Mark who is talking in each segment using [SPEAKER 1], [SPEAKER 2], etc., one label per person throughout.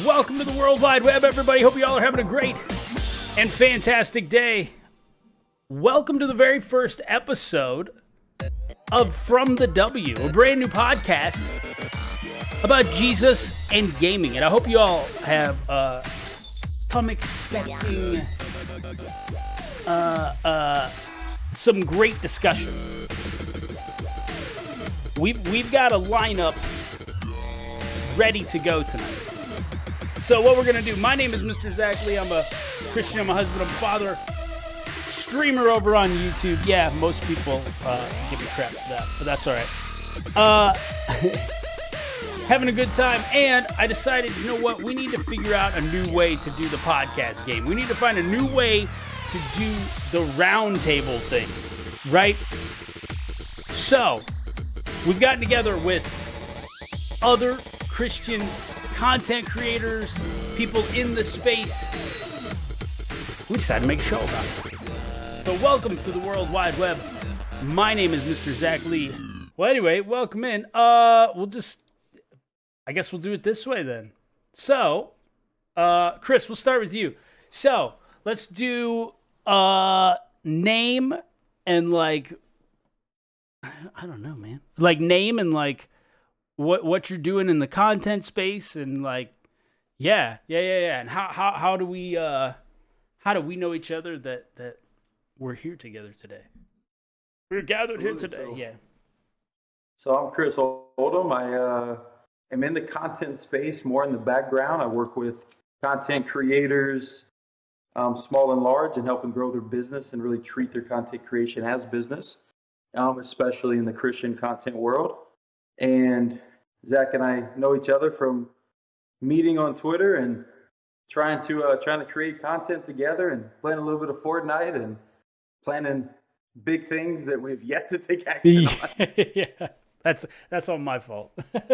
[SPEAKER 1] Welcome to the World Wide Web, everybody. Hope you all are having a great and fantastic day. Welcome to the very first episode of From the W, a brand new podcast about Jesus and gaming. And I hope you all have uh, come expecting uh, uh, some great discussion. We've, we've got a lineup ready to go tonight. So what we're gonna do? My name is Mr. Zach Lee. I'm a Christian. I'm a husband. I'm a father. Streamer over on YouTube. Yeah, most people uh, give me crap for that, but that's all right. Uh, having a good time, and I decided, you know what? We need to figure out a new way to do the podcast game. We need to find a new way to do the roundtable thing, right? So we've gotten together with other Christian content creators, people in the space. We decided to make a show about it. So, welcome to the World Wide Web. My name is Mr. Zach Lee. Well, anyway, welcome in. Uh, we'll just, I guess we'll do it this way then. So, uh, Chris, we'll start with you. So, let's do uh name and like, I don't know, man. Like name and like what what you're doing in the content space and like yeah yeah yeah yeah and how how how do we uh how do we know each other that that we're here together today we're gathered here today
[SPEAKER 2] So-
[SPEAKER 1] yeah
[SPEAKER 2] So I'm Chris Oldham. I uh, am in the content space, more in the background. I work with content creators, um, small and large, and help them grow their business and really treat their content creation as business, um, especially in the Christian content world. And Zach and I know each other from meeting on Twitter and trying to uh, trying to create content together and playing a little bit of Fortnite and planning big things that we've yet to take action on.
[SPEAKER 1] yeah that's that's all my fault.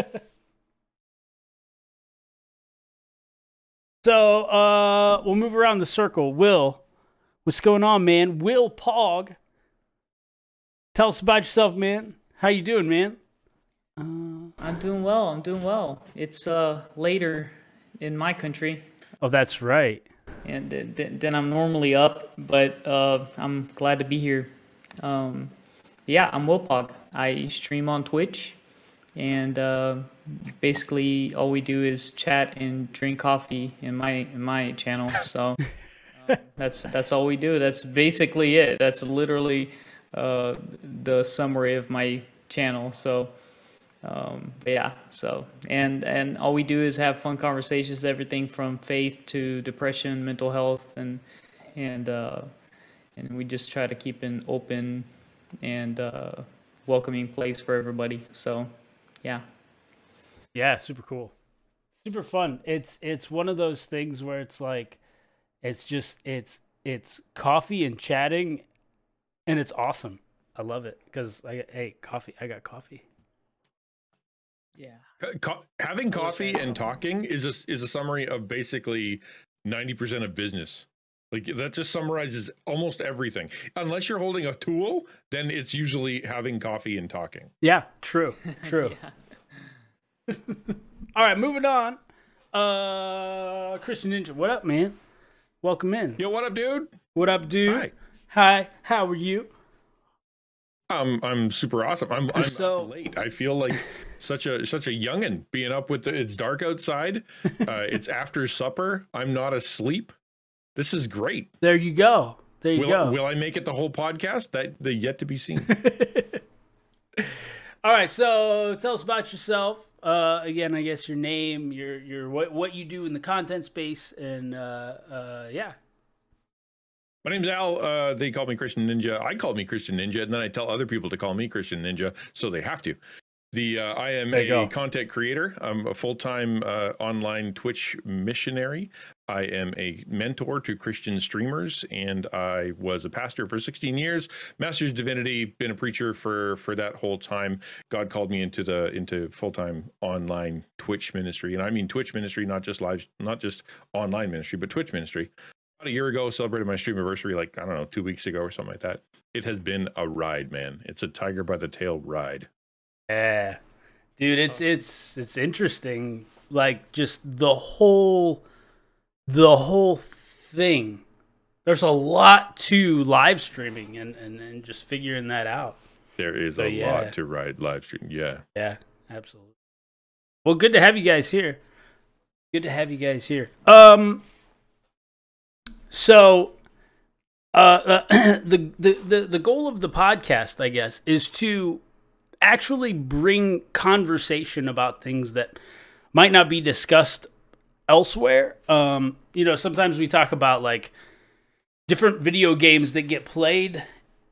[SPEAKER 1] So uh we'll move around the circle. Will what's going on man? WillPog tell us about yourself man. How you doing man
[SPEAKER 3] I'm doing well. I'm doing well. It's uh later in my country,
[SPEAKER 1] oh that's right
[SPEAKER 3] and th- th- then I'm normally up, but uh, I'm glad to be here. Um, yeah, I'm WillPog. I stream on Twitch, and uh, basically all we do is chat and drink coffee in my in my channel. So um, that's that's all we do. That's basically it. That's literally uh, the summary of my channel. So um, yeah so and and all we do is have fun conversations everything from faith to depression mental health and and uh, and we just try to keep an open and uh, welcoming place for everybody so yeah
[SPEAKER 1] Yeah, super cool. Super fun. It's it's one of those things where it's like it's just it's it's coffee and chatting and it's awesome. I love it cuz I hey, coffee. I got coffee.
[SPEAKER 3] Yeah
[SPEAKER 4] Co- having coffee and talking is a is a summary of basically 90% of business like that just summarizes almost everything unless you're holding a tool then it's usually having coffee and talking
[SPEAKER 1] Yeah, true. True. All right, moving on. Uh Christian Ninja, what up, man? Welcome in.
[SPEAKER 4] yo what up dude
[SPEAKER 1] What up, dude?
[SPEAKER 4] Hi.
[SPEAKER 1] Hi. How are you?
[SPEAKER 4] um i'm super awesome i'm, I'm
[SPEAKER 1] So-
[SPEAKER 4] late i feel like such a such a youngin being up with the, it's dark outside uh it's after supper i'm not asleep this is great
[SPEAKER 1] There you go. There you
[SPEAKER 4] will,
[SPEAKER 1] go.
[SPEAKER 4] will i make it the whole podcast that they yet to be seen
[SPEAKER 1] All right, so tell us about yourself. Uh, again, I guess your name, your your what what you do in the content space, and uh, uh, yeah.
[SPEAKER 4] My name's Al. Uh, they call me Christian Ninja. I call me Christian Ninja, and then I tell other people to call me Christian Ninja, so they have to. The uh, I am a content creator. I'm a full time uh, online Twitch missionary. I am a mentor to Christian streamers, and I was a pastor for 16 years. Master's divinity, been a preacher for for that whole time. God called me into the into full time online Twitch ministry, and I mean Twitch ministry, not just live, not just online ministry, but Twitch ministry about a year ago celebrated my stream anniversary like i don't know two weeks ago or something like that it has been a ride man it's a tiger by the tail ride
[SPEAKER 1] Yeah, dude, it's it's it's interesting like just the whole the whole thing. There's a lot to live streaming and, and, and just figuring that out.
[SPEAKER 4] There is
[SPEAKER 1] But
[SPEAKER 4] a
[SPEAKER 1] yeah.
[SPEAKER 4] lot to ride live stream. Yeah.
[SPEAKER 1] Yeah, absolutely. Well, good to have you guys here. Good to have you guys here. Um, so, uh, uh the, the the the goal of the podcast, I guess, is to actually bring conversation about things that might not be discussed elsewhere. Um, you know, sometimes we talk about like different video games that get played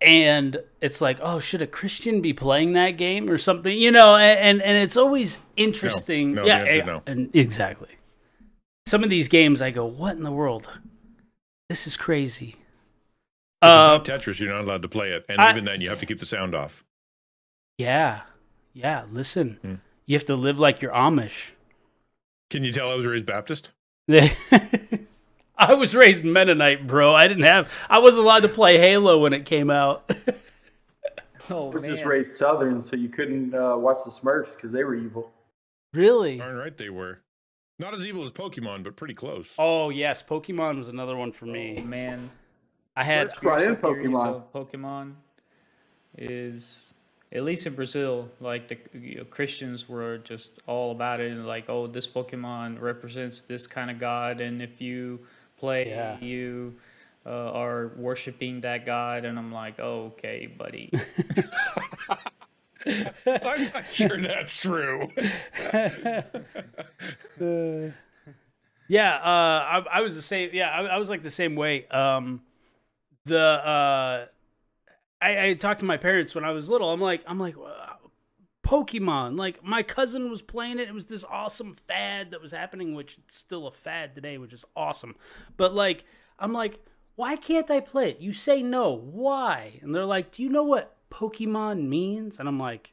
[SPEAKER 1] and it's like oh should a christian be playing that game or something you know and and, and it's always interesting
[SPEAKER 4] No, the
[SPEAKER 1] yeah,
[SPEAKER 4] answer's
[SPEAKER 1] yeah,
[SPEAKER 4] no.
[SPEAKER 1] and exactly some of these games i go what in the world this is crazy uh,
[SPEAKER 4] Tetris, you're not allowed to play it. And
[SPEAKER 1] I-
[SPEAKER 4] even then, you have to keep the sound off.
[SPEAKER 1] Yeah yeah listen
[SPEAKER 4] Hmm.
[SPEAKER 1] you have to live like you're amish
[SPEAKER 4] Can you tell I was raised Baptist?
[SPEAKER 1] I was raised Mennonite, bro. I didn't have. I wasn't allowed to play Halo when it came out.
[SPEAKER 3] Oh
[SPEAKER 2] I was just raised Southern, so you couldn't uh, watch the Smurfs because they were evil.
[SPEAKER 1] really?
[SPEAKER 4] Darn right they were. Not as evil as Pokemon, but pretty close.
[SPEAKER 1] Oh yes, Pokemon was another one for
[SPEAKER 3] Oh
[SPEAKER 1] me.
[SPEAKER 3] man.
[SPEAKER 1] I had.
[SPEAKER 2] First brought in Pokemon.
[SPEAKER 3] of Pokemon is at least in Brazil, like the you know, Christians were just all about it and like, oh, this Pokemon represents this kind of god, and if you play,
[SPEAKER 1] Yeah.
[SPEAKER 3] you uh, are worshiping that god, and I'm like, oh, okay, buddy.
[SPEAKER 4] I'm not sure that's true.
[SPEAKER 1] Yeah, uh, I, I was the same. Yeah, I, I was like the same way. Um, the uh, I, I talked to my parents when I was little. I'm like, I'm like, "Wow, Pokemon. Like my cousin was playing it. It was this awesome fad that was happening, which it's still a fad today, which is awesome. But like, I'm like, why can't I play it? You say no. Why? And they're like, do you know what Pokemon means? And I'm like,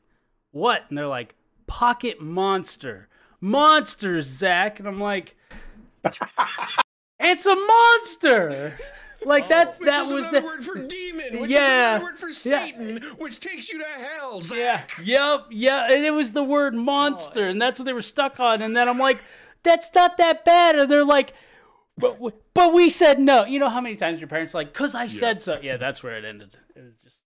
[SPEAKER 1] what? And they're like, pocket monster. Monsters, Zach. And I'm like, it's a monster. Like that's
[SPEAKER 4] Which
[SPEAKER 1] that
[SPEAKER 4] is
[SPEAKER 1] was the
[SPEAKER 4] word for demon, which
[SPEAKER 1] Yeah.
[SPEAKER 4] is another word for
[SPEAKER 1] Yeah.
[SPEAKER 4] Which takes you to hell. Zach.
[SPEAKER 1] yeah, yep, yeah. And it was the word monster, and that's what they were stuck on. And then I'm like, that's not that bad. And they're like, but we, but we said no. You know how many times your parents are like, cause I said so. Yeah, that's where it ended. It was just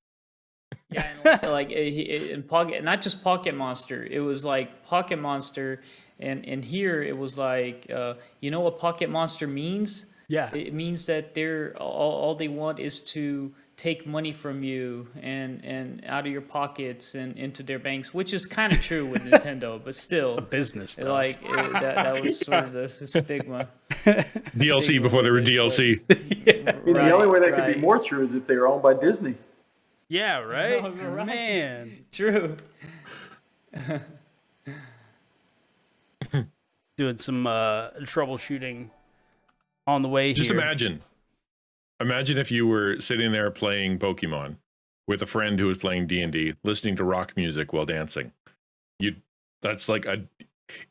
[SPEAKER 3] Yeah, and like, like it, it- in Pocket, not just Pocket Monster. It was like Pocket Monster, and and here it was like, uh, you know what Pocket Monster means?
[SPEAKER 1] Yeah.
[SPEAKER 3] It means that they're all, all they want is to take money from you and and out of your pockets and into their banks, which is kind of true with Nintendo, but still,
[SPEAKER 1] business. Though.
[SPEAKER 3] like it, that, that was sort of the stigma.
[SPEAKER 4] DLC
[SPEAKER 3] Stigma
[SPEAKER 4] before they were
[SPEAKER 3] with it,
[SPEAKER 4] DLC.
[SPEAKER 2] I mean, the only way that could be more true is if they were owned by Disney.
[SPEAKER 1] yeah, right,
[SPEAKER 3] Oh, right.
[SPEAKER 1] man.
[SPEAKER 3] True.
[SPEAKER 1] Doing some uh, troubleshooting on the way
[SPEAKER 4] Just
[SPEAKER 1] here.
[SPEAKER 4] imagine. Imagine if you were sitting there playing Pokemon with a friend who was playing D&D, listening to rock music while dancing. You that's like a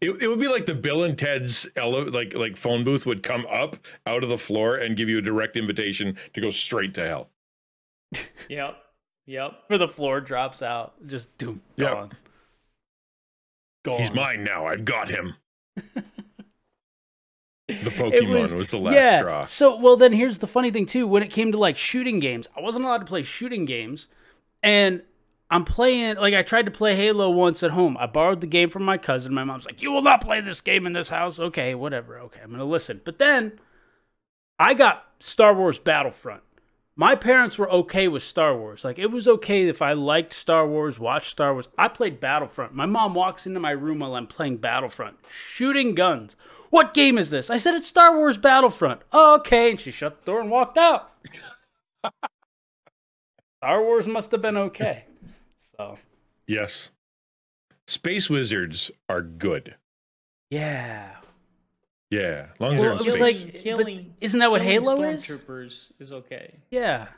[SPEAKER 4] it, it would be like the Bill and Ted's ele- like like phone booth would come up out of the floor and give you a direct invitation to go straight to hell.
[SPEAKER 3] Yep. Yep.
[SPEAKER 1] where the floor drops out. Just doom,
[SPEAKER 4] Yep.
[SPEAKER 1] gone. Gone.
[SPEAKER 4] He's mine now. I've got him. The Pokemon was, the last
[SPEAKER 1] yeah.
[SPEAKER 4] straw.
[SPEAKER 1] So, well, then here's the funny thing too. When it came to like shooting games, I wasn't allowed to play shooting games, and I'm playing like I tried to play Halo once at home. I borrowed the game from my cousin. My mom's like, "You will not play this game in this house." Okay, whatever. Okay, I'm gonna listen. But then I got Star Wars Battlefront. My parents were okay with Star Wars. Like it was okay if I liked Star Wars, watched Star Wars. I played Battlefront. My mom walks into my room while I'm playing Battlefront, shooting guns. What game is this? I said it's Star Wars Battlefront. okay, and she shut the door and walked out. Star Wars must have been okay. So
[SPEAKER 4] Yes. Space wizards are good.
[SPEAKER 1] yeah.
[SPEAKER 4] Yeah, as long as they're in
[SPEAKER 1] Well, it was
[SPEAKER 4] space.
[SPEAKER 1] like- but
[SPEAKER 3] killing.
[SPEAKER 1] isn't that what
[SPEAKER 3] killing
[SPEAKER 1] Halo is?
[SPEAKER 3] Stormtroopers is okay.
[SPEAKER 1] Yeah,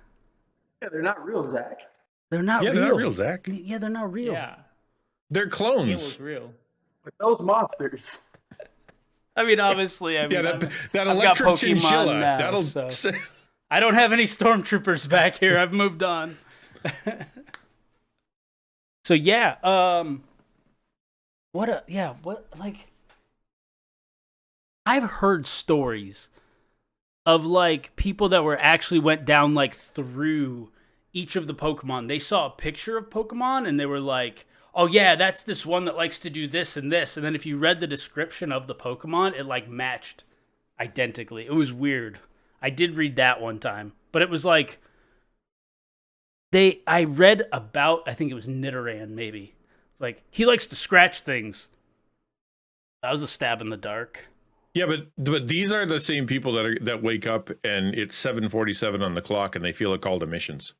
[SPEAKER 2] Yeah, they're not real, Zach.
[SPEAKER 1] they're not
[SPEAKER 4] yeah,
[SPEAKER 1] real.
[SPEAKER 4] they're not real, Zach.
[SPEAKER 1] Yeah, they're not real.
[SPEAKER 3] Yeah.
[SPEAKER 4] They're clones.
[SPEAKER 3] Halo's real.
[SPEAKER 2] But those monsters.
[SPEAKER 1] I mean, obviously, I mean,
[SPEAKER 4] yeah, that that electric
[SPEAKER 1] Pokemon
[SPEAKER 4] chinchilla.
[SPEAKER 1] now,
[SPEAKER 4] that'll
[SPEAKER 1] so- I don't have any stormtroopers back here. I've moved on. so yeah, um what a yeah, what like I've heard stories of like people that were actually went down like through each of the Pokemon. They saw a picture of Pokemon and they were like, "Oh yeah, that's this one that likes to do this and this." And then if you read the description of the Pokemon, it like matched identically. It was weird. I did read that one time, but it was like they I read about I think it was Nidoran maybe. Like he likes to scratch things. That was a stab in the dark.
[SPEAKER 4] Yeah, but but these are the same people that are that wake up and it's seven forty seven on the clock and they feel a call to missions.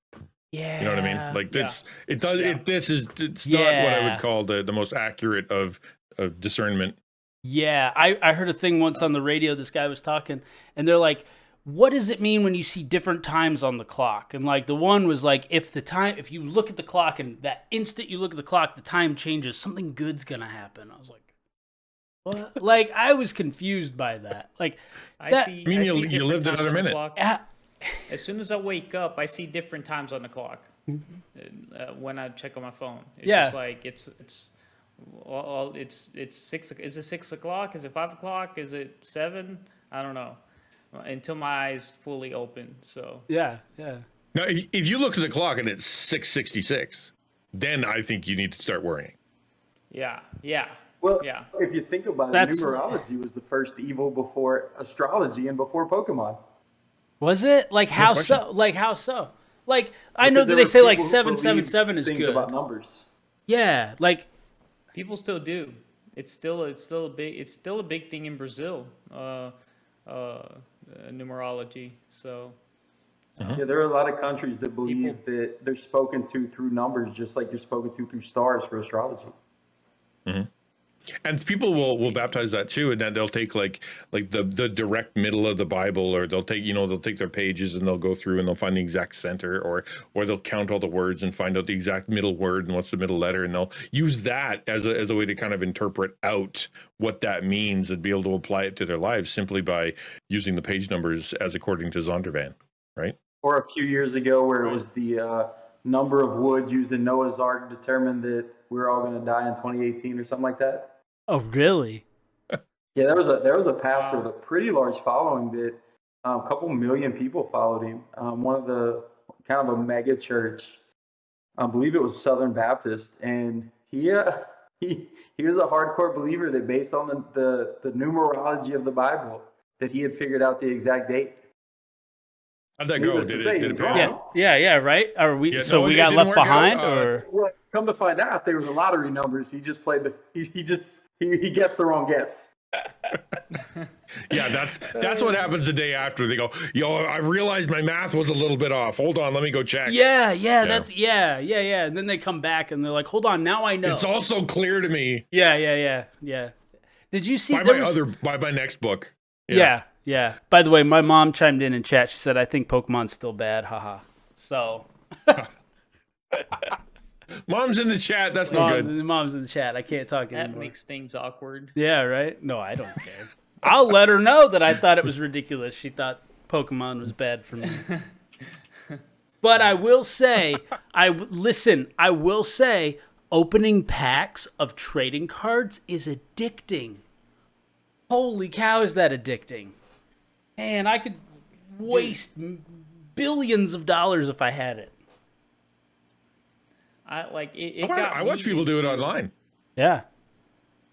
[SPEAKER 1] Yeah.
[SPEAKER 4] You know what I mean? Like
[SPEAKER 1] yeah.
[SPEAKER 4] that's it does
[SPEAKER 1] Yeah.
[SPEAKER 4] it this is it's not what I would call the, the most accurate of of discernment.
[SPEAKER 1] Yeah, I, I heard a thing once on the radio. This guy was talking, and they're like, "What does it mean when you see different times on the clock?" And like the one was like, "If the time, if you look at the clock, and that instant you look at the clock, the time changes, something good's gonna happen." I was like, "What?" like I was confused by that. Like,
[SPEAKER 3] I
[SPEAKER 1] That-
[SPEAKER 3] see.
[SPEAKER 4] I mean, you-
[SPEAKER 3] see
[SPEAKER 4] you lived another minute.
[SPEAKER 3] clock. As soon as I wake up, I see different times on the clock. uh, when I check on my phone, it's
[SPEAKER 1] Yeah.
[SPEAKER 3] just like it's it's well, well, it's it's six. Is it six o'clock? Is it five o'clock? Is it seven? I don't know. Until my eyes fully open. So
[SPEAKER 1] yeah, yeah,
[SPEAKER 4] Now, if if you look at the clock and it's six sixty six, then I think you need to start worrying.
[SPEAKER 3] yeah, yeah,
[SPEAKER 2] Well,
[SPEAKER 3] yeah.
[SPEAKER 2] if you think about
[SPEAKER 1] That's-
[SPEAKER 2] it, numerology was the first evil before astrology and before Pokemon.
[SPEAKER 1] Was it like how
[SPEAKER 4] question.
[SPEAKER 1] so? Like how so? Like I know that they say like
[SPEAKER 2] people who
[SPEAKER 1] seven seven
[SPEAKER 2] believed
[SPEAKER 1] seven is good.
[SPEAKER 2] about numbers.
[SPEAKER 1] Yeah, like
[SPEAKER 3] People still do. It's still it's still a big it's still a big thing in Brazil. Uh, uh, uh, numerology. So
[SPEAKER 2] Yeah, there are a lot of countries that believe that they're spoken to through numbers, just like you're spoken to through stars for astrology.
[SPEAKER 4] And people will will baptize that too, and then they'll take like like the the direct middle of the Bible, or they'll take you know they'll take their pages and they'll go through and they'll find the exact center, or or they'll count all the words and find out the exact middle word and what's the middle letter, and they'll use that as a as a way to kind of interpret out what that means and be able to apply it to their lives simply by using the page numbers as according to Zondervan, right?
[SPEAKER 2] Or a few years ago, where it was the uh, number of wood used in Noah's Ark determined that we're all going to die in 2018 or something like that.
[SPEAKER 1] Oh really?
[SPEAKER 2] Yeah, there was a there was a pastor with a pretty large following that um, a couple million people followed him. Um, one of the kind of a mega church, I believe it was Southern Baptist, and he uh, he he was a hardcore believer that based on the, the the numerology of the Bible that he had figured out the exact date.
[SPEAKER 4] How'd that go? Did it, did it pay
[SPEAKER 2] wrong.
[SPEAKER 4] off?
[SPEAKER 1] Yeah, yeah, yeah, right? Are we
[SPEAKER 4] Yeah,
[SPEAKER 1] so
[SPEAKER 4] no,
[SPEAKER 1] we got left
[SPEAKER 4] work out.
[SPEAKER 1] behind
[SPEAKER 4] Uh,
[SPEAKER 1] or
[SPEAKER 2] Well, come to find out, there was a lottery numbers. He just played the he, he just he, he guessed the wrong guess.
[SPEAKER 4] Yeah, that's that's what happens the day after. They go, yo, I realized my math was a little bit off. Hold on, let me go check.
[SPEAKER 1] Yeah, yeah, that's yeah, yeah, yeah. And then they come back and they're like, "Hold on, now I know."
[SPEAKER 4] It's also clear to me
[SPEAKER 1] yeah, yeah, yeah, yeah. Did you see
[SPEAKER 4] by
[SPEAKER 1] there
[SPEAKER 4] my
[SPEAKER 1] was-
[SPEAKER 4] other by my next book.
[SPEAKER 1] yeah. yeah, By the way, my mom chimed in in chat. She said, "I think Pokemon's still bad." Haha. So,
[SPEAKER 4] Mom's in the chat. That's no
[SPEAKER 1] mom's,
[SPEAKER 4] good.
[SPEAKER 1] mom's in the chat. I can't talk
[SPEAKER 3] that
[SPEAKER 1] anymore.
[SPEAKER 3] makes things awkward.
[SPEAKER 1] Yeah, right? No, I don't care. I'll let her know that I thought it was ridiculous. She thought Pokemon was bad for me. But I will say, I listen, I will say opening packs of trading cards is addicting. Holy cow, is that addicting? Man, I could waste m billions of dollars if I had it.
[SPEAKER 3] I like it. it
[SPEAKER 4] I,
[SPEAKER 3] got
[SPEAKER 4] I watch people do it
[SPEAKER 3] into-
[SPEAKER 4] online.
[SPEAKER 1] Yeah.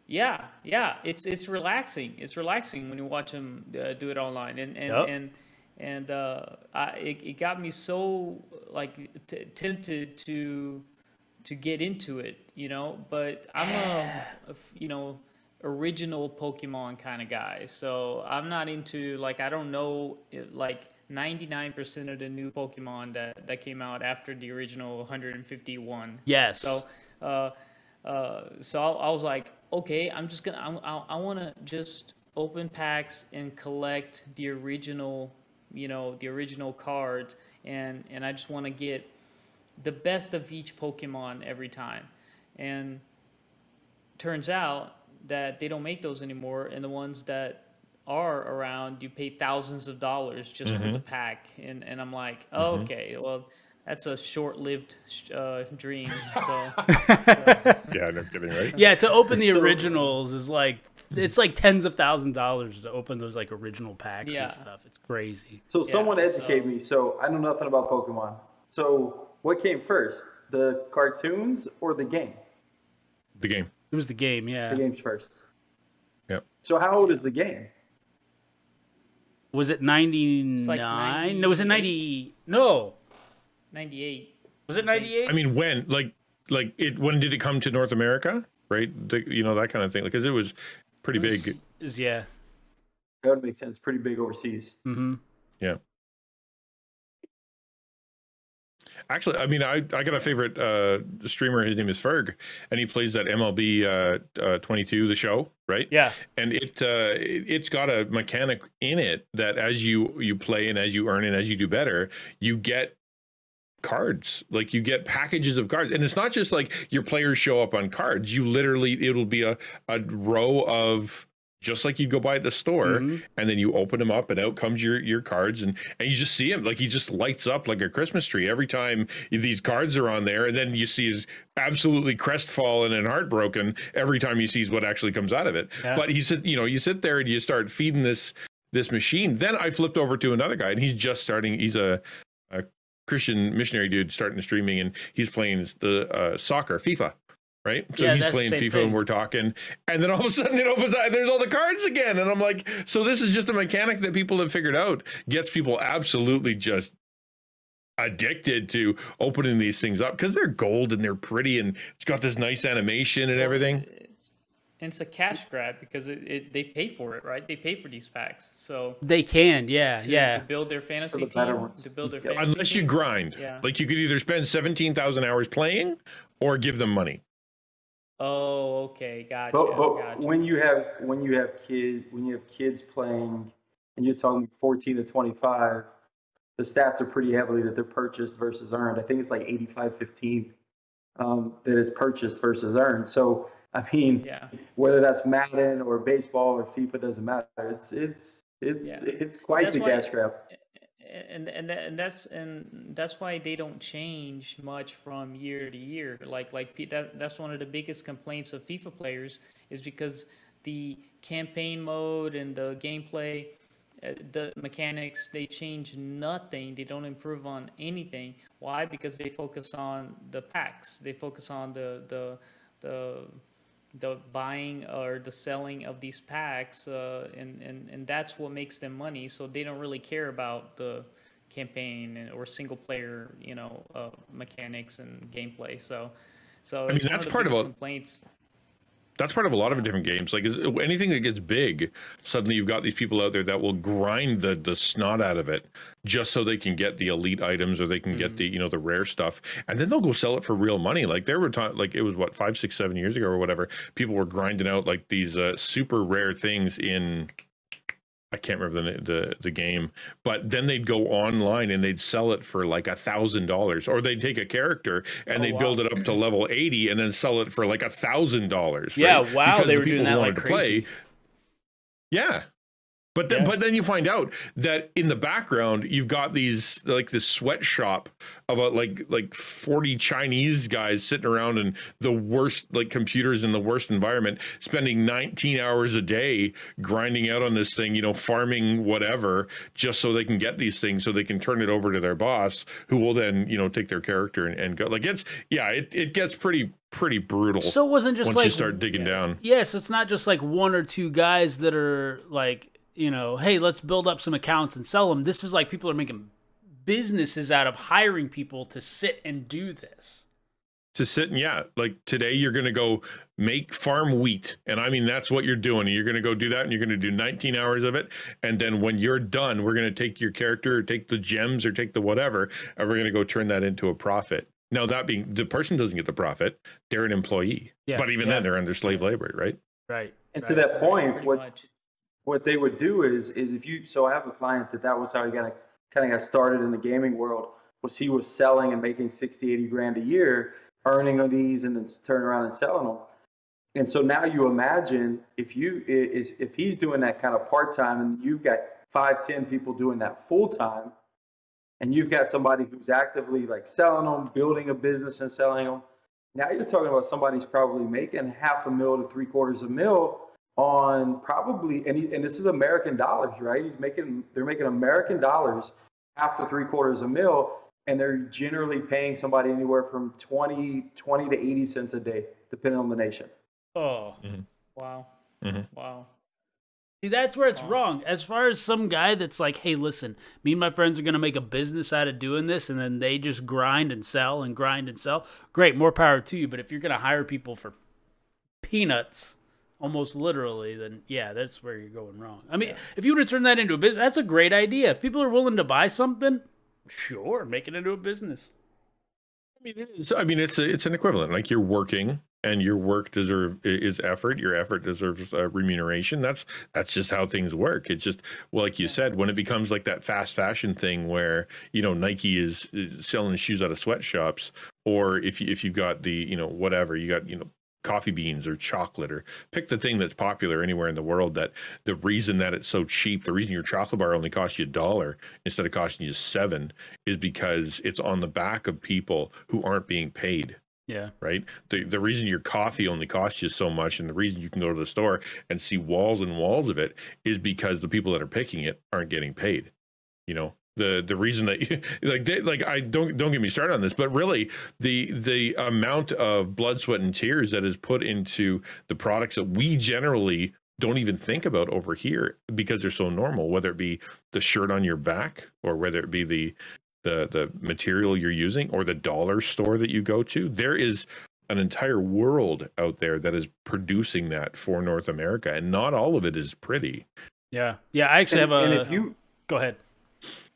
[SPEAKER 3] Yeah, yeah, it's it's relaxing. It's relaxing when you watch them uh, do it online, and and
[SPEAKER 1] Yep.
[SPEAKER 3] and and uh, I, it, it got me so like t- tempted to to get into it, you know. But I'm a you know original Pokemon kind of guy, so I'm not into like I don't know like 99% of the new Pokemon that that came out after the original 151.
[SPEAKER 1] Yes.
[SPEAKER 3] So, uh, uh, so I, I was like, okay, I'm just gonna, I, I, I want to just open packs and collect the original, you know, the original cards, and and I just want to get the best of each Pokemon every time, and turns out that they don't make those anymore, and the ones that are around, you pay thousands of dollars just for the mm-hmm. pack, and and I'm like, oh, okay, well. That's a short-lived uh, dream. So
[SPEAKER 4] Yeah, no kidding, right?
[SPEAKER 1] Yeah, to open the
[SPEAKER 2] So-
[SPEAKER 1] originals is like mm-hmm. it's like tens of thousand dollars to open those like original packs
[SPEAKER 3] Yeah.
[SPEAKER 1] and stuff. It's crazy.
[SPEAKER 2] So
[SPEAKER 3] Yeah,
[SPEAKER 2] someone educate
[SPEAKER 3] so-
[SPEAKER 2] me. So I know nothing about Pokemon. So what came first, the cartoons or the game?
[SPEAKER 4] The game.
[SPEAKER 1] It was the game, yeah.
[SPEAKER 2] The game's first.
[SPEAKER 4] Yep.
[SPEAKER 2] So how old is the game?
[SPEAKER 1] Was it 99?
[SPEAKER 3] like?
[SPEAKER 1] No, was it ninety? No,
[SPEAKER 3] 98.
[SPEAKER 1] was it ninety eight?
[SPEAKER 4] I mean, when like like it when did it come to North America? Right, the, you know that kind of thing. Because it was pretty big.
[SPEAKER 1] yeah.
[SPEAKER 2] That would make sense. Pretty big overseas.
[SPEAKER 1] Mm-hmm.
[SPEAKER 4] Yeah. Actually, I mean, I, I got a favorite uh, streamer. His name is Ferg, and he plays that MLB uh, uh, 22, the show, right?
[SPEAKER 1] Yeah.
[SPEAKER 4] And it, uh, it it's got a mechanic in it that as you you play and as you earn and as you do better, you get cards like you get packages of cards and it's not just like your players show up on cards you literally it'll be a, a row of just like you go by at the store
[SPEAKER 1] Mhm.
[SPEAKER 4] and then you open them up and out comes your your cards and and you just see him like he just lights up like a christmas tree every time these cards are on there and then you see his absolutely crestfallen and heartbroken every time he sees what actually comes out of it
[SPEAKER 1] Yeah.
[SPEAKER 4] but he said you know you sit there and you start feeding this this machine then i flipped over to another guy and he's just starting he's a, a christian missionary dude starting streaming and he's playing the uh, soccer fifa right so
[SPEAKER 1] Yeah,
[SPEAKER 4] he's playing fifa
[SPEAKER 1] thing.
[SPEAKER 4] and we're talking and then all of a sudden it opens up there's all the cards again and i'm like so this is just a mechanic that people have figured out gets people absolutely just addicted to opening these things up because they're gold and they're pretty and it's got this nice animation and everything
[SPEAKER 3] It's, it's a cash grab because it, it, they pay for it, right? They pay for these packs. So
[SPEAKER 1] They can, yeah,
[SPEAKER 3] to,
[SPEAKER 1] yeah.
[SPEAKER 3] to build their fantasy
[SPEAKER 2] the
[SPEAKER 3] team, to build their
[SPEAKER 2] Yep.
[SPEAKER 3] fantasy
[SPEAKER 4] unless you
[SPEAKER 3] team.
[SPEAKER 4] grind
[SPEAKER 3] Yeah.
[SPEAKER 4] like you could either spend 17,000 hours playing or give them money
[SPEAKER 3] Oh, okay, gotcha,
[SPEAKER 2] But, but
[SPEAKER 3] gotcha.
[SPEAKER 2] when you have when you have kids when you have kids playing and you're talking 14 to 25, the stats are pretty heavily that they're purchased versus earned. I think it's like 85 15 um, that is purchased versus earned. So I mean,
[SPEAKER 3] yeah,
[SPEAKER 2] whether that's Madden or baseball or FIFA doesn't matter. It's it's it's
[SPEAKER 3] Yeah.
[SPEAKER 2] it's quite the cash grab.
[SPEAKER 3] And and and that's and that's why they don't change much from year to year. Like like that that's one of the biggest complaints of FIFA players is because the campaign mode and the gameplay, uh, the mechanics, they change nothing. They don't improve on anything. Why? Because they focus on the packs. They focus on the the the the buying or the selling of these packs, uh, and, and and that's what makes them money. So they don't really care about the campaign or single player, you know, uh, mechanics and gameplay. So, so
[SPEAKER 4] mean, that's
[SPEAKER 3] of
[SPEAKER 4] part of a-
[SPEAKER 3] complaints.
[SPEAKER 4] That's part of a lot of different games. Like is anything that gets big suddenly you've got these people out there that will grind the the snot out of it just so they can get the elite items or they can get the you know the rare stuff. And then they'll go sell it for real money. Like there were times like it was what five six seven years ago or whatever people were grinding out like these uh, super rare things in I can't remember the, the the game, but then they'd go online and they'd sell it for like a thousand dollars, or they'd take a character and
[SPEAKER 1] Oh,
[SPEAKER 4] they'd
[SPEAKER 1] wow.
[SPEAKER 4] build it up to level eighty and then sell it for like a thousand dollars.
[SPEAKER 1] Yeah,
[SPEAKER 4] right?
[SPEAKER 1] wow,
[SPEAKER 4] Because
[SPEAKER 1] they
[SPEAKER 4] the
[SPEAKER 1] were doing that
[SPEAKER 4] wanted
[SPEAKER 1] like
[SPEAKER 4] to play- Yeah. But then,
[SPEAKER 1] Yeah.
[SPEAKER 4] but then you find out that in the background you've got these like this sweatshop about like like forty Chinese guys sitting around in the worst like computers in the worst environment, spending nineteen hours a day grinding out on this thing, you know, farming whatever, just so they can get these things, so they can turn it over to their boss, who will then you know take their character and, and go. Like it's yeah, it, it gets pretty pretty brutal
[SPEAKER 1] So it wasn't just
[SPEAKER 4] once
[SPEAKER 1] like
[SPEAKER 4] you start digging down.
[SPEAKER 1] Yes, it's not just like one or two guys that are like, you know, hey, let's build up some accounts and sell them. This is like people are making businesses out of hiring people to sit and do this.
[SPEAKER 4] to sit and yeah like today you're going to go make farm wheat and i mean that's what you're doing you're going to go do that and you're going to do 19 hours of it and then when you're done we're going to take your character or take the gems or take the whatever and we're going to go turn that into a profit now that being the person doesn't get the profit they're an employee
[SPEAKER 1] Yeah,
[SPEAKER 4] but even
[SPEAKER 1] yeah.
[SPEAKER 4] then they're under slave labor right
[SPEAKER 1] Right.
[SPEAKER 2] And to that point, what
[SPEAKER 3] much.
[SPEAKER 2] What they would do is is if you so I have a client that that was how he got kind of got started in the gaming world was he was selling and making 60 80 grand a year earning on these and then turning around and selling them. And so now you imagine if you is if he's doing that kind of part-time and you've got five ten people doing that full-time and you've got somebody who's actively like selling them building a business and selling them now you're talking about somebody's probably making half a mil to three quarters a mil on probably and he, and this is American dollars, right? He's making they're making American dollars after three quarters a mil, and they're generally paying somebody anywhere from 20, 20 to 80 cents a day, depending on the nation.
[SPEAKER 1] Oh,
[SPEAKER 4] Mm-hmm.
[SPEAKER 3] Wow.
[SPEAKER 4] Mhm.
[SPEAKER 3] Wow.
[SPEAKER 1] See, that's where it's
[SPEAKER 3] Wow.
[SPEAKER 1] wrong. As far as some guy that's like, hey, listen, me and my friends are going to make a business out of doing this, and then they just grind and sell and grind and sell. Great, more power to you. But if you're going to hire people for peanuts, almost literally, then yeah, that's where you're going wrong. I mean, if you were to turn that into a business, that's a great idea. If people are willing to buy something, sure, make it into a business.
[SPEAKER 4] I mean, it is, I mean, it's a, it's an equivalent. Like you're working, and your work deserve is effort. Your effort deserves uh, remuneration. That's that's just how things work. It's just well, like you said, when it becomes like that fast fashion thing where you know Nike is is selling shoes out of sweatshops, or if you, if you've got the you know whatever you got you know coffee beans or chocolate or pick the thing that's popular anywhere in the world that the reason that it's so cheap the reason your chocolate bar only costs you a dollar instead of costing you seven is because it's on the back of people who aren't being paid.
[SPEAKER 1] Yeah.
[SPEAKER 4] right? The the reason your coffee only costs you so much and the reason you can go to the store and see walls and walls of it is because the people that are picking it aren't getting paid. You know the the reason that you, like they, like I don't don't get me started on this, but really the the amount of blood, sweat, and tears that is put into the products that we generally don't even think about over here because they're so normal, whether it be the shirt on your back or whether it be the the the material you're using or the dollar store that you go to, there is an entire world out there that is producing that for North America, and not all of it is pretty.
[SPEAKER 1] Yeah. Yeah. I actually
[SPEAKER 2] And,
[SPEAKER 1] have a.
[SPEAKER 2] and if you
[SPEAKER 1] go ahead.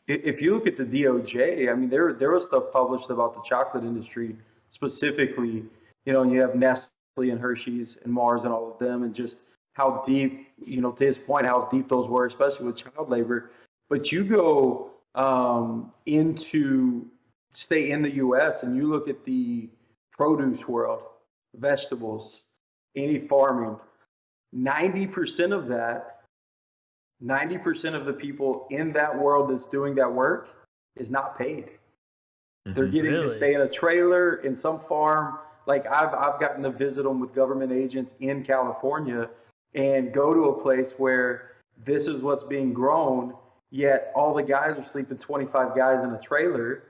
[SPEAKER 2] If you look at the DOJ, I mean, there there was stuff published about the chocolate industry specifically. You know, you have Nestle and Hershey's and Mars and all of them, and just how deep, you know, to his point, how deep those were, especially with child labor. But you go um, into stay in the U.S. and you look at the produce world, vegetables, any farming, ninety percent of that 90% of the people in that world that's doing that work is not paid. They're
[SPEAKER 4] Mhm.
[SPEAKER 2] getting
[SPEAKER 1] Really?
[SPEAKER 2] to stay in a trailer in some farm. Like I've, I've gotten to visit them with government agents in California and go to a place where this is what's being grown, yet all the guys are sleeping 25 guys in a trailer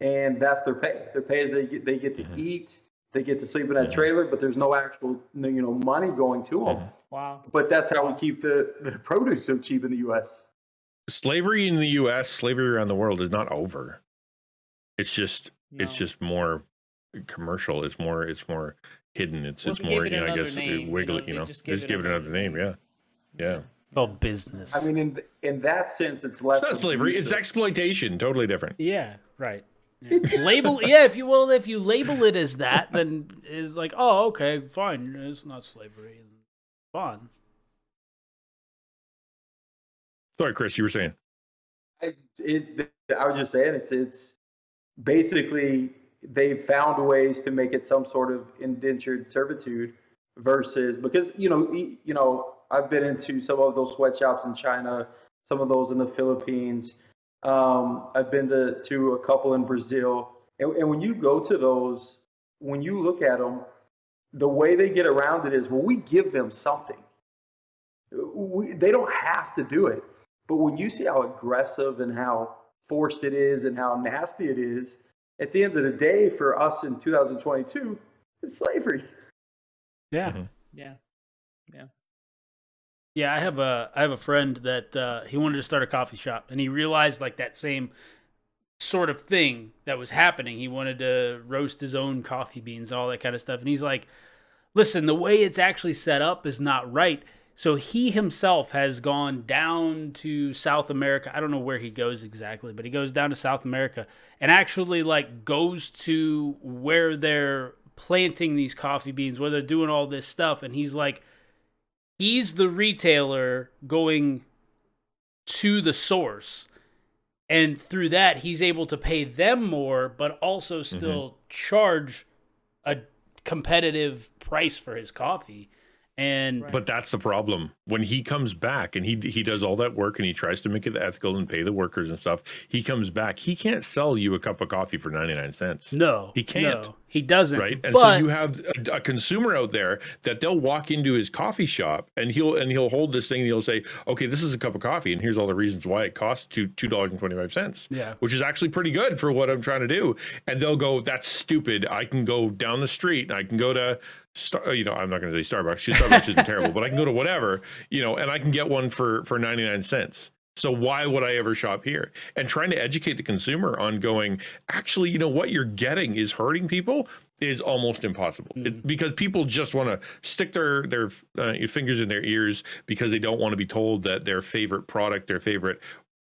[SPEAKER 2] and that's their pay. Their pay is they get, they get to
[SPEAKER 4] Mhm.
[SPEAKER 2] eat, they get to sleep in that
[SPEAKER 4] Mhm.
[SPEAKER 2] trailer, but there's no actual, you know, money going to them.
[SPEAKER 3] Wow.
[SPEAKER 2] But that's how we keep the, the produce so cheap in the U.S.
[SPEAKER 4] slavery in the US, slavery around the world is not over. It's just it's just more commercial. It's more it's more hidden. It's
[SPEAKER 3] Well,
[SPEAKER 4] it's more
[SPEAKER 3] it
[SPEAKER 4] you know, I guess
[SPEAKER 3] name,
[SPEAKER 4] uh,
[SPEAKER 3] you know,
[SPEAKER 4] it, you know.
[SPEAKER 3] just
[SPEAKER 4] Just,
[SPEAKER 3] it
[SPEAKER 4] give it another
[SPEAKER 3] another
[SPEAKER 4] name,
[SPEAKER 3] name.
[SPEAKER 4] yeah. Yeah.
[SPEAKER 1] Oh, business.
[SPEAKER 2] I mean, in in that sense, it's less.
[SPEAKER 4] It's not slavery, it's exploitation. Totally different.
[SPEAKER 1] Yeah, right. Yeah. label yeah, if you will, if you label it as that, then it's like, oh, okay, fine, it's not slavery, fine.
[SPEAKER 4] Sorry, Chris, you were saying.
[SPEAKER 2] I, it, I was just saying it's it's basically they've found ways to make it some sort of indentured servitude versus because you know e- you know I've been into some of those sweatshops in China, some of those in the Philippines. Um, I've been to to a couple in Brazil, and, and when you go to those, when you look at them, the way they get around it is well, we give them something. We, they don't have to do it. But when you see how aggressive and how forced it is and how nasty it is, at the end of the day, for us in 2022, it's slavery.
[SPEAKER 1] Yeah.
[SPEAKER 4] Mhm.
[SPEAKER 3] Yeah.
[SPEAKER 1] Yeah, I have a I have a friend that uh, he wanted to start a coffee shop, and he realized like that same sort of thing that was happening. He wanted to roast his own coffee beans, all that kind of stuff, and he's like, "Listen, the way it's actually set up is not right." So he himself has gone down to South America. I don't know where he goes exactly, but he goes down to South America and actually like goes to where they're planting these coffee beans, where they're doing all this stuff, and he's like he's the retailer going to the source and through that he's able to pay them more but also mm-hmm. still charge a competitive price for his coffee. And
[SPEAKER 4] But that's the problem when he comes back and he he does all that work and he tries to make it ethical and pay the workers and stuff, he comes back. He can't sell you a cup of coffee for 99 cents.
[SPEAKER 1] No,
[SPEAKER 4] He can't.
[SPEAKER 1] no, he doesn't.
[SPEAKER 4] Right. And
[SPEAKER 1] but,
[SPEAKER 4] so you have a, a consumer out there that they'll walk into his coffee shop and he'll and he'll hold this thing and he'll say, Okay, this is a cup of coffee, and here's all the reasons why it costs two two dollars and twenty five cents.
[SPEAKER 1] Yeah.
[SPEAKER 4] Which is actually pretty good for what I'm trying to do. And they'll go, That's stupid. I can go down the street and I can go to Star, you know, I'm not going to say Starbucks. Starbucks isn't terrible, but I can go to whatever, you know, and I can get one for for 99 cents. So why would I ever shop here? And trying to educate the consumer on going, actually, you know what you're getting is hurting people is almost impossible It- because people just want to stick their their uh, fingers in their ears because they don't want to be told that their favorite product, their favorite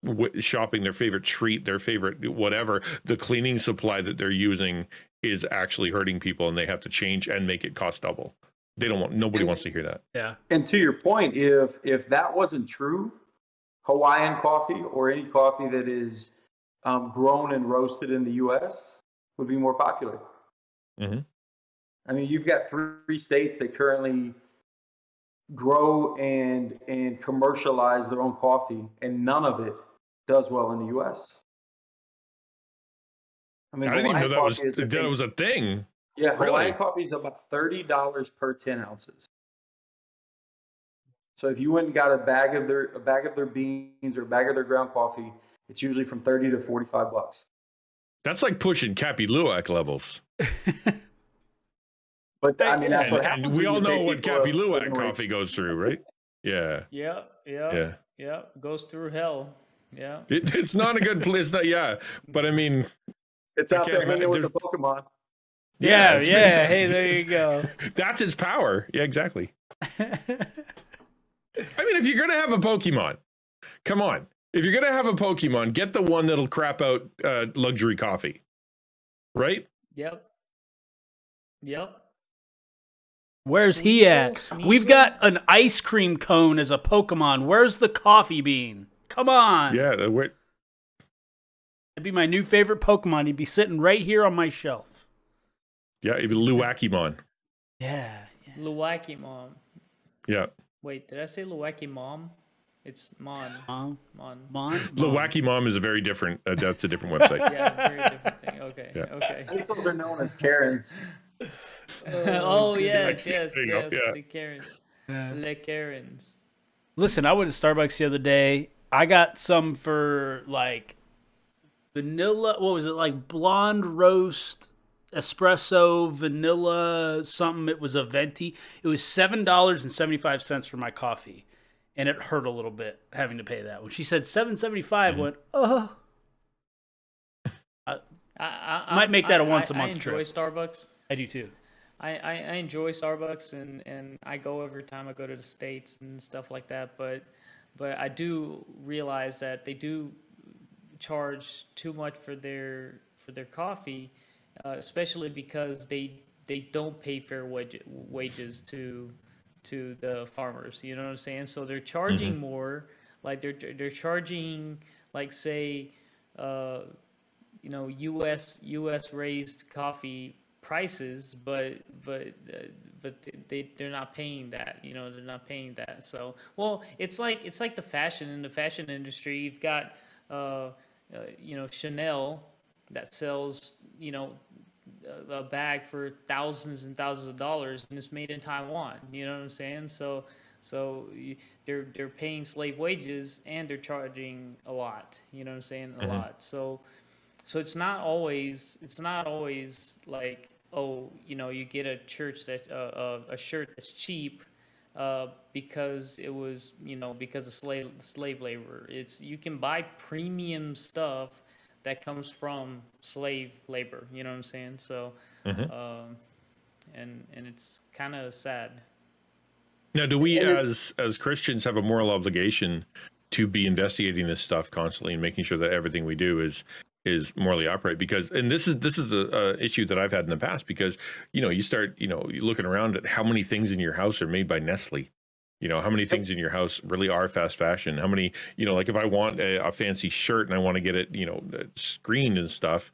[SPEAKER 4] w- shopping, their favorite treat, their favorite whatever, the cleaning supply that they're using is actually hurting people and they have to change and make it cost double. They don't want nobody wants to hear that.
[SPEAKER 1] yeah,
[SPEAKER 2] And to your point, if if that wasn't true, Hawaiian coffee or any coffee that is um, grown and roasted in the U.S. would be more popular.
[SPEAKER 4] Mhm.
[SPEAKER 2] I mean, you've got three states that currently grow and and commercialize their own coffee, and none of it does well in the U.S. I mean,
[SPEAKER 4] I didn't even know that was
[SPEAKER 2] coffee is, I
[SPEAKER 4] that
[SPEAKER 2] think-
[SPEAKER 4] was a thing.
[SPEAKER 2] Yeah, Hawaiian
[SPEAKER 4] Really?
[SPEAKER 2] coffee is about thirty dollars per ten ounces. So if you went and got a bag of their a bag of their beans or a bag of their ground coffee, it's usually from thirty to forty five bucks.
[SPEAKER 4] That's like pushing Kopi Luwak levels.
[SPEAKER 2] But I mean, that's
[SPEAKER 4] And,
[SPEAKER 2] what
[SPEAKER 4] and
[SPEAKER 2] happens.
[SPEAKER 4] we all know what
[SPEAKER 2] people Kopi
[SPEAKER 4] Luwak
[SPEAKER 2] living wage.
[SPEAKER 4] coffee goes through, right? Yeah.
[SPEAKER 3] Yeah. Yeah.
[SPEAKER 4] Yeah.
[SPEAKER 3] yep. Goes through hell. Yeah.
[SPEAKER 4] It, it's not a good place. Not, yeah. But I mean,
[SPEAKER 2] It's
[SPEAKER 4] I
[SPEAKER 2] out there hanging with
[SPEAKER 4] imagine-
[SPEAKER 2] the Pokemon.
[SPEAKER 3] Yeah,
[SPEAKER 4] it's-
[SPEAKER 3] yeah. Hey, there you go.
[SPEAKER 4] that's its power. Yeah, exactly. I mean, if you're gonna have a Pokemon, come on. If you're gonna have a Pokemon, get the one that'll crap out uh, luxury coffee, right?
[SPEAKER 3] Yep. Yep.
[SPEAKER 1] Where's he at?
[SPEAKER 3] Sneasel,
[SPEAKER 1] We've got an ice cream cone as a Pokemon. Where's the coffee bean? Come on.
[SPEAKER 4] Yeah. the- where-
[SPEAKER 1] It'd be my new favorite Pokemon. He'd be sitting right here on my shelf.
[SPEAKER 4] Yeah. Even Luwakimon.
[SPEAKER 1] Yeah. yeah.
[SPEAKER 3] Luwaki mom.
[SPEAKER 4] Yeah.
[SPEAKER 3] Wait, did I say Luwaki mom? It's Mon.
[SPEAKER 1] Mom,
[SPEAKER 3] Mon.
[SPEAKER 1] Mon,
[SPEAKER 4] Luwakimom is a very different. Uh, that's a different website.
[SPEAKER 3] Yeah, very different thing. Okay.
[SPEAKER 4] Yeah.
[SPEAKER 3] Okay.
[SPEAKER 2] I think those are known as Karens.
[SPEAKER 3] oh yes, yes, yes.
[SPEAKER 4] yeah.
[SPEAKER 3] The Karen. Le Karens.
[SPEAKER 1] Listen, I went to Starbucks the other day. I got some for like vanilla. What was it like? Blonde roast espresso vanilla something. It was a venti. It was seven dollars and seventy five cents for my coffee, and it hurt a little bit having to pay that. When she said seven seventy five,
[SPEAKER 4] Mm-hmm.
[SPEAKER 1] went oh.
[SPEAKER 3] I, I,
[SPEAKER 1] Might make that a once a
[SPEAKER 3] I-
[SPEAKER 1] month
[SPEAKER 3] I enjoy
[SPEAKER 1] trip.
[SPEAKER 3] Starbucks.
[SPEAKER 1] I do too.
[SPEAKER 3] I, I, I enjoy Starbucks and, and I go every time I go to the States and stuff like that. But but I do realize that they do charge too much for their for their coffee, uh, especially because they they don't pay fair wage, wages to to the farmers. You know what I'm saying? So they're charging more. Like they're they're charging like say. Uh, you know U.S. U.S. raised coffee prices, but but uh, but they they're not paying that. You know they're not paying that. So well, it's like it's like the fashion in the fashion industry. You've got uh, uh you know Chanel that sells you know a, a bag for thousands and thousands of dollars, and it's made in Taiwan. You know what I'm saying? So so you, they're they're paying slave wages and they're charging a lot. You know what I'm saying? A lot. So so it's not always it's not always like oh you know you get a church that uh, uh, a shirt that's cheap uh, because it was you know because of slave slave labor it's you can buy premium stuff that comes from slave labor you know what i'm saying so um, and and it's kind of sad
[SPEAKER 4] Now, do we as as Christians have a moral obligation to be investigating this stuff constantly and making sure that everything we do is is morally upright? Because and this is this is a, a issue that I've had in the past because you know you start you know looking around at how many things in your house are made by Nestle. You know how many things in your house really are fast fashion. How many you know like if I want a, a fancy shirt and I want to get it you know uh, screened and stuff,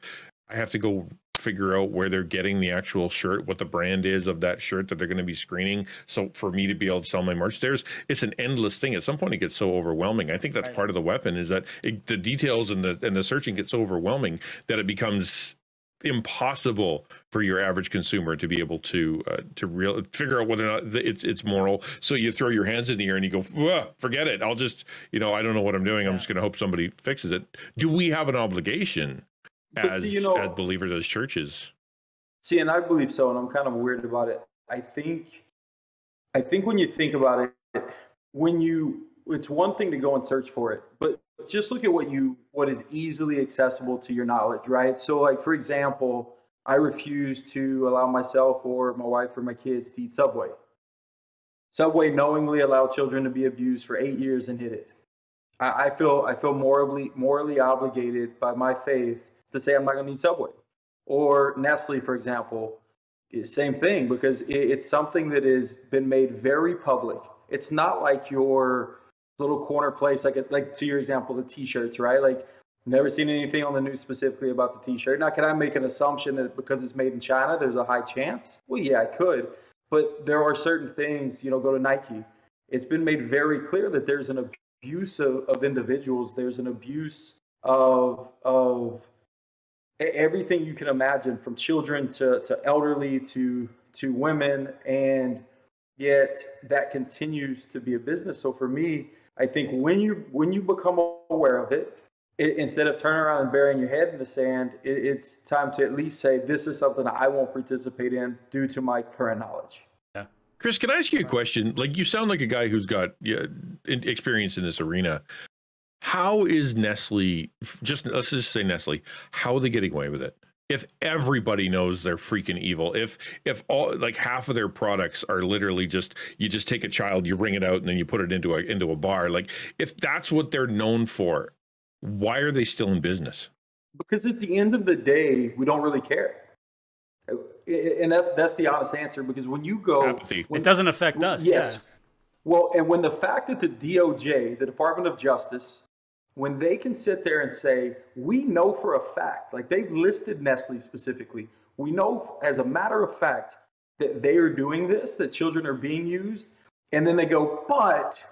[SPEAKER 4] I have to go figure out where they're getting the actual shirt, what the brand is of that shirt that they're going to be screening. So for me to be able to sell my merch, there's it's an endless thing. At some point, it gets so overwhelming. I think that's
[SPEAKER 1] Right.
[SPEAKER 4] part of the weapon is that it, the details and the and the searching gets so overwhelming that it becomes impossible for your average consumer to be able to uh, to real figure out whether or not the- it's it's moral. So you throw your hands in the air and you go, "Ugh, forget it. I'll just you know I don't know what I'm doing. I'm
[SPEAKER 1] Yeah.
[SPEAKER 4] just going to hope somebody fixes it. Do we have an obligation as
[SPEAKER 2] see, you know-
[SPEAKER 4] as believers as churches?
[SPEAKER 2] See, and I believe so, and I'm kind of weird about it. I think, I think when you think about it, when you, it's one thing to go and search for it, but just look at what you, what is easily accessible to your knowledge, right? So, like for example, I refuse to allow myself or my wife or my kids to eat Subway. Subway knowingly allowed children to be abused for eight years and hid it. I, I feel, I feel morally, morally obligated by my faith to say I'm not going to eat Subway or Nestle, for example, is same thing because it, it's something that has been made very public. It's not like your little corner place, like like to your example, the T-shirts, right? Like never seen anything on the news specifically about the T-shirt. Now, can I make an assumption that because it's made in China, there's a high chance? Well, yeah, I could, but there are certain things. You know, go to Nike. It's been made very clear that there's an abuse of, of individuals. There's an abuse of of everything you can imagine from children to, to elderly to to women and yet that continues to be a business so for me i think when you when you become aware of it, it instead of turning around and burying your head in the sand it, it's time to at least say this is something i won't participate in due to my current knowledge Yeah,
[SPEAKER 4] Chris, can I ask you a question? Like, you sound like a guy who's got yeah, experience in this arena. How is Nestle? Just let's just say Nestle. How are they getting away with it? If everybody knows they're freaking evil, if if all like half of their products are literally just you just take a child, you wring it out, and then you put it into a into a bar. Like, if that's what they're known for, why are they still in business?
[SPEAKER 2] because at the end of the day we don't really care uh, I- I- and that's that's the honest answer because when you go
[SPEAKER 4] Apathy.
[SPEAKER 2] when-
[SPEAKER 1] It doesn't affect us.
[SPEAKER 2] Yes.
[SPEAKER 1] Yeah.
[SPEAKER 2] Well, and when the fact that the DOJ, the Department of Justice, when they can sit there and say, we know for a fact, like they've listed Nestle specifically, we know as a matter of fact that they are doing this, that children are being used, and then they go, but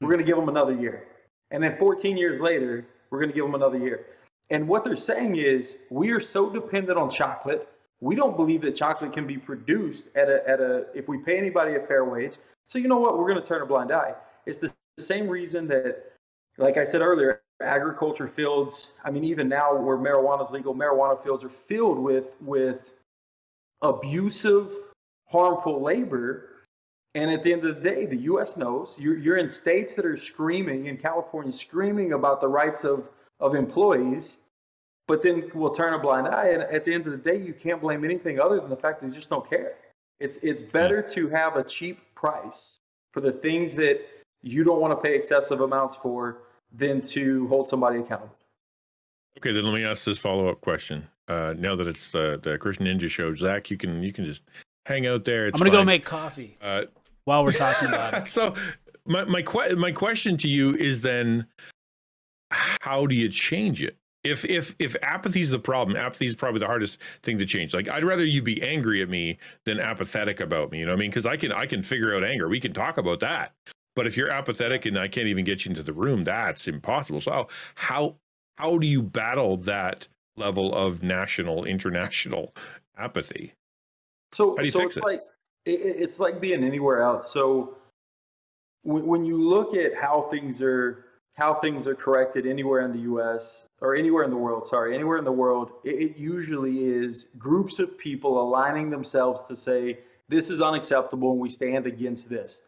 [SPEAKER 2] we're going to give them another year. And then 14 years later, we're going to give them another year. And what they're saying is, we are so dependent on chocolate. We don't believe that chocolate can be produced at a, at a if we pay anybody a fair wage. So you know what? We're going to turn a blind eye. It's the same reason that, like I said earlier, agriculture fields. I mean, even now where marijuana is legal, marijuana fields are filled with with abusive, harmful labor. And at the end of the day, the U.S. knows you're, you're in states that are screaming, in California, screaming about the rights of, of employees, but then we'll turn a blind eye. And at the end of the day, you can't blame anything other than the fact that they just don't care. It's, it's better to have a cheap price for the things that you don't want to pay excessive amounts for than to hold somebody accountable.
[SPEAKER 4] Okay, then let me ask this follow up question. Uh, now that it's the the Christian Ninja Show, Zach, you can you can just hang out there. It's
[SPEAKER 1] I'm gonna go make coffee
[SPEAKER 4] Uh,
[SPEAKER 1] while we're talking about it.
[SPEAKER 4] so my my que- my question to you is then how do you change it if if if apathy is the problem apathy is probably the hardest thing to change like i'd rather you be angry at me than apathetic about me you know what i mean because i can i can figure out anger we can talk about that but if you're apathetic and i can't even get you into the room that's impossible so how how do you battle that level of national international apathy
[SPEAKER 2] So,
[SPEAKER 4] How do you
[SPEAKER 2] so it's
[SPEAKER 4] it?
[SPEAKER 2] like it- it's like being anywhere else. So when, when you look at how things are how things are corrected anywhere in the U.S. or anywhere in the world, sorry, anywhere in the world, it, it usually is groups of people aligning themselves to say this is unacceptable and we stand against this.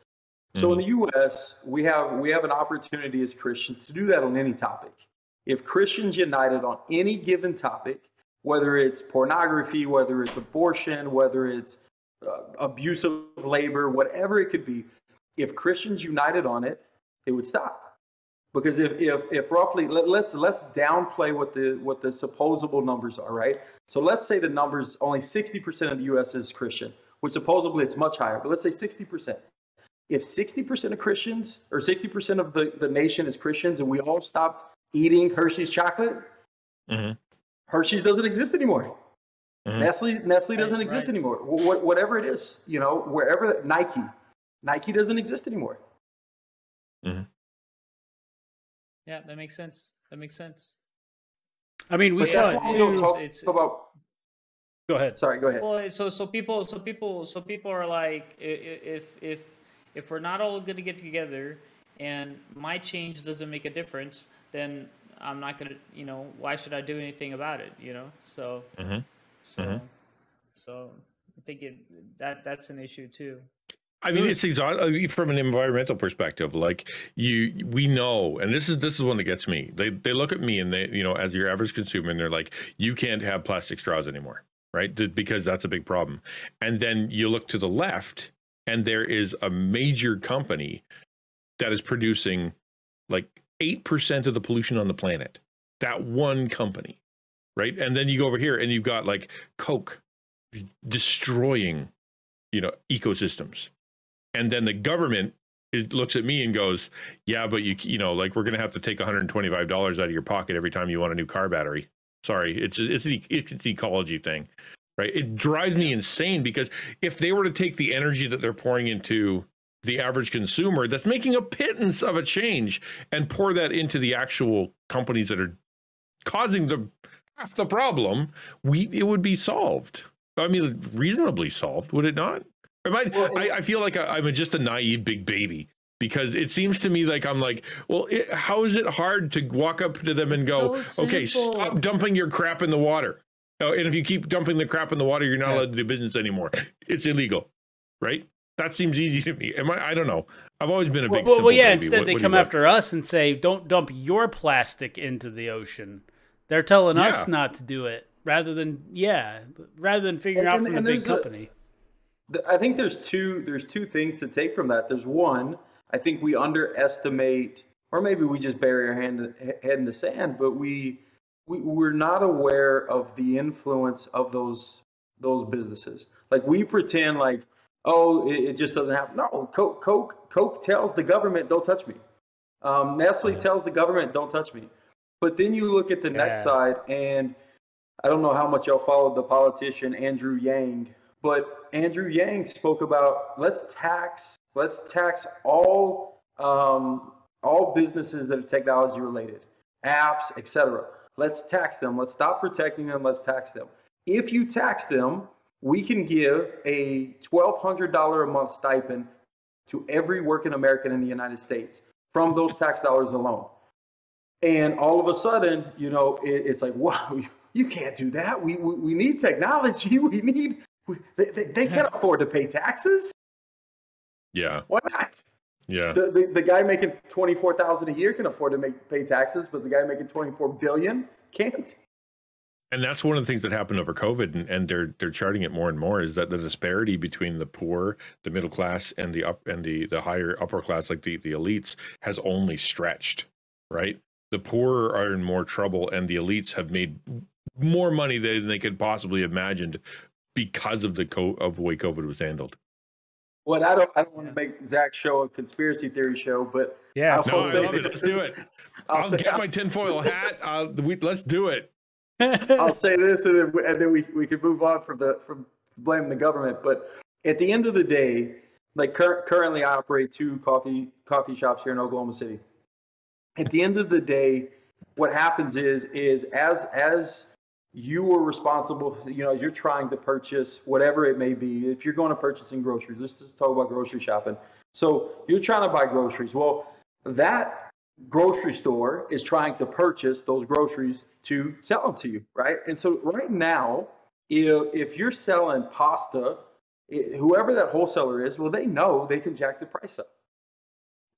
[SPEAKER 2] So in the U.S., we have we have an opportunity as Christians to do that on any topic. If Christians united on any given topic, whether it's pornography, whether it's abortion, whether it's uh, abuse of labor, whatever it could be, if Christians united on it, it would stop. Because if if, if roughly let, let's let's downplay what the what the supposable numbers are, right? So let's say the numbers only 60% of the US is Christian, which supposedly it's much higher, but let's say 60%. If 60% of Christians or 60% of the, the nation is Christians and we all stopped eating Hershey's chocolate,
[SPEAKER 4] Mhm.
[SPEAKER 2] Hershey's doesn't exist anymore. Mm-hmm. Nestle, Nestle doesn't right, exist right. anymore. Wh- whatever it is, you know, wherever Nike, Nike doesn't exist anymore.
[SPEAKER 3] Mm-hmm. Yeah, that makes sense. That makes sense.
[SPEAKER 1] I mean, we but saw it too.
[SPEAKER 2] It's, about.
[SPEAKER 1] Go ahead.
[SPEAKER 2] Sorry, go ahead.
[SPEAKER 3] Well, so so people, so people, so people are like, if if if we're not all going to get together, and my change doesn't make a difference, then I'm not gonna, you know, why should I do anything about it? You know, so, mm-hmm. so, mm-hmm. so I think it that that's an issue too.
[SPEAKER 4] I mean, it's exhausting from an environmental perspective. Like you, we know, and this is this is one that gets me. They they look at me and they, you know, as your average consumer, and they're like, you can't have plastic straws anymore, right? Because that's a big problem. And then you look to the left, and there is a major company that is producing like 8% of the pollution on the planet. That one company, right? And then you go over here and you've got like Coke destroying, you know, ecosystems. And then the government is, looks at me and goes, "Yeah, but you you know, like we're going to have to take $125 out of your pocket every time you want a new car battery." Sorry, it's it's an, it's an ecology thing, right? It drives me insane because if they were to take the energy that they're pouring into the average consumer that's making a pittance of a change and pour that into the actual companies that are causing the half the problem, we it would be solved. I mean, reasonably solved, would it not? Am I, well, I, I feel like I, am just a naive big baby because it seems to me like I'm like, well, it, how is it hard to walk up to them and go, so okay, stop dumping your crap in the water. Oh, and if you keep dumping the crap in the water, you're not allowed to do business anymore. It's illegal, right? That seems easy to me. Am I? I don't know. I've always been a big.
[SPEAKER 1] Well, well yeah.
[SPEAKER 4] Baby.
[SPEAKER 1] Instead,
[SPEAKER 4] what,
[SPEAKER 1] they
[SPEAKER 4] what
[SPEAKER 1] come after us and say, "Don't dump your plastic into the ocean." They're telling yeah. us not to do it, rather than yeah, rather than figuring and, out from the big company.
[SPEAKER 2] A, I think there's two. There's two things to take from that. There's one. I think we underestimate, or maybe we just bury our hand, head in the sand, but we, we we're not aware of the influence of those those businesses. Like we pretend like oh, it, it, just doesn't happen. No, Coke, Coke, Coke tells the government, don't touch me. Um, Nestle tells the government, don't touch me. But then you look at the yeah. next side, and I don't know how much y'all followed the politician Andrew Yang, but Andrew Yang spoke about let's tax, let's tax all um, all businesses that are technology related, apps, etc. Let's tax them. Let's stop protecting them. Let's tax them. If you tax them, we can give a $1,200 a month stipend to every working American in the United States from those tax dollars alone. And all of a sudden, you know, it, it's like, wow, you can't do that. We, we, we need technology. We need, we, they, they can't afford to pay taxes.
[SPEAKER 4] Yeah.
[SPEAKER 2] Why not?
[SPEAKER 4] Yeah.
[SPEAKER 2] The, the, the guy making 24,000 a year can afford to make pay taxes, but the guy making 24 billion can't.
[SPEAKER 4] And that's one of the things that happened over COVID, and, and, they're they're charting it more and more. Is that the disparity between the poor, the middle class, and the up and the the higher upper class, like the the elites, has only stretched. Right, the poor are in more trouble, and the elites have made more money than they could possibly have imagined because of the co- of the way COVID was handled.
[SPEAKER 2] Well, I don't I don't want to make Zach show a conspiracy theory show, but
[SPEAKER 4] yeah, no, I love it. Let's do it. I'll, I'll get my tinfoil hat. Uh, we, let's do it.
[SPEAKER 2] I'll say this, and then, and then we we can move on from the from blaming the government. But at the end of the day, like cur- currently, I operate two coffee coffee shops here in Oklahoma City. At the end of the day, what happens is is as as you are responsible, you know, as you're trying to purchase whatever it may be. If you're going to purchasing groceries, let's just talk about grocery shopping. So you're trying to buy groceries. Well, that grocery store is trying to purchase those groceries to sell them to you, right? And so right now, if, if you're selling pasta, it, whoever that wholesaler is, well, they know they can jack the price up.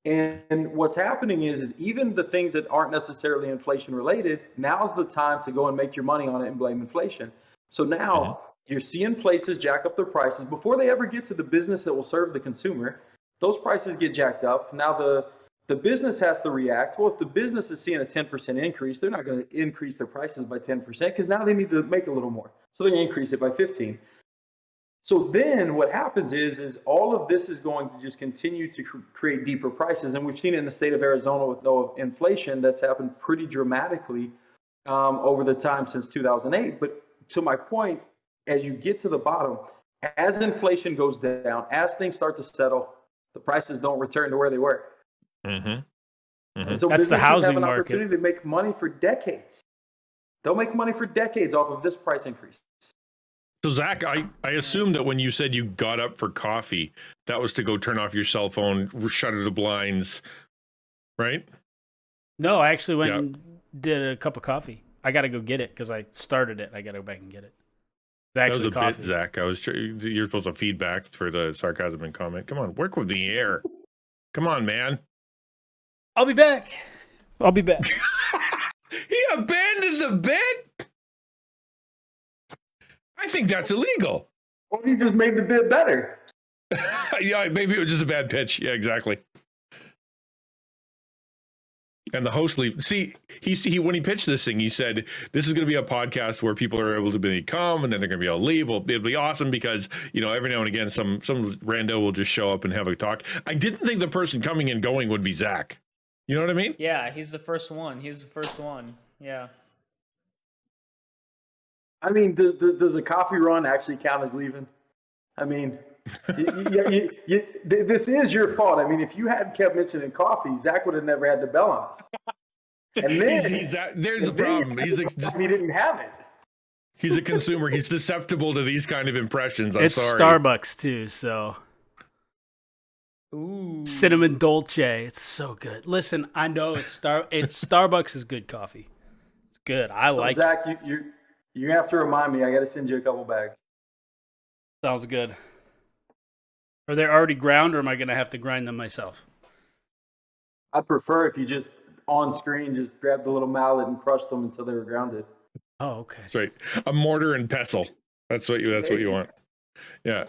[SPEAKER 2] And, what's happening is, is even the things that aren't necessarily inflation related, now's the time to go and make your money on it and blame inflation. So now mm-hmm. you're seeing places jack up their prices before they ever get to the business that will serve the consumer. Those prices get jacked up. Now the the business has to react. Well, if the business is seeing a 10% increase, they're not going to increase their prices by 10% because now they need to make a little more. So they increase it by 15. So then what happens is, is all of this is going to just continue to cr- create deeper prices. And we've seen it in the state of Arizona with no inflation that's happened pretty dramatically um, over the time since 2008. But to my point, as you get to the bottom, as inflation goes down, as things start to settle, the prices don't return to where they were.
[SPEAKER 4] Mm-hmm.
[SPEAKER 2] And so
[SPEAKER 1] That's the housing
[SPEAKER 2] have an
[SPEAKER 1] market.
[SPEAKER 2] opportunity to make money for decades. They'll make money for decades off of this price increase.
[SPEAKER 4] So Zach, I, I assume that when you said you got up for coffee, that was to go turn off your cell phone, shutter the blinds, right?
[SPEAKER 1] No, I actually went
[SPEAKER 4] Yeah.
[SPEAKER 1] and did a cup of coffee. I got to go get it because I started it. I got to go back and get it. It's
[SPEAKER 4] That was a
[SPEAKER 1] coffee.
[SPEAKER 4] bit, Zach. I was you're supposed to feedback for the sarcasm and comment. Come on, work with the air. Come on, man.
[SPEAKER 1] I'll be back. I'll be back.
[SPEAKER 4] he abandoned the bit. I think that's illegal.
[SPEAKER 2] Or he just made the bid better.
[SPEAKER 4] yeah, maybe it was just a bad pitch. Yeah, exactly. And the host leave. See, he he when he pitched this thing, he said this is going to be a podcast where people are able to be come and then they're going to be able to leave. Well, it'll be awesome because you know every now and again some some rando will just show up and have a talk. I didn't think the person coming and going would be Zach. You know what I mean?
[SPEAKER 3] Yeah, he's the first one. He was the first one. Yeah.
[SPEAKER 2] I mean, does, does, does a coffee run actually count as leaving? I mean, you, you, you, you, this is your fault. I mean, if you hadn't kept mentioning coffee, Zach would have never had the bell on us. And then,
[SPEAKER 4] He's, uh, he's a- there's a
[SPEAKER 2] then
[SPEAKER 4] problem. He's ex-
[SPEAKER 2] he didn't have it.
[SPEAKER 4] he's a consumer. He's susceptible to these kind of impressions. I'm
[SPEAKER 1] it's
[SPEAKER 4] sorry.
[SPEAKER 1] Starbucks too, so
[SPEAKER 3] Ooh.
[SPEAKER 1] cinnamon dolce. It's so good. Listen, I know it's star. It's Starbucks is good coffee. It's good. I
[SPEAKER 2] So,
[SPEAKER 1] like. it.
[SPEAKER 2] Zach, you, you, you have to remind me. I got to send you a couple bags.
[SPEAKER 1] Sounds good. Are they already ground, or am I gonna have to grind them myself?
[SPEAKER 2] I'd prefer if you just on screen just grabbed the little mallet and crushed them until they were grounded.
[SPEAKER 1] Oh, okay.
[SPEAKER 4] That's right. A mortar and pestle. That's what you. That's what you want. Yeah.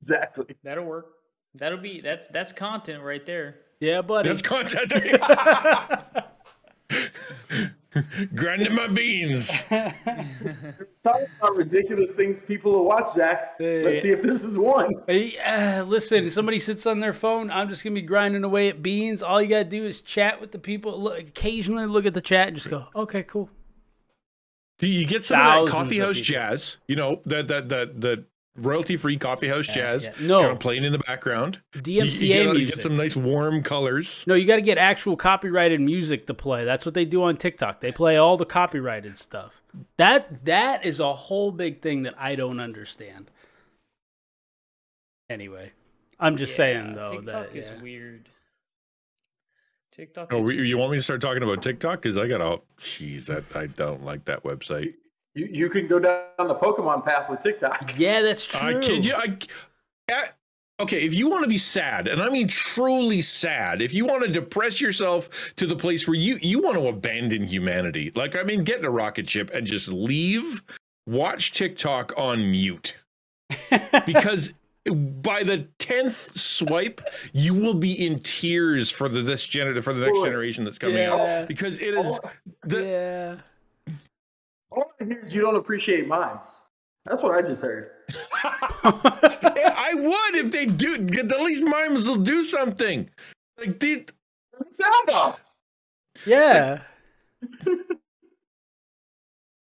[SPEAKER 2] Exactly.
[SPEAKER 3] That'll work. That'll be that's that's content right there.
[SPEAKER 1] Yeah, buddy.
[SPEAKER 4] That's content. Grinding my beans.
[SPEAKER 2] Talk about ridiculous things people will watch, Zach. Let's see if this is one.
[SPEAKER 1] Hey, uh, listen, if somebody sits on their phone, I'm just gonna be grinding away at beans. All you gotta do is chat with the people. Look, occasionally look at the chat and just go, "Okay, cool."
[SPEAKER 4] You get some of that coffee
[SPEAKER 1] of
[SPEAKER 4] house jazz? You know that that that that royalty free coffee house jazz.
[SPEAKER 1] yeah. No.
[SPEAKER 4] kind of playing in the background. You-
[SPEAKER 1] DMCA
[SPEAKER 4] you, get,
[SPEAKER 1] music.
[SPEAKER 4] get some nice warm colors.
[SPEAKER 1] No, you got to get actual copyrighted music to play. That's what they do on TikTok. They play all the copyrighted stuff. That that is a whole big thing that I don't understand. Anyway, I'm just saying
[SPEAKER 3] Yeah,
[SPEAKER 1] though
[SPEAKER 3] TikTok
[SPEAKER 1] that
[SPEAKER 3] is
[SPEAKER 1] yeah.
[SPEAKER 3] weird. TikTok.
[SPEAKER 4] Oh, you want me to start talking about TikTok? Because I got a. Jeez, that I don't like that website.
[SPEAKER 2] You, you could go down the Pokemon path with TikTok.
[SPEAKER 1] yeah, that's true.
[SPEAKER 4] I kid you. I, eh, okay, if you want to be sad, and I mean truly sad, if you want to depress yourself to the place where you you want to abandon humanity, like I mean, get in a rocket ship and just leave. Watch TikTok on mute because by the tenth swipe, you will be in tears for the this gener- for the next generation that's coming
[SPEAKER 1] Yeah.
[SPEAKER 4] out because it is the
[SPEAKER 1] yeah.
[SPEAKER 2] All I hear is you don't appreciate mimes. That's what I just heard.
[SPEAKER 4] I would if they do. At least mimes will do something. Like these.
[SPEAKER 2] Sound off.
[SPEAKER 1] Yeah.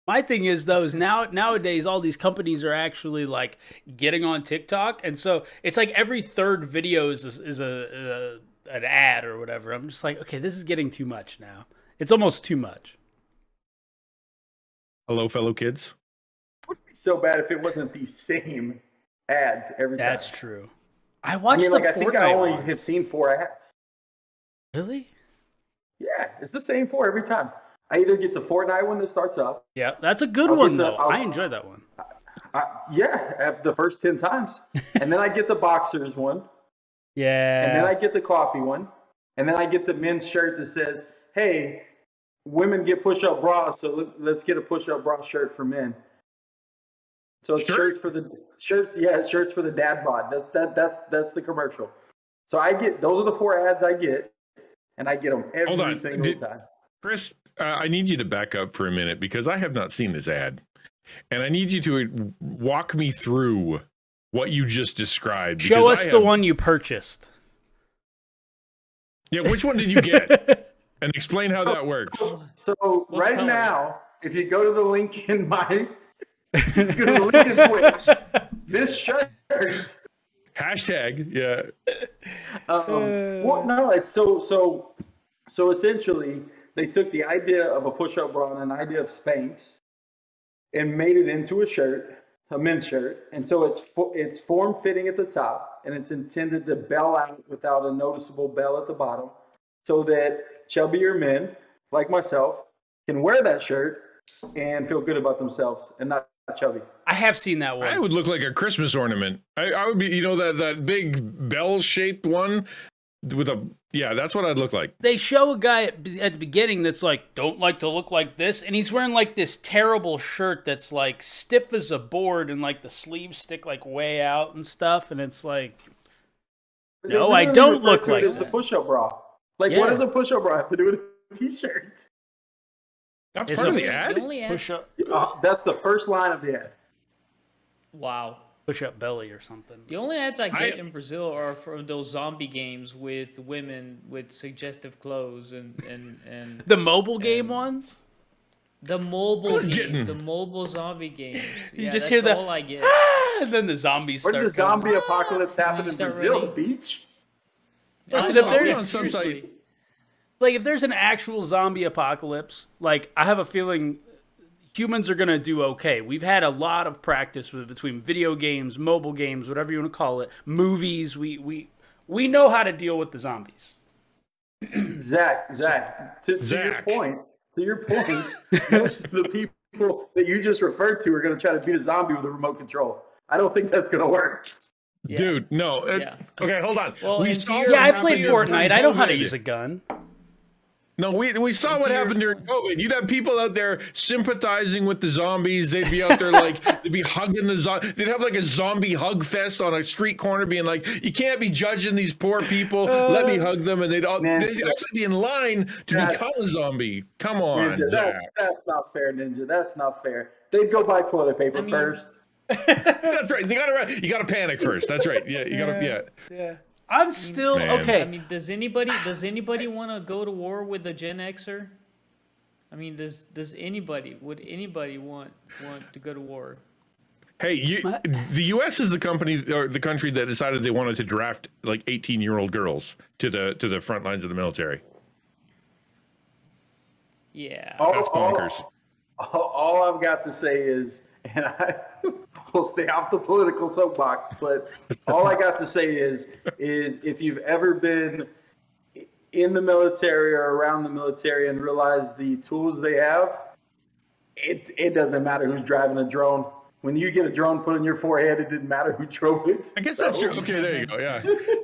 [SPEAKER 1] My thing is though is now nowadays all these companies are actually like getting on TikTok, and so it's like every third video is a, is a, a an ad or whatever. I'm just like, okay, this is getting too much now. It's almost too much.
[SPEAKER 4] Hello, fellow kids.
[SPEAKER 2] It Would be so bad if it wasn't the same ads every time.
[SPEAKER 1] That's true. I
[SPEAKER 2] I
[SPEAKER 1] watched
[SPEAKER 2] mean, like
[SPEAKER 1] the
[SPEAKER 2] I think
[SPEAKER 1] Fortnite
[SPEAKER 2] I only
[SPEAKER 1] ones.
[SPEAKER 2] have seen four ads.
[SPEAKER 1] Really?
[SPEAKER 2] Yeah, it's the same four every time. I either get the Fortnite one that starts up.
[SPEAKER 1] Yeah, that's a good
[SPEAKER 2] I'll
[SPEAKER 1] one
[SPEAKER 2] the-
[SPEAKER 1] though.
[SPEAKER 2] I'll-
[SPEAKER 1] I enjoyed that one.
[SPEAKER 2] I, yeah, the first ten times, and then I get the boxers one, Yeah. and then I get the coffee one, and then I get the men's shirt that says, "Hey, women get push-up bras, so let- let's get a push-up bra shirt for men." So it's
[SPEAKER 4] Shirt?
[SPEAKER 2] shirts for the shirts, yeah, shirts for the dad bod. That's that that's that's the commercial. So I get those are the four ads I get, and I get them every
[SPEAKER 4] Hold on.
[SPEAKER 2] single
[SPEAKER 4] Did-
[SPEAKER 2] time.
[SPEAKER 4] Chris, uh, I need you to back up for a minute because I have not seen this ad. And I need you to walk me through what you just described.
[SPEAKER 1] Show
[SPEAKER 4] because
[SPEAKER 1] us
[SPEAKER 4] I
[SPEAKER 1] the one you purchased.
[SPEAKER 4] Yeah, which one did you get? and explain how that works.
[SPEAKER 2] So right
[SPEAKER 3] color?
[SPEAKER 2] now, if you go to the link in my Gonna in Twitch. This shirt.
[SPEAKER 4] Hashtag, yeah.
[SPEAKER 2] Um, well, no, it's so so so essentially they took the idea of a push-up bra and an idea of Spanx and made it into a shirt, a men's shirt, and so it's fo- it's form-fitting at the top and it's intended to bell out without a noticeable bell at the bottom, so that chubbier men like myself can wear that shirt and feel good about themselves and not chubby.
[SPEAKER 1] I have seen that one.
[SPEAKER 4] I would look like a Christmas ornament. I, I would be, you know, that that big bell shaped one with a yeah. That's what I'd look like.
[SPEAKER 1] they show a guy at, at the beginning that's like, don't like to look like this. And he's wearing like this terrible shirt that's like stiff as a board and like the sleeves stick like way out and stuff. And it's like, No, I don't look
[SPEAKER 2] to it
[SPEAKER 1] like
[SPEAKER 2] as the push-up bra. Like,
[SPEAKER 1] Yeah.
[SPEAKER 2] what does a push-up bra have to do with a t-shirt?
[SPEAKER 4] That's
[SPEAKER 1] It's
[SPEAKER 4] part
[SPEAKER 1] a-
[SPEAKER 4] of the
[SPEAKER 3] The
[SPEAKER 4] ad.
[SPEAKER 3] only ad-
[SPEAKER 1] push up,
[SPEAKER 2] Uh, that's the first line of the ad.
[SPEAKER 3] Wow.
[SPEAKER 1] push up belly or something.
[SPEAKER 3] The only ads I get
[SPEAKER 4] I-
[SPEAKER 3] in Brazil are from those zombie games with women with suggestive clothes and and and
[SPEAKER 1] The mobile game ones?
[SPEAKER 3] the mobile
[SPEAKER 4] was
[SPEAKER 3] games,
[SPEAKER 4] getting-
[SPEAKER 3] the mobile zombie games.
[SPEAKER 1] You
[SPEAKER 3] yeah,
[SPEAKER 1] just
[SPEAKER 3] that's
[SPEAKER 1] hear the-
[SPEAKER 3] all I get.
[SPEAKER 1] And then the zombies
[SPEAKER 2] Where did the
[SPEAKER 1] coming.
[SPEAKER 2] zombie apocalypse happen in Brazil?
[SPEAKER 3] running.
[SPEAKER 2] The beach?
[SPEAKER 1] Listen,
[SPEAKER 3] I
[SPEAKER 1] if
[SPEAKER 3] know,
[SPEAKER 1] there's-
[SPEAKER 4] on some site-
[SPEAKER 3] seriously.
[SPEAKER 1] Like if there's an actual zombie apocalypse, like I have a feeling humans are gonna do okay. We've had a lot of practice with between video games, mobile games, whatever you want to call it, movies. We we we know how to deal with the zombies.
[SPEAKER 2] Zach, Zach, to, to your point, to your point, most of the people that you just referred to are going to try to beat a zombie with a remote control. I don't think that's going to work.
[SPEAKER 3] Yeah.
[SPEAKER 4] Dude, no. uh,
[SPEAKER 3] Yeah.
[SPEAKER 4] Okay, hold on.
[SPEAKER 3] Well,
[SPEAKER 4] we saw.
[SPEAKER 1] Yeah, I played Fortnite. I know how to use a gun.
[SPEAKER 4] No, we we saw what happened during COVID. You'd have people out there sympathizing with the zombies. They'd be out there like they'd be hugging the zombie. They'd have like a zombie hug fest on a street corner, being like, "You can't be judging these poor people. Let me uh, hug them." And they'd all
[SPEAKER 2] Man,
[SPEAKER 4] they'd actually be in line to
[SPEAKER 2] That's-
[SPEAKER 4] become a zombie. Come on,
[SPEAKER 2] Ninja, that's, that's not fair, Ninja. That's not fair. They'd go buy toilet paper
[SPEAKER 3] mean-
[SPEAKER 2] first.
[SPEAKER 4] That's right. You gotta you gotta panic first. That's right. Yeah, you gotta yeah.
[SPEAKER 1] Yeah. I'm still
[SPEAKER 4] Man.
[SPEAKER 1] okay.
[SPEAKER 3] I mean, does anybody does anybody want to go to war with a Gen Xer? I mean, does does anybody would anybody want want to go to war?
[SPEAKER 4] Hey, you, the U.S. is the company or the country that decided they wanted to draft like 18 year old girls to the to the front lines of the military.
[SPEAKER 3] Yeah.
[SPEAKER 2] All,
[SPEAKER 4] That's
[SPEAKER 2] all-
[SPEAKER 4] bonkers.
[SPEAKER 2] all, all I've got to say is, and I will stay off the political soapbox, but all I got to say is, is if you've ever been in the military or around the military and realize the tools they have, it it doesn't matter who's driving a drone. When you get a drone put on your forehead, it didn't matter who drove it.
[SPEAKER 4] I guess that's true. Okay, there you go. Yeah.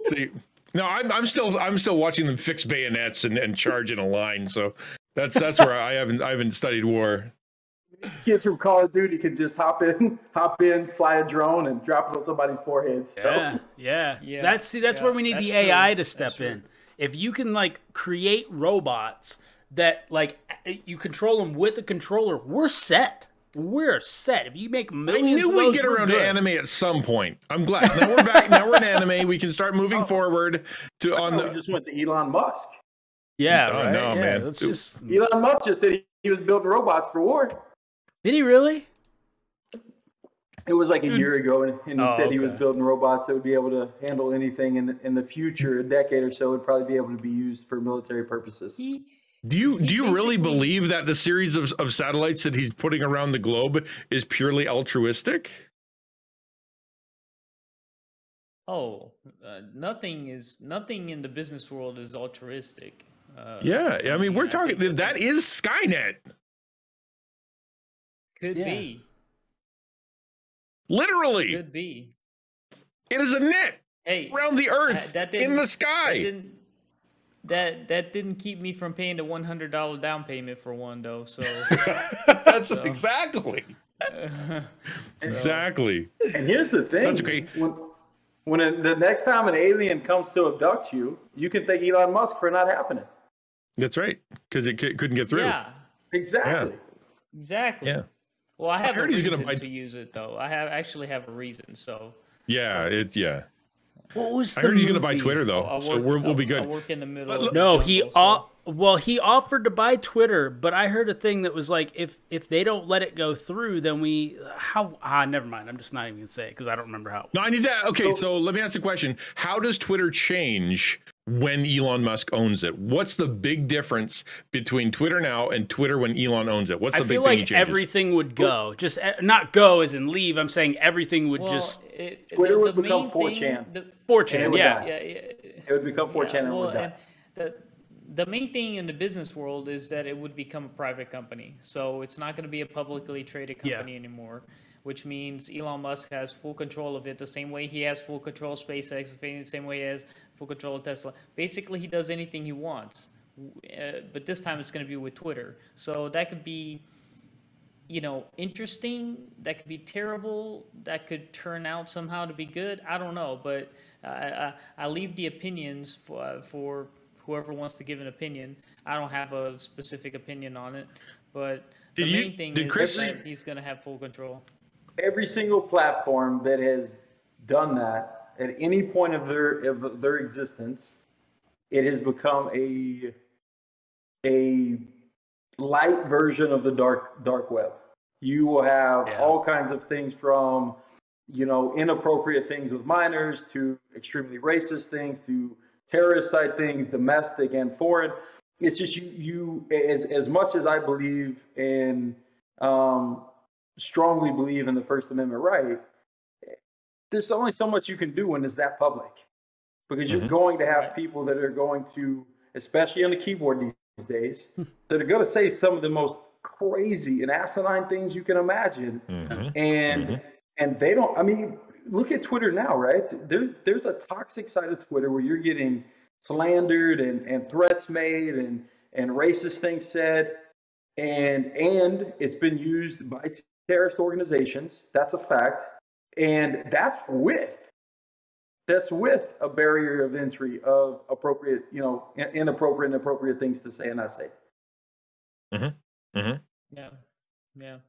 [SPEAKER 4] See, no, I'm, I'm still I'm still watching them fix bayonets and, and charge in a line. So that's that's where I haven't I haven't studied war.
[SPEAKER 2] These kids from Call of Duty can just hop in, hop in, fly a drone, and drop it on somebody's forehead. So.
[SPEAKER 1] Yeah, yeah,
[SPEAKER 3] Yeah,
[SPEAKER 1] That's see, that's
[SPEAKER 3] yeah,
[SPEAKER 1] where we need
[SPEAKER 3] that's
[SPEAKER 1] the
[SPEAKER 3] true,
[SPEAKER 1] AI to
[SPEAKER 3] that's
[SPEAKER 1] step
[SPEAKER 3] true.
[SPEAKER 1] in. If you can like create robots that like you control them with a controller, we're set. We're set. If you make millions,
[SPEAKER 4] I
[SPEAKER 1] knew
[SPEAKER 4] we'd get around
[SPEAKER 1] good.
[SPEAKER 4] to anime at some point. I'm glad. Now we're back. Now we're in anime. We can start moving oh. forward to on
[SPEAKER 2] we
[SPEAKER 4] the.
[SPEAKER 2] just went to Elon Musk.
[SPEAKER 1] Yeah,
[SPEAKER 4] Oh,
[SPEAKER 1] right?
[SPEAKER 4] no,
[SPEAKER 1] yeah,
[SPEAKER 4] man.
[SPEAKER 1] Let's just.
[SPEAKER 2] Elon Musk just said he, he was building robots for war.
[SPEAKER 1] Did he really?
[SPEAKER 2] It was like a year ago, and, and he
[SPEAKER 1] Oh,
[SPEAKER 2] said he was building robots that would be able to handle anything in the, in the future, a decade or so, would probably be able to be used for military purposes.
[SPEAKER 3] He,
[SPEAKER 4] Do you do you really believe that the series of, of satellites that he's putting around the globe is purely altruistic?
[SPEAKER 3] oh, uh, nothing is nothing in the business world is altruistic. Uh,
[SPEAKER 4] Yeah, I mean, we're
[SPEAKER 3] I think
[SPEAKER 4] talking. That is Skynet,
[SPEAKER 3] could
[SPEAKER 1] Yeah.
[SPEAKER 3] be,
[SPEAKER 4] literally.
[SPEAKER 3] could be.
[SPEAKER 4] It is a net
[SPEAKER 3] Hey,
[SPEAKER 4] around the Earth,
[SPEAKER 3] that
[SPEAKER 4] in
[SPEAKER 3] didn't-
[SPEAKER 4] the
[SPEAKER 3] that
[SPEAKER 4] sky.
[SPEAKER 3] didn't that that didn't keep me from paying the one hundred dollar down payment for one though. So
[SPEAKER 4] That's
[SPEAKER 3] So-
[SPEAKER 4] exactly, exactly.
[SPEAKER 2] And here's the thing:
[SPEAKER 4] That's okay.
[SPEAKER 2] When, when it, the next time an alien comes to abduct you, you can thank Elon Musk for not happening.
[SPEAKER 4] That's right, because it c- couldn't get through.
[SPEAKER 3] yeah,
[SPEAKER 2] Exactly.
[SPEAKER 3] exactly.
[SPEAKER 4] Yeah.
[SPEAKER 3] Well, I have a
[SPEAKER 4] heard he's gonna
[SPEAKER 3] reason
[SPEAKER 4] bite-
[SPEAKER 3] to use it though. I have actually have a reason. So
[SPEAKER 4] Yeah, it. Yeah.
[SPEAKER 1] What was
[SPEAKER 4] I
[SPEAKER 1] the
[SPEAKER 4] heard he's going to buy? Twitter though,
[SPEAKER 3] I
[SPEAKER 4] so
[SPEAKER 3] work-
[SPEAKER 4] we're, we'll be
[SPEAKER 3] I- I
[SPEAKER 4] good.
[SPEAKER 3] work in the middle.
[SPEAKER 4] But
[SPEAKER 3] of
[SPEAKER 4] look-
[SPEAKER 3] the
[SPEAKER 1] No, he
[SPEAKER 3] jungle, so-
[SPEAKER 1] o- well he offered to buy Twitter, but I heard a thing that was like if if they don't let it go through, then we how ah never mind. I'm just not even gonna say it because I don't remember how.
[SPEAKER 4] No, I need that. Okay, so let me ask the question: How does Twitter change when Elon Musk owns it? What's the big difference between Twitter now and Twitter when Elon owns it? What's
[SPEAKER 1] I
[SPEAKER 4] the
[SPEAKER 1] feel
[SPEAKER 4] big thing he
[SPEAKER 1] like
[SPEAKER 4] changes?
[SPEAKER 1] everything would go, just eh, not go as in leave. I'm saying everything would
[SPEAKER 3] Well,
[SPEAKER 1] just
[SPEAKER 3] it,
[SPEAKER 2] Twitter
[SPEAKER 3] the,
[SPEAKER 2] would
[SPEAKER 3] the
[SPEAKER 2] become
[SPEAKER 3] main
[SPEAKER 2] 4chan.
[SPEAKER 3] Thing, the,
[SPEAKER 2] And it
[SPEAKER 1] fortune. Yeah,
[SPEAKER 3] yeah, yeah.
[SPEAKER 2] It would become 4chan and it
[SPEAKER 3] well,
[SPEAKER 2] would die.
[SPEAKER 3] the the main thing in the business world is that it would become a private company. So it's not going to be a publicly traded
[SPEAKER 1] Yeah.
[SPEAKER 3] company anymore, which means Elon Musk has full control of it the same way he has full control of SpaceX, the same way he has full control of Tesla. Basically, he does anything he wants. Uh, but this time it's going to be with Twitter. So that could be you know, interesting. That could be terrible. That could turn out somehow to be good. I don't know, but I, I, I leave the opinions for for whoever wants to give an opinion. I don't have a specific opinion on it, but
[SPEAKER 4] Did
[SPEAKER 3] the
[SPEAKER 4] you-
[SPEAKER 3] main thing
[SPEAKER 4] did
[SPEAKER 3] is
[SPEAKER 4] Chris-
[SPEAKER 3] that he's going to have full control.
[SPEAKER 2] Every single platform that has done that at any point of their of their existence, it has become a a light version of the dark dark web. You will have
[SPEAKER 1] Yeah.
[SPEAKER 2] all kinds of things from you know inappropriate things with minors to extremely racist things to terrorist side things, domestic and foreign. It's just you you as as much as I believe in um, strongly believe in the First Amendment right. There's only so much you can do when it's that public, because you're
[SPEAKER 4] Mhm.
[SPEAKER 2] going to have people that are going to, especially on the keyboard these days, that are going to say some of the most crazy and asinine things you can imagine
[SPEAKER 4] Mhm.
[SPEAKER 2] and and they don't i mean look at twitter now right there, there's a toxic side of twitter where you're getting slandered and, and threats made and and racist things said and and it's been used by terrorist organizations that's a fact and that's with that's with a barrier of entry of appropriate you know in- inappropriate and appropriate things to say and not say
[SPEAKER 4] Mhm. Mhm.
[SPEAKER 3] Yeah, yeah,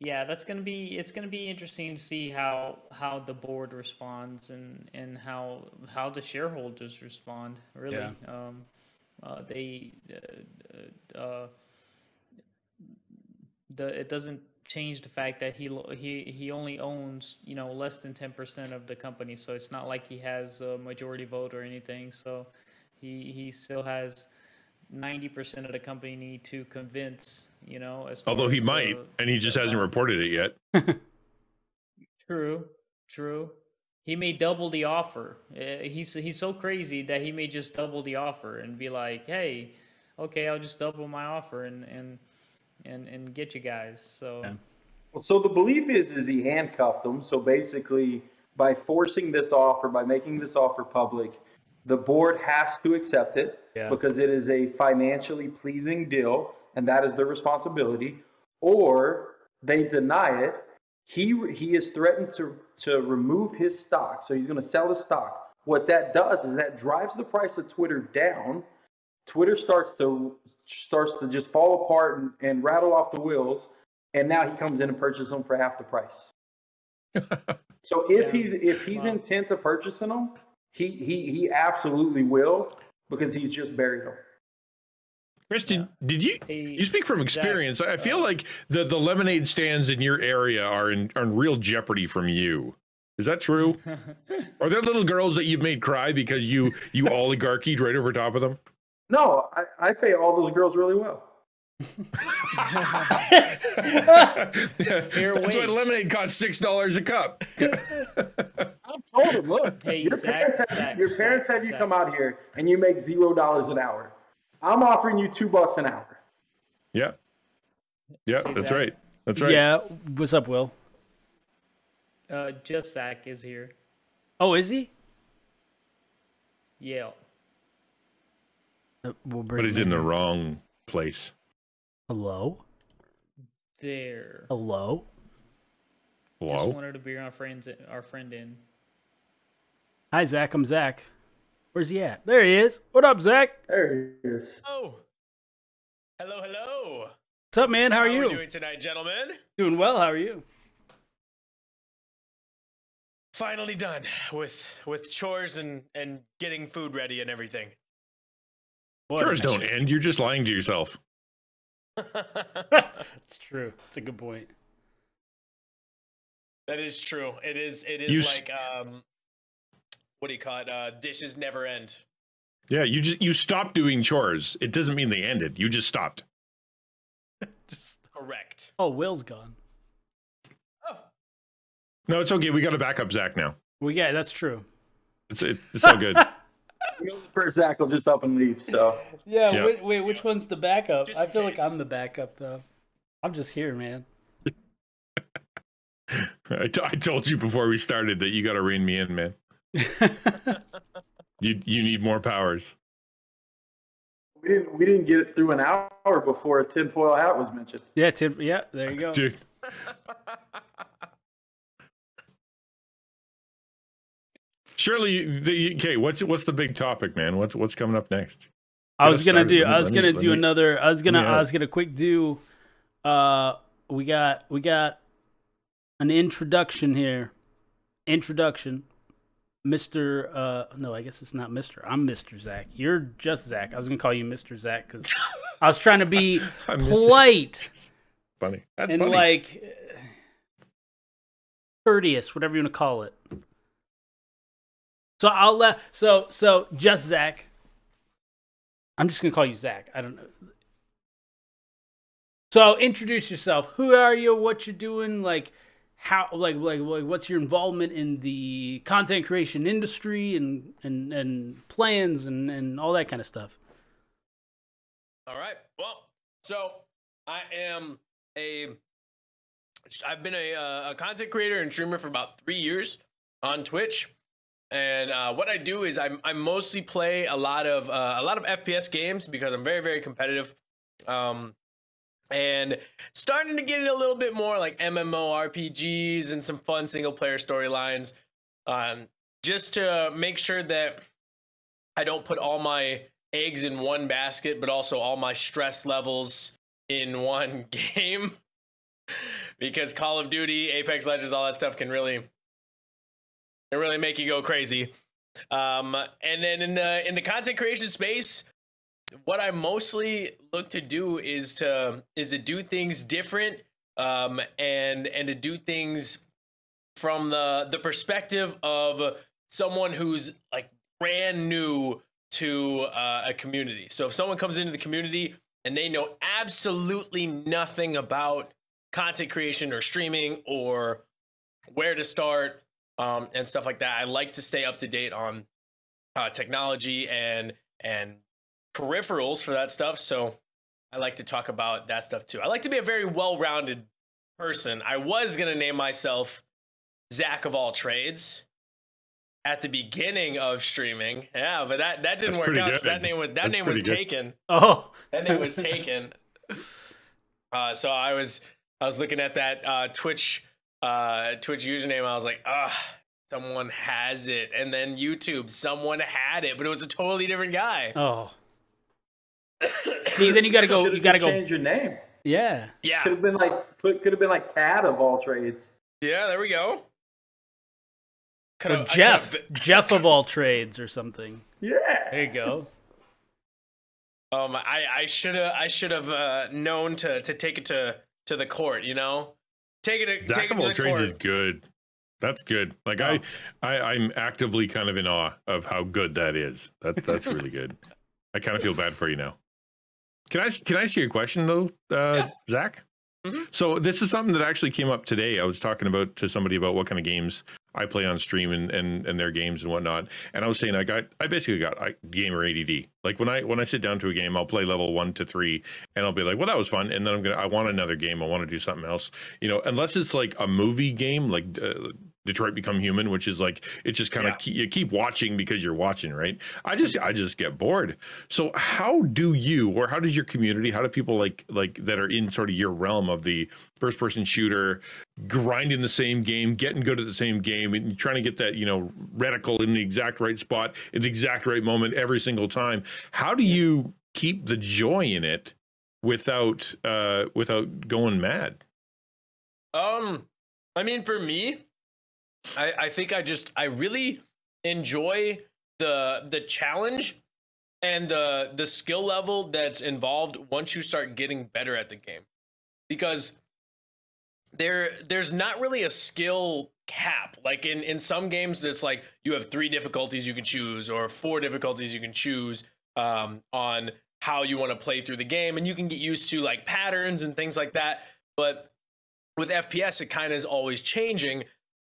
[SPEAKER 3] yeah. That's gonna be it's gonna be interesting to see how how the board responds and and how how the shareholders respond. Really,
[SPEAKER 1] Yeah.
[SPEAKER 3] um, uh, they uh, uh, the it doesn't change the fact that he he he only owns you know less than ten percent of the company, so it's not like he has a majority vote or anything. So he he still has ninety percent of the company to convince, you know. As
[SPEAKER 4] Although he
[SPEAKER 3] as,
[SPEAKER 4] might,
[SPEAKER 3] uh,
[SPEAKER 4] and he just
[SPEAKER 3] the
[SPEAKER 4] hasn't reported it yet.
[SPEAKER 3] True, true. He may double the offer. Uh, he's he's so crazy that he may just double the offer and be like, "Hey, okay, I'll just double my offer and and and and get you guys." So
[SPEAKER 1] Yeah.
[SPEAKER 2] Well, so the belief is is he handcuffed them. So basically, by forcing this offer, by making this offer public, the board has to accept it
[SPEAKER 1] Yeah.
[SPEAKER 2] because it is a financially pleasing deal, and that is their responsibility. Or they deny it. He he is threatened to to remove his stock, so he's going to sell his stock. What that does is that drives the price of Twitter down. Twitter starts to starts to just fall apart and, and rattle off the wheels and now he comes in and purchases them for half the price. so if
[SPEAKER 3] Yeah.
[SPEAKER 2] he's if he's
[SPEAKER 3] Wow.
[SPEAKER 2] intent to purchasing them, he he he absolutely will because he's just buried them.
[SPEAKER 4] Chris, did, did you
[SPEAKER 3] Hey,
[SPEAKER 4] you speak from
[SPEAKER 3] Zach,
[SPEAKER 4] experience? I feel
[SPEAKER 3] uh,
[SPEAKER 4] like the the lemonade stands in your area are in are in real jeopardy from you. Is that true? Are there little girls that you've made cry because you you oligarchied right over top of them?
[SPEAKER 2] No, I, I pay all those girls really well.
[SPEAKER 4] That's why lemonade costs six dollars a cup.
[SPEAKER 2] I've told them, look,
[SPEAKER 3] Hey,
[SPEAKER 2] your
[SPEAKER 3] Zach,
[SPEAKER 2] parents have
[SPEAKER 3] Zach,
[SPEAKER 2] your parents
[SPEAKER 3] Zach,
[SPEAKER 2] have you
[SPEAKER 3] Zach.
[SPEAKER 2] come out here and you make zero dollars an hour. I'm offering you two bucks an hour.
[SPEAKER 4] Yeah, yeah,
[SPEAKER 3] Hey,
[SPEAKER 4] that's
[SPEAKER 3] Zach.
[SPEAKER 4] right. That's right.
[SPEAKER 1] Yeah. What's up, Will?
[SPEAKER 3] uh, just Zach is here.
[SPEAKER 1] Oh, is he?
[SPEAKER 3] Yeah.
[SPEAKER 1] Uh, We'll bring
[SPEAKER 4] But he's
[SPEAKER 1] him
[SPEAKER 4] in the wrong place.
[SPEAKER 1] Hello.
[SPEAKER 3] There.
[SPEAKER 1] Hello.
[SPEAKER 3] Just
[SPEAKER 4] Hello.
[SPEAKER 3] wanted to bring our friends, our friend in.
[SPEAKER 1] Hi, Zach. I'm Zach. Where's he at? There he is. What up, Zach?
[SPEAKER 2] There he is.
[SPEAKER 5] Oh. Hello, hello.
[SPEAKER 1] What's up, man? How are
[SPEAKER 5] How
[SPEAKER 1] you?
[SPEAKER 5] we doing tonight, gentlemen?
[SPEAKER 1] Doing well. How are you?
[SPEAKER 5] finally done with with chores and and getting food ready and everything.
[SPEAKER 1] What a
[SPEAKER 4] Chores don't end. You're just lying to yourself.
[SPEAKER 1] That's true. It's a good point.
[SPEAKER 5] That is true. It is. It is
[SPEAKER 4] You s-
[SPEAKER 5] like um, what do you call it? Uh, dishes never end.
[SPEAKER 4] Yeah, you just you stopped doing chores. It doesn't mean they ended. You just stopped.
[SPEAKER 1] Just
[SPEAKER 5] Correct.
[SPEAKER 1] oh, Will's gone.
[SPEAKER 5] Oh,
[SPEAKER 4] No, it's okay. We got a backup Zach now.
[SPEAKER 1] Well, yeah, that's true.
[SPEAKER 4] It's it, it's all good.
[SPEAKER 2] First Zach will just up and leave. So
[SPEAKER 1] Yeah.
[SPEAKER 4] Yeah.
[SPEAKER 1] Wait, wait. Which one's the backup?
[SPEAKER 5] Just
[SPEAKER 1] I
[SPEAKER 5] in
[SPEAKER 1] feel like. I'm the backup though. I'm just here, man.
[SPEAKER 4] I, t- I told you before we started that you got to rein me in, man. You you need more powers.
[SPEAKER 2] we didn't we didn't get it through an hour before a tinfoil hat was mentioned.
[SPEAKER 1] yeah, Tim. Yeah, there you go.
[SPEAKER 4] Dude, surely the okay, what's what's the big topic, man? What's what's coming up next?
[SPEAKER 1] I was gonna do. I was gonna do another. I was gonna. I was gonna quick do. Uh, we got we got an introduction here. Introduction, Mister. Uh, no, I guess it's not Mister. I'm Mister Zach. You're just Zach. I was gonna call you Mister Zach because I was trying to be
[SPEAKER 4] I miss it.
[SPEAKER 1] polite
[SPEAKER 4] Funny. That's
[SPEAKER 1] and
[SPEAKER 4] funny.
[SPEAKER 1] like uh, courteous, whatever you want to call it. So I'll let so so just Zach. I'm just gonna call you Zach. I don't know. So introduce yourself. Who are you? What you're doing? Like how? Like like like what's your involvement in the content creation industry and and and plans and and all that kind of stuff.
[SPEAKER 5] All right. Well, so I am a. I've been a, uh, a content creator and streamer for about three years on Twitch, and uh, what I do is I I mostly play a lot of uh, a lot of FPS games because I'm very very competitive, um, and starting to get it a little bit more like MMORPGs and some fun single player storylines, um, just to make sure that I don't put all my eggs in one basket, but also all my stress levels in one game. because Call of Duty, Apex Legends, all that stuff can really, can really make you go crazy. Um, and then in the in the content creation space, what I mostly look to do is to is to do things different, um, and and to do things from the the perspective of someone who's like brand new to uh, a community. So if someone comes into the community and they know absolutely nothing about content creation or streaming or where to start um, and stuff like that, I like to stay up to date on uh, technology and and peripherals for that stuff. So I like to talk about that stuff too. I like to be a very well-rounded person. I was gonna name myself Zach of all trades at the beginning of streaming. Yeah, but that, that didn't
[SPEAKER 4] That's
[SPEAKER 5] work
[SPEAKER 4] pretty
[SPEAKER 5] out. 'cause
[SPEAKER 4] good.
[SPEAKER 5] That name was that
[SPEAKER 4] That's
[SPEAKER 5] name was
[SPEAKER 4] good.
[SPEAKER 5] taken.
[SPEAKER 1] Oh,
[SPEAKER 5] That name was taken. Uh, so I was I was looking at that uh, Twitch uh, Twitch username. I was like, ah, someone has it. And then YouTube, someone had it, but it was a totally different guy.
[SPEAKER 1] oh. See, then you gotta go.
[SPEAKER 2] Should've
[SPEAKER 1] You gotta go.
[SPEAKER 2] Change your name.
[SPEAKER 1] Yeah.
[SPEAKER 5] Yeah,
[SPEAKER 2] Could have been like could have been like Tad of all trades.
[SPEAKER 5] yeah. There we go. Coulda- I
[SPEAKER 1] Jeff, Jeff of all trades or something.
[SPEAKER 2] Yeah.
[SPEAKER 1] There you go.
[SPEAKER 5] been- Um, I I should have I should have uh, known to to take it to to the court. You know, take it to take it
[SPEAKER 4] all trades
[SPEAKER 5] court.
[SPEAKER 4] is good. That's good. Like
[SPEAKER 1] Oh.
[SPEAKER 4] I, I, I'm actively kind of in awe of how good that is. That that's really good. I kind of feel bad for you now. Can I can I ask you a question though, uh,
[SPEAKER 5] Yeah.
[SPEAKER 4] Zach?
[SPEAKER 5] Mhm.
[SPEAKER 4] So this is something that actually came up today. I was talking about to somebody about what kind of games I play on stream and and, and their games and whatnot. And I was saying I got I basically got I, gamer ADD. Like when I when I sit down to a game, I'll play level one to three, and I'll be like, well, that was fun. And then I'm gonna I want another game. I want to do something else. You know, unless it's like a movie game, like. Uh, Detroit Become Human, which is like it's just kind of
[SPEAKER 5] Yeah.
[SPEAKER 4] you keep watching because you're watching, right? I just I just get bored. So how do you or how does your community, how do people like like that are in sort of your realm of the first person shooter, grinding the same game, getting good at the same game, and trying to get that you know reticle in the exact right spot at the exact right moment every single time? How do you keep the joy in it without uh without going mad?
[SPEAKER 5] Um, I mean, for me, I, I think I just I really enjoy the the challenge and the the skill level that's involved once you start getting better at the game. Because there there's not really a skill cap. Like in in some games it's like you have three difficulties you can choose or four difficulties you can choose um, on how you want to play through the game and you can get used to like patterns and things like that. But with fps it kind of is always changing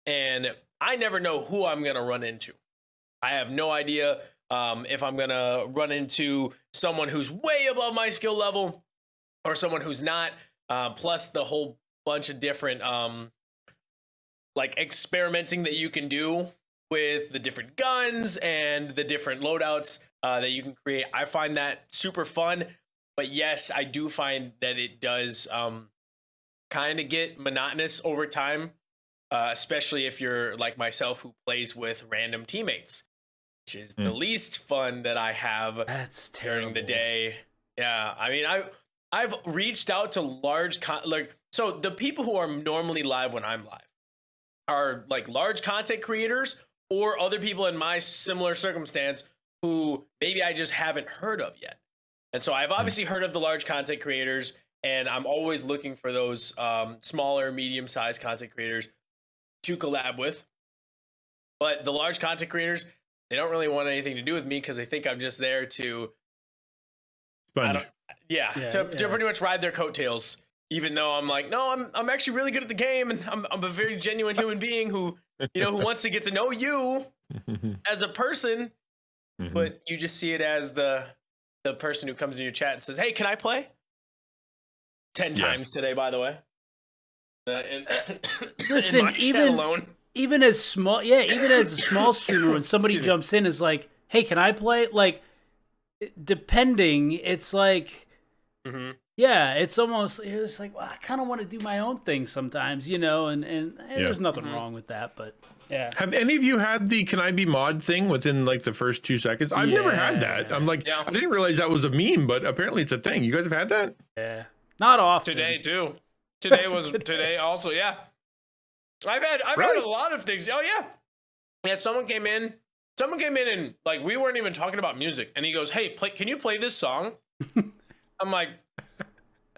[SPEAKER 5] and i never know who i'm going to run into i have no idea um, if i'm going to run into someone who's way above my skill level or someone who's not uh, plus the whole bunch of different um, like experimenting that you can do with the different guns and the different loadouts uh, that you can create. I find that super fun. But yes, I do find that it does um, kind of get monotonous over time, uh, especially if you're like myself who plays with random teammates, which is the
[SPEAKER 4] Mm.
[SPEAKER 5] least fun that I have
[SPEAKER 1] That's
[SPEAKER 5] during the day. Yeah, I mean, I I've reached out to large con- like so the people who are normally live when I'm live are like large content creators or other people in my similar circumstance who maybe I just haven't heard of yet. And so I've obviously heard of the large content creators and I'm always looking for those um, smaller, medium-sized content creators to collab with. But the large content creators, they don't really want anything to do with me because they think I'm just there to
[SPEAKER 4] Sponge.
[SPEAKER 5] yeah,
[SPEAKER 1] Yeah,
[SPEAKER 5] to, to pretty much ride their coattails. Even though I'm like, no, I'm I'm actually really good at the game, and I'm I'm a very genuine human being who you know who wants to get to know you as a person,
[SPEAKER 4] Mhm.
[SPEAKER 5] but you just see it as the the person who comes in your chat and says, "Hey, can I play?" Ten
[SPEAKER 4] Yeah.
[SPEAKER 5] times today, by the way. Uh, in,
[SPEAKER 1] Listen,
[SPEAKER 5] in
[SPEAKER 1] even-
[SPEAKER 5] alone.
[SPEAKER 1] even as small yeah even as a small streamer when somebody
[SPEAKER 5] Excuse
[SPEAKER 1] jumps in is like hey can i play like depending it's like
[SPEAKER 5] Mhm.
[SPEAKER 1] yeah it's almost it's like well, i kind of want to do my own thing sometimes you know and and, and there's nothing
[SPEAKER 5] Mhm.
[SPEAKER 1] wrong with that but yeah
[SPEAKER 4] Have any of you had the "Can I be mod" thing within like the first two seconds? I've never had that. I'm like,
[SPEAKER 5] Yeah.
[SPEAKER 4] I didn't realize that was a meme, but apparently it's a thing. You guys have had that?
[SPEAKER 1] yeah not often
[SPEAKER 5] Today too. Today was today also. Yeah, I've had I've had a lot of things. Oh yeah, yeah. Someone came in. Someone came in and like we weren't even talking about music, and he goes, "Hey, play. Can you play this song?" I'm like,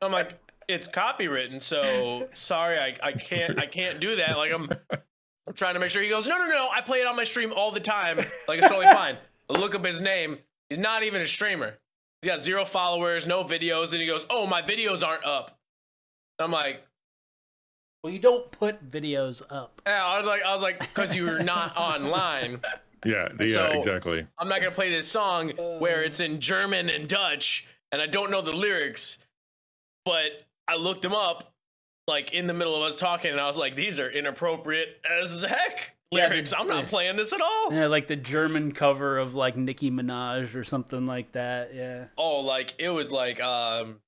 [SPEAKER 5] I'm like, it's copywritten, so sorry, I, I can't I can't do that. Like I'm, I'm trying to make sure. He goes, no, no, no. I play it on my stream all the time. Like it's totally fine. I look up his name. He's not even a streamer. He's got zero followers, no videos, and he goes, "Oh, my videos aren't up." I'm like,
[SPEAKER 1] well you don't put videos up
[SPEAKER 5] yeah, I was like, I was like, because you were not online.
[SPEAKER 4] Yeah, yeah,
[SPEAKER 5] So-
[SPEAKER 4] exactly.
[SPEAKER 5] I'm not gonna play this song where it's in German and Dutch, and I don't know the lyrics. But I looked them up, like in the middle of us talking, and I was like, these are inappropriate as heck
[SPEAKER 1] Yeah,
[SPEAKER 5] lyrics.
[SPEAKER 1] the-
[SPEAKER 5] I'm not playing this at all.
[SPEAKER 1] yeah like the german cover of like nicki minaj or something like that yeah
[SPEAKER 5] Oh, like it was like, um,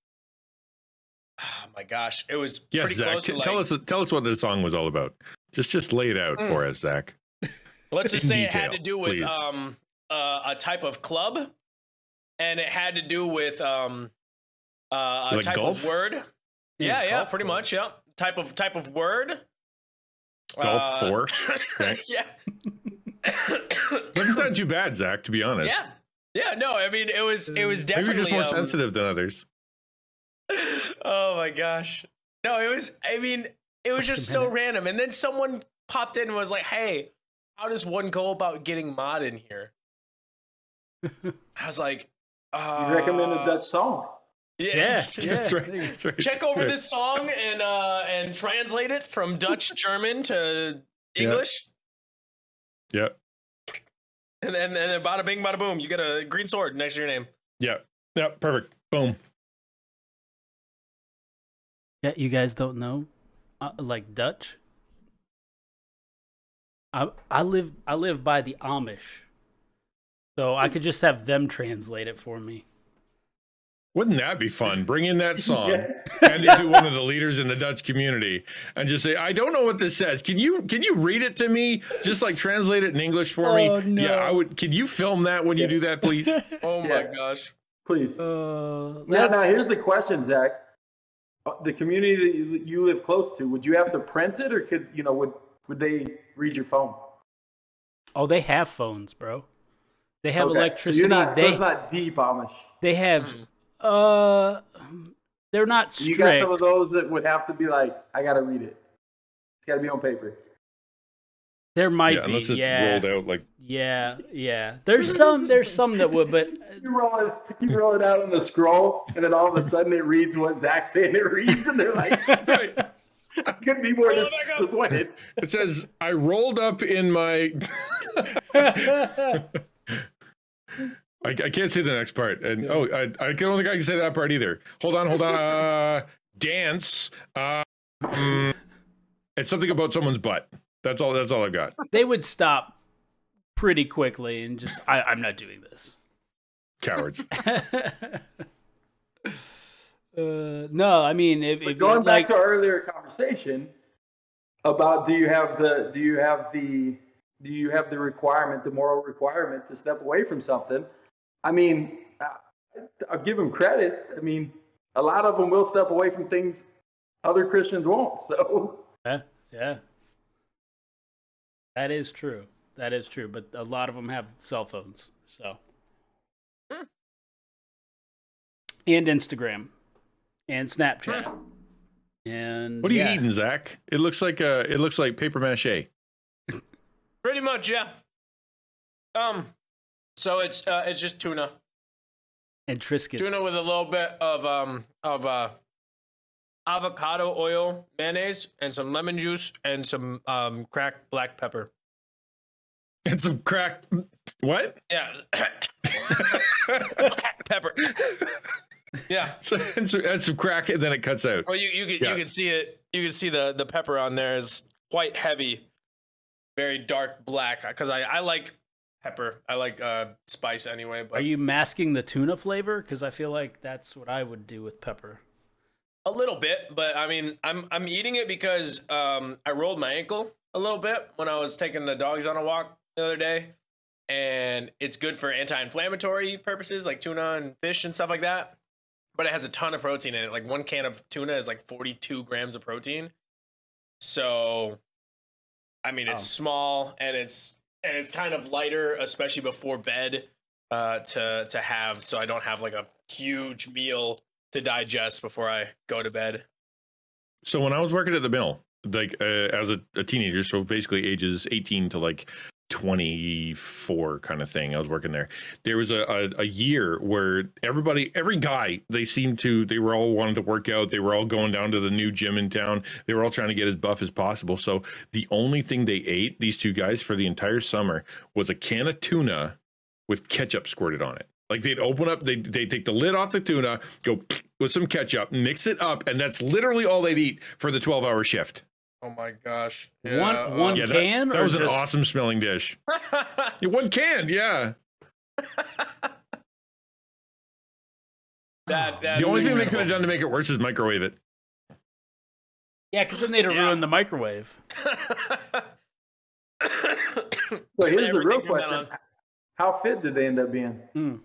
[SPEAKER 5] oh my gosh, it was
[SPEAKER 4] Yes,
[SPEAKER 5] pretty
[SPEAKER 4] Zach.
[SPEAKER 5] close
[SPEAKER 4] t-
[SPEAKER 5] to like.
[SPEAKER 4] tell us, tell us what this song was all about. Just, just lay it out
[SPEAKER 5] Mm.
[SPEAKER 4] for us, Zach.
[SPEAKER 5] Let's just
[SPEAKER 4] in
[SPEAKER 5] say it had to do with
[SPEAKER 4] please.
[SPEAKER 5] um uh, a type of club, and it had to do with um uh, a
[SPEAKER 4] Like
[SPEAKER 5] type
[SPEAKER 4] golf?
[SPEAKER 5] of word. Yeah, yeah,
[SPEAKER 1] golf
[SPEAKER 5] pretty
[SPEAKER 1] club.
[SPEAKER 5] much. Yeah, type of type of word.
[SPEAKER 4] Golf
[SPEAKER 5] Uh,
[SPEAKER 4] four. Okay.
[SPEAKER 5] yeah.
[SPEAKER 4] That's not too bad, Zach. To be honest.
[SPEAKER 5] yeah. Yeah. No, I mean it was it was
[SPEAKER 4] Maybe
[SPEAKER 5] definitely
[SPEAKER 4] you're just more
[SPEAKER 5] um,
[SPEAKER 4] sensitive than others.
[SPEAKER 5] Oh my gosh. No, it was I mean, it was just so random. And then someone popped in and was like, hey, how does one go about getting mod in here? I was like, uh,
[SPEAKER 2] You recommend a Dutch song?
[SPEAKER 5] Yeah,
[SPEAKER 1] Yeah, yeah.
[SPEAKER 4] That's right. That's right.
[SPEAKER 5] Check over this song and uh and translate it from Dutch German to English.
[SPEAKER 4] Yeah.
[SPEAKER 5] And then and then bada bing bada boom, you get a green sword next to your name.
[SPEAKER 4] Yeah. Yeah. Perfect. Boom.
[SPEAKER 1] Yeah, you guys don't know, uh, like Dutch. I I live I live by the Amish, so I could just have them translate it for me.
[SPEAKER 4] Wouldn't that be fun? Bring in that song,
[SPEAKER 2] Yeah.
[SPEAKER 4] hand it to one of the leaders in the Dutch community, and just say, "I don't know what this says. Can you can you read it to me? Just like translate it in English for
[SPEAKER 1] Oh,
[SPEAKER 4] me? Yeah. I would. Can you film that when you do that, please?
[SPEAKER 5] Oh my
[SPEAKER 2] Yeah.
[SPEAKER 5] gosh.
[SPEAKER 2] Please.
[SPEAKER 1] Uh,
[SPEAKER 2] Now, now, here's the question, Zach. Uh, The community that you, you live close to, would you have to print it, or could you know would would they read your phone.
[SPEAKER 1] Oh, they have phones, bro. They have
[SPEAKER 2] Okay, so you're
[SPEAKER 1] electricity.
[SPEAKER 2] so
[SPEAKER 1] they
[SPEAKER 2] it's not deep Amish.
[SPEAKER 1] they have uh they're not
[SPEAKER 2] You got some of those that would have to be like, I gotta read it. It's gotta be on paper.
[SPEAKER 1] There might
[SPEAKER 4] yeah,
[SPEAKER 1] be.
[SPEAKER 4] unless it's
[SPEAKER 1] yeah.
[SPEAKER 4] rolled out like
[SPEAKER 1] Yeah, yeah. There's some there's some that would, but
[SPEAKER 2] You roll it, you roll it out on the scroll, and then all of a sudden it reads what Zach's saying it reads, and they're like, I couldn't be more
[SPEAKER 5] it
[SPEAKER 2] disappointed.
[SPEAKER 4] it says I rolled up in my I, I can't say the next part. And oh, I, I don't think I can say that part either. Hold on, hold on. Uh, dance. Uh, mm, it's something about someone's butt. That's all. That's all I've got.
[SPEAKER 1] they would stop pretty quickly and just I, I'm not doing this.
[SPEAKER 4] Cowards.
[SPEAKER 1] Uh, no, I mean if,
[SPEAKER 2] But
[SPEAKER 1] if
[SPEAKER 2] going
[SPEAKER 1] like,
[SPEAKER 2] back to our earlier conversation about do you have the do you have the do you have the requirement, the moral requirement to step away from something? I mean, I- I'll give them credit. I mean, a lot of them will step away from things other Christians won't. So
[SPEAKER 1] Yeah, yeah. That is true. That is true. But a lot of them have cell phones. So.
[SPEAKER 5] Hmm.
[SPEAKER 1] And Instagram. And Snapchat. And
[SPEAKER 4] What are you
[SPEAKER 1] yeah.
[SPEAKER 4] eating, Zach? It looks like uh, it looks like paper mache.
[SPEAKER 5] Pretty much, yeah. Um, so it's uh, it's just tuna,
[SPEAKER 1] And Triscuits.
[SPEAKER 5] tuna with a little bit of um of uh avocado oil mayonnaise and some lemon juice and some um cracked black pepper.
[SPEAKER 4] And some crack. What?
[SPEAKER 5] Yeah, pepper. Yeah.
[SPEAKER 4] So and some, and some crack, and then it cuts out.
[SPEAKER 5] Well, you you can
[SPEAKER 4] Yeah.
[SPEAKER 5] you can see it. You can see the the pepper on there is quite heavy, very dark black. Because I I like pepper. I like uh spice anyway. But
[SPEAKER 1] Are you masking the tuna flavor? Because I feel like that's what I would do with pepper.
[SPEAKER 5] A little bit, but I mean I'm I'm eating it because um I rolled my ankle a little bit when I was taking the dogs on a walk the other day, and it's good for anti-inflammatory purposes like tuna and fish and stuff like that. But it has a ton of protein in it. Like one can of tuna is like 42 grams of protein. So, I mean, it's
[SPEAKER 1] Oh.
[SPEAKER 5] small and it's and it's kind of lighter, especially before bed, uh, to to have. So I don't have like a huge meal to digest before I go to bed.
[SPEAKER 4] So when I was working at the mill, like uh, as a, a teenager, so basically ages 18 to like 24 kind of thing, I was working there. There was a, a, a year where everybody, every guy, they seemed to, they were all wanting to work out. They were all going down to the new gym in town. They were all trying to get as buff as possible. So the only thing they ate, these two guys, for the entire summer was a can of tuna with ketchup squirted on it. Like they'd open up, they they take the lid off the tuna, go with some ketchup, mix it up, and that's literally all they'd eat for the twelve hour shift.
[SPEAKER 5] Oh my gosh!
[SPEAKER 1] One- one
[SPEAKER 4] Yeah,
[SPEAKER 1] Can
[SPEAKER 4] that, that
[SPEAKER 1] or
[SPEAKER 4] was an awesome smelling dish. Yeah, one can, yeah.
[SPEAKER 5] that that's
[SPEAKER 4] the only thing they could have done to make it worse is microwave it.
[SPEAKER 1] Yeah, because then they'd have
[SPEAKER 5] Yeah.
[SPEAKER 1] ruined the microwave.
[SPEAKER 2] So here's the real question. How fit did they end up being?
[SPEAKER 1] Hmm.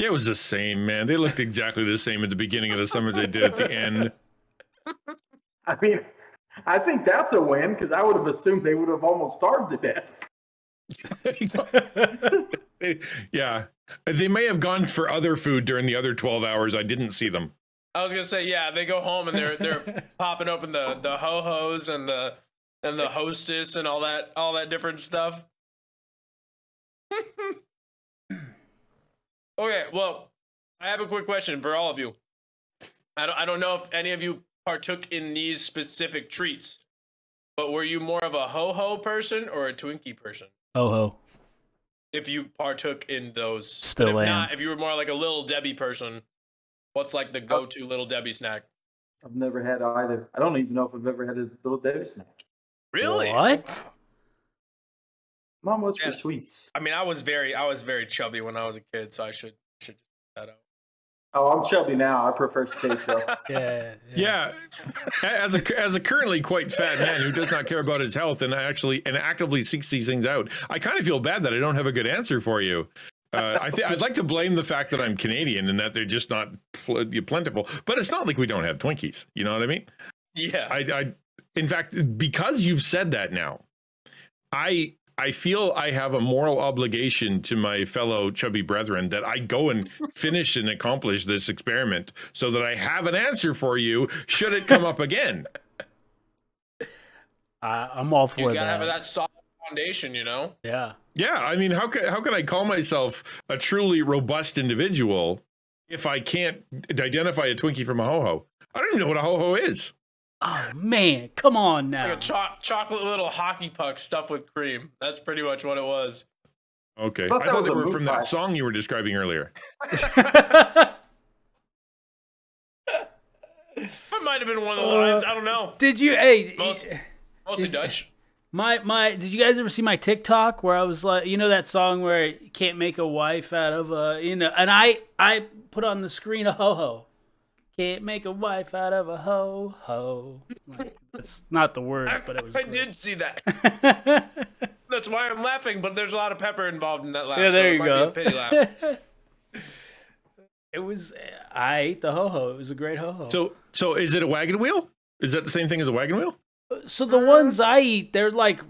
[SPEAKER 4] Yeah, it was the same, man. They looked exactly the same at the beginning of the summer as they did at the end.
[SPEAKER 2] I mean, I think that's a win because I would have assumed they would have almost starved to death.
[SPEAKER 4] yeah. They may have gone for other food during the other 12 hours. I didn't see them.
[SPEAKER 5] I was gonna say, yeah, they go home and they're they're popping open the the ho hos and the and the hostess and all that all that different stuff. okay, well, I have a quick question for all of you. I don't I don't know if any of you partook in these specific treats, but were you more of a ho ho person or a Twinkie person?
[SPEAKER 1] Oh ho.
[SPEAKER 5] If you partook in those, But
[SPEAKER 1] Still
[SPEAKER 5] if
[SPEAKER 1] am.
[SPEAKER 5] not, if you were more like a little Debbie person, what's like the go to little Debbie snack?
[SPEAKER 2] I've never had either. I don't even know if I've ever had a little Debbie snack.
[SPEAKER 5] Really?
[SPEAKER 1] What?
[SPEAKER 2] Mom, what's
[SPEAKER 5] Yeah.
[SPEAKER 2] for sweets?
[SPEAKER 5] I mean, I was very, I was very chubby when I was a kid, so I should should that out.
[SPEAKER 2] Oh, I'm chubby now. I prefer steak though.
[SPEAKER 1] Yeah.
[SPEAKER 4] Yeah. As a as a currently quite fat man who does not care about his health and actually and actively seeks these things out, I kind of feel bad that I don't have a good answer for you. Uh, I th- I'd like to blame the fact that I'm Canadian and that they're just not pl- plentiful, but it's not like we don't have Twinkies. You know what I mean?
[SPEAKER 5] Yeah.
[SPEAKER 4] I, I, in fact, because you've said that now, I I feel I have a moral obligation to my fellow chubby brethren that I go and finish and accomplish this experiment so that I have an answer for you should it come up again.
[SPEAKER 1] I, I'm all for
[SPEAKER 5] You
[SPEAKER 1] for
[SPEAKER 5] gotta have
[SPEAKER 1] that.
[SPEAKER 5] that solid foundation, you know.
[SPEAKER 1] Yeah.
[SPEAKER 4] Yeah, I mean, how can how can I call myself a truly robust individual if I can't identify a Twinkie from a ho ho? I don't even know what a ho ho is.
[SPEAKER 1] Oh man, come on now.
[SPEAKER 5] Like a cho- chocolate little hockey puck stuffed with cream. That's pretty much what it was.
[SPEAKER 4] Okay,
[SPEAKER 2] Thought
[SPEAKER 4] I thought they were from
[SPEAKER 2] pie.
[SPEAKER 4] that song you were describing earlier.
[SPEAKER 5] That might have been one of the uh, lines. I don't know.
[SPEAKER 1] Did you? Hey,
[SPEAKER 5] Most- Mostly Dutch.
[SPEAKER 1] my my. Did you guys ever see my TikTok where I was like, you know that song where you can't make a wife out of a, you know, and I I put on the screen a ho ho. Can't make a wife out of a ho ho. Like, that's not the words, but it was.
[SPEAKER 5] I
[SPEAKER 1] great.
[SPEAKER 5] did see that. That's why I'm laughing. But there's a lot of pepper involved in that laugh.
[SPEAKER 1] Yeah, there
[SPEAKER 5] it
[SPEAKER 1] you go.
[SPEAKER 5] Pity laugh.
[SPEAKER 1] it was. I ate the ho ho. It was a great ho ho.
[SPEAKER 4] So, so is it a wagon wheel? Is that the same thing as a wagon wheel?
[SPEAKER 1] So the ones I eat, they're like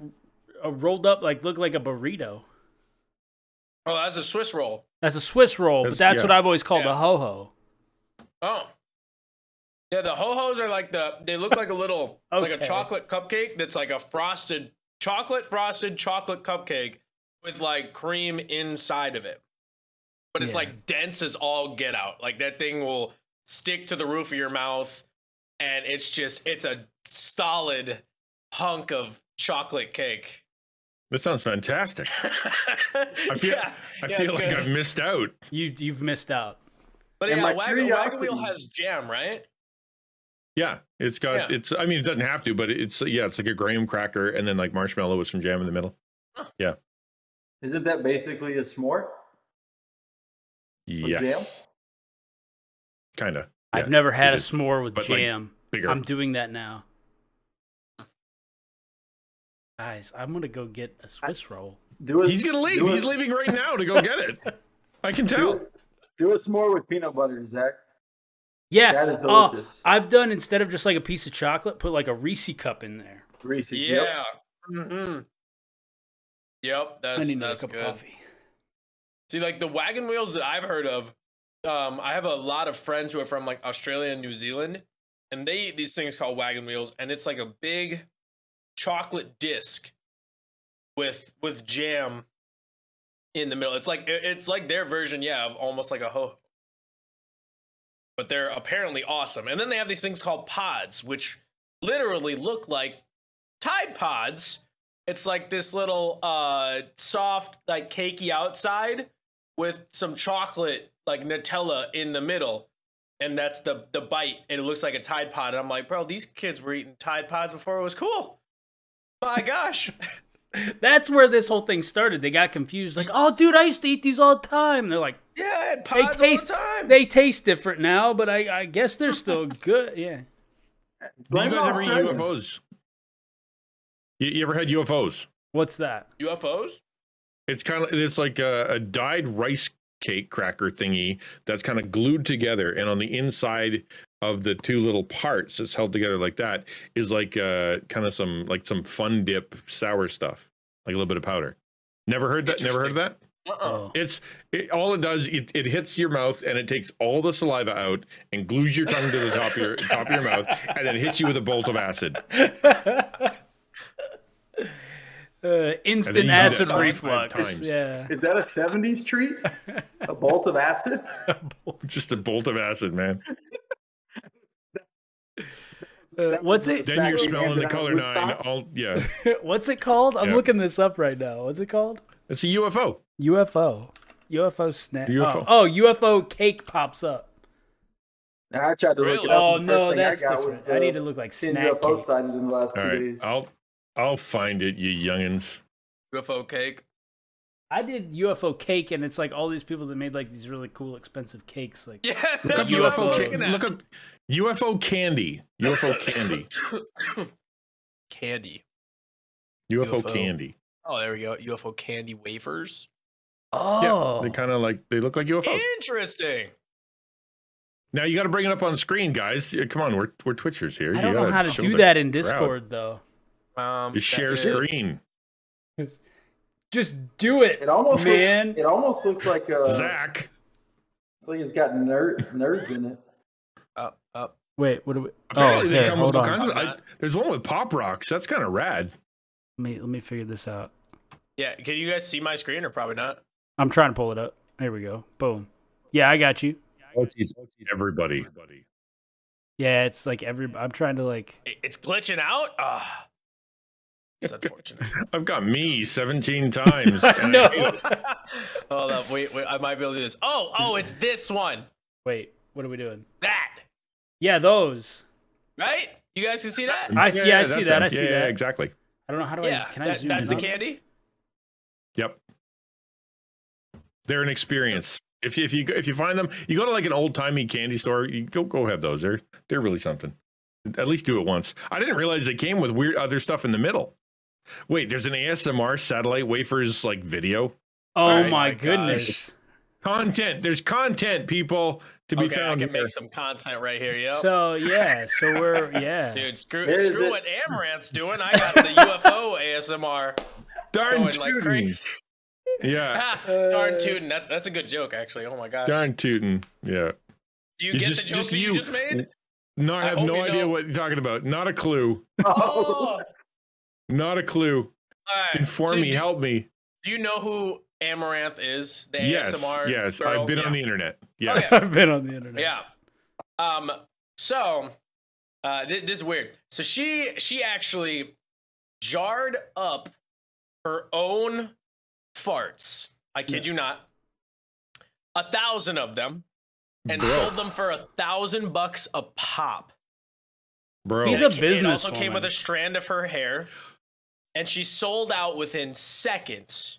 [SPEAKER 1] uh, rolled up, like look like a burrito.
[SPEAKER 5] Oh, that's a Swiss roll.
[SPEAKER 1] That's a Swiss roll, but
[SPEAKER 4] That's-
[SPEAKER 1] that's
[SPEAKER 4] yeah.
[SPEAKER 1] what I've always called
[SPEAKER 5] Yeah.
[SPEAKER 1] a ho ho.
[SPEAKER 5] Oh. Yeah, the ho hos are like the. They look like a little, like a chocolate cupcake that's like a frosted, chocolate frosted chocolate cupcake with like cream inside of it. But it's
[SPEAKER 1] Yeah.
[SPEAKER 5] like dense as all get out. Like that thing will stick to the roof of your mouth, and it's just it's a solid hunk of chocolate cake.
[SPEAKER 4] That sounds fantastic.
[SPEAKER 5] I
[SPEAKER 4] feel- I feel like I've missed out.
[SPEAKER 1] You you've missed out.
[SPEAKER 5] But
[SPEAKER 2] And
[SPEAKER 5] yeah,
[SPEAKER 2] my
[SPEAKER 5] wagon, wagon wheel has jam, right?
[SPEAKER 4] Yeah, it's got
[SPEAKER 5] Yeah.
[SPEAKER 4] it's. I mean, it doesn't have to, but it's yeah, it's like a graham cracker and then like marshmallow with some jam in the middle. Yeah.
[SPEAKER 2] Isn't that basically a s'more? with
[SPEAKER 4] Yes, kind of.
[SPEAKER 1] I've never had a
[SPEAKER 4] is.
[SPEAKER 1] s'more with
[SPEAKER 4] But, like,
[SPEAKER 1] jam.
[SPEAKER 4] Bigger.
[SPEAKER 1] I'm doing that now. Guys, I'm gonna go get a Swiss roll.
[SPEAKER 2] Do a,
[SPEAKER 4] He's gonna leave.
[SPEAKER 2] do a-
[SPEAKER 4] He's leaving right now to go get it. I can
[SPEAKER 2] Do
[SPEAKER 4] tell.
[SPEAKER 2] a, do a s'more with peanut butter, Zach.
[SPEAKER 1] Yeah.
[SPEAKER 2] That is
[SPEAKER 1] oh,
[SPEAKER 2] delicious.
[SPEAKER 1] I've done instead of just like a piece of chocolate, put like a Reese cup in there.
[SPEAKER 2] Reese's. Yep.
[SPEAKER 5] Yeah. Mm-hmm. Yep, that's
[SPEAKER 1] I need
[SPEAKER 5] that's
[SPEAKER 1] another cup
[SPEAKER 5] good.
[SPEAKER 1] of coffee.
[SPEAKER 5] See, like the wagon wheels that I've heard of, um, I have a lot of friends who are from like Australia and New Zealand, and they eat these things called wagon wheels, and it's like a big chocolate disc with with jam in the middle. It's like it's like their version, yeah, of almost like a ho. But they're apparently awesome. And then they have these things called pods, which literally look like Tide Pods. It's like this little uh soft, like cakey outside with some chocolate, like Nutella in the middle. And that's the the bite. And it looks like a Tide Pod. And I'm like, bro, these kids were eating Tide Pods before it was cool. My gosh.
[SPEAKER 1] That's where this whole thing started. They got confused, like, "Oh, dude, I used to eat these all the time." They're like,
[SPEAKER 5] yeah, I had
[SPEAKER 1] "They taste,
[SPEAKER 5] all the time.
[SPEAKER 1] they taste different now, but I, I guess they're still good." Yeah.
[SPEAKER 4] Do you guys ever eat UFOs? You, you ever had UFOs?
[SPEAKER 1] What's that?
[SPEAKER 5] UFOs?
[SPEAKER 4] It's kind of it's like a, a dyed rice cake cracker thingy that's kind of glued together, and on the inside of the two little parts that's held together like that is like uh kind of some like some fun dip sour stuff, like a little bit of powder. Never heard that. Never heard of that.
[SPEAKER 5] Uh-uh.
[SPEAKER 1] Oh.
[SPEAKER 4] It's it, all it does. It, it hits your mouth and it takes all the saliva out and glues your tongue to the top of your top of your mouth, and then hits you with a bolt of acid.
[SPEAKER 1] Uh, instant
[SPEAKER 4] you do that
[SPEAKER 1] acid
[SPEAKER 4] five- five
[SPEAKER 1] reflux. Yeah.
[SPEAKER 2] Is that a 70s treat? a bolt of acid?
[SPEAKER 4] Just a bolt of acid, man.
[SPEAKER 1] Uh, what's it?
[SPEAKER 4] Then you're
[SPEAKER 2] Exactly.
[SPEAKER 4] smelling the color nine. All yeah.
[SPEAKER 1] What's it called? I'm
[SPEAKER 4] Yeah.
[SPEAKER 1] looking this up right now. What's it called?
[SPEAKER 4] It's a UFO.
[SPEAKER 1] UFO. UFO snack.
[SPEAKER 4] UFO.
[SPEAKER 1] Oh, oh, UFO cake pops up.
[SPEAKER 2] I tried to look it up.
[SPEAKER 1] Oh
[SPEAKER 2] and the first
[SPEAKER 1] no, that's
[SPEAKER 2] I
[SPEAKER 1] different.
[SPEAKER 2] was
[SPEAKER 1] I need to look like
[SPEAKER 2] 10
[SPEAKER 1] snack
[SPEAKER 2] UFO
[SPEAKER 1] cake.
[SPEAKER 2] sighted in the last
[SPEAKER 4] All
[SPEAKER 2] two
[SPEAKER 4] right,
[SPEAKER 2] days.
[SPEAKER 4] I'll I'll find it, you youngins.
[SPEAKER 5] UFO cake.
[SPEAKER 1] I did UFO cake, and it's like all these people that made like these really cool, expensive cakes. Like,
[SPEAKER 5] Yeah,
[SPEAKER 4] Look up UFO.
[SPEAKER 5] I'm
[SPEAKER 4] ca-
[SPEAKER 5] at.
[SPEAKER 4] look up UFO candy. UFO candy.
[SPEAKER 5] candy.
[SPEAKER 4] UFO,
[SPEAKER 5] UFO.
[SPEAKER 4] candy.
[SPEAKER 5] Oh, there we go. UFO candy wafers.
[SPEAKER 1] oh,
[SPEAKER 4] Yeah, they kind of like they look like UFOs.
[SPEAKER 5] Interesting.
[SPEAKER 4] Now you got to bring it up on screen, guys. Come on, we're we're Twitchers here.
[SPEAKER 1] I don't know how to do that in
[SPEAKER 4] crowd.
[SPEAKER 1] Discord though.
[SPEAKER 5] Um,
[SPEAKER 4] You share
[SPEAKER 5] that is-
[SPEAKER 4] screen.
[SPEAKER 1] Just do it,
[SPEAKER 2] It almost
[SPEAKER 1] man.
[SPEAKER 2] Looks, it almost looks like a.
[SPEAKER 4] Zach.
[SPEAKER 2] It's like it's got nerd nerds in it.
[SPEAKER 5] Up, up.
[SPEAKER 1] Wait, what do we? Oh,
[SPEAKER 4] Apparently they come
[SPEAKER 1] hold
[SPEAKER 4] with all
[SPEAKER 1] on.
[SPEAKER 4] kinds of. I, there's one with pop rocks. That's kind of rad.
[SPEAKER 1] Let me let me figure this out.
[SPEAKER 5] Yeah, can you guys see my screen or probably not?
[SPEAKER 1] I'm trying to pull it up. Here we go. Boom. Yeah, I got you.
[SPEAKER 4] Everybody.
[SPEAKER 1] Yeah, it's like every. I'm trying to like.
[SPEAKER 5] It's glitching out. Ah, it's unfortunate.
[SPEAKER 4] I've got me 17 times. and
[SPEAKER 1] No.
[SPEAKER 5] Hold up, wait, wait. I might be able to do this. Oh, oh, it's this one.
[SPEAKER 1] Wait, what are we doing?
[SPEAKER 5] That
[SPEAKER 1] Yeah, those.
[SPEAKER 5] right? You guys can see that?
[SPEAKER 1] I see. I see that.
[SPEAKER 4] them.
[SPEAKER 1] I see
[SPEAKER 4] yeah,
[SPEAKER 1] that.
[SPEAKER 4] Yeah, exactly.
[SPEAKER 1] I don't know how do
[SPEAKER 5] Yeah,
[SPEAKER 1] I. Can I
[SPEAKER 5] that-
[SPEAKER 1] zoom
[SPEAKER 5] that's
[SPEAKER 1] in
[SPEAKER 5] the
[SPEAKER 1] on
[SPEAKER 5] candy.
[SPEAKER 4] Yep. They're an experience. If you, if you if you find them, you go to like an old timey candy store. You go go have those. They're they're really something. At least do it once. I didn't realize they came with weird other stuff in the middle. Wait, there's an ASMR satellite wafers like video
[SPEAKER 1] Oh
[SPEAKER 4] Alright.
[SPEAKER 1] my
[SPEAKER 5] My gosh.
[SPEAKER 1] goodness.
[SPEAKER 4] content. There's content, people to be
[SPEAKER 5] okay, I can
[SPEAKER 4] here.
[SPEAKER 5] make some content right here. Yep.
[SPEAKER 1] So yeah, so we're yeah.
[SPEAKER 5] Dude, screw
[SPEAKER 2] There's
[SPEAKER 5] screw
[SPEAKER 2] it.
[SPEAKER 5] what Amouranth's doing. I got the UFO ASMR
[SPEAKER 4] Darn
[SPEAKER 5] going like
[SPEAKER 4] tootin'.
[SPEAKER 5] crazy.
[SPEAKER 4] Yeah,
[SPEAKER 5] Ah, darn tootin'. That, that's a good joke, actually. Oh my gosh.
[SPEAKER 4] darn tootin'. Yeah.
[SPEAKER 5] Do you,
[SPEAKER 4] You
[SPEAKER 5] get
[SPEAKER 4] just-
[SPEAKER 5] the joke
[SPEAKER 4] just
[SPEAKER 5] that you
[SPEAKER 4] you.
[SPEAKER 5] just made?
[SPEAKER 4] No, I
[SPEAKER 5] I
[SPEAKER 4] have
[SPEAKER 5] hope
[SPEAKER 4] no idea
[SPEAKER 5] know-
[SPEAKER 4] what you're talking about. Not a clue.
[SPEAKER 5] Oh,
[SPEAKER 4] Not a clue.
[SPEAKER 5] all right.
[SPEAKER 4] Inform
[SPEAKER 5] Do-
[SPEAKER 4] me.
[SPEAKER 5] do-
[SPEAKER 4] Help me.
[SPEAKER 5] Do you know who Amouranth is? The
[SPEAKER 4] Yes.
[SPEAKER 5] ASMR.
[SPEAKER 4] Yes.
[SPEAKER 5] girl?
[SPEAKER 4] I've been
[SPEAKER 5] Yeah.
[SPEAKER 4] on the internet. Yes.
[SPEAKER 5] yeah.
[SPEAKER 1] I've been on the internet.
[SPEAKER 5] Yeah. Um. So, uh, th- this is weird. So she she actually jarred up her own farts. I kid you not. A thousand of them, and
[SPEAKER 4] Bro.
[SPEAKER 5] sold them for a thousand bucks a pop.
[SPEAKER 4] Bro.
[SPEAKER 1] He's a
[SPEAKER 5] it ca- It
[SPEAKER 1] business
[SPEAKER 5] also came with a strand of her hair, and she sold out within seconds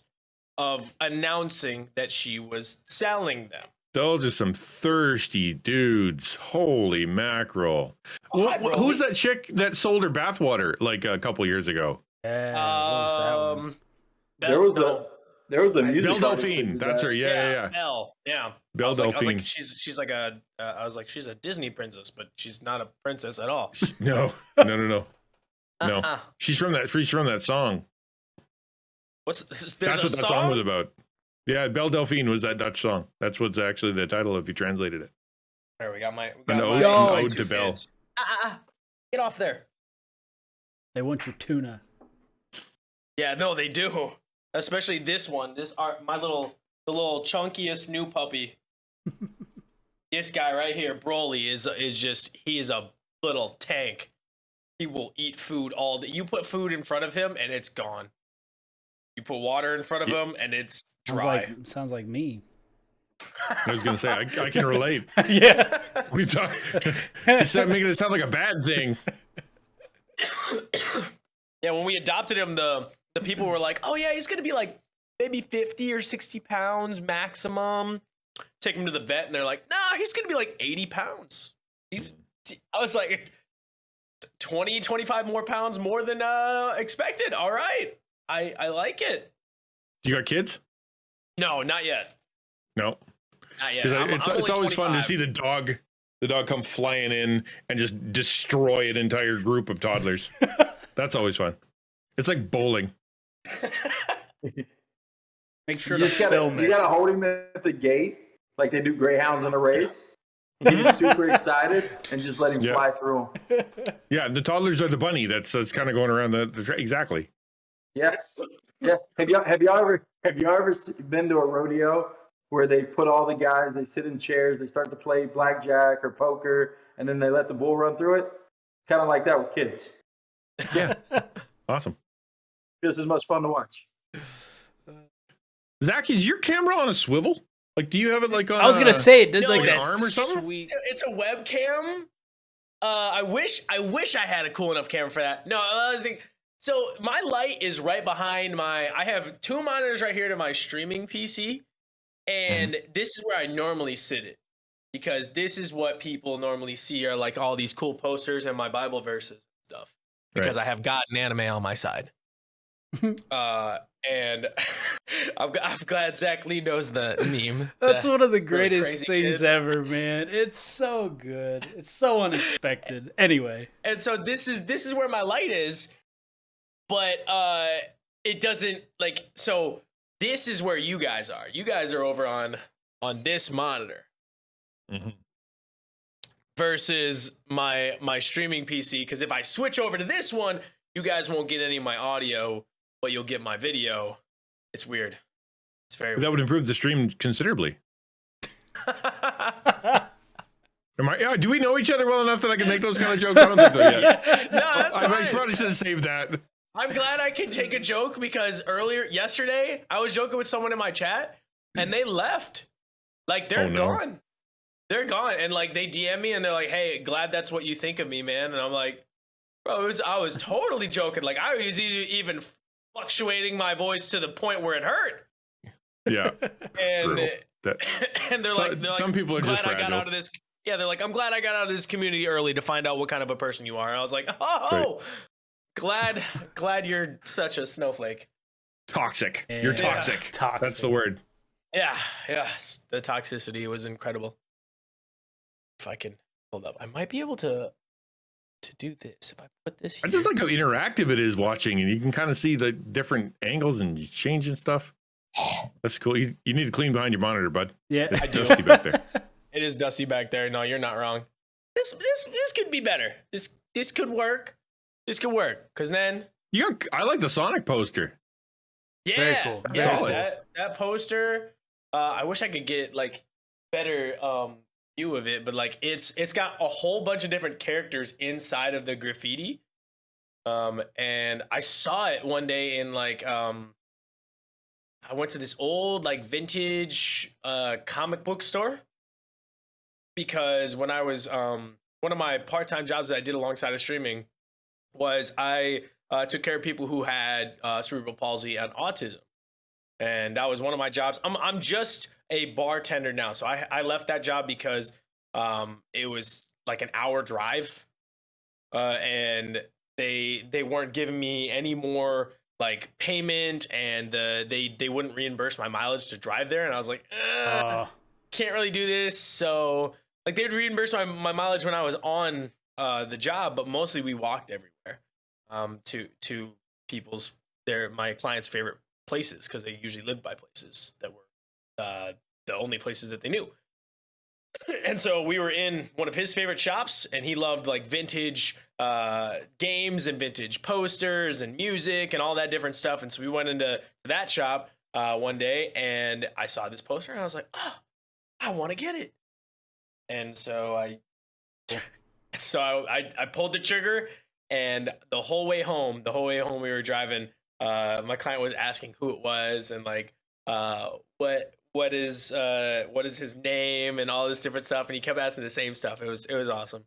[SPEAKER 5] of announcing that she was selling them.
[SPEAKER 4] Those are some thirsty dudes. Holy mackerel.
[SPEAKER 5] Oh,
[SPEAKER 4] Wh-
[SPEAKER 5] hi,
[SPEAKER 4] wh- who's that chick that sold her bathwater like a couple years ago?
[SPEAKER 1] Yeah, what was?
[SPEAKER 5] Um,
[SPEAKER 2] There was
[SPEAKER 5] no.
[SPEAKER 2] a there was a music
[SPEAKER 4] Belle Delphine. That's
[SPEAKER 2] that.
[SPEAKER 4] her. Yeah, yeah, yeah.
[SPEAKER 5] Belle. Yeah.
[SPEAKER 4] Belle
[SPEAKER 5] was, like,
[SPEAKER 4] Delphine.
[SPEAKER 5] like, she's she's like a. Uh, I was like, she's a Disney princess, but she's not a princess at all.
[SPEAKER 4] No, no, no, no. No.
[SPEAKER 5] Uh-uh.
[SPEAKER 4] She's from that. She's from that song.
[SPEAKER 5] What's
[SPEAKER 4] That's
[SPEAKER 5] a
[SPEAKER 4] what that song was about. Yeah, Belle Delphine was that Dutch song. That's what's actually the title if you translated it.
[SPEAKER 5] There we got my. We
[SPEAKER 4] An ode,
[SPEAKER 5] my,
[SPEAKER 1] an
[SPEAKER 4] ode to Belle.
[SPEAKER 5] kids. Ah, ah, ah. Get off there.
[SPEAKER 1] They want your tuna.
[SPEAKER 5] Yeah, no, they do. Especially this one. This art, my little, the little chunkiest new puppy. this guy right here, Broly, is is just he is a little tank. He will eat food all day. You put food in front of him and it's gone. You put water in front of
[SPEAKER 4] Yeah.
[SPEAKER 5] him and it's
[SPEAKER 1] Sounds
[SPEAKER 5] dry.
[SPEAKER 1] like sounds like me.
[SPEAKER 4] I was gonna say I, I can relate.
[SPEAKER 1] yeah.
[SPEAKER 4] What are you talking? You said making it sound like a bad thing.
[SPEAKER 5] yeah, when we adopted him, the the people were like, "Oh yeah, he's gonna be like maybe fifty or sixty pounds maximum." Take him to the vet, and they're like, "Nah, he's gonna be like eighty pounds." He's. Mm. I was like, 20, 25 more pounds more than uh expected. All right, I I like it.
[SPEAKER 4] You got kids?
[SPEAKER 5] No, not yet.
[SPEAKER 4] No.
[SPEAKER 5] Not yet.
[SPEAKER 4] 'Cause I-
[SPEAKER 5] I'm-
[SPEAKER 4] it's
[SPEAKER 5] I'm
[SPEAKER 4] it's
[SPEAKER 5] only
[SPEAKER 4] always fun to see the dog the dog come flying in and just destroy an entire group of toddlers. That's always fun. It's like bowling.
[SPEAKER 1] Make sure
[SPEAKER 2] you
[SPEAKER 1] to
[SPEAKER 2] just gotta,
[SPEAKER 1] film
[SPEAKER 2] you gotta hold him at the gate like they do greyhounds in a race. Super excited and just let him
[SPEAKER 4] Yeah.
[SPEAKER 2] fly through them.
[SPEAKER 4] Yeah, the toddlers are the bunny that's that's kind of going around the, the tra- exactly.
[SPEAKER 2] Yes. Yeah. Have y'all have y'all ever have y'all ever been to a rodeo where they put all the guys, they sit in chairs, they start to play blackjack or poker, and then they let the bull run through it? Kind of like that with kids.
[SPEAKER 4] Yeah. awesome.
[SPEAKER 2] Just as much fun to watch.
[SPEAKER 4] Zach, is your camera on a swivel? Like, do you have it like on?
[SPEAKER 1] I was gonna
[SPEAKER 4] a-
[SPEAKER 1] say it did
[SPEAKER 5] No,
[SPEAKER 1] like
[SPEAKER 5] an
[SPEAKER 4] arm or something?
[SPEAKER 1] sweet.
[SPEAKER 5] It's a- webcam. Uh, I wish I wish I had a cool enough camera for that. No, I was thinking. So my light is right behind my. I have two monitors right here to my streaming PC, and
[SPEAKER 4] Mm-hmm.
[SPEAKER 5] this is where I normally sit it because this is what people normally see are like all these cool posters and my Bible verses and stuff. Because I have God and anime on my side. uh, and I'm, I'm glad Zach Lee knows the meme.
[SPEAKER 1] That's
[SPEAKER 5] The-
[SPEAKER 1] one of the greatest
[SPEAKER 5] crazy
[SPEAKER 1] things
[SPEAKER 5] kid.
[SPEAKER 1] ever, man. It's so good. It's so unexpected. Anyway,
[SPEAKER 5] and so this is this is where my light is but uh it doesn't like so this is where you guys are. You guys are over on on this monitor
[SPEAKER 4] Mhm.
[SPEAKER 5] versus my my streaming PC because if I switch over to this one, you guys won't get any of my audio, but you'll get my video. It's weird. It's very
[SPEAKER 4] That would improve the stream considerably. Am I, do we know each other well enough that I can make those kind of jokes? I don't think so yet.
[SPEAKER 5] no, that's
[SPEAKER 4] I
[SPEAKER 5] fine.
[SPEAKER 4] probably should have saved that.
[SPEAKER 5] I'm glad I can take a joke because earlier yesterday I was joking with someone in my chat and they left. Like they're
[SPEAKER 4] Oh, no.
[SPEAKER 5] gone. They're gone. And like they DM me and they're like, hey, glad that's what you think of me, man. And I'm like, bro, it was I was totally joking. Like I was even fluctuating my voice to the point where it hurt.
[SPEAKER 4] Yeah.
[SPEAKER 5] And
[SPEAKER 4] Brutal. Uh, that,
[SPEAKER 5] and they're
[SPEAKER 4] So-
[SPEAKER 5] like, they're
[SPEAKER 4] some
[SPEAKER 5] like,
[SPEAKER 4] people are
[SPEAKER 5] glad
[SPEAKER 4] just
[SPEAKER 5] I got out of this. Yeah, they're like, I'm glad I got out of this community early to find out what kind of a person you are. And I was like, oh, glad, glad you're such a snowflake.
[SPEAKER 4] toxic. You're
[SPEAKER 1] Yeah.
[SPEAKER 4] toxic.
[SPEAKER 1] Toxic.
[SPEAKER 5] Oh,
[SPEAKER 4] That's the word.
[SPEAKER 5] Yeah, yeah. The toxicity was incredible. If I can hold up, I might be able to to do this. If I put this here.
[SPEAKER 4] I just like how interactive it is watching, and you can kind of see the different angles and changing stuff. That's cool. You, you need to clean behind your monitor, bud.
[SPEAKER 1] Yeah.
[SPEAKER 4] It's
[SPEAKER 5] I do.
[SPEAKER 4] dusty back there.
[SPEAKER 5] it is dusty back there. No, you're not wrong. This this this could be better. This this could work. This could work. Cause then
[SPEAKER 4] You got, I like the Sonic poster.
[SPEAKER 5] yeah,
[SPEAKER 1] Very cool.
[SPEAKER 5] yeah.
[SPEAKER 4] Very cool.
[SPEAKER 5] That that poster. Uh, I wish I could get like better um view of it, but like it's it's got a whole bunch of different characters inside of the graffiti. Um, and I saw it one day in like um. I went to this old like vintage uh comic book store because when I was um one of my part-time jobs that I did alongside of streaming was I uh, took care of people who had uh, cerebral palsy and autism, and that was one of my jobs. I'm I'm just a bartender now, so I I left that job because um it was like an hour drive, uh, and they they weren't giving me any more like payment, and the they they wouldn't reimburse my mileage to drive there, and I was like,
[SPEAKER 1] Uh,
[SPEAKER 5] can't really do this. So like they'd reimburse my, my mileage when I was on uh, the job, but mostly we walked everywhere um, to to people's their my clients' favorite places because they usually lived by places that were uh, the only places that they knew. And so we were in one of his favorite shops, and he loved like vintage uh, games and vintage posters and music and all that different stuff. And so we went into that shop uh, one day, and I saw this poster, and I was like, "Oh, I want to get it." And so I, so I, I, I pulled the trigger, and the whole way home, the whole way home, we were driving. Uh, my client was asking who it was and like, uh, what what is uh what is his name and all this different stuff, and he kept asking the same stuff. It was it was awesome.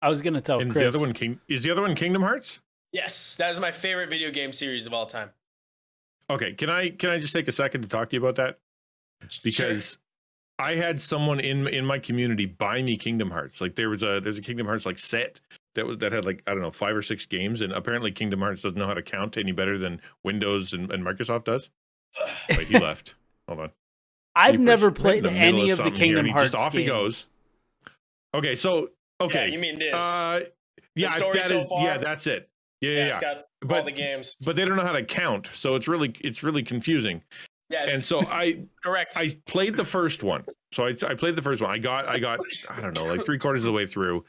[SPEAKER 1] I was gonna tell
[SPEAKER 4] and
[SPEAKER 1] Chris.
[SPEAKER 4] the other one, King, is the other one Kingdom Hearts?
[SPEAKER 5] Yes, that is my favorite video game series of all time.
[SPEAKER 4] Okay, can I can I just take a second to talk to you about that? Because I had someone in in my community buy me Kingdom Hearts. Like there was a there's a Kingdom Hearts like set that was that had like I don't know five or six games, and apparently Kingdom Hearts doesn't know how to count any better than Windows and, and Microsoft does. Wait, he left. Hold on.
[SPEAKER 1] I've
[SPEAKER 4] He
[SPEAKER 1] never played
[SPEAKER 4] the
[SPEAKER 1] any of the
[SPEAKER 4] something here,
[SPEAKER 1] Kingdom
[SPEAKER 4] he
[SPEAKER 1] Hearts
[SPEAKER 4] Just off he
[SPEAKER 1] games.
[SPEAKER 4] goes. Okay, so okay,
[SPEAKER 5] Yeah, you mean this?
[SPEAKER 4] uh, yeah, if
[SPEAKER 5] story
[SPEAKER 4] that
[SPEAKER 5] so
[SPEAKER 4] is-
[SPEAKER 5] far?
[SPEAKER 4] yeah, that's it. Yeah, yeah,
[SPEAKER 5] yeah,
[SPEAKER 4] yeah.
[SPEAKER 5] it's got all
[SPEAKER 4] But-
[SPEAKER 5] the games.
[SPEAKER 4] but they don't know how to count, so it's really it's really confusing.
[SPEAKER 5] Yes,
[SPEAKER 4] And so I
[SPEAKER 5] correct.
[SPEAKER 4] I played the first one. So I, I played the first one. I got I got I don't know like three quarters of the way through,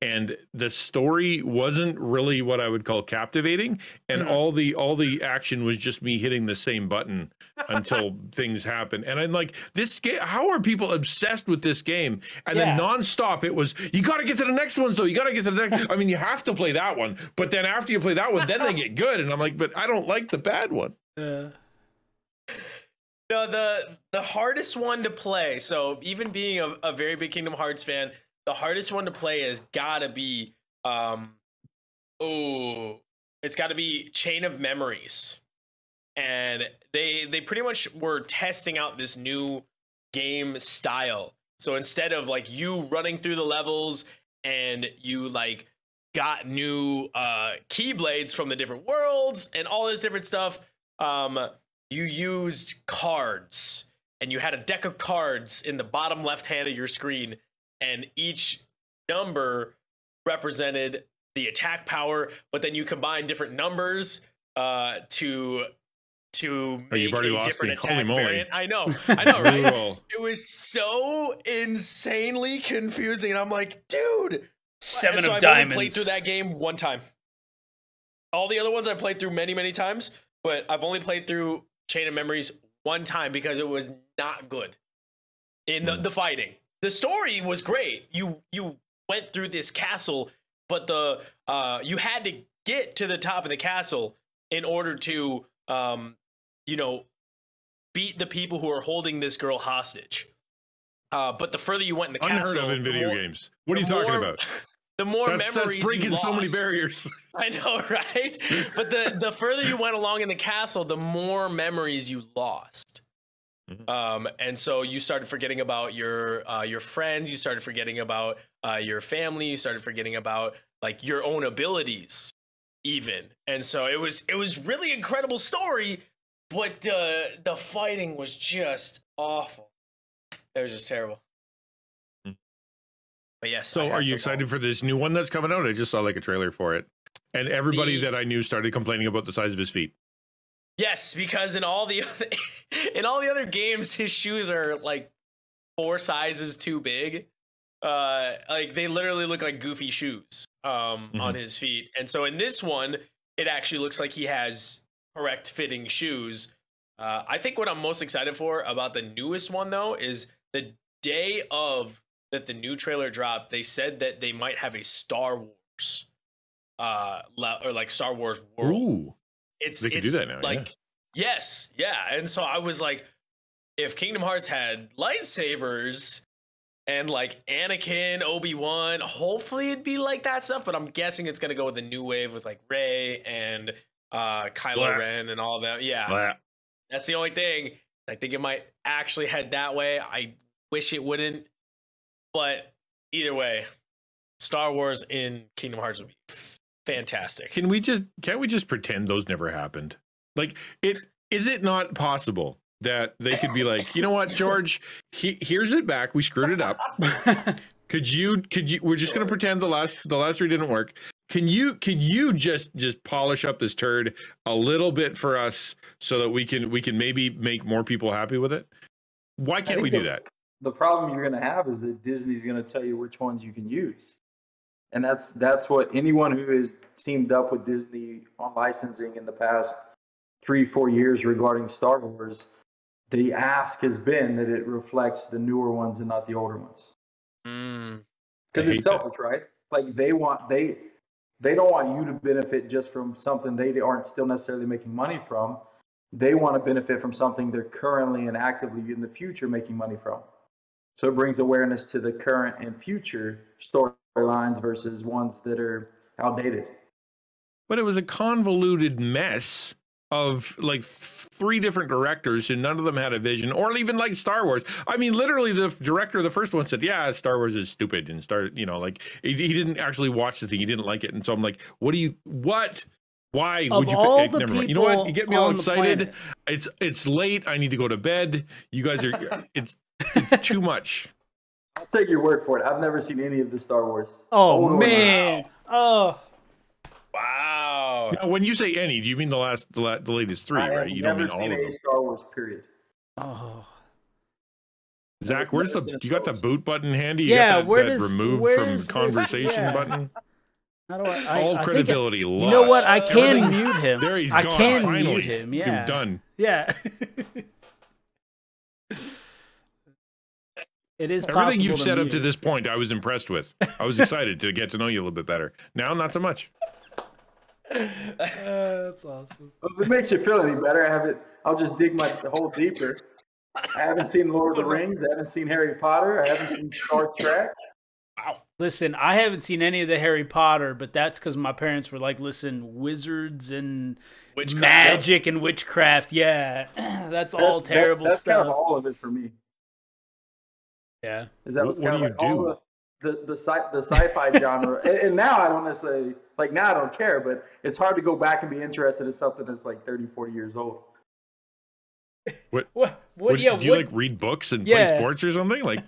[SPEAKER 4] and the story wasn't really what I would call captivating, and
[SPEAKER 5] Mhm.
[SPEAKER 4] all the all the action was just me hitting the same button until things happen. And I'm like, this game. How are people obsessed with this game? And
[SPEAKER 1] Yeah.
[SPEAKER 4] then nonstop, it was you got to get to the next ones though. You got to get to the next. I mean, you have to play that one, but then after you play that one, then they get good. And I'm like, but I don't like the bad one.
[SPEAKER 1] Uh,
[SPEAKER 5] No, the the hardest one to play. So even being a, a very big Kingdom Hearts fan, the hardest one to play has gotta be um oh it's gotta be Chain of Memories. And they they pretty much were testing out this new game style. So instead of like you running through the levels and you like got new uh keyblades from the different worlds and all this different stuff, um you used cards and you had a deck of cards in the bottom left hand of your screen and each number represented the attack power, but then you combine different numbers uh, to to
[SPEAKER 4] Oh, you've
[SPEAKER 5] make
[SPEAKER 4] already
[SPEAKER 5] a
[SPEAKER 4] lost
[SPEAKER 5] different
[SPEAKER 4] me. Holy
[SPEAKER 5] attack
[SPEAKER 4] moly.
[SPEAKER 5] variant. I know, I know, right? It was so insanely confusing. I'm like, dude.
[SPEAKER 1] Seven
[SPEAKER 5] so
[SPEAKER 1] of
[SPEAKER 5] I've
[SPEAKER 1] diamonds.
[SPEAKER 5] only played through that game one time. All the other ones I played through many, many times, but I've only played through Chain of Memories one time because it was not good in the,
[SPEAKER 4] Hmm.
[SPEAKER 5] the fighting. The story was great. You you went through this castle, but the uh, you had to get to the top of the castle in order to um, you know beat the people who are holding this girl hostage. Uh, but the further you went in the
[SPEAKER 4] Unheard
[SPEAKER 5] castle,
[SPEAKER 4] of in video
[SPEAKER 5] more-
[SPEAKER 4] games. What are you talking
[SPEAKER 5] more-
[SPEAKER 4] about?
[SPEAKER 5] The more
[SPEAKER 4] That's,
[SPEAKER 5] memories
[SPEAKER 4] that's breaking
[SPEAKER 5] you
[SPEAKER 4] so many barriers.
[SPEAKER 5] I know, right? But the the further you went along in the castle, the more memories you lost.
[SPEAKER 4] Mhm.
[SPEAKER 5] Um, and so you started forgetting about your uh, your friends. You started forgetting about uh, your family. You started forgetting about like your own abilities, even. And so it was it was really incredible story, but uh, the fighting was just awful. It was just terrible.
[SPEAKER 4] Hmm.
[SPEAKER 5] But yes.
[SPEAKER 4] So, are you
[SPEAKER 5] them all.
[SPEAKER 4] excited for this new one that's coming out? I just saw like a trailer for it, and everybody
[SPEAKER 5] The-
[SPEAKER 4] that I knew started complaining about the size of his feet.
[SPEAKER 5] Yes, because in all the other, in all the other games, his shoes are like four sizes too big. Uh, like they literally look like goofy shoes um, on his feet. And so in this one, it actually looks like he has correct fitting shoes. Uh, I think what I'm most excited for about the newest one though is the day of that the new trailer dropped. They said that they might have a Star Wars, uh, or like Star Wars world
[SPEAKER 4] Ooh,
[SPEAKER 5] it's
[SPEAKER 4] They could do that now, yeah.
[SPEAKER 5] like yes yeah and so i was like if kingdom hearts had lightsabers and like anakin obi-wan hopefully it'd be like that stuff but i'm guessing it's gonna go with the new wave with like rey and uh kylo
[SPEAKER 4] Blah.
[SPEAKER 5] ren and all that yeah
[SPEAKER 4] Blah.
[SPEAKER 5] that's the only thing i think it might actually head that way i wish it wouldn't but either way star wars in kingdom hearts would be fantastic
[SPEAKER 4] Can we just can't we just pretend those never happened? Like it is it not possible that they could be like, you know what, George, he, here's it back. We screwed it up. Could you could you we're just gonna pretend the last the last three didn't work. Can you could you just just polish up this turd a little bit for us so that we can we can maybe make more people happy with it? Why can't
[SPEAKER 2] think
[SPEAKER 4] we do
[SPEAKER 2] the-
[SPEAKER 4] that?
[SPEAKER 2] the problem you're going to have is that Disney's going to tell you which ones you can use. And that's that's what anyone who has teamed up with Disney on licensing in the past three, four years regarding Star Wars, the ask has been that it reflects the newer ones and not the older ones.
[SPEAKER 5] Mm.
[SPEAKER 2] Because
[SPEAKER 4] I hate
[SPEAKER 2] it's
[SPEAKER 4] that.
[SPEAKER 2] selfish, right? Like they want they they don't want you to benefit just from something they aren't still necessarily making money from. They want to benefit from something they're currently and actively in the future making money from. So it brings awareness to the current and future storylines versus ones that are outdated.
[SPEAKER 4] but it was a convoluted mess of like th- three different directors and none of them had a vision or even like star wars. I mean literally the f- director of the first one said yeah star wars is stupid and started you know like he, he didn't actually watch the thing. He didn't like it. And so i'm like what do you what? Why
[SPEAKER 1] Of
[SPEAKER 4] would you
[SPEAKER 1] all
[SPEAKER 4] pick,
[SPEAKER 1] the
[SPEAKER 4] never mind. you know what? you get me all excited. it's it's late. I need to go to bed. You guys are it's, it's too much
[SPEAKER 2] I'll take your word for it. I've never seen any of the Star Wars.
[SPEAKER 1] oh, oh
[SPEAKER 2] Old or
[SPEAKER 1] man. Oh.
[SPEAKER 5] Wow.
[SPEAKER 4] now when you say any do you mean the last the, la- the latest three
[SPEAKER 2] I
[SPEAKER 4] right you don't mean all
[SPEAKER 2] seen
[SPEAKER 4] of
[SPEAKER 2] any
[SPEAKER 4] them
[SPEAKER 2] Star Wars. Period.
[SPEAKER 1] Oh.
[SPEAKER 4] Zach, where's the you got the boot button handy? You
[SPEAKER 1] Yeah,
[SPEAKER 4] got that,
[SPEAKER 1] where
[SPEAKER 4] that
[SPEAKER 1] does-
[SPEAKER 4] remove
[SPEAKER 1] where's
[SPEAKER 4] from conversation
[SPEAKER 1] yeah.
[SPEAKER 4] button?
[SPEAKER 1] How do I? I
[SPEAKER 4] All
[SPEAKER 1] I think I-
[SPEAKER 4] credibility
[SPEAKER 1] you know what? I can
[SPEAKER 4] Everything-
[SPEAKER 1] mute him.
[SPEAKER 4] There he's
[SPEAKER 1] I
[SPEAKER 4] gone.
[SPEAKER 1] can
[SPEAKER 4] finally.
[SPEAKER 1] mute him.
[SPEAKER 4] Dude, done.
[SPEAKER 1] Yeah. it is
[SPEAKER 4] Everything you've
[SPEAKER 1] possible
[SPEAKER 4] said up to this point, I was impressed with. I was excited to get to know you a little bit better. Now, not so much.
[SPEAKER 1] Uh, that's awesome.
[SPEAKER 2] Well, if it makes you feel any better, I haven't. I'll just dig my hole deeper. I haven't seen Lord of the Rings. I haven't seen Harry Potter. I haven't seen Star Trek. Wow.
[SPEAKER 1] Listen, I haven't seen any of the Harry Potter, but that's because my parents were like, "Listen, wizards and
[SPEAKER 5] Witchcraft.
[SPEAKER 1] magic and witchcraft, yeah, that's all
[SPEAKER 2] That's- that-
[SPEAKER 1] terrible
[SPEAKER 2] that's
[SPEAKER 1] stuff."
[SPEAKER 2] kind of all of it for me.
[SPEAKER 1] Yeah,
[SPEAKER 2] Is that
[SPEAKER 4] What- what
[SPEAKER 2] kind
[SPEAKER 4] do
[SPEAKER 2] of
[SPEAKER 4] you
[SPEAKER 2] like all
[SPEAKER 4] do?
[SPEAKER 2] the the the, sci- the sci-fi genre. And, and now I don't necessarily like now I don't care, but it's hard to go back and be interested in something that's like 30, 40 years old.
[SPEAKER 1] what? What?
[SPEAKER 4] What,
[SPEAKER 1] yeah,
[SPEAKER 4] do you
[SPEAKER 1] what?
[SPEAKER 4] like read books and
[SPEAKER 1] Yeah.
[SPEAKER 4] play sports or something? Like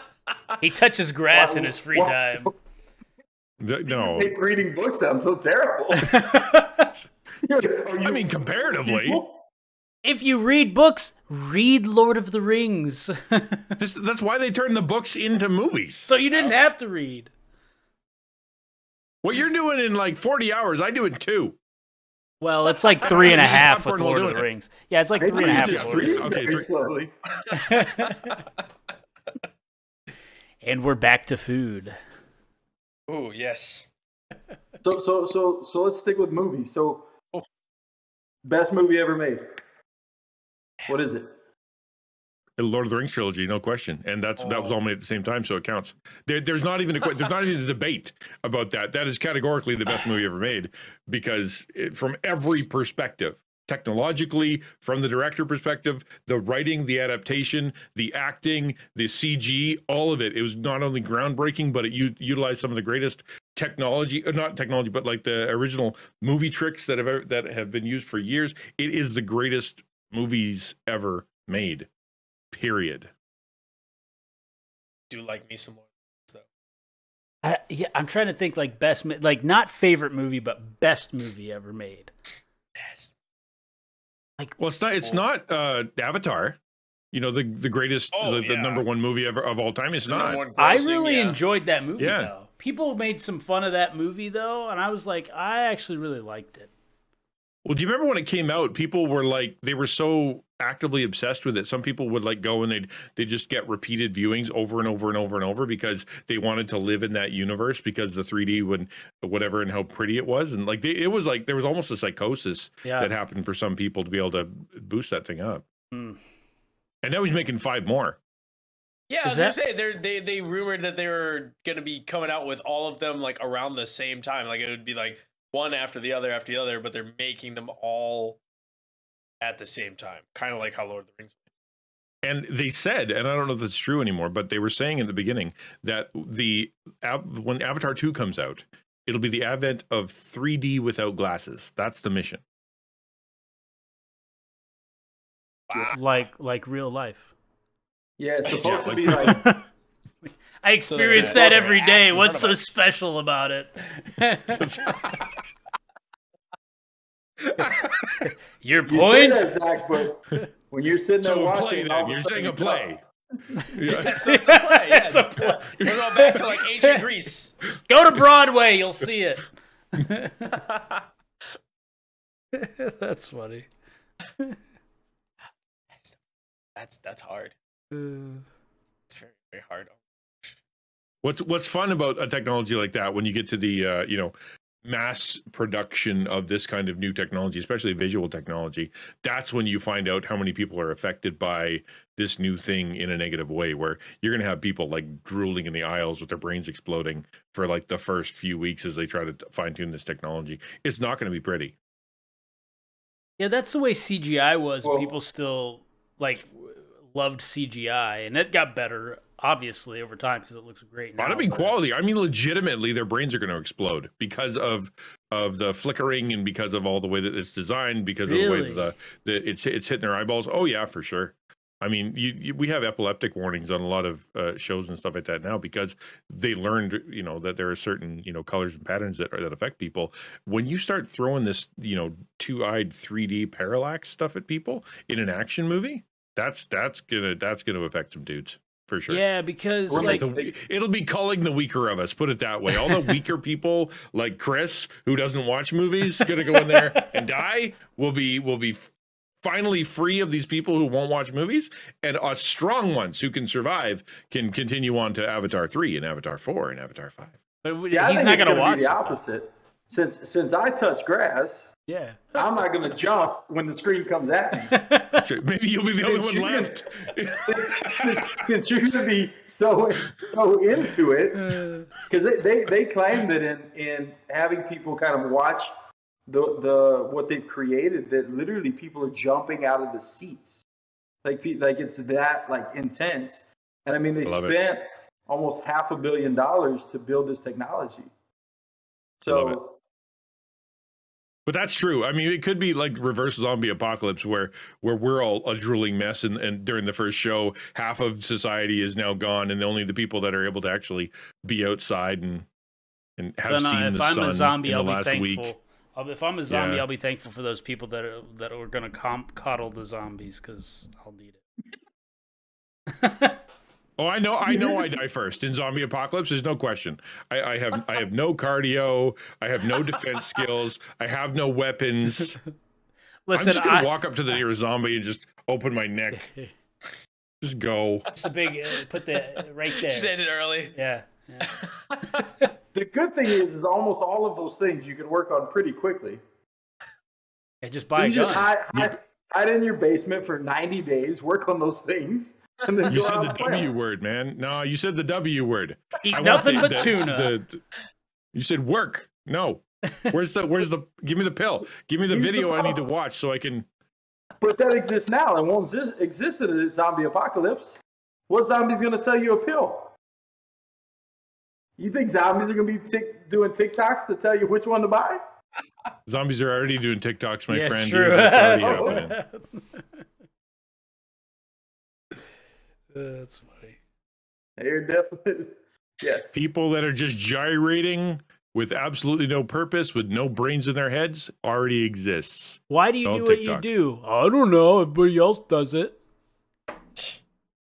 [SPEAKER 1] he touches grass in his free
[SPEAKER 2] why-
[SPEAKER 1] time.
[SPEAKER 4] Th- No,
[SPEAKER 2] Make reading books sound so terrible. You're like, "Are
[SPEAKER 4] I mean comparatively.
[SPEAKER 2] people?"
[SPEAKER 1] If you read books, read Lord of the Rings.
[SPEAKER 4] This, that's why they turned the books into movies.
[SPEAKER 1] so you didn't have to read.
[SPEAKER 4] What you're doing in like 40 hours, I do in two.
[SPEAKER 1] Well, it's like three and a
[SPEAKER 4] I mean,
[SPEAKER 1] half with Lord of
[SPEAKER 4] doing
[SPEAKER 1] the
[SPEAKER 4] it.
[SPEAKER 1] Rings. Yeah, it's like
[SPEAKER 2] Maybe
[SPEAKER 1] three and a
[SPEAKER 2] you
[SPEAKER 1] half.
[SPEAKER 2] just
[SPEAKER 1] with Lord of
[SPEAKER 4] three- okay, three-
[SPEAKER 2] slowly.
[SPEAKER 1] And we're back to food.
[SPEAKER 5] Oh yes.
[SPEAKER 2] So so so so let's stick with movies. So
[SPEAKER 5] Oh.
[SPEAKER 2] best movie ever made. What is it?
[SPEAKER 4] The Lord of the Rings trilogy, no question, and that's that was all made at the same time, so it counts. There, there's not even a there's not even a debate about that. That is categorically the best movie ever made because it, from every perspective, technologically, from the director perspective, the writing, the adaptation, the acting, the CG, all of it, it was not only groundbreaking, but it u- utilized some of the greatest technology, uh, not technology, but like the original movie tricks that have ever, that have been used for years. It is the greatest movies ever made. Period.
[SPEAKER 5] Do like me some more. So
[SPEAKER 1] I, yeah, I'm trying to think like best, like not favorite movie, but best movie ever made.
[SPEAKER 5] yes.
[SPEAKER 4] Well, it's not. It's not uh, Avatar. You know, the the greatest,
[SPEAKER 5] Oh,
[SPEAKER 4] the, the number one movie ever of all time. It's
[SPEAKER 5] The
[SPEAKER 4] not.
[SPEAKER 5] one
[SPEAKER 1] I really
[SPEAKER 5] yeah.
[SPEAKER 1] enjoyed that movie
[SPEAKER 4] Yeah.
[SPEAKER 1] though. People made some fun of that movie though, and I was like, I actually really liked it.
[SPEAKER 4] Well, do you remember when it came out? People were like, they were so actively obsessed with it. Some people would like go and they'd they just get repeated viewings over and over and over and over because they wanted to live in that universe because the 3D would whatever and how pretty it was and like they, it was like there was almost a psychosis
[SPEAKER 1] Yeah.
[SPEAKER 4] that happened for some people to be able to boost that thing up.
[SPEAKER 1] Mm.
[SPEAKER 4] And now he's making five more.
[SPEAKER 5] Yeah, I
[SPEAKER 1] Is
[SPEAKER 5] was gonna
[SPEAKER 1] that-
[SPEAKER 5] say they they they rumored that they were gonna be coming out with all of them like around the same time. Like it would be like one after the other after the other, but they're making them all at the same time. Kind of like how Lord of the Rings.
[SPEAKER 4] And they said, and I don't know if it's true anymore, but they were saying in the beginning that the when Avatar 2 comes out, it'll be the advent of 3D without glasses. That's the mission.
[SPEAKER 1] Like like real life.
[SPEAKER 2] Yeah, it's supposed to
[SPEAKER 4] like-
[SPEAKER 2] be like
[SPEAKER 1] I experience
[SPEAKER 5] that-
[SPEAKER 1] that every day. What's so special about it? Your
[SPEAKER 2] you say
[SPEAKER 1] point?
[SPEAKER 2] that, Zach, but when you're sitting there
[SPEAKER 4] so a
[SPEAKER 2] watching,
[SPEAKER 4] play then. You're
[SPEAKER 2] a
[SPEAKER 4] saying a play. Yeah.
[SPEAKER 5] So it's a play.
[SPEAKER 1] It's
[SPEAKER 5] Yes.
[SPEAKER 1] a play.
[SPEAKER 5] We're going back to like ancient Greece.
[SPEAKER 1] Go to Broadway, you'll see it. That's funny.
[SPEAKER 5] That's that's hard.
[SPEAKER 1] Uh,
[SPEAKER 5] It's very very hard.
[SPEAKER 4] What's what's fun about a technology like that when you get to the uh, you know mass production of this kind of new technology, especially visual technology, that's when you find out how many people are affected by this new thing in a negative way. Where you're going to have people like drooling in the aisles with their brains exploding for like the first few weeks as they try to fine tune this technology. It's not going to be pretty.
[SPEAKER 1] Yeah, that's the way CGI was.
[SPEAKER 2] Well-
[SPEAKER 1] People still like loved CGI, and it got better obviously over time because it looks great. Now,
[SPEAKER 4] I mean quality. I mean legitimately, their brains are going to explode because of of the flickering and because of all the way that it's designed, because of the way that the, the it's it's hitting their eyeballs. Oh yeah, for sure. I mean, you, you, we have epileptic warnings on a lot of uh, shows and stuff like that now because they learned, you know, that there are certain, you know, colors and patterns that are, that affect people. When you start throwing this, you know, two-eyed 3D parallax stuff at people in an action movie, that's that's gonna that's gonna affect some dudes for sure.
[SPEAKER 1] Yeah, because
[SPEAKER 2] We're
[SPEAKER 1] like
[SPEAKER 4] The- it'll be calling the weaker of us. Put it that way. All the weaker people, like Chris, who doesn't watch movies, gonna go in there and die. Will be will be finally free of these people who won't watch movies, and us strong ones who can survive can continue on to Avatar three and Avatar four and Avatar five.
[SPEAKER 1] but
[SPEAKER 2] yeah,
[SPEAKER 1] he's not gonna
[SPEAKER 2] gonna
[SPEAKER 1] watch
[SPEAKER 2] be the
[SPEAKER 1] it.
[SPEAKER 2] opposite. Since since I touch grass,
[SPEAKER 1] Yeah.
[SPEAKER 2] I'm not gonna jump when the screen comes at me.
[SPEAKER 4] So maybe you'll be the only one
[SPEAKER 2] You can-
[SPEAKER 4] left.
[SPEAKER 2] since, since you're gonna be so so into it, uh. because they, they, they claim that in, in having people kind of watch the the what they've created, that literally people are jumping out of the seats, like like it's that like intense. And I mean, they
[SPEAKER 4] Love it.
[SPEAKER 2] spent almost half a billion dollars to build this technology.
[SPEAKER 4] Love it.
[SPEAKER 2] So
[SPEAKER 4] But that's true. I mean, it could be like reverse zombie apocalypse where where we're all a drooling mess and, and during the first show, half of society is now gone and only the people that are able to actually be outside and and have
[SPEAKER 1] Then uh,
[SPEAKER 4] seen
[SPEAKER 1] I, if
[SPEAKER 4] the
[SPEAKER 1] I'm
[SPEAKER 4] sun
[SPEAKER 1] a zombie,
[SPEAKER 4] in the
[SPEAKER 1] I'll be
[SPEAKER 4] last
[SPEAKER 1] thankful.
[SPEAKER 4] week.
[SPEAKER 1] I'll, if I'm a zombie,
[SPEAKER 4] Yeah.
[SPEAKER 1] I'll be thankful for those people that are that are gonna coddle the zombies because I'll need it.
[SPEAKER 4] Oh, I know, I know, I die first in zombie apocalypse. There's no question. I, I have, I have no cardio. I have no defense skills. I have no weapons.
[SPEAKER 1] Listen,
[SPEAKER 4] I'm just gonna
[SPEAKER 1] I,
[SPEAKER 4] walk up to the nearest zombie and just open my neck. Just go.
[SPEAKER 1] Just a big uh, put the right there.
[SPEAKER 5] Just ended early.
[SPEAKER 1] Yeah. yeah.
[SPEAKER 2] The good thing is, is almost all of those things you can work on pretty quickly.
[SPEAKER 1] Yeah, just
[SPEAKER 2] So
[SPEAKER 1] buy a
[SPEAKER 2] you
[SPEAKER 1] gun.
[SPEAKER 2] just hide, hide, hide in your basement for 90 days, work on those things, and then
[SPEAKER 4] You said
[SPEAKER 2] out
[SPEAKER 4] the
[SPEAKER 2] and play.
[SPEAKER 4] W word, man. No, you said the W word.
[SPEAKER 1] Eat
[SPEAKER 4] I
[SPEAKER 1] nothing but
[SPEAKER 4] the-
[SPEAKER 1] tuna.
[SPEAKER 4] the- the- you said work. No. Where's the where's the give me the pill. Give me the
[SPEAKER 2] Use the
[SPEAKER 4] video I need to watch so I can
[SPEAKER 2] But that exists now and won't exist, exist in a zombie apocalypse. What zombie's gonna sell you a pill? You think zombies are gonna be tick, doing TikToks to tell you which one to buy?
[SPEAKER 4] zombies are already doing TikToks, my
[SPEAKER 1] yeah,
[SPEAKER 4] friend.
[SPEAKER 1] it's
[SPEAKER 4] Yeah,
[SPEAKER 1] true.
[SPEAKER 4] That's already
[SPEAKER 2] oh,
[SPEAKER 4] happening.
[SPEAKER 1] That's funny.
[SPEAKER 2] They're definitely yes.
[SPEAKER 4] People that are just gyrating with absolutely no purpose, with no brains in their heads, already exists.
[SPEAKER 1] Why do you
[SPEAKER 4] On
[SPEAKER 1] do what
[SPEAKER 4] TikTok.
[SPEAKER 1] you do? I don't know. Everybody else does it.
[SPEAKER 5] But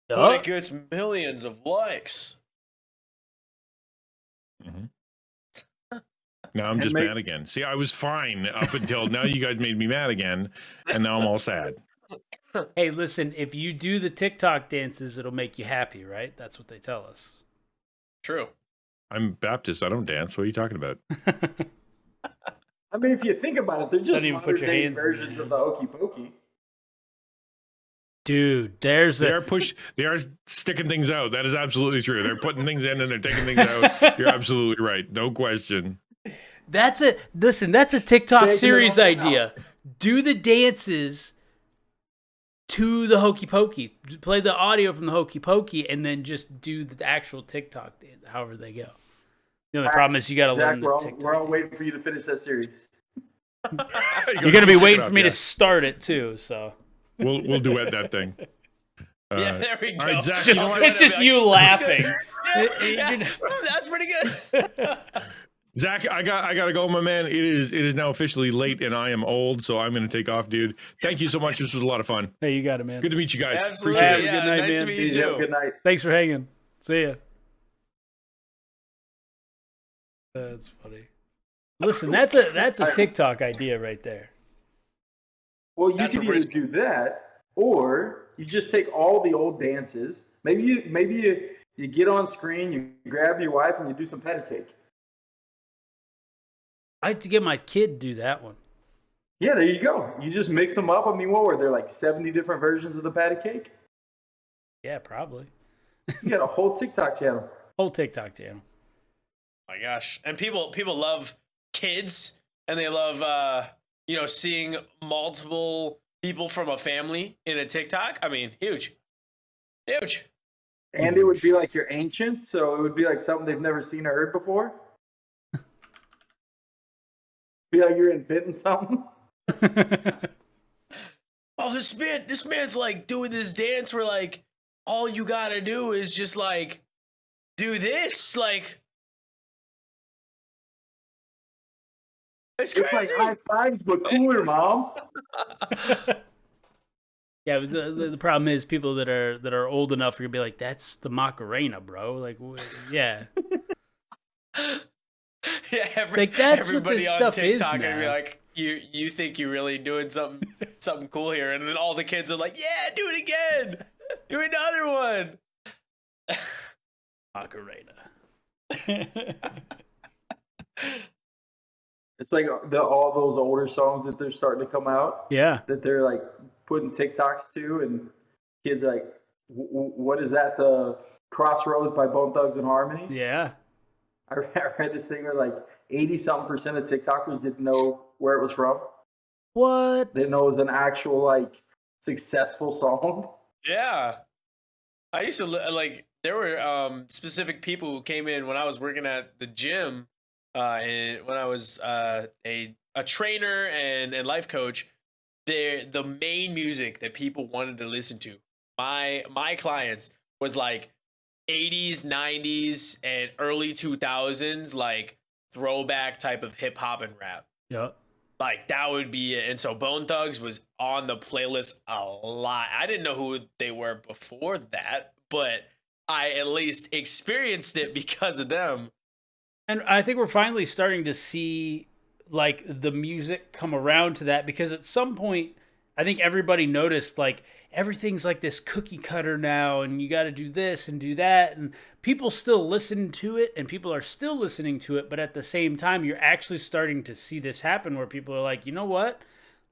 [SPEAKER 1] Duh.
[SPEAKER 5] it gets millions of likes. Mm-hmm.
[SPEAKER 4] Now I'm
[SPEAKER 2] It
[SPEAKER 4] just mad again. See, I was fine up until now. You guys made me mad again, and now I'm all sad.
[SPEAKER 1] Hey, listen, if you do the TikTok dances, it'll make you happy, right? That's what they tell us.
[SPEAKER 5] True.
[SPEAKER 4] I'm Baptist. I don't dance. What are you talking about?
[SPEAKER 2] I mean, if you think about it, they're just
[SPEAKER 1] even put your
[SPEAKER 2] modern-day
[SPEAKER 1] hands
[SPEAKER 2] versions of the hokey pokey.
[SPEAKER 1] Dude, there's
[SPEAKER 4] They
[SPEAKER 1] a
[SPEAKER 4] are push. They are sticking things out. That is absolutely true. They're putting things in and they're taking things out. You're absolutely right. No question.
[SPEAKER 1] that's a listen, that's a TikTok
[SPEAKER 2] Taking
[SPEAKER 1] series
[SPEAKER 2] all
[SPEAKER 1] idea. Do the dances to the hokey pokey. Play the audio from the hokey pokey and then just do the actual TikTok dance, however they go. The only problem is you gotta
[SPEAKER 2] Zach,
[SPEAKER 1] learn the
[SPEAKER 2] we're all,
[SPEAKER 1] TikTok.
[SPEAKER 2] we're all waiting for you to finish that series.
[SPEAKER 1] You're gonna be waiting
[SPEAKER 4] up,
[SPEAKER 1] for me
[SPEAKER 4] yeah.
[SPEAKER 1] to start it too, so
[SPEAKER 4] We'll we'll duet that thing. Uh,
[SPEAKER 5] yeah, there we go.
[SPEAKER 4] all right, Zach,
[SPEAKER 1] just
[SPEAKER 4] you know
[SPEAKER 1] it's just you laughing.
[SPEAKER 5] Yeah, yeah, that's pretty good.
[SPEAKER 4] Zach, I got I gotta go, my man. It is it is now officially late, and I am old, so I'm gonna take off, dude. Thank you so much. This was a lot of fun.
[SPEAKER 1] hey, you got it, man.
[SPEAKER 4] Good to meet you guys.
[SPEAKER 5] Absolutely.
[SPEAKER 4] Appreciate it.
[SPEAKER 1] A
[SPEAKER 5] Yeah,
[SPEAKER 1] good night,
[SPEAKER 5] nice
[SPEAKER 1] man.
[SPEAKER 5] to meet you
[SPEAKER 2] Easy,
[SPEAKER 5] too.
[SPEAKER 2] Good night.
[SPEAKER 1] Thanks for hanging. See ya. That's funny. Listen, that's a that's a TikTok idea right there.
[SPEAKER 2] Well, you
[SPEAKER 5] That's
[SPEAKER 2] could either do that, or you just take all the old dances. Maybe you maybe you, you get on screen, you grab your wife, and you do some patty cake.
[SPEAKER 1] I have to get my kid to do that one.
[SPEAKER 2] Yeah, there you go. You just mix them up. I mean, what were there like seventy different versions of the patty cake?
[SPEAKER 1] Yeah, probably.
[SPEAKER 2] You got a whole TikTok channel.
[SPEAKER 1] Whole TikTok channel.
[SPEAKER 5] my gosh and people people love kids and they love uh you know seeing multiple people from a family in a tiktok i mean huge huge
[SPEAKER 2] And it would be like you're ancient, so it would be like something they've never seen or heard before. Be like you're inventing something.
[SPEAKER 5] oh this man this man's like doing this dance where like all you gotta do is just like do this like it's
[SPEAKER 2] It's like high fives, but cooler, mom.
[SPEAKER 1] yeah, but the, the, problem is people that are that are old enough are gonna be like, "That's the Macarena, bro." Like, yeah,
[SPEAKER 5] yeah, every,
[SPEAKER 1] Like, that's what
[SPEAKER 5] everybody
[SPEAKER 1] this
[SPEAKER 5] on
[SPEAKER 1] stuff is
[SPEAKER 5] TikTok gonna be like, you you think you're really doing something something cool here, and then all the kids are like, yeah, do it again, do another one.
[SPEAKER 1] Macarena.
[SPEAKER 2] It's like uh, the, all those older songs that they're starting to come out
[SPEAKER 1] yeah,
[SPEAKER 2] that they're like putting TikToks to, and kids are like, "W- w- "What is that?" The Crossroads by Bone Thugs and Harmony.
[SPEAKER 1] yeah.
[SPEAKER 2] I read, this thing where like eighty something percent of TikTokers didn't know where it was from.
[SPEAKER 1] What?
[SPEAKER 2] They didn't know it was an actual like successful song.
[SPEAKER 5] Yeah, I used to like. There were um, specific people who came in when I was working at the gym, uh, and when I was uh, a a trainer and and life coach. The the main music that people wanted to listen to, my my clients was like 80s, 90s, and early 2000s, like throwback type of hip hop and rap.
[SPEAKER 1] Yeah.
[SPEAKER 5] Like that would be it. And so Bone Thugs was on the playlist a lot. I didn't know who they were before that, but I at least experienced it because of them.
[SPEAKER 1] And I think we're finally starting to see like the music come around to that because at some point I think everybody noticed like everything's like this cookie cutter now and you got to do this and do that and people still listen to it and people are still listening to it but at the same time you're actually starting to see this happen where people are like, "You know what?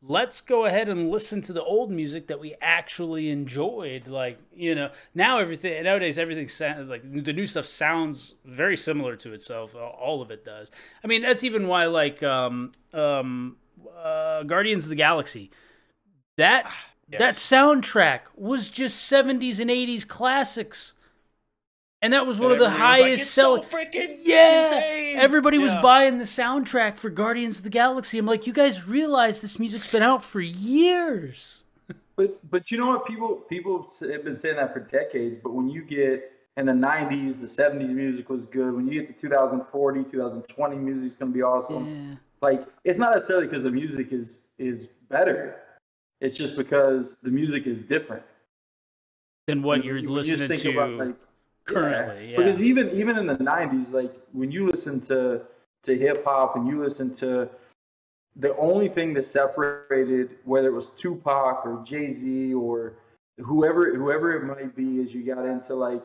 [SPEAKER 1] let's go ahead and listen to the old music that we actually enjoyed like you know now everything nowadays everything sounds like the new stuff sounds very similar to itself all of it does i mean that's even why like um um uh, guardians of the galaxy that That soundtrack was just 70s and 80s classics and that was one of the
[SPEAKER 5] Everybody was like,
[SPEAKER 1] highest
[SPEAKER 5] "It's so
[SPEAKER 1] selling
[SPEAKER 5] freaking
[SPEAKER 1] yeah,
[SPEAKER 5] insane."
[SPEAKER 1] everybody was buying the soundtrack for Guardians of the Galaxy. I'm like, you guys realize this music's been out for years.
[SPEAKER 2] But but you know what? People people have been saying that for decades. But when you get in the '90s, the '70s music was good. When you get to 2040, 2020, music's gonna be awesome.
[SPEAKER 1] Yeah.
[SPEAKER 2] Like it's not necessarily because the music is is better. It's just because the music is different.
[SPEAKER 1] Than what you're
[SPEAKER 2] you- you
[SPEAKER 1] listening
[SPEAKER 2] think
[SPEAKER 1] to
[SPEAKER 2] about, like,
[SPEAKER 1] currently. Yeah.
[SPEAKER 2] Because even even in the '90s, like when you listen to to hip hop and you listen to the only thing that separated whether it was Tupac or Jay Z or whoever whoever it might be as you got into like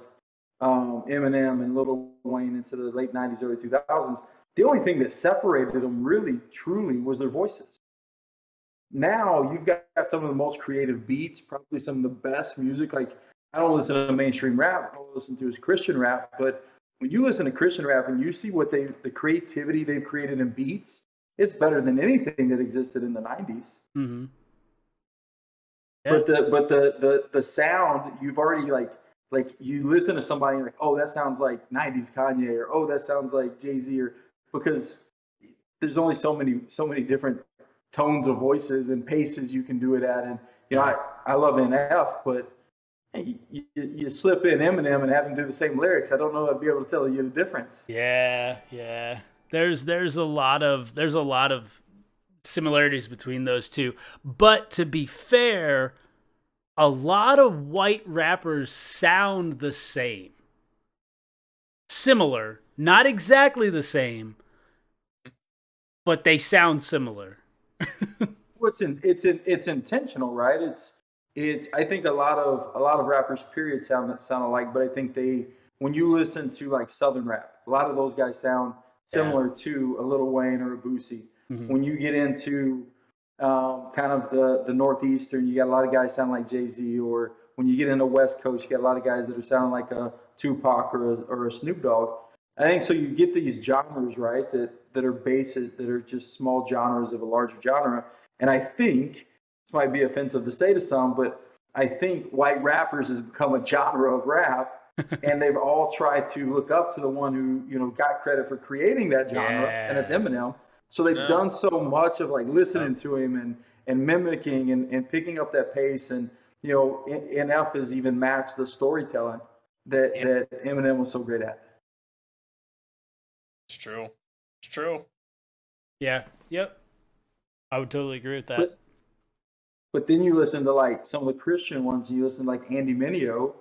[SPEAKER 2] um, Eminem and Lil Wayne into the late '90s, early 2000s. The only thing that separated them really truly was their voices. Now you've got some of the most creative beats, probably some of the best music. Like I don't listen to mainstream rap. All I listen to is Christian rap. But when you listen to Christian rap and you see what they, the creativity they've created in beats, it's better than anything that existed in the '90s.
[SPEAKER 1] hmm
[SPEAKER 2] But the but the the the sound you've already like like you listen to somebody like oh that sounds like '90s Kanye or oh that sounds like Jay Z or because there's only so many so many different tones of voices and paces you can do it at and you know I I love NF but you, you, you slip in Eminem and have him do the same lyrics I don't know if I'd be able to tell you the difference.
[SPEAKER 1] Yeah, yeah. There's there's a lot of there's a lot of similarities between those two. But to be fair, a lot of white rappers sound the same. Similar, not exactly the same, but they sound similar.
[SPEAKER 2] what's in it's in, it's intentional, right? It's it's I think a lot of a lot of rappers period sound sound alike, but I think they when you listen to like southern rap, a lot of those guys sound similar to a Lil Wayne or a Boosie.
[SPEAKER 1] Mhm.
[SPEAKER 2] When you get into um, kind of the the northeastern, you got a lot of guys sound like Jay Z, or when you get into West Coast, you got a lot of guys that are sounding like a Tupac or a, or a Snoop Dogg. I think so. You get these genres right that that are bases that are just small genres of a larger genre. And I think this might be offensive to say to some, but I think white rappers has become a genre of rap, and they've all tried to look up to the one who you know got credit for creating that genre, and it's Eminem. So they've
[SPEAKER 5] Yeah.
[SPEAKER 2] done so much of like listening to him and and mimicking and, and picking up that pace, and you know N- NF has even matched the storytelling that
[SPEAKER 5] Yeah.
[SPEAKER 2] that Eminem was so great at.
[SPEAKER 5] It's true. It's true.
[SPEAKER 1] Yeah. Yep. I would totally agree with that.
[SPEAKER 2] But- But then you listen to like some of the Christian ones. You listen to like Andy Mineo,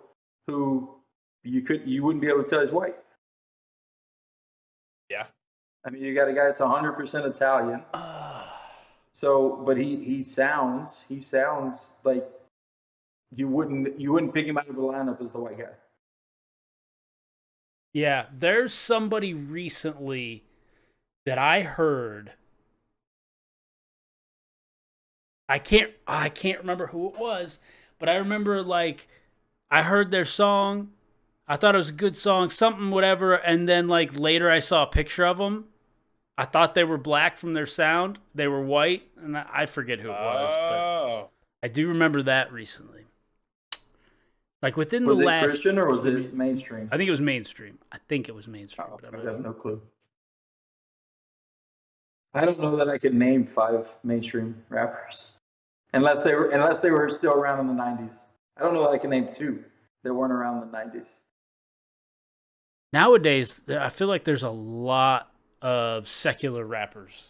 [SPEAKER 2] who you could you wouldn't be able to tell he's white.
[SPEAKER 5] Yeah.
[SPEAKER 2] I mean, you got a guy that's 100 percent Italian. So, but he he sounds he sounds like you wouldn't you wouldn't pick him out of the lineup as the white guy.
[SPEAKER 1] Yeah, there's somebody recently that I heard. I can't I can't remember who it was, but I remember like I heard their song. I thought it was a good song, something whatever, and then like later I saw a picture of them. I thought they were black from their sound. They were white, and I I forget who it was, but
[SPEAKER 5] Oh.
[SPEAKER 1] I do remember that recently. Like within
[SPEAKER 2] Was
[SPEAKER 1] the
[SPEAKER 2] it
[SPEAKER 1] last
[SPEAKER 2] Christian or was it mainstream?
[SPEAKER 1] I think it was mainstream. I think it was mainstream.
[SPEAKER 2] Oh,
[SPEAKER 1] but
[SPEAKER 2] I
[SPEAKER 1] I'm
[SPEAKER 2] have no clue. I don't know that I could name five mainstream rappers, unless they were unless they were still around in the '90s. I don't know that I can name two that weren't around in the '90s.
[SPEAKER 1] Nowadays, I feel like there's a lot of secular rappers.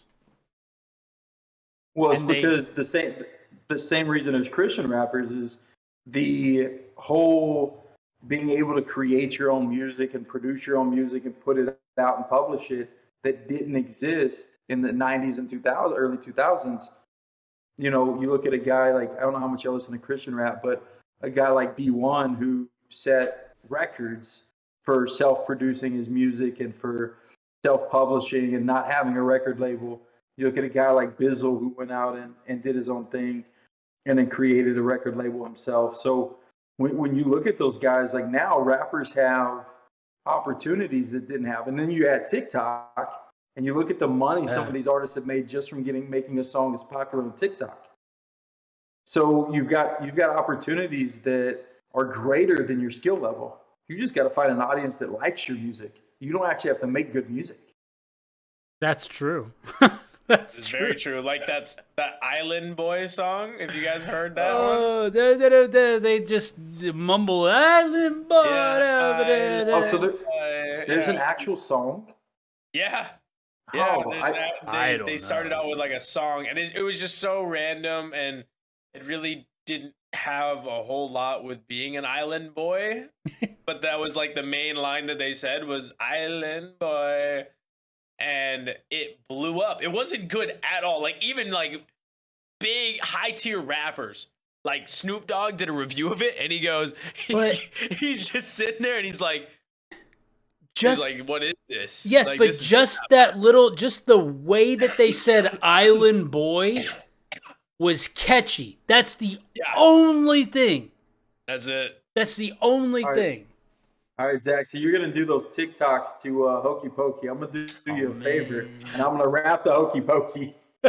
[SPEAKER 2] Well, it's
[SPEAKER 1] And they-
[SPEAKER 2] because the same the same reason as Christian rappers is the whole being able to create your own music and produce your own music and put it out and publish it that didn't exist in the 90s and 2000 early 2000s. You know, you look at a guy like I don't know how much you listen to Christian rap, but a guy like Dee-1 who set records for self-producing his music and for self-publishing and not having a record label. You look at a guy like Bizzle who went out and, and did his own thing and then created a record label himself. So when, when you look at those guys, like now rappers have opportunities that didn't have. And then you add TikTok and you look at the money some of these artists have made just from getting making a song that's popular on TikTok. So you've got you've got opportunities that are greater than your skill level. You just got to find an audience that likes your music. You don't actually have to make good music.
[SPEAKER 1] That's true. That's
[SPEAKER 5] It's
[SPEAKER 1] true.
[SPEAKER 5] very true. Like that's that Island Boy song. If you guys heard that one.
[SPEAKER 1] Oh, they, they, they, they just mumble island boy.
[SPEAKER 5] Yeah,
[SPEAKER 1] da, da, da,
[SPEAKER 2] Oh, so there,
[SPEAKER 5] Uh,
[SPEAKER 2] there's an actual song.
[SPEAKER 5] Yeah. Yeah,
[SPEAKER 2] Oh,
[SPEAKER 5] there's
[SPEAKER 2] I-
[SPEAKER 5] that-
[SPEAKER 1] I
[SPEAKER 5] they,
[SPEAKER 1] don't
[SPEAKER 5] they started
[SPEAKER 1] know.
[SPEAKER 5] out with like a song, and it, it was just so random, and it really didn't have a whole lot with being an island boy. but that was like the main line that they said was "Island boy," and it blew up. It wasn't good at all. Like even like big high tier rappers. Like Snoop Dogg did a review of it, and he goes,
[SPEAKER 1] But-
[SPEAKER 5] he's just sitting there, and he's like,
[SPEAKER 1] just
[SPEAKER 5] he's like, what is this?
[SPEAKER 1] yes,
[SPEAKER 5] Like,
[SPEAKER 1] but
[SPEAKER 5] this
[SPEAKER 1] just that little, just the way that they said island boy was catchy. That's the
[SPEAKER 5] Yeah.
[SPEAKER 1] only thing.
[SPEAKER 5] That's it.
[SPEAKER 1] That's the only
[SPEAKER 2] All right.
[SPEAKER 1] thing.
[SPEAKER 2] All right, Zach. So you're gonna do those TikToks to uh, Hokey Pokey. I'm gonna do, do you a favor, and I'm gonna rap the Hokey Pokey.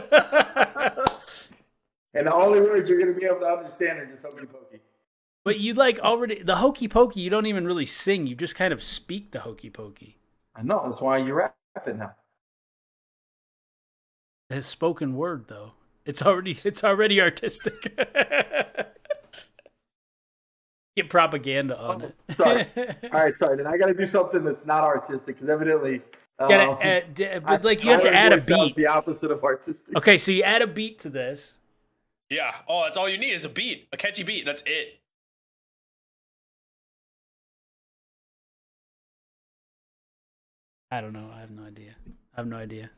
[SPEAKER 2] and the only words you're gonna be able to understand are just Hokey Pokey.
[SPEAKER 1] But you like already the hokey pokey. You don't even really sing. You just kind of speak the hokey pokey.
[SPEAKER 2] I know. That's why you rap it now.
[SPEAKER 1] It's spoken word though. It's already it's already artistic. Get propaganda on
[SPEAKER 2] Oh,
[SPEAKER 1] it.
[SPEAKER 2] sorry. All right, sorry. Then I got to do something that's not artistic because evidently.
[SPEAKER 1] Gotta
[SPEAKER 2] um,
[SPEAKER 1] add- d-
[SPEAKER 2] I-
[SPEAKER 1] but like you have to add a beat.
[SPEAKER 2] The opposite of artistic.
[SPEAKER 1] Okay, so you add a beat to this.
[SPEAKER 5] Yeah. Oh, that's all you need is a beat, a catchy beat. That's it.
[SPEAKER 1] I don't know. I have no idea. I have no idea.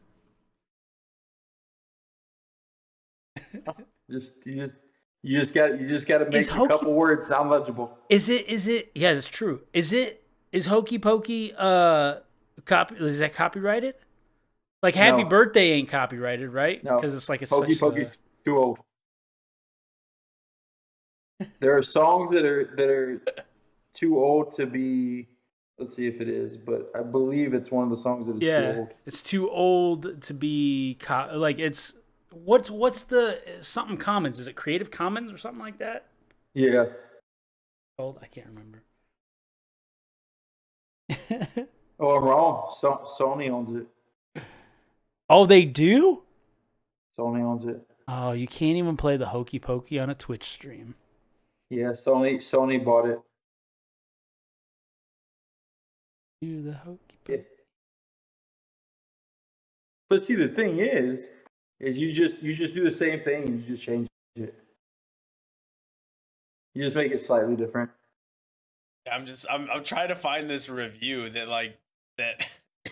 [SPEAKER 2] Just you just you just got you just got to make
[SPEAKER 1] Is
[SPEAKER 2] a
[SPEAKER 1] Hokey-
[SPEAKER 2] couple words sound legible.
[SPEAKER 1] Is it? Is it? Yeah, it's true. Is it? Is hokey pokey? Uh, copy? Is that copyrighted? Like Happy
[SPEAKER 2] No.
[SPEAKER 1] Birthday ain't copyrighted, right?
[SPEAKER 2] No.
[SPEAKER 1] Because it's like a
[SPEAKER 2] Hokey Pokey's
[SPEAKER 1] a-
[SPEAKER 2] too old. there are songs that are that are too old to be. Let's see if it is, but I believe it's one of the songs that is too
[SPEAKER 1] yeah,
[SPEAKER 2] old.
[SPEAKER 1] it's too old to be co- like it's what's what's the something commons? Is it Creative Commons or something like that?
[SPEAKER 2] Yeah.
[SPEAKER 1] Called I can't remember.
[SPEAKER 2] Oh, I'm wrong. So, Sony owns it.
[SPEAKER 1] oh, they do.
[SPEAKER 2] Sony owns it.
[SPEAKER 1] Oh, you can't even play the hokey pokey on a Twitch stream.
[SPEAKER 2] Yeah, Sony Sony bought it.
[SPEAKER 1] Do the hokey
[SPEAKER 2] Yeah.
[SPEAKER 1] pokey.
[SPEAKER 2] But see, the thing is, is you just you just do the same thing you just change it. You just make it slightly different.
[SPEAKER 5] I'm just I'm I'm trying to find this review that like that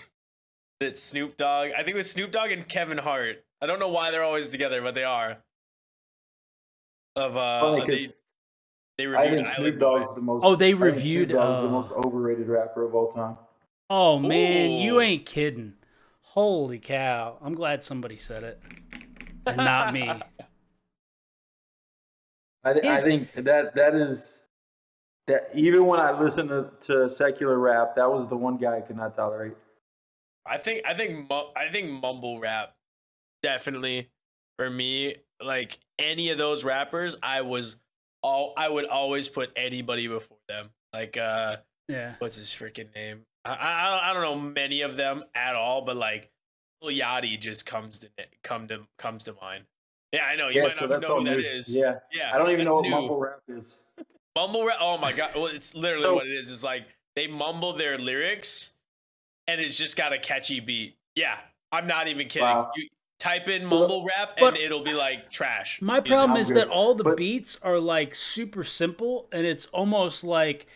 [SPEAKER 5] that Snoop Dogg. I think it was Snoop Dogg and Kevin Hart. I don't know why they're always together, but they are. Of uh,
[SPEAKER 2] Funny 'cause
[SPEAKER 5] they, they
[SPEAKER 2] I think Snoop Dogg's the most.
[SPEAKER 1] Oh, they
[SPEAKER 2] I think Snoop
[SPEAKER 1] reviewed,
[SPEAKER 2] Dogg's the
[SPEAKER 1] uh,
[SPEAKER 2] most overrated rapper of all time.
[SPEAKER 1] Oh man, you ain't kidding. Holy cow. I'm glad somebody said it. And not me.
[SPEAKER 2] I, I think that that is that. Even when I listened to, to secular rap, that was the one guy I could not tolerate.
[SPEAKER 5] I think I think I think mumble rap definitely for me like any of those rappers I was all I would always put anybody before them like uh
[SPEAKER 1] Yeah.
[SPEAKER 5] what's his freaking name I, I I don't know many of them at all but like Lil Yachty just comes to come to comes to mind yeah I know you
[SPEAKER 2] Yeah,
[SPEAKER 5] might
[SPEAKER 2] so
[SPEAKER 5] not
[SPEAKER 2] that's
[SPEAKER 5] know
[SPEAKER 2] all
[SPEAKER 5] who that
[SPEAKER 2] new.
[SPEAKER 5] is
[SPEAKER 2] Yeah,
[SPEAKER 5] yeah
[SPEAKER 2] I don't even know what
[SPEAKER 5] new.
[SPEAKER 2] mumble rap is.
[SPEAKER 5] Mumble rap. Oh my god. Well, it's literally
[SPEAKER 2] So-
[SPEAKER 5] what it is. It's like they mumble their lyrics, and it's just got a catchy beat. Yeah, I'm not even kidding.
[SPEAKER 2] Wow.
[SPEAKER 5] You type in mumble rap and
[SPEAKER 1] but-
[SPEAKER 5] it'll be like trash.
[SPEAKER 1] My problem is
[SPEAKER 2] good,
[SPEAKER 1] that all the
[SPEAKER 2] but-
[SPEAKER 1] beats are like super simple, and it's almost like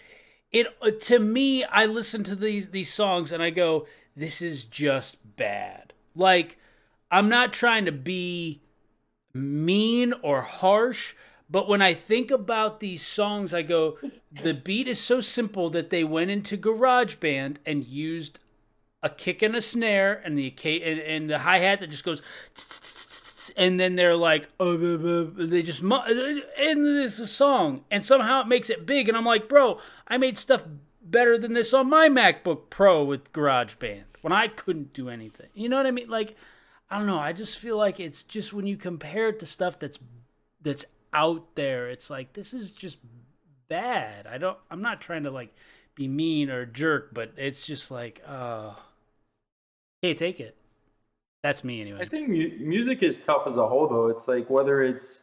[SPEAKER 1] it. uh, To me, I listen to these these songs and I go, "This is just bad." Like, I'm not trying to be mean or harsh, but when I think about these songs, I go, "The beat is so simple that they went into GarageBand and used." A kick and a snare, and the and, and the hi hat that just goes, and then they're like, oh, blah, blah, blah," they just and this is a song, and somehow it makes it big, and I'm like, bro, I made stuff better than this on my MacBook Pro with GarageBand when I couldn't do anything. You know what I mean? Like, I don't know. I just feel like it's just when you compare it to stuff that's that's out there, it's like this is just bad. I don't. I'm not trying to like be mean or jerk, but it's just like, uh, hey, take it. That's me anyway.
[SPEAKER 2] I think mu- music is tough as a whole, though. It's like whether it's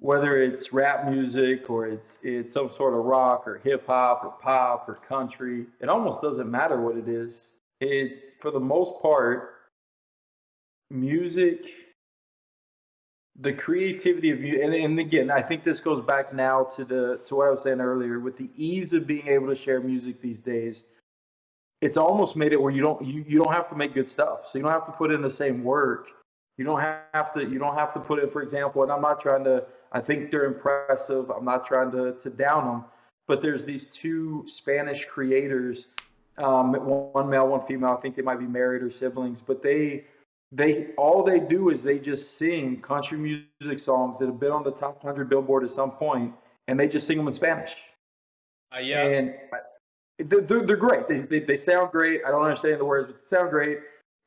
[SPEAKER 2] whether it's rap music or it's it's some sort of rock or hip hop or pop or country. It almost doesn't matter what it is. It's for the most part, music. The creativity of you, and, and again, I think this goes back now to the to what I was saying earlier. With the ease of being able to share music these days, it's almost made it where you don't you, you don't have to make good stuff so you don't have to put in the same work you don't have to you don't have to put in for example and i'm not trying to i think they're impressive i'm not trying to to down them but there's these two spanish creators um, one male one female i think they might be married or siblings but they they all they do is they just sing country music songs that have been on the top 100 billboard at some point and they just sing them in spanish
[SPEAKER 5] Uh, yeah,
[SPEAKER 2] and they're, they're, they're great. They, they, they sound great. I don't understand the words, but they sound great.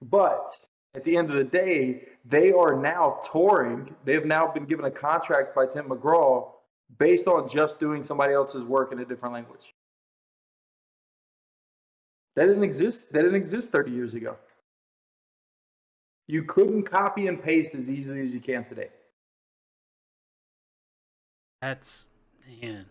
[SPEAKER 2] But at the end of the day, they are now touring. They have now been given a contract by Tim McGraw based on just doing somebody else's work in a different language. That didn't exist. That didn't exist 30 years ago. You couldn't copy and paste as easily as you can today.
[SPEAKER 1] That's man.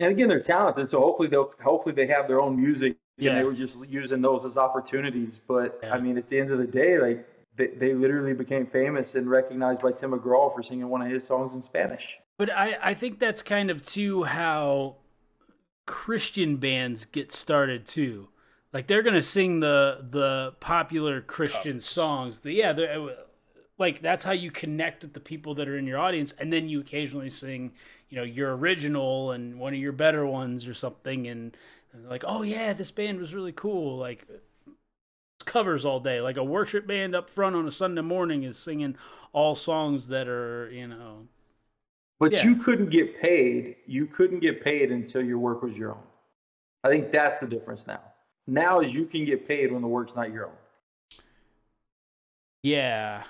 [SPEAKER 2] and again they're talented so hopefully they'll hopefully they have their own music
[SPEAKER 1] Yeah.
[SPEAKER 2] and they were just using those as opportunities but
[SPEAKER 1] Yeah.
[SPEAKER 2] i mean at the end of the day like they, they literally became famous and recognized by tim mcgraw for singing one of his songs in spanish
[SPEAKER 1] But I, I think that's kind of too how Christian bands get started too. Like they're gonna sing the the popular Christian
[SPEAKER 5] Covers.
[SPEAKER 1] songs. The, yeah, they're, uh, like that's how you connect with the people that are in your audience, and then you occasionally sing, you know, your original and one of your better ones or something, and, and they're like, oh yeah, this band was really cool. Like covers all day. Like a worship band up front on a Sunday morning is singing all songs that are you know
[SPEAKER 2] but
[SPEAKER 1] Yeah.
[SPEAKER 2] you couldn't get paid you couldn't get paid until your work was your own i think that's the difference now now is you can get paid when the work's not your own
[SPEAKER 1] yeah.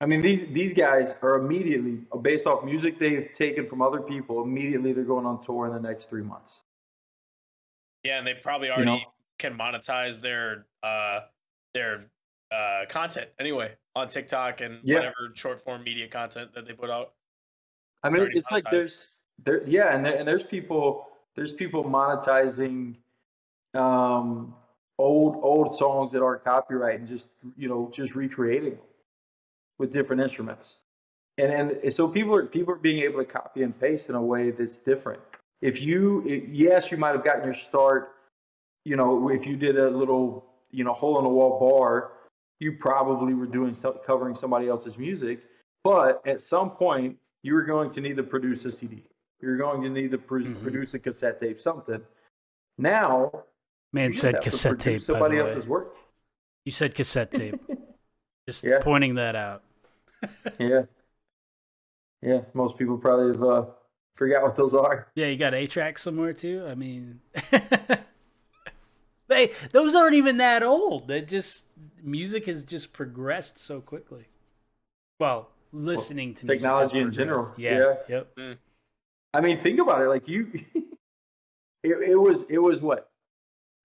[SPEAKER 2] I mean, these these guys are immediately based off music they've taken from other people. Immediately, they're going on tour in the next three months.
[SPEAKER 5] Yeah, and they probably
[SPEAKER 2] You
[SPEAKER 5] already
[SPEAKER 2] know?
[SPEAKER 5] can monetize their uh their uh content anyway on TikTok and
[SPEAKER 2] Yeah.
[SPEAKER 5] whatever short form media content that they put out.
[SPEAKER 2] I mean, it's like there's there, yeah, and there, and there's people there's people monetizing um, old old songs that aren't copyright and just you know just recreating them with different instruments. And and so people are people are being able to copy and paste in a way that's different. If you yes, you might have gotten your start. You know, if you did a little you know hole in the wall bar, you probably were doing some, covering somebody else's music. But at some point, you were going to need to produce a CD. You're going to need to pr-
[SPEAKER 1] Mhm.
[SPEAKER 2] produce a cassette tape, something. Now,
[SPEAKER 1] Man said cassette tape.
[SPEAKER 2] Somebody else's work.
[SPEAKER 1] You said cassette tape. Just
[SPEAKER 2] Yeah.
[SPEAKER 1] pointing that out.
[SPEAKER 2] Yeah. Yeah. Most people probably have uh, forgot what those are.
[SPEAKER 1] Yeah, you got a track somewhere too. I mean, they those aren't even that old. They just music has just progressed so quickly. Well, listening to music
[SPEAKER 2] technology in general.
[SPEAKER 1] Yeah. Yep.
[SPEAKER 2] I mean, think about it. Like you, it, it was, it was what?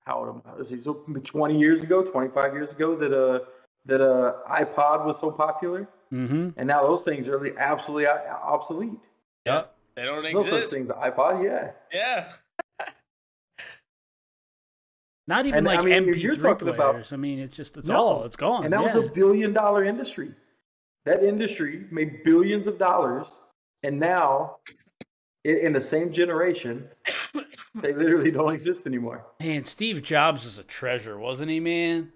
[SPEAKER 2] How old am I? Let's see. So 20 years ago, 25 years ago that uh that uh iPod was so popular,
[SPEAKER 1] Mm-hmm.
[SPEAKER 2] and now those things are absolutely obsolete.
[SPEAKER 1] Yep.
[SPEAKER 5] They don't
[SPEAKER 2] There's no such
[SPEAKER 5] exist.
[SPEAKER 2] thing iPod. Yeah.
[SPEAKER 5] Yeah.
[SPEAKER 1] Not even
[SPEAKER 2] And, I
[SPEAKER 1] like
[SPEAKER 2] mean,
[SPEAKER 1] MP3
[SPEAKER 2] you're talking
[SPEAKER 1] players.
[SPEAKER 2] about-
[SPEAKER 1] I mean, it's just it's
[SPEAKER 2] No.
[SPEAKER 1] all it's gone.
[SPEAKER 2] And that was a billion dollar industry. That industry made billions of dollars. And now, in, in the same generation, they literally don't exist anymore.
[SPEAKER 1] Man, Steve Jobs was a treasure, wasn't he, man?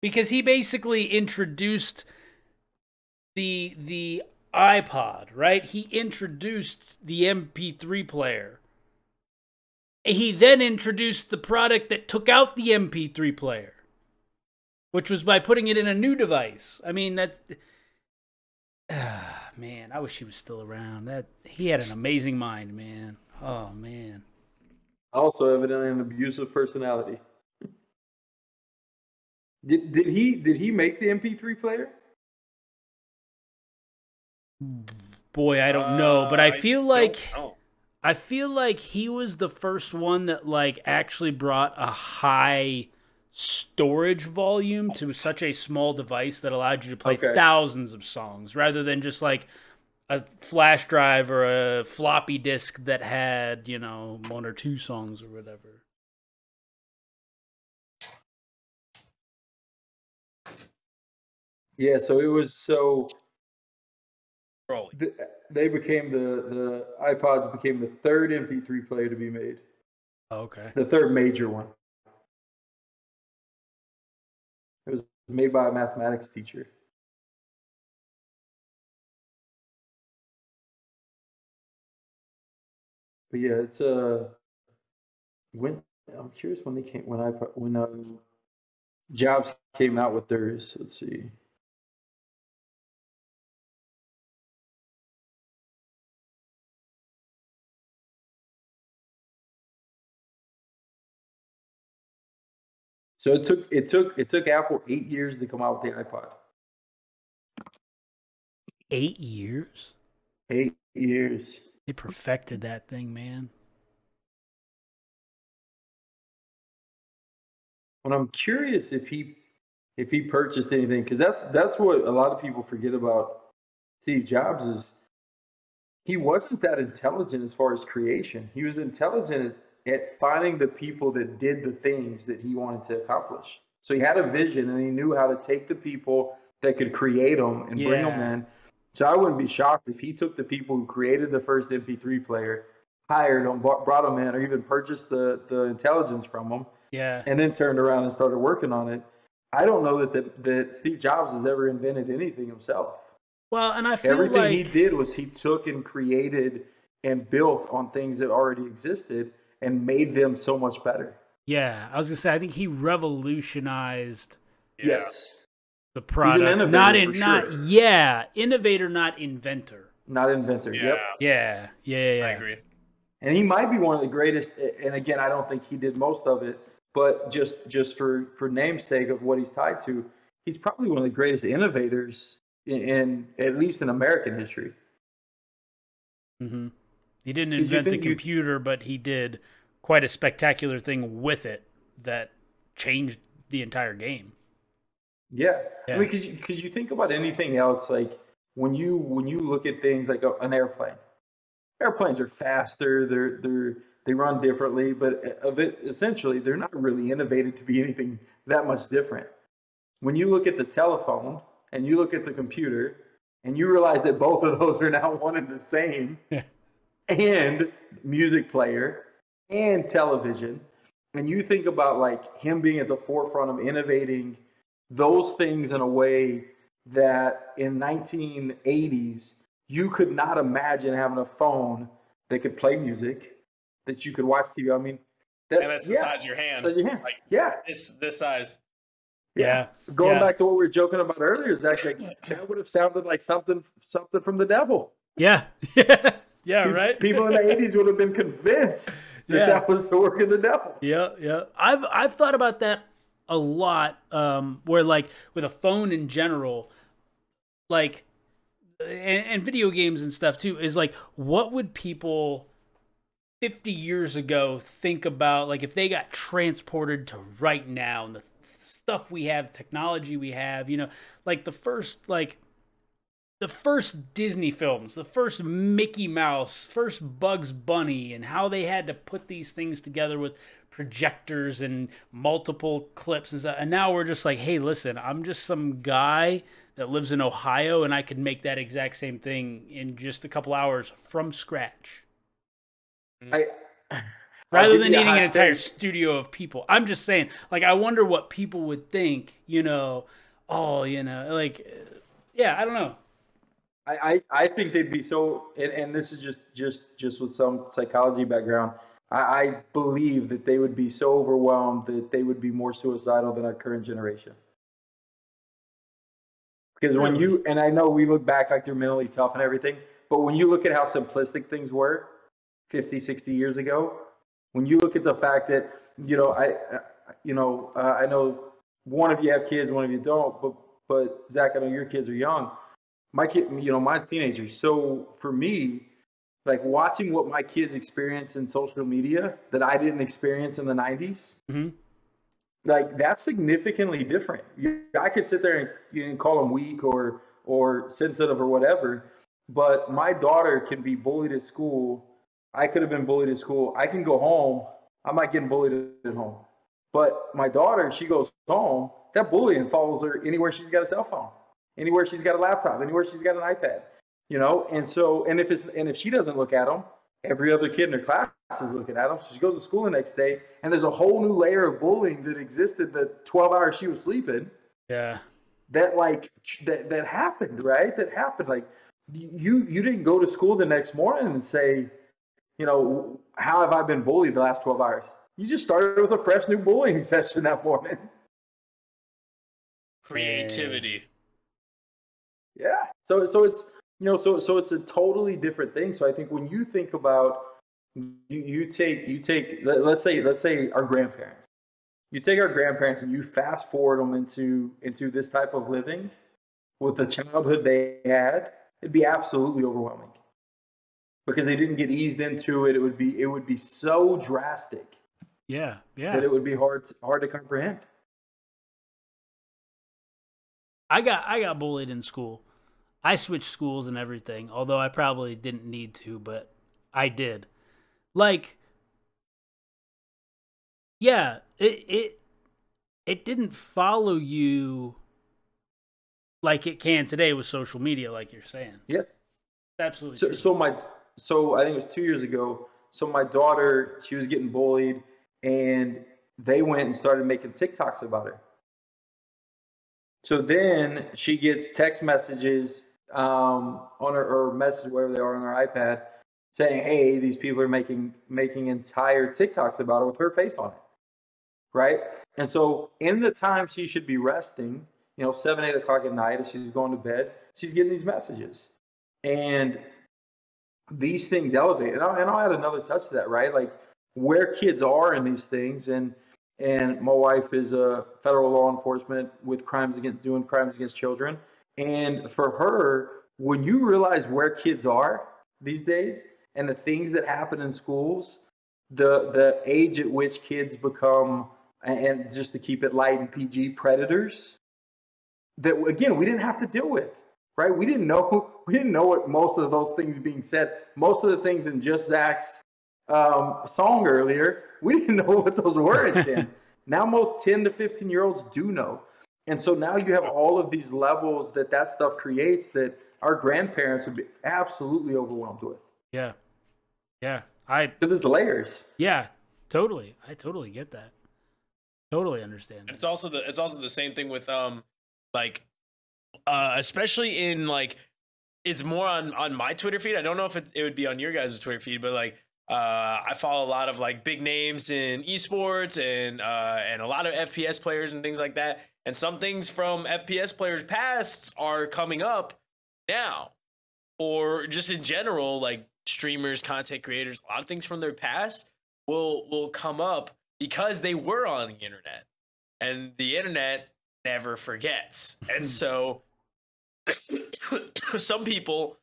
[SPEAKER 1] Because he basically introduced the the iPod, right? He introduced the MP3 player. He then introduced the product that took out the MP3 player, which was by putting it in a new device. I mean, that's man, I wish he was still around. That he had an amazing mind, man. Oh man.
[SPEAKER 2] Also, evidently, an abusive personality. Did, did he did he make the MP3 player?
[SPEAKER 1] Boy, I don't know, but I
[SPEAKER 5] Uh,
[SPEAKER 1] feel
[SPEAKER 5] don't
[SPEAKER 1] like. I feel like he was the first one that like actually brought a high storage volume to such a small device that allowed you to play
[SPEAKER 2] Okay.
[SPEAKER 1] thousands of songs rather than just like a flash drive or a floppy disk that had, you know, one or two songs or whatever.
[SPEAKER 2] Yeah, so it was so
[SPEAKER 5] Broly.
[SPEAKER 2] th- they became the the iPods became the third MP3 player to be made,
[SPEAKER 1] Okay.
[SPEAKER 2] the third major one. It was made by a mathematics teacher. But yeah, it's uh when I'm curious when they came when I when um Jobs came out with theirs. Let's see. So it took it took it took Apple eight years to come out with the iPod.
[SPEAKER 1] 8 years?
[SPEAKER 2] Eight years.
[SPEAKER 1] They perfected that thing, man.
[SPEAKER 2] And I'm curious if he if he purchased anything because that's that's what a lot of people forget about Steve Jobs is he wasn't that intelligent as far as creation. He was intelligent at, finding the people that did the things that he wanted to accomplish. So he had a vision and he knew how to take the people that could create them and bring them in. So I wouldn't be shocked if he took the people who created the first MP3 player, hired them, brought, them in, or even purchased the, the intelligence from them,
[SPEAKER 1] Yeah.
[SPEAKER 2] and then turned around and started working on it. I don't know that, that, that Steve Jobs has ever invented anything himself.
[SPEAKER 1] Well, and I feel like
[SPEAKER 2] Everything
[SPEAKER 1] like
[SPEAKER 2] he did was he took and created and built on things that already existed and made them so much better.
[SPEAKER 1] Yeah, I was gonna say I think he revolutionized
[SPEAKER 2] Yes.
[SPEAKER 1] the product.
[SPEAKER 2] innovator
[SPEAKER 1] not in
[SPEAKER 2] for
[SPEAKER 1] not
[SPEAKER 2] sure.
[SPEAKER 1] yeah, innovator, not inventor.
[SPEAKER 2] Not inventor.
[SPEAKER 5] Yeah.
[SPEAKER 2] Yep.
[SPEAKER 1] Yeah, yeah, yeah. yeah.
[SPEAKER 5] I agree.
[SPEAKER 2] And he might be one of the greatest. And again, I don't think he did most of it, but just just for for namesake of what he's tied to, he's probably one of the greatest innovators in, in at least in American history.
[SPEAKER 1] hmm He didn't
[SPEAKER 2] Did
[SPEAKER 1] invent the
[SPEAKER 2] think you-
[SPEAKER 1] computer, but he did quite a spectacular thing with it that changed the entire game.
[SPEAKER 2] Yeah,
[SPEAKER 1] Yeah.
[SPEAKER 2] I mean, because you, 'cause you think about anything else, like when you when you look at things like a, an airplane, airplanes are faster, they're they're they run differently, but of it essentially they're not really innovated to be anything that much different. When you look at the telephone and you look at the computer and you realize that both of those are now one and the same. And music player and television, and you think about like him being at the forefront of innovating those things in a way that in 1980s you could not imagine having a phone that could play music that you could watch TV. I mean, that,
[SPEAKER 5] And that's the
[SPEAKER 2] yeah,
[SPEAKER 5] size of your hand.
[SPEAKER 2] size of your hand.
[SPEAKER 5] Like
[SPEAKER 2] yeah,
[SPEAKER 5] this this size.
[SPEAKER 1] Yeah.
[SPEAKER 2] Going
[SPEAKER 1] Yeah.
[SPEAKER 2] back to what we were joking about earlier, is that like, that would have sounded like something something from the devil.
[SPEAKER 1] Yeah. Yeah. right?
[SPEAKER 2] People in the 80s would have been convinced that
[SPEAKER 1] Yeah.
[SPEAKER 2] that was the work of the devil.
[SPEAKER 1] Yeah, yeah. I've I've thought about that a lot. Um, where like with a phone in general, like, and, and video games and stuff too, is like, what would people fifty years ago think about? Like, if they got transported to right now and the stuff we have, technology we have, you know, like the first like the first Disney films, the first Mickey Mouse, first Bugs Bunny, and how they had to put these things together with projectors and multiple clips and stuff. And now we're just like, hey, listen, I'm just some guy that lives in Ohio and I could make that exact same thing in just a couple hours from scratch. Mm.
[SPEAKER 2] I,
[SPEAKER 1] Rather
[SPEAKER 2] I'll
[SPEAKER 1] than
[SPEAKER 2] give you a
[SPEAKER 1] needing an entire
[SPEAKER 2] take.
[SPEAKER 1] studio of people. I'm just saying, like, I wonder what people would think, you know, oh, you know, like, yeah, I don't know.
[SPEAKER 2] I, I, I think they'd be so, and, and this is just just just with some psychology background. I, I believe that they would be so overwhelmed that they would be more suicidal than our current generation. Because when you and I know we look back like they're mentally tough and everything, but when you look at how simplistic things were 50, 60 years ago, when you look at the fact that you know I, you know uh, I know one of you have kids, one of you don't, but but Zach, I know your kids are young my kid, you know, mine's teenagers. So for me, like watching what my kids experience in social media that I didn't experience in the 90s,
[SPEAKER 1] Mhm.
[SPEAKER 2] like that's significantly different. You, I could sit there and you can call them weak or or sensitive or whatever, but my daughter can be bullied at school. I could have been bullied at school. I can go home. I'm not getting bullied at home. But my daughter, she goes home. That bullying follows her anywhere she's got a cell phone anywhere she's got a laptop, anywhere she's got an iPad, you know. And so, and if it's and if she doesn't look at them, every other kid in her class is looking at them. So she goes to school the next day, and there's a whole new layer of bullying that existed the 12 hours she was sleeping.
[SPEAKER 1] Yeah.
[SPEAKER 2] That like that that happened, right? That happened. Like you you didn't go to school the next morning and say, you know, how have I been bullied the last 12 hours? You just started with a fresh new bullying session that morning.
[SPEAKER 5] Creativity.
[SPEAKER 2] Yeah. So so it's you know so so it's a totally different thing. So I think when you think about you you take you take let, let's say let's say our grandparents. You take our grandparents and you fast forward them into into this type of living with the childhood they had, it'd be absolutely overwhelming. Because they didn't get eased into it, it would be it would be so drastic
[SPEAKER 1] Yeah. Yeah.
[SPEAKER 2] that it would be hard hard to comprehend.
[SPEAKER 1] I got I got bullied in school. I switched schools and everything, although I probably didn't need to, but I did. Like yeah, it it it didn't follow you like it can today with social media like you're saying.
[SPEAKER 2] Yeah.
[SPEAKER 1] Absolutely
[SPEAKER 2] So, so my so I think it was two years ago. So my daughter, she was getting bullied, and they went and started making TikToks about her. So then she gets text messages um, on her or message wherever they are on her iPad saying, "Hey, these people are making making entire TikToks about her with her face on it." Right? And so in the time she should be resting, you know, seven, eight o'clock at night as she's going to bed, she's getting these messages. And these things elevate. And I'll, and I'll add another touch to that, right? Like where kids are in these things. And and my wife is a federal law enforcement with crimes against doing crimes against children. And for her, when you realize where kids are these days and the things that happen in schools, the the age at which kids become and just to keep it light and PG predators that again we didn't have to deal with right? We didn't know we didn't know what most of those things being said. Most of the things in just Zach's um, song earlier we didn't know what those were 10 now most 10 to 15 year olds do know and so now you have all of these levels that that stuff creates that our grandparents would be absolutely overwhelmed with
[SPEAKER 1] yeah. Yeah. I
[SPEAKER 2] because it's layers
[SPEAKER 1] yeah, totally. I totally get that. Totally understand.
[SPEAKER 5] It's also the it's also the same thing with um like uh especially in like it's more on on my Twitter feed. I don't know if it, it would be on your guys' Twitter feed, but like uh I follow a lot of like big names in esports and uh and a lot of FPS players and things like that. And some things from FPS players past are coming up now. Or just in general, like streamers, content creators, a lot of things from their past will will come up because they were on the internet. And the internet never forgets. And so some people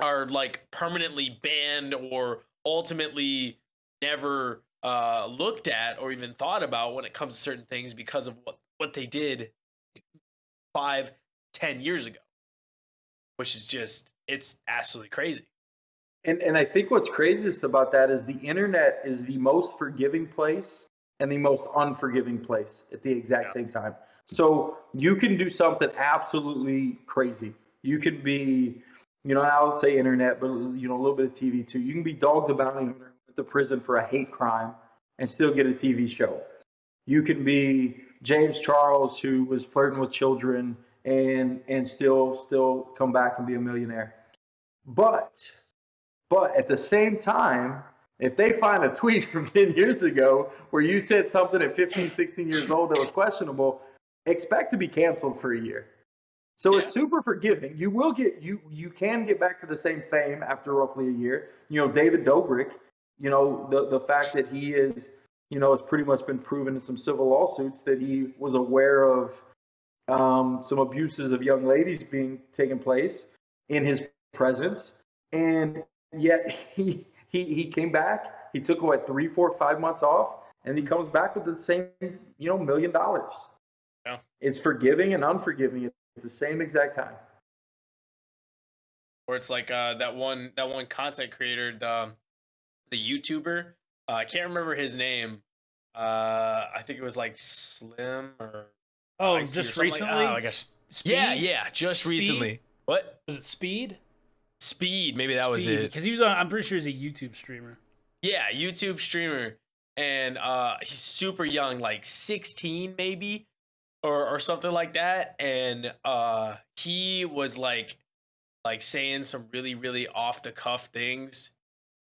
[SPEAKER 5] are like permanently banned or ultimately never uh, looked at or even thought about when it comes to certain things because of what what they did five ten years ago which is just it's absolutely crazy.
[SPEAKER 2] And and I think what's craziest about that is the internet is the most forgiving place and the most unforgiving place at the exact
[SPEAKER 5] Yeah.
[SPEAKER 2] same time. So you can do something absolutely crazy. You can be, you know, I'll say internet, but you know, a little bit of TV too. You can be dog the bounty hunter at the prison for a hate crime and still get a TV show. You can be James Charles who was flirting with children and and still still come back and be a millionaire. But but at the same time, if they find a tweet from 10 years ago where you said something at 15, 16 years old that was questionable, expect to be canceled for a year. So
[SPEAKER 5] Yeah.
[SPEAKER 2] it's super forgiving. You will get you you can get back to the same fame after roughly a year. You know, David Dobrik, you know, the the fact that he is, you know, it's pretty much been proven in some civil lawsuits that he was aware of um, some abuses of young ladies being taking place in his presence. And yet he he he came back. He took what three, four, five months off, and he comes back with the same you know million dollars.
[SPEAKER 5] Yeah.
[SPEAKER 2] It's forgiving and unforgiving at the same exact time.
[SPEAKER 5] Or it's like uh, that one that one content creator, the the YouTuber. Uh, I can't remember his name. Uh, I think it was like Slim or
[SPEAKER 1] Oh,
[SPEAKER 5] see, or
[SPEAKER 1] just
[SPEAKER 5] like-
[SPEAKER 1] recently?
[SPEAKER 5] oh, I guess-
[SPEAKER 1] Speed?
[SPEAKER 5] yeah, yeah, just
[SPEAKER 1] Speed?
[SPEAKER 5] recently. What
[SPEAKER 1] Was it Speed?
[SPEAKER 5] speed? Maybe that was it.
[SPEAKER 1] Because he was on, I'm pretty sure he's a YouTube streamer.
[SPEAKER 5] Yeah, YouTube streamer, and uh, he's super young, like 16 maybe, or or something like that. And uh, he was like, like saying some really really off the cuff things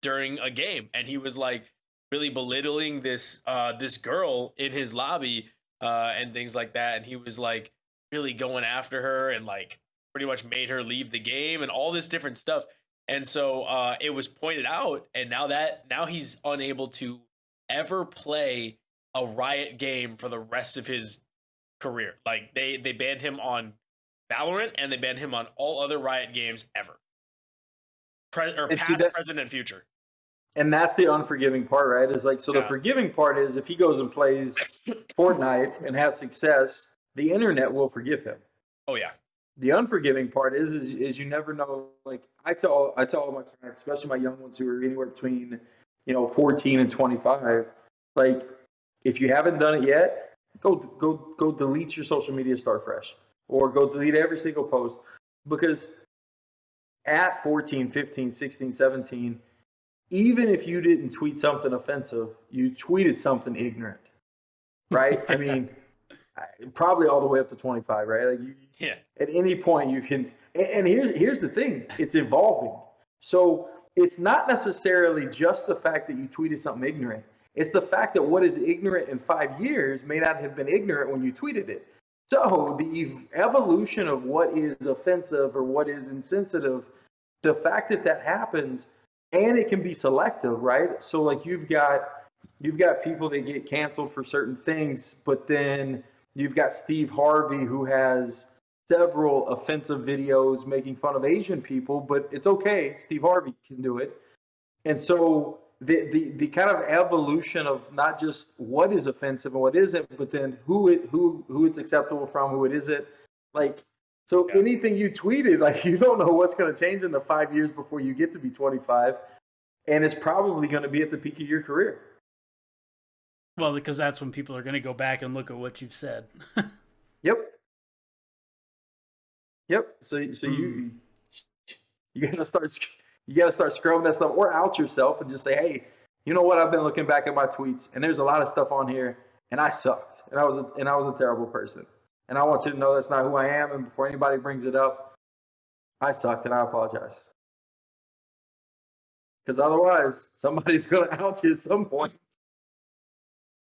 [SPEAKER 5] during a game, and he was like really belittling this uh this girl in his lobby uh and things like that, and he was like really going after her and like pretty much made her leave the game and all this different stuff. And so uh, it was pointed out, and now that now he's unable to ever play a Riot game for the rest of his career. Like they they banned him on Valorant and they banned him on all other Riot games ever. Pre- or
[SPEAKER 2] And
[SPEAKER 5] past,
[SPEAKER 2] that-
[SPEAKER 5] present, and future.
[SPEAKER 2] And that's the unforgiving part, right? Is like so the forgiving part is if he goes and plays Fortnite and has success, the internet will forgive him.
[SPEAKER 5] Oh yeah,
[SPEAKER 2] the unforgiving part is, is is you never know like i tell i tell all my clients especially my young ones who are anywhere between you know 14 and 25 like if you haven't done it yet go go go delete your social media start fresh or go delete every single post because at 14 15 16 17 even if you didn't tweet something offensive you tweeted something ignorant right? I mean probably all the way up to 25 right? Like you,
[SPEAKER 5] yeah.
[SPEAKER 2] at any point you can and, and here's here's the thing it's evolving. So it's not necessarily just the fact that you tweeted something ignorant. It's the fact that what is ignorant in five years may not have been ignorant when you tweeted it. So the ev- evolution of what is offensive or what is insensitive the fact that that happens and it can be selective right so like you've got you've got people that get canceled for certain things but then you've got steve harvey who has several offensive videos making fun of Asian people, but it's okay. Steve Harvey can do it. And so the, the, the kind of evolution of not just what is offensive and what isn't, but then who it, who who it's acceptable from, who it isn't. Like so
[SPEAKER 5] Yeah.
[SPEAKER 2] anything you tweeted, like you don't know what's going to change in the five years before you get to be 25, and it's probably going to be at the peak of your career.
[SPEAKER 1] Well, because that's when people are going to go back and look at what you've said.
[SPEAKER 2] Yep. Yep. So so you hmm. you gotta start you gotta start scrubbing that stuff or out yourself and just say, hey, you know what? I've been looking back at my tweets and there's a lot of stuff on here and I sucked and I was a, and I was a terrible person and I want you to know that's not who I am and before anybody brings it up, I sucked and I apologize. Because otherwise, somebody's gonna out you at some point.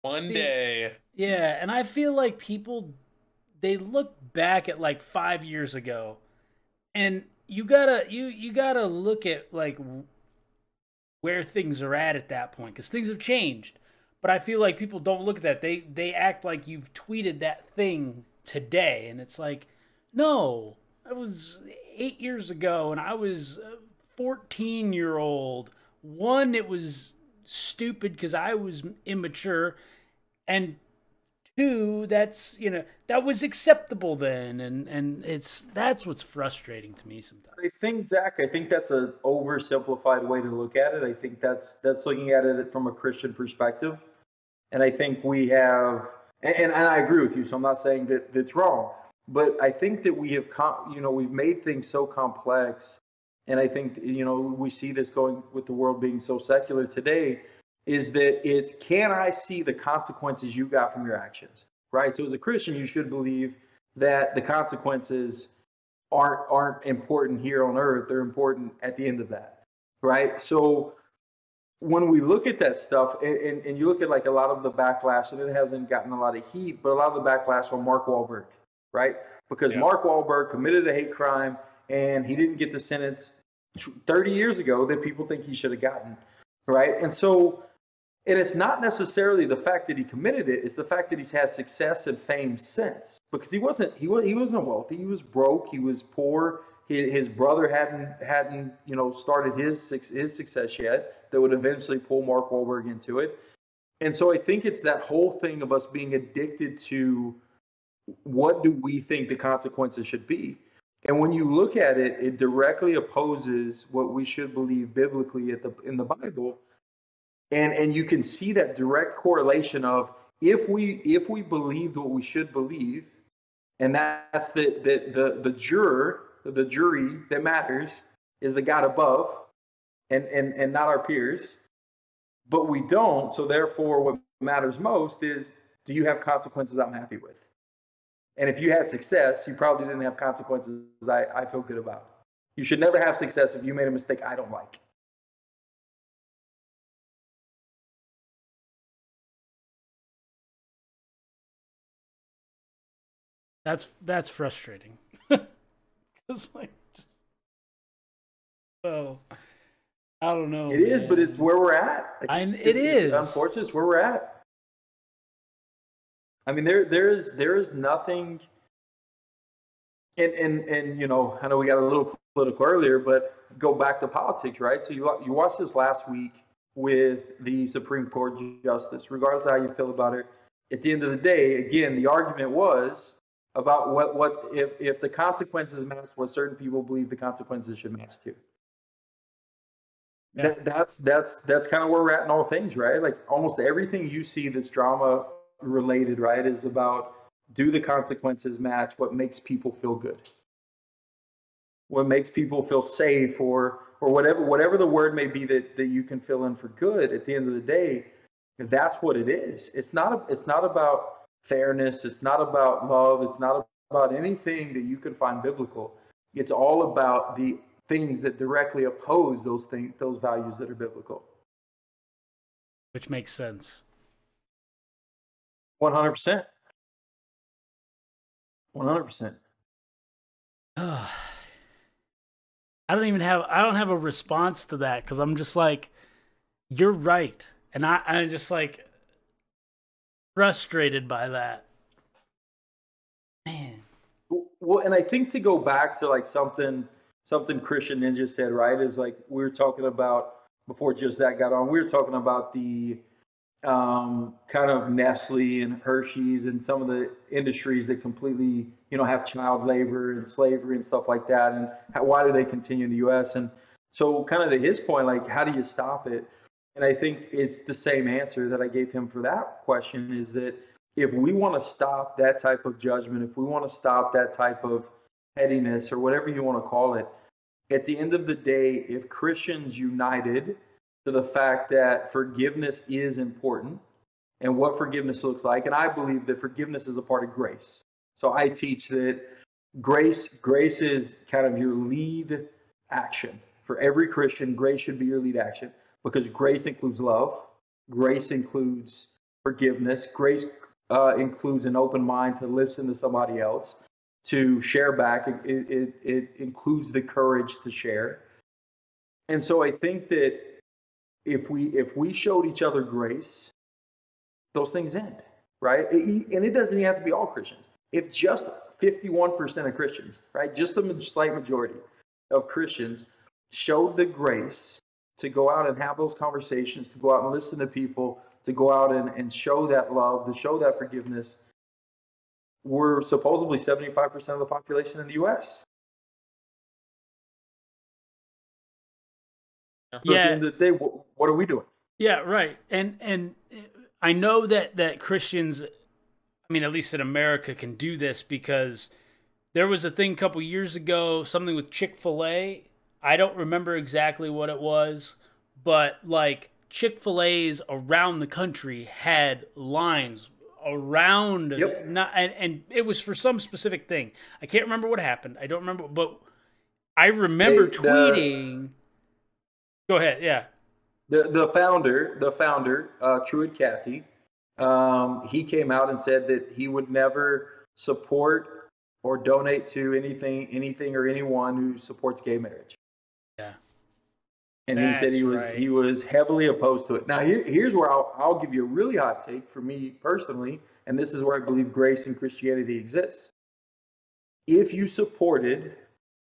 [SPEAKER 5] One day.
[SPEAKER 1] Yeah, and I feel like people they look back at like 5 years ago and you got to you you got to look at like where things are at at that point cuz things have changed. But I feel like people don't look at that. They they act like you've tweeted that thing today. And it's like no, that was 8 years ago and I was a 14 year old. One it was stupid cuz I was immature. And two that's you know that was acceptable then. And and it's that's what's frustrating to me sometimes.
[SPEAKER 2] I think Zach, I think that's a oversimplified way to look at it. I think that's that's looking at it from a Christian perspective, and I think we have, and, and I agree with you. So I'm not saying that that's wrong, but I think that we have, com- you know, we've made things so complex, and I think you know we see this going with the world being so secular today. Is that it's can I see the consequences you got from your actions, right? So as a Christian, you should believe that the consequences aren't aren't important here on earth they're important at the end of that right so when we look at that stuff and, and, and, you look at like a lot of the backlash and it hasn't gotten a lot of heat but a lot of the backlash on mark Wahlberg, right because yeah. mark Wahlberg committed a hate crime and he didn't get the sentence 30 years ago that people think he should have gotten right and so and it's not necessarily the fact that he committed it; it's the fact that he's had success and fame since. Because he wasn't he was he wasn't wealthy. He was broke. He was poor. His, his brother hadn't hadn't you know started his his success yet. That would eventually pull Mark Wahlberg into it. And so I think it's that whole thing of us being addicted to what do we think the consequences should be. And when you look at it, it directly opposes what we should believe biblically at the in the Bible and and you can see that direct correlation of if we if we believed what we should believe and that's the the the, the juror the jury that matters is the god above and and and not our peers but we don't so therefore what matters most is do you have consequences i'm happy with? And if you had success you probably didn't have consequences i, I feel good about. You should never have success if you made a mistake i don't like.
[SPEAKER 1] That's that's frustrating. it's like just oh, I don't know.
[SPEAKER 2] It man. is, but it's where we're at.
[SPEAKER 1] Like, I, it, it is.
[SPEAKER 2] Unfortunately, it's where we're at. I mean, there there is there is nothing. And and and you know, I know we got a little political earlier, but go back to politics, right? So you you watched this last week with the Supreme Court justice, regardless of how you feel about it. At the end of the day, again, the argument was about what what if if the consequences match what certain people believe the consequences should match too. That, that's that's that's kind of where we're at in all things, right? Like almost everything you see that's drama related, right, is about do the consequences match what makes people feel good, what makes people feel safe, or or whatever whatever the word may be that that you can fill in for good. At the end of the day, that's what it is. It's not a, it's not about fairness. It's not about love. It's not about anything that you can find biblical. It's all about the things that directly oppose those things, those values that are biblical.
[SPEAKER 1] Which makes sense.
[SPEAKER 2] One hundred percent. One hundred percent.
[SPEAKER 1] I don't even have I don't have a response to that because I'm just like, you're right, and I I'm just like frustrated by that. Man.
[SPEAKER 2] Well, and I think to go back to like something something Christian Ninja said, right, is like we were talking about before just that got on, we were talking about the um, kind of Nestle and Hershey's and some of the industries that completely, you know, have child labor and slavery and stuff like that. And how, why do they continue in the U.S.? And so, kind of to his point, like, how do you stop it? And I think it's the same answer that I gave him for that question is that if we want to stop that type of judgment, if we want to stop that type of pettiness or whatever you want to call it, at the end of the day, if Christians united to the fact that forgiveness is important and what forgiveness looks like, and I believe that forgiveness is a part of grace. So I teach that grace grace is kind of your lead action. For every Christian, grace should be your lead action because grace includes love, grace includes forgiveness, grace uh, includes an open mind to listen to somebody else, to share back. It, it, it includes the courage to share. And so I think that if we if we showed each other grace, those things end, right? And it doesn't even have to be all Christians. If just 51% of Christians, right, just a slight majority of Christians showed the grace to go out and have those conversations, to go out and listen to people, to go out and, and show that love, to show that forgiveness, we're supposedly 75% of the population in the US. So at the
[SPEAKER 1] Yeah.
[SPEAKER 2] end of the day, what are we doing?
[SPEAKER 1] Yeah, right. And and I know that that Christians, I mean, at least in America, can do this because there was a thing a couple years ago, something with Chick Fil A. I don't remember exactly what it was, but like Chick Fil A's around the country had lines around
[SPEAKER 2] Yep.
[SPEAKER 1] not and, and it was for some specific thing. I can't remember what happened. I don't remember, but I remember
[SPEAKER 2] They- the-
[SPEAKER 1] tweeting. Go ahead. Yeah.
[SPEAKER 2] The the founder, the founder, uh, Truett Cathy, um, he came out and said that he would never support or donate to anything, anything or anyone who supports gay marriage.
[SPEAKER 1] Yeah.
[SPEAKER 2] And he said he was
[SPEAKER 1] right.
[SPEAKER 2] he was heavily opposed to it. Now here, here's where I'll, I'll give you a really hot take for me personally, and this is where I believe grace and Christianity exists. If you supported,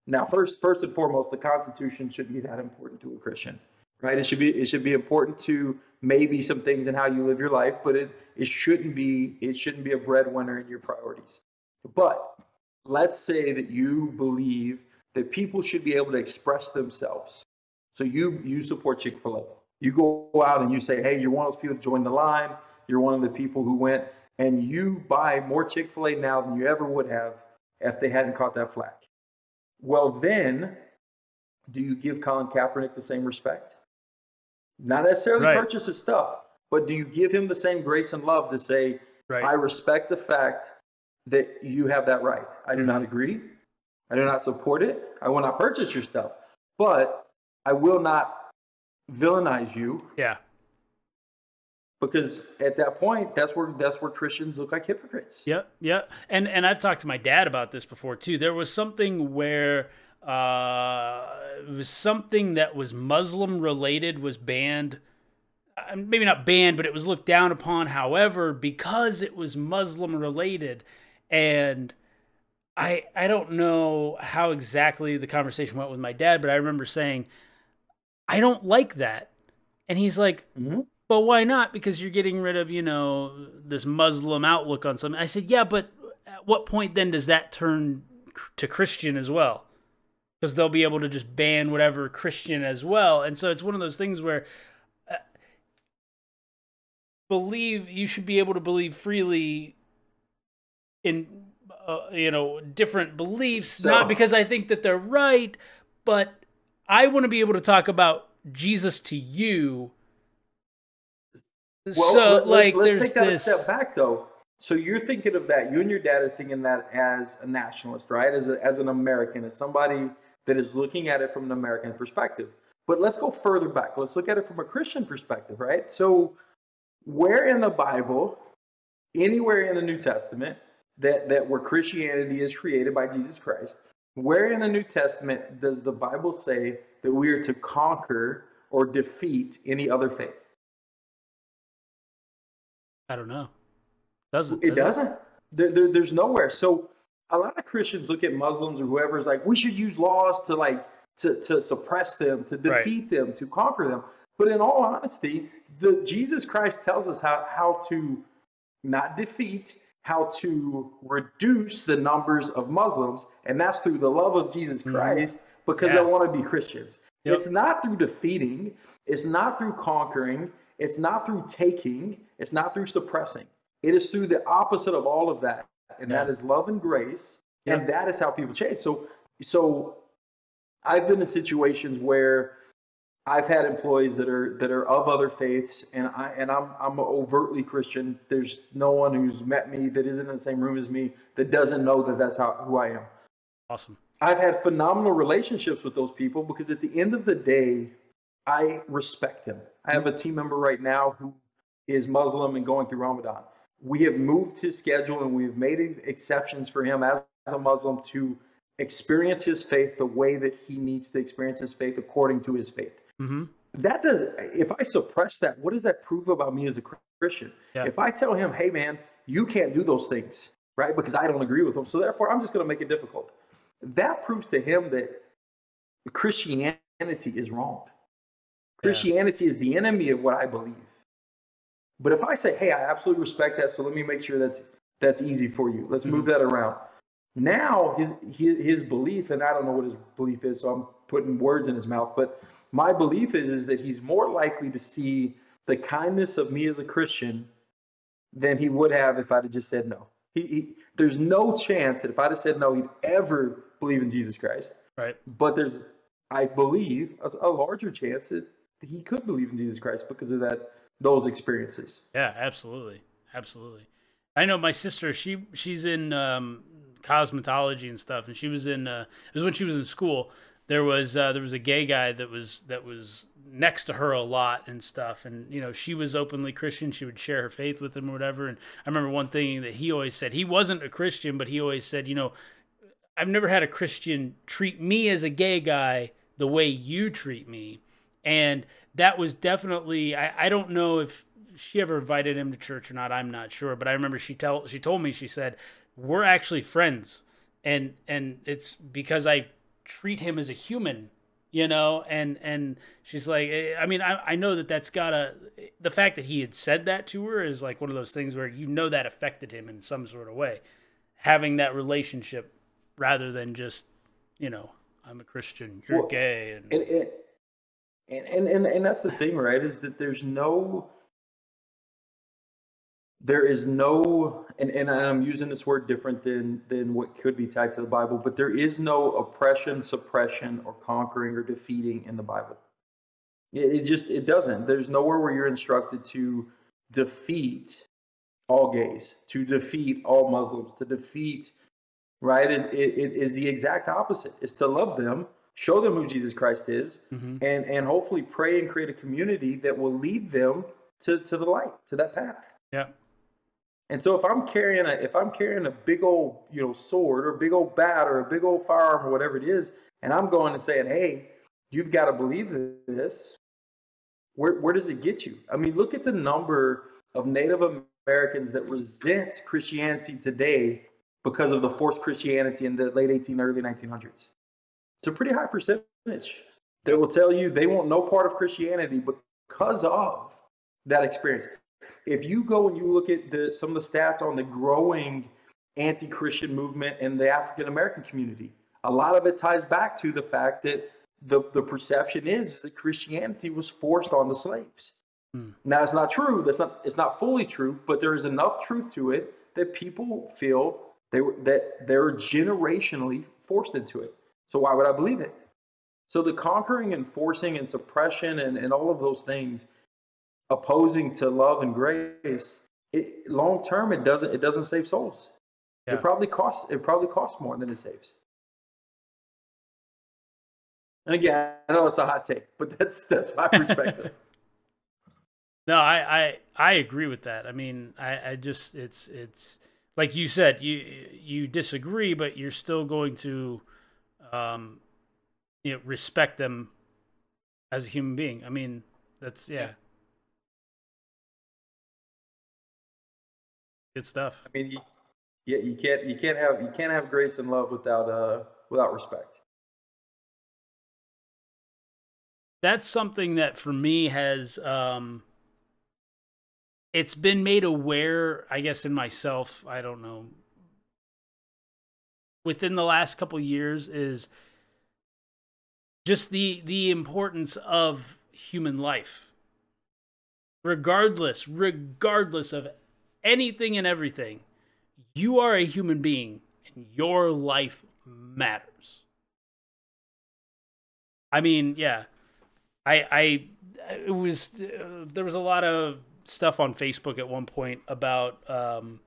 [SPEAKER 2] now first first and foremost, the Constitution shouldn't be that important to a Christian, right? It should be it should be important to maybe some things in how you live your life, but it it shouldn't be it shouldn't be a breadwinner in your priorities. But let's say that you believe that people should be able to express themselves. So you you support Chick Fil A. You go out and you say, hey, you're one of those people that joined the line. You're one of the people who went and you buy more Chick Fil A now than you ever would have if they hadn't caught that flack. Well, then, do you give Colin Kaepernick the same respect? Not necessarily
[SPEAKER 1] Right.
[SPEAKER 2] purchase his stuff, but do you give him the same grace and love to say,
[SPEAKER 1] Right.
[SPEAKER 2] I respect the fact that you have that right. I do mm-hmm. not agree. I do not support it. I will not purchase your stuff, but I will not villainize you
[SPEAKER 1] yeah.
[SPEAKER 2] because at that point, that's where that's where Christians look like hypocrites.
[SPEAKER 1] Yep, yep. And and I've talked to my dad about this before too. There was something where uh, it was something that was Muslim related was banned. Uh, Maybe not banned, but it was looked down upon. However, because it was Muslim related, and I I don't know how exactly the conversation went with my dad, but I remember saying, I don't like that, and he's like,
[SPEAKER 2] Mhm.
[SPEAKER 1] but why not? Because you're getting rid of, you know, this Muslim outlook on something. I said, yeah, but at what point then does that turn to Christian as well? Because they'll be able to just ban whatever Christian as well. And so it's one of those things where uh, believe you should be able to believe freely in, uh, you know, different beliefs,
[SPEAKER 2] So-
[SPEAKER 1] not because I think that they're right, but I want to be able to talk about Jesus to you
[SPEAKER 2] Well,
[SPEAKER 1] so
[SPEAKER 2] let-
[SPEAKER 1] like
[SPEAKER 2] let's
[SPEAKER 1] there's
[SPEAKER 2] take that
[SPEAKER 1] this
[SPEAKER 2] a step back though. So you're thinking of that. You and your dad are thinking that as a nationalist, right? As a, as an American, as somebody that is looking at it from an American perspective. But let's go further back. Let's look at it from a Christian perspective, right? So where in the Bible, anywhere in the New Testament, that that where Christianity is created by Jesus Christ, where in the New Testament does the Bible say that we are to conquer or defeat any other faith?
[SPEAKER 1] I don't know. Doesn't
[SPEAKER 2] It
[SPEAKER 1] does
[SPEAKER 2] doesn't. There, there, there's nowhere. So a lot of Christians look at Muslims or whoever is like, we should use laws to like to, to suppress them, to
[SPEAKER 1] Right.
[SPEAKER 2] defeat them, to conquer them. But in all honesty, the Jesus Christ tells us how, how to not defeat, how to reduce the numbers of Muslims, and that's through the love of Jesus Christ because
[SPEAKER 1] Mm-hmm. Yeah.
[SPEAKER 2] they want to be Christians.
[SPEAKER 1] Yep.
[SPEAKER 2] It's not through defeating, it's not through conquering, it's not through taking, it's not through suppressing. It is through the opposite of all of that, and that
[SPEAKER 1] Yeah.
[SPEAKER 2] is love and grace, and that is how people change. So, so I've been in situations where I've had employees that are that are of other faiths, and I and I'm I'm overtly Christian. There's no one who's met me that isn't in the same room as me that doesn't know that that's how who I am.
[SPEAKER 1] awesome.
[SPEAKER 2] I've had phenomenal relationships with those people because at the end of the day, I respect them. I have a team member right now who is Muslim and going through Ramadan. We have moved his schedule and we've made exceptions for him as a Muslim to experience his faith the way that he needs to experience his faith according to his faith.
[SPEAKER 1] Mm-hmm.
[SPEAKER 2] That does, if I suppress that, what does that prove about me as a Christian?
[SPEAKER 1] Yeah.
[SPEAKER 2] If I tell him, hey man, you can't do those things, right? Because I don't agree with them. So therefore, I'm just going to make it difficult. That proves to him that Christianity is wrong. Christianity is the enemy of what I believe. But if I say, hey, I absolutely respect that, so let me make sure that's That's easy for you. Let's move that around. Now his, his his belief, and I don't know what his belief is, so I'm putting words in his mouth, but my belief is is that he's more likely to see the kindness of me as a Christian than he would have if I'd have just said no. He, he there's no chance that if I'd have said no, he'd ever believe in Jesus Christ.
[SPEAKER 1] Right.
[SPEAKER 2] But there's, I believe, a, a larger chance that he could believe in Jesus Christ because of that those experiences.
[SPEAKER 1] Yeah, absolutely, absolutely. I know my sister. She she's in um, cosmetology and stuff, and she was in. Uh, it was when she was in school. There was uh, there was a gay guy that was that was next to her a lot and stuff, and you know she was openly Christian. She would share her faith with him or whatever. And I remember one thing that he always said. He wasn't a Christian, but he always said, you know, I've never had a Christian treat me as a gay guy the way you treat me, and that was definitely. I, I don't know if she ever invited him to church or not. I'm not sure, but I remember she tell she told me she said we're actually friends, and and it's because I treat him as a human you know? And and she's like eh, i mean i, I know that that's gotta the fact that he had said that to her is like one of those things where you know that affected him in some sort of way. Having that relationship rather than just you know i'm a christian you're
[SPEAKER 2] Well,
[SPEAKER 1] gay and,
[SPEAKER 2] and and, and and and that's the thing right is that there's no there is no and, and i'm using this word different than than what could be tied to the bible but there is no oppression suppression or conquering or defeating in the bible. It, it just it doesn't. There's nowhere where you're instructed to defeat all gays to defeat all muslims to defeat right? It, it, it is the exact opposite. It's to love them show them who jesus christ is
[SPEAKER 1] Mhm.
[SPEAKER 2] and and hopefully pray and create a community that will lead them to to the light to that path.
[SPEAKER 1] Yeah
[SPEAKER 2] and so if i'm carrying a if i'm carrying a big old you know sword or a big old bat or a big old firearm or whatever it is and i'm going and saying hey you've got to believe this. Where, where does it get you? I mean look at the number of native americans that resent christianity today because of the forced christianity in the late 18 early 1900s it's a pretty high percentage that will tell you they want no part of christianity because of that experience if you go and you look at the some of the stats on the growing anti-christian movement in the african american community a lot of it ties back to the fact that the, the perception is that christianity was forced on the slaves.
[SPEAKER 1] Hmm.
[SPEAKER 2] now it's not true. That's not it's not fully true but there is enough truth to it that people feel they were that they're generationally forced into it. So why would i believe it? So the conquering and forcing and suppression and, and all of those things opposing to love and grace, it, long term it doesn't it doesn't save souls.
[SPEAKER 1] Yeah.
[SPEAKER 2] It probably costs it probably costs more than it saves. And again, I know it's a hot take, but that's that's my perspective.
[SPEAKER 1] No, I, I I agree with that. I mean, I, I just it's it's like you said, you you disagree, but you're still going to um you know respect them as a human being. I mean, that's yeah. Good stuff.
[SPEAKER 2] I mean, you, yeah, you can't you can't have you can't have grace and love without uh without respect.
[SPEAKER 1] That's something that for me has um it's been made aware, I guess, in myself. I don't know. Within the last couple years, is just the the importance of human life, regardless, regardless of anything and everything. You are a human being, and your life matters. I mean, yeah, I I it was uh, there was a lot of stuff on Facebook at one point about um,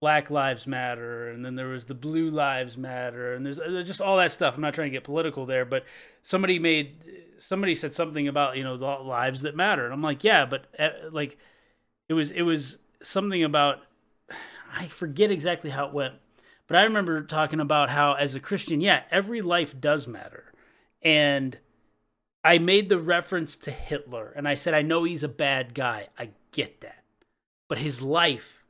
[SPEAKER 1] Black Lives Matter, and then there was the Blue Lives Matter, and there's, just all that stuff. I'm not trying to get political there, but somebody made somebody said something about you know the lives that matter, and I'm like, yeah, but uh, like it was it was something about I forget exactly how it went, but I remember talking about how as a Christian, yeah, every life does matter, and I made the reference to Hitler and I said, I know he's a bad guy. I get that. But his life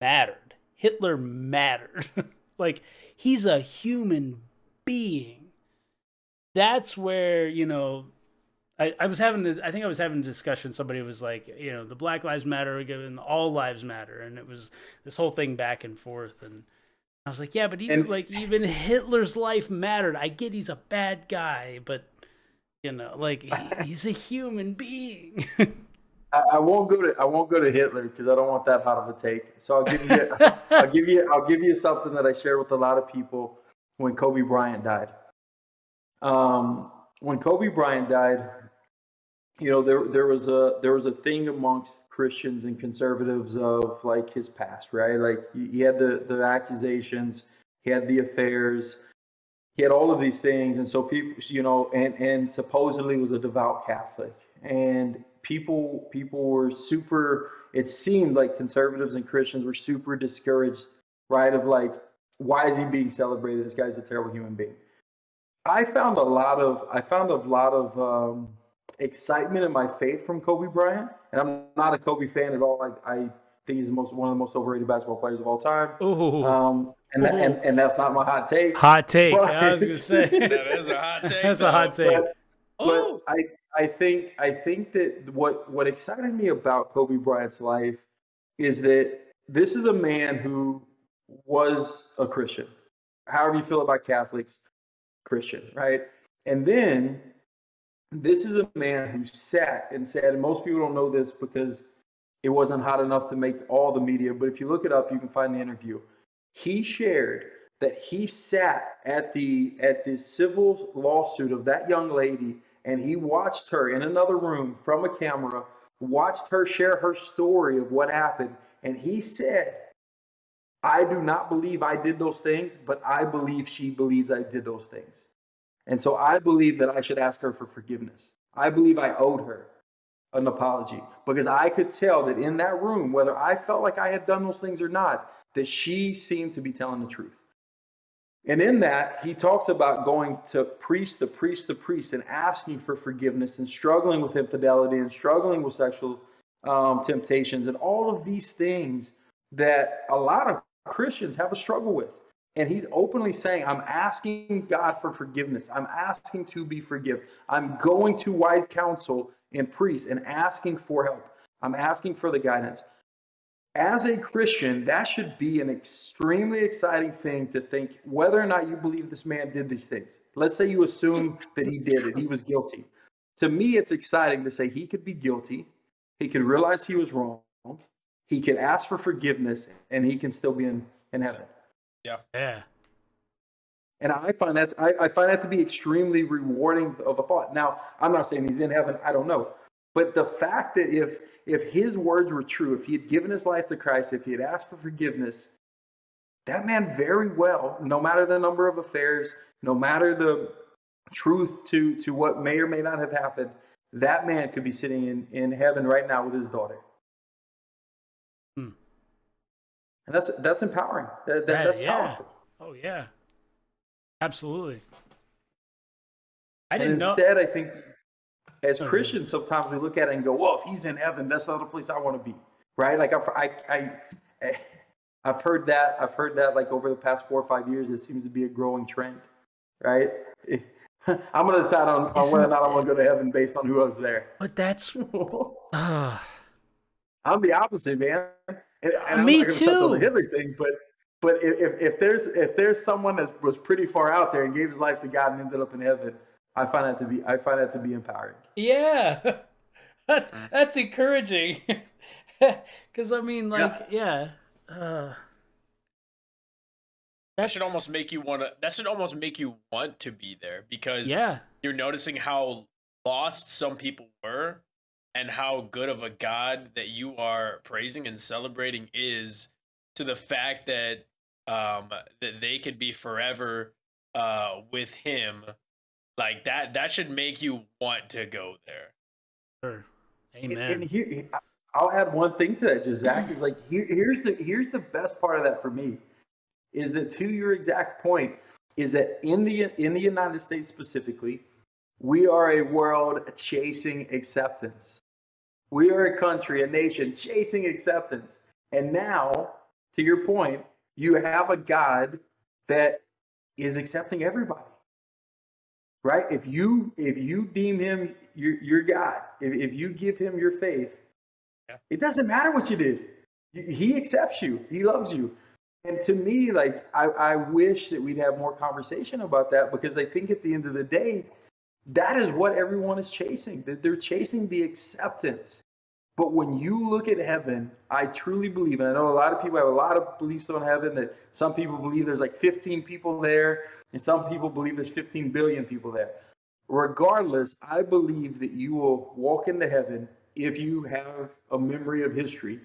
[SPEAKER 1] mattered. Hitler mattered. like, he's a human being. That's where, you know, I, I was having this. I think I was having a discussion. Somebody was like, you know, the Black Lives Matter, given all lives matter, and it was this whole thing back and forth. And I was like, yeah, but even
[SPEAKER 2] And-
[SPEAKER 1] like even Hitler's life mattered. I get he's a bad guy, but you know, like he, he's a human being.
[SPEAKER 2] I, I won't go to I won't go to Hitler because I don't want that hot of a take. So I'll give you I'll give you I'll give you something that I shared with a lot of people when Kobe Bryant died. Um, when Kobe Bryant died, you know there there was a there was a thing amongst Christians and conservatives of like his past, right? Like he had the the accusations, he had the affairs, he had all of these things, and so people, you know, and and supposedly was a devout Catholic, and people people were super. It seemed like conservatives and Christians were super discouraged, right? Of like, why is he being celebrated? This guy's a terrible human being. I found a lot of I found a lot of um, excitement in my faith from Kobe Bryant, and I'm not a Kobe fan at all. I, I think he's the most one of the most overrated basketball players of all time.
[SPEAKER 1] Ooh,
[SPEAKER 2] Um, and, that, and and that's not my hot take.
[SPEAKER 1] hot take.
[SPEAKER 2] but-
[SPEAKER 1] I was gonna say
[SPEAKER 5] That is a hot take.
[SPEAKER 1] that's a hot take.
[SPEAKER 2] But,
[SPEAKER 5] Oh,
[SPEAKER 2] but I I think I think that what what excited me about Kobe Bryant's life is that this is a man who was a Christian. However you feel about Catholics, Christian, right? And then this is a man who sat and said, and most people don't know this because it wasn't hot enough to make all the media, but if you look it up, you can find the interview. He shared that he sat at the at the civil lawsuit of that young lady and he watched her in another room from a camera, watched her share her story of what happened, and he said, I do not believe I did those things, but I believe she believes I did those things. And so I believe that I should ask her for forgiveness. I believe I owed her an apology because I could tell that in that room, whether I felt like I had done those things or not, that she seemed to be telling the truth. And in that, he talks about going to priest the priest the priest and asking for forgiveness and struggling with infidelity and struggling with sexual um, temptations and all of these things that a lot of Christians have a struggle with. And he's openly saying, I'm asking God for forgiveness. I'm asking to be forgiven. I'm going to wise counsel and priests and asking for help. I'm asking for the guidance. As a Christian, that should be an extremely exciting thing to think whether or not you believe this man did these things. Let's say you assume that he did it, he was guilty. To me, it's exciting to say he could be guilty, he could realize he was wrong, he could ask for forgiveness, and he can still be in, in heaven.
[SPEAKER 1] Yeah. Yeah.
[SPEAKER 2] And I find that I, I find that to be extremely rewarding of a thought. Now, I'm not saying he's in heaven, I don't know. But the fact that if if his words were true, if he had given his life to Christ, if he had asked for forgiveness, that man very well, no matter the number of affairs, no matter the truth to to what may or may not have happened, that man could be sitting in, in heaven right now with his daughter.
[SPEAKER 1] Hmm.
[SPEAKER 2] And that's that's empowering. That, that- that's
[SPEAKER 1] yeah.
[SPEAKER 2] powerful.
[SPEAKER 1] Oh yeah. Absolutely. I
[SPEAKER 2] And
[SPEAKER 1] didn't know.
[SPEAKER 2] instead, I think as
[SPEAKER 1] Okay.
[SPEAKER 2] Christians, sometimes we look at it and go, "Well, if he's in heaven, that's not the other place I want to be." Right? Like I've, I, I, I've heard that. I've heard that like over the past four or five years. It seems to be a growing trend. Right? I'm gonna decide on, on whether or not I want to go to heaven based on who else is there.
[SPEAKER 1] But that's uh,
[SPEAKER 2] I'm the opposite, man. And, and I'm
[SPEAKER 1] Me
[SPEAKER 2] not gonna touch on the
[SPEAKER 1] too.
[SPEAKER 2] Hitler thing, but but if, if if there's if there's someone that was pretty far out there and gave his life to God and ended up in heaven, I find that to be I find that to be empowering.
[SPEAKER 1] yeah. That, that's encouraging. Cuz I mean like yeah. Uh
[SPEAKER 5] that should almost make you want to. That should almost make you want to be there because
[SPEAKER 1] yeah.
[SPEAKER 5] you're noticing how lost some people were and how good of a God that you are praising and celebrating is to the fact that um that they could be forever uh with him like that that should make you want to go there
[SPEAKER 1] Sure.
[SPEAKER 2] And-
[SPEAKER 1] Amen.
[SPEAKER 2] And here, I'll add one thing to that. Just Zach is like, here, here's the here's the best part of that for me, is that to your exact point, is that in the in the United States specifically, we are a world chasing acceptance. We are a country, a nation chasing acceptance. And now, to your point, you have a God that is accepting everybody. right? If you if you deem him your your God, if, if you give him your faith,
[SPEAKER 5] Yeah.
[SPEAKER 2] it doesn't matter what you did. He accepts you. He loves you. And to me, like I, I wish that we'd have more conversation about that because I think at the end of the day, that is what everyone is chasing. That they're chasing the acceptance. But when you look at heaven, I truly believe, and I know a lot of people have a lot of beliefs on heaven that some people believe there's like 15 people there, and some people believe there's 15 billion people there. Regardless, I believe that you will walk into heaven if you have a memory of history.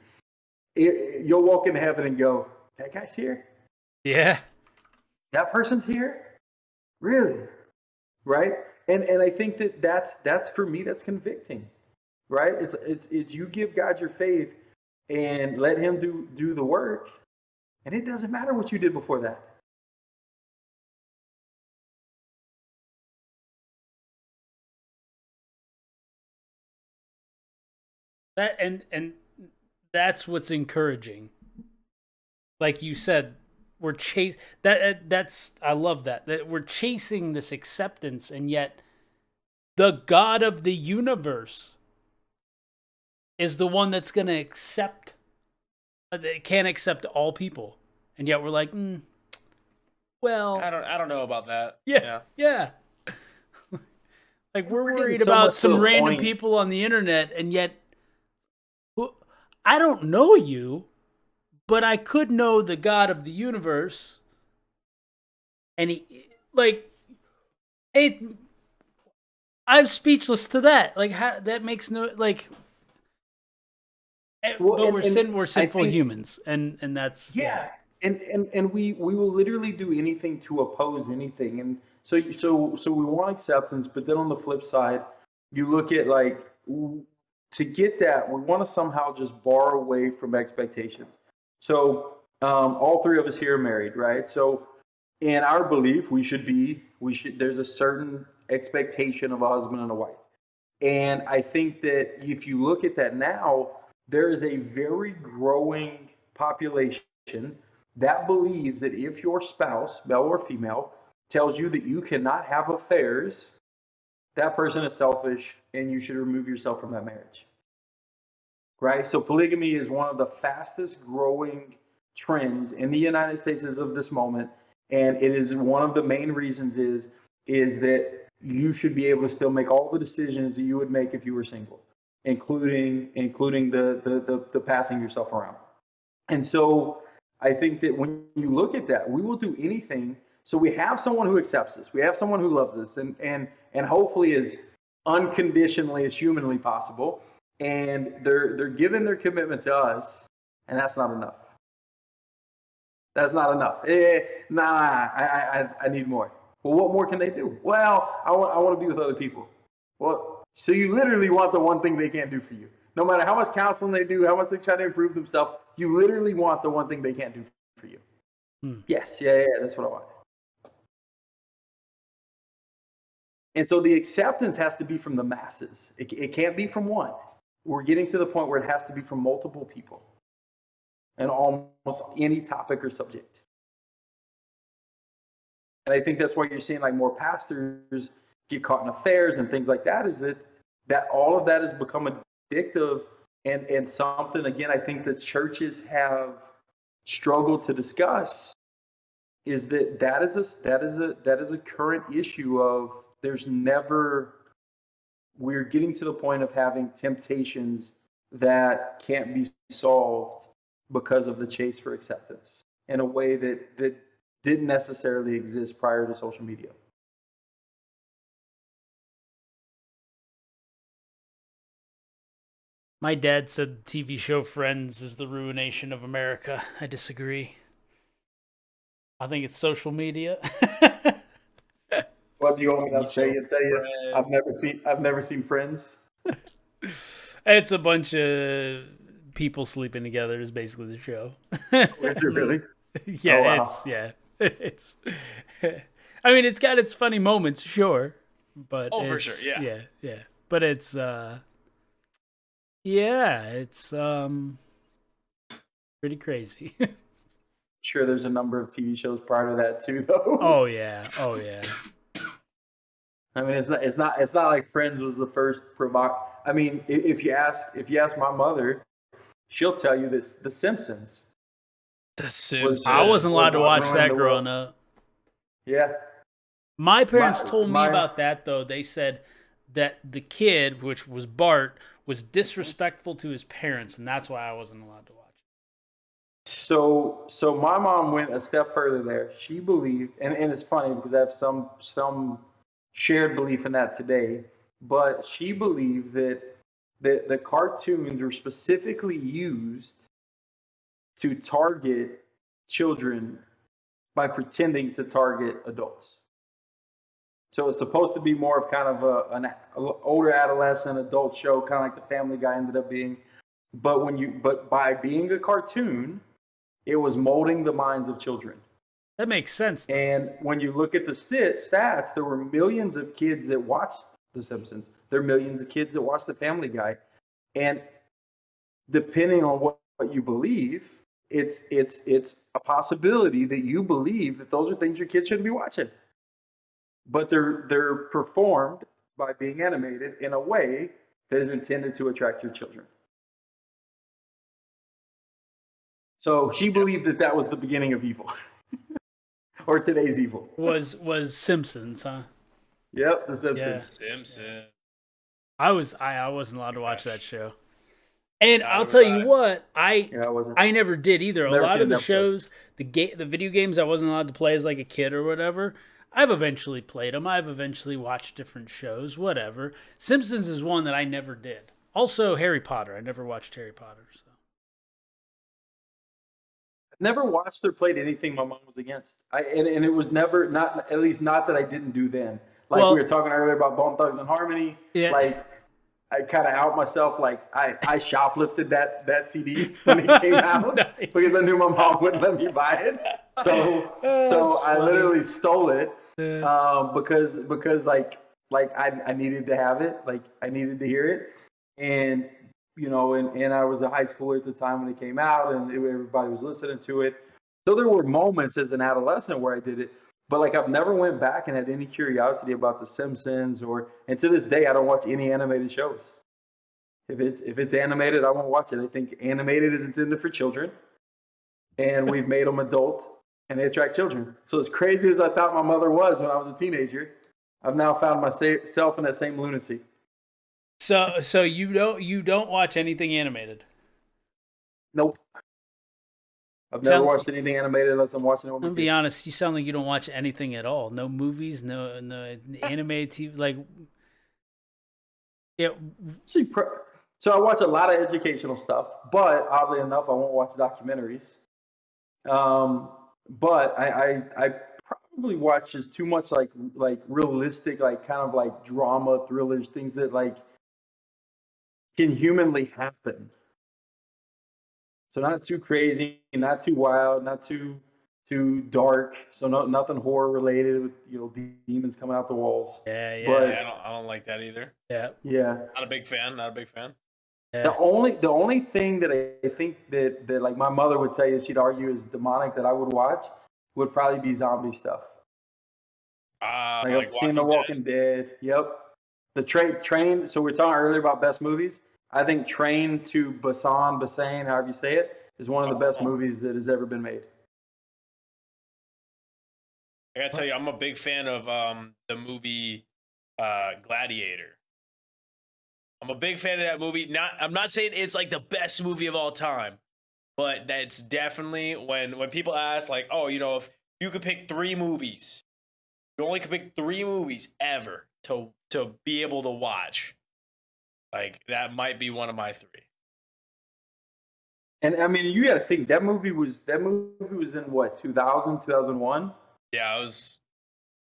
[SPEAKER 2] It, you'll walk into heaven and go, That guy's here?
[SPEAKER 1] Yeah.
[SPEAKER 2] that person's here really right and and i think that that's that's for me that's convicting right it's it's it's you give god your faith and let him do do the work and it doesn't matter what you did before that
[SPEAKER 1] That and and that's what's encouraging. Like you said, we're chase that uh, that's I love that that we're chasing this acceptance, and yet the God of the universe is the one that's going to accept. uh, It can't accept all people, and yet we're like, mm, well,
[SPEAKER 5] I don't I don't know about that.
[SPEAKER 1] yeah, yeah. like we're,
[SPEAKER 2] We're
[SPEAKER 1] worried
[SPEAKER 2] so
[SPEAKER 1] about some random
[SPEAKER 2] point.
[SPEAKER 1] people on the internet, and yet, who, I don't know you, but I could know the God of the universe, and he, like, it. I'm speechless to that. Like, how that makes no like. eh,
[SPEAKER 2] Well,
[SPEAKER 1] but
[SPEAKER 2] and-
[SPEAKER 1] we're
[SPEAKER 2] and
[SPEAKER 1] sin, we're sinful
[SPEAKER 2] think-
[SPEAKER 1] humans, and and that's
[SPEAKER 2] yeah and and and we we will literally do anything to oppose anything and so so so we want acceptance but then on the flip side you look at like to get that we want to somehow just bar away from expectations so um, all three of us here are married right so in our belief we should be we should there's a certain expectation of a husband and a wife and i think that if you look at that now there is a very growing population that believes that if your spouse, male or female, tells you that you cannot have affairs, that person is selfish and you should remove yourself from that marriage. Right? So polygamy is one of the fastest growing trends in the United States as of this moment. And it is one of the main reasons is is that you should be able to still make all the decisions that you would make if you were single, including including the the the, the passing yourself around. And so I think that when you look at that, we will do anything. So we have someone who accepts us. We have someone who loves us, and and and hopefully as unconditionally as humanly possible. And they're they're giving their commitment to us, and that's not enough. That's not enough. Eh, nah, I, I I need more. Well, what more can they do? Well, I want I want to be with other people. Well, so you literally want the one thing they can't do for you. No matter how much counseling they do, how much they try to improve themselves, you literally want the one thing they can't do for you.
[SPEAKER 1] Hmm.
[SPEAKER 2] Yes, yeah, yeah, that's what I want. And so the acceptance has to be from the masses. It, it can't be from one. We're getting to the point where it has to be from multiple people and almost any topic or subject. And I think that's why you're seeing like more pastors get caught in affairs and things like that. Is that that all of that has become addictive and and something again I think that churches have struggled to discuss is that that is a that is a that is a current issue of there's never we're getting to the point of having temptations that can't be solved because of the chase for acceptance in a way that that didn't necessarily exist prior to social media.
[SPEAKER 1] My dad said the TV show Friends is the ruination of America. I disagree. I think it's social media.
[SPEAKER 2] What do you want me to say and tell you?
[SPEAKER 5] Friends.
[SPEAKER 2] I've never seen I've never seen Friends.
[SPEAKER 1] it's a bunch of people sleeping together is basically the show.
[SPEAKER 2] Is it really?
[SPEAKER 1] yeah,
[SPEAKER 2] Oh, wow.
[SPEAKER 1] it's yeah. It's I mean, it's got its funny moments, sure, but
[SPEAKER 5] Oh, for
[SPEAKER 1] it's-
[SPEAKER 5] sure, yeah.
[SPEAKER 1] Yeah, yeah. But it's uh yeah, it's um pretty crazy.
[SPEAKER 2] Sure, there's a number of TV shows prior to that too, though.
[SPEAKER 1] oh yeah. Oh yeah.
[SPEAKER 2] I mean, it's not, it's not, it's not like Friends was the first provoc. I mean, if you ask, if you ask my mother, she'll tell you this: The Simpsons.
[SPEAKER 5] The Simpsons.
[SPEAKER 1] I wasn't allowed to watch that growing up.
[SPEAKER 2] Yeah,
[SPEAKER 1] My parents
[SPEAKER 2] My-
[SPEAKER 1] told me
[SPEAKER 2] my-
[SPEAKER 1] about that though. They said that the kid, which was Bart, was disrespectful to his parents, and that's why I wasn't allowed to watch.
[SPEAKER 2] So, so my mom went a step further there. She believed, and, and it's funny because I have some some shared belief in that today. But she believed that the the cartoons were specifically used to target children by pretending to target adults. So it's supposed to be more of kind of a, an older adolescent adult show, kind of like the Family Guy ended up being. But when you but by being a cartoon, it was molding the minds of children.
[SPEAKER 1] That makes sense.
[SPEAKER 2] And when you look at the sti- stats, there were millions of kids that watched The Simpsons. There are millions of kids that watched The Family Guy. And depending on what, what you believe, it's it's it's a possibility that you believe that those are things your kids shouldn't be watching. But they're they're performed by being animated in a way that is intended to attract your children. So she believed that that was the beginning of evil, or today's evil.
[SPEAKER 1] Was was Simpsons, huh?
[SPEAKER 2] Yep, the Simpsons.
[SPEAKER 5] Simpsons.
[SPEAKER 1] I was I, I wasn't allowed to watch that show. And
[SPEAKER 5] Neither
[SPEAKER 1] I'll
[SPEAKER 5] was
[SPEAKER 1] tell you
[SPEAKER 5] I.
[SPEAKER 1] what, I
[SPEAKER 2] Yeah, I wasn't.
[SPEAKER 1] I never did either. A lot
[SPEAKER 2] seen
[SPEAKER 1] of the
[SPEAKER 2] an episode.
[SPEAKER 1] shows, the ga- the video games I wasn't allowed to play as like a kid or whatever. I've eventually played them. I've eventually watched different shows, whatever. Simpsons is one that I never did. Also, Harry Potter. I never watched Harry Potter. So
[SPEAKER 2] never watched or played anything my mom was against. I and, and it was never not at least not that I didn't do then. Like
[SPEAKER 1] Well-
[SPEAKER 2] we were talking earlier about Bone Thugs-n-Harmony.
[SPEAKER 1] Yeah.
[SPEAKER 2] Like I kind of out myself. Like I I shoplifted that that CD when it came out
[SPEAKER 1] Nice.
[SPEAKER 2] because I knew my mom wouldn't let me buy it. So so I
[SPEAKER 1] funny.
[SPEAKER 2] literally stole it
[SPEAKER 1] uh,
[SPEAKER 2] um, because because like like I, I needed to have it like I needed to hear it and you know and, and I was a high schooler at the time when it came out and it- everybody was listening to it so there were moments as an adolescent where I did it but like I've never went back and had any curiosity about the Simpsons or and to this day I don't watch any animated shows if it's if it's animated I won't watch it I think animated is intended for children and we've made them adult and they attract children. So as crazy as I thought my mother was when I was a teenager, I've now found myself in that same lunacy.
[SPEAKER 1] So so you don't you don't watch anything animated.
[SPEAKER 2] Nope. I've never
[SPEAKER 1] Sound-
[SPEAKER 2] watched anything animated unless I'm watching it with
[SPEAKER 1] I'm be honest. You sound like you don't watch anything at all. No movies, no no animated TV. Like, yeah,
[SPEAKER 2] So I watch a lot of educational stuff, but oddly enough, I won't watch documentaries. Um, but I, I, I probably watch just too much like like realistic, like kind of like drama thrillers, things that like can humanly happen. So not too crazy, not too wild, not too too dark. So no, nothing horror related with you know demons coming out the walls.
[SPEAKER 1] yeah, yeah,
[SPEAKER 2] But-
[SPEAKER 5] Yeah, I don't, I don't like that either.
[SPEAKER 1] yeah,
[SPEAKER 2] Yeah.
[SPEAKER 5] Not a big fan. Not a big fan.
[SPEAKER 1] yeah.
[SPEAKER 2] The only the only thing that I think that that like my mother would tell you she'd argue is demonic that I would watch would probably be zombie stuff.
[SPEAKER 5] Uh,
[SPEAKER 2] Like,
[SPEAKER 5] like
[SPEAKER 2] I've seen The
[SPEAKER 5] Walking Dead.
[SPEAKER 2] Walking Dead. Yep. The train train. So we are talking earlier about best movies. I think Train to Busan, Busan, however you say it, is one of the best movies that has ever been made.
[SPEAKER 5] I gotta tell you, I'm a big fan of um the movie uh Gladiator. I'm a big fan of that movie. Not I'm not saying it's like the best movie of all time, but that's definitely when when people ask like, oh, you know, if you could pick three movies, you only could pick three movies ever to to be able to watch. Like that might be one of my three.
[SPEAKER 2] And I mean, you got to think that movie was that movie was in what 2000, 2001,
[SPEAKER 5] Yeah, it was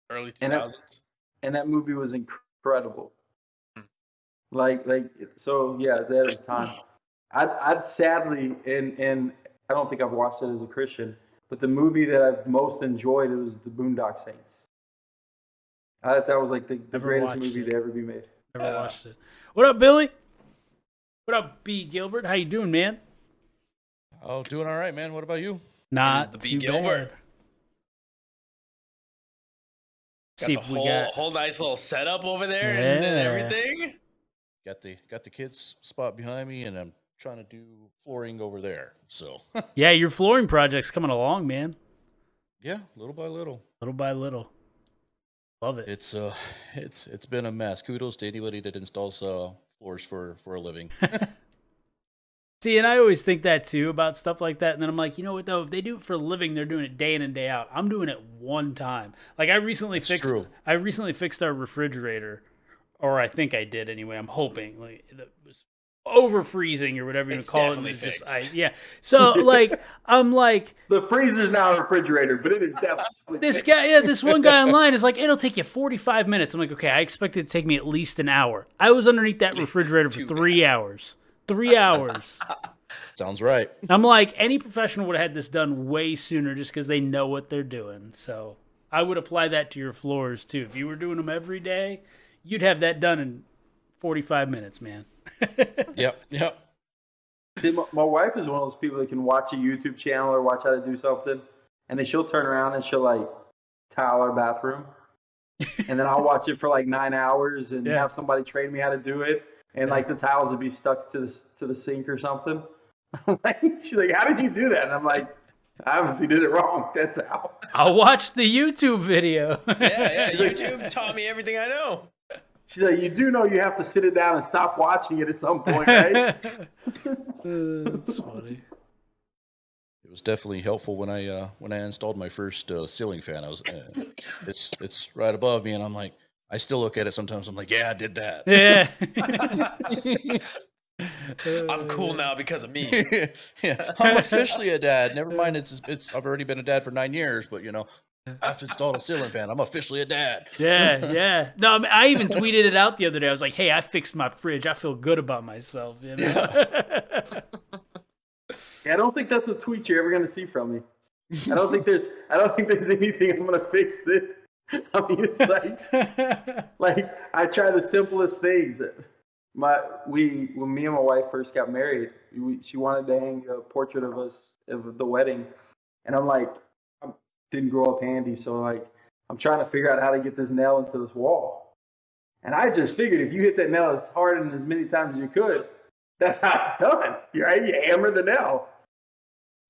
[SPEAKER 5] early
[SPEAKER 2] And that-
[SPEAKER 5] 2000s.
[SPEAKER 2] and that movie was incredible.
[SPEAKER 5] Hmm.
[SPEAKER 2] Like, like, so yeah, it's at its time. I'd, I'd sadly, and and I don't think I've watched it as a Christian, but the movie that I've most enjoyed was The Boondock Saints. I thought that was like the, the greatest movie
[SPEAKER 1] it.
[SPEAKER 2] to ever be made.
[SPEAKER 1] Never
[SPEAKER 5] Yeah.
[SPEAKER 1] watched it. What up, Billy? What up, B Gilbert? How you doing, man?
[SPEAKER 6] Oh, doing all right, man. What about you?
[SPEAKER 1] Not
[SPEAKER 5] the B.
[SPEAKER 1] too
[SPEAKER 5] Gilbert.
[SPEAKER 1] bad. See
[SPEAKER 5] got
[SPEAKER 1] if
[SPEAKER 5] the
[SPEAKER 1] we
[SPEAKER 5] whole,
[SPEAKER 1] got.
[SPEAKER 5] whole nice little setup over there and, and everything.
[SPEAKER 6] Got the got the kids spot behind me, and I'm trying to do flooring over there. So
[SPEAKER 1] Yeah, your flooring project's coming along, man.
[SPEAKER 6] yeah, little by little,
[SPEAKER 1] Little by little. Love it.
[SPEAKER 6] it's uh, it's it's been a mess. Kudos to anybody that installs uh floors for for a living.
[SPEAKER 1] See, and I always think that too about stuff like that. And then I'm like, you know what though? If they do it for a living, they're doing it day in and day out. I'm doing it one time. Like I recently
[SPEAKER 6] That's
[SPEAKER 1] fixed.
[SPEAKER 6] true.
[SPEAKER 1] I recently fixed our refrigerator, or I think I did anyway. I'm hoping like it was over freezing or whatever you
[SPEAKER 5] It's
[SPEAKER 1] call it. and it's just. I, yeah. So like I'm like
[SPEAKER 2] The freezer's now a refrigerator, but it is definitely
[SPEAKER 1] this guy. Yeah, this one guy online is like, it'll take you 45 minutes. I'm like, okay, I expected it to take me at least an hour. I was underneath that refrigerator for
[SPEAKER 5] Too
[SPEAKER 1] three hours. Three hours.
[SPEAKER 6] Sounds right.
[SPEAKER 1] I'm like, any professional would have had this done way sooner just because they know what they're doing. So I would apply that to your floors too. If you were doing them every day, you'd have that done in 45 minutes, man.
[SPEAKER 6] Yep, yep.
[SPEAKER 2] See, my, my wife is one of those people that can watch a YouTube channel or watch how to do something, and then she'll turn around and she'll like tile our bathroom, and then I'll watch it for like nine hours and
[SPEAKER 1] Yeah.
[SPEAKER 2] have somebody train me how to do it, and like the tiles would be stuck to the to the sink or something. Like, she's like, "How did you do that?" And I'm like, "I obviously did it wrong. That's how."
[SPEAKER 1] I'll watch the YouTube video.
[SPEAKER 5] Yeah, yeah. YouTube taught me everything I know.
[SPEAKER 2] She's like, "You do know you have to sit it down and stop watching it at some point, right?"
[SPEAKER 1] That's funny.
[SPEAKER 6] It was definitely helpful when I uh, when I installed my first uh, ceiling fan. I was uh, it's it's right above me, and I'm like, I still look at it sometimes. I'm like, yeah, I did that.
[SPEAKER 1] Yeah.
[SPEAKER 5] I'm cool now because of me.
[SPEAKER 6] yeah, I'm officially a dad. Never mind, it's it's I've already been a dad for nine years, but you know, I've installed a ceiling fan. I'm officially a dad.
[SPEAKER 1] Yeah, yeah. No, I, mean, I even tweeted it out the other day. I was like, "Hey, I fixed my fridge. I feel good about myself." You know.
[SPEAKER 2] Yeah, I don't think that's a tweet you're ever gonna see from me. I don't think there's I don't think there's anything I'm gonna fix it. I mean, it's like like I try the simplest things. My we when me and my wife first got married, we, she wanted to hang a portrait of us of the wedding, and I'm like, I didn't grow up handy, so like I'm trying to figure out how to get this nail into this wall, and I just figured if you hit that nail as hard and as many times as you could, that's how it's done. You right? You hammer the nail.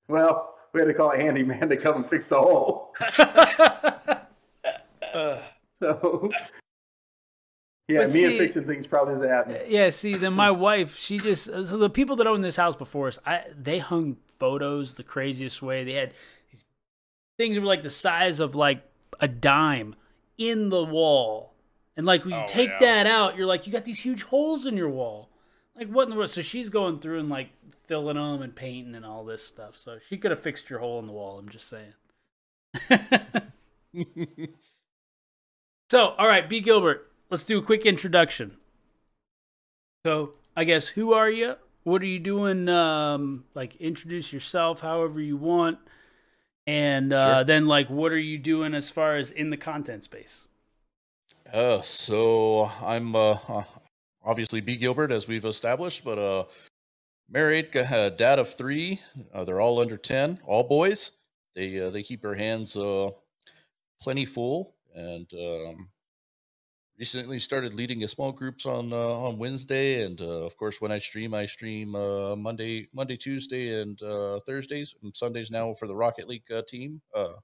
[SPEAKER 2] Well, we had to call a handyman to come and fix the hole. So, yeah, me and fixing things probably doesn't happen.
[SPEAKER 1] Uh, yeah. See, then my wife, she just so the people that owned this house before us, I they hung photos the craziest way. They had things were like the size of like a dime in the wall, and like when you
[SPEAKER 5] Oh,
[SPEAKER 1] take
[SPEAKER 5] yeah.
[SPEAKER 1] that out, you're like, you got these huge holes in your wall. Like what in the world? So she's going through and like filling them and painting and all this stuff. So she could have fixed your hole in the wall. I'm just saying. so, all right, B. Gilbert, let's do a quick introduction. So, I guess who are you? What are you doing? Um, like introduce yourself however you want, and uh,
[SPEAKER 6] Sure.
[SPEAKER 1] then like what are you doing as far as in the content space?
[SPEAKER 6] Uh, so I'm uh, uh, obviously B Gilbert, as we've established, but uh, married, got a dad of three. Uh, they're all under ten, all boys. They uh, they keep their hands uh, plenty full, and um, recently started leading a small groups on uh, on Wednesday, and uh, of course when I stream, I stream uh, Monday, Monday, Tuesday, and uh, Thursdays, and Sundays now for the Rocket League uh, team, uh,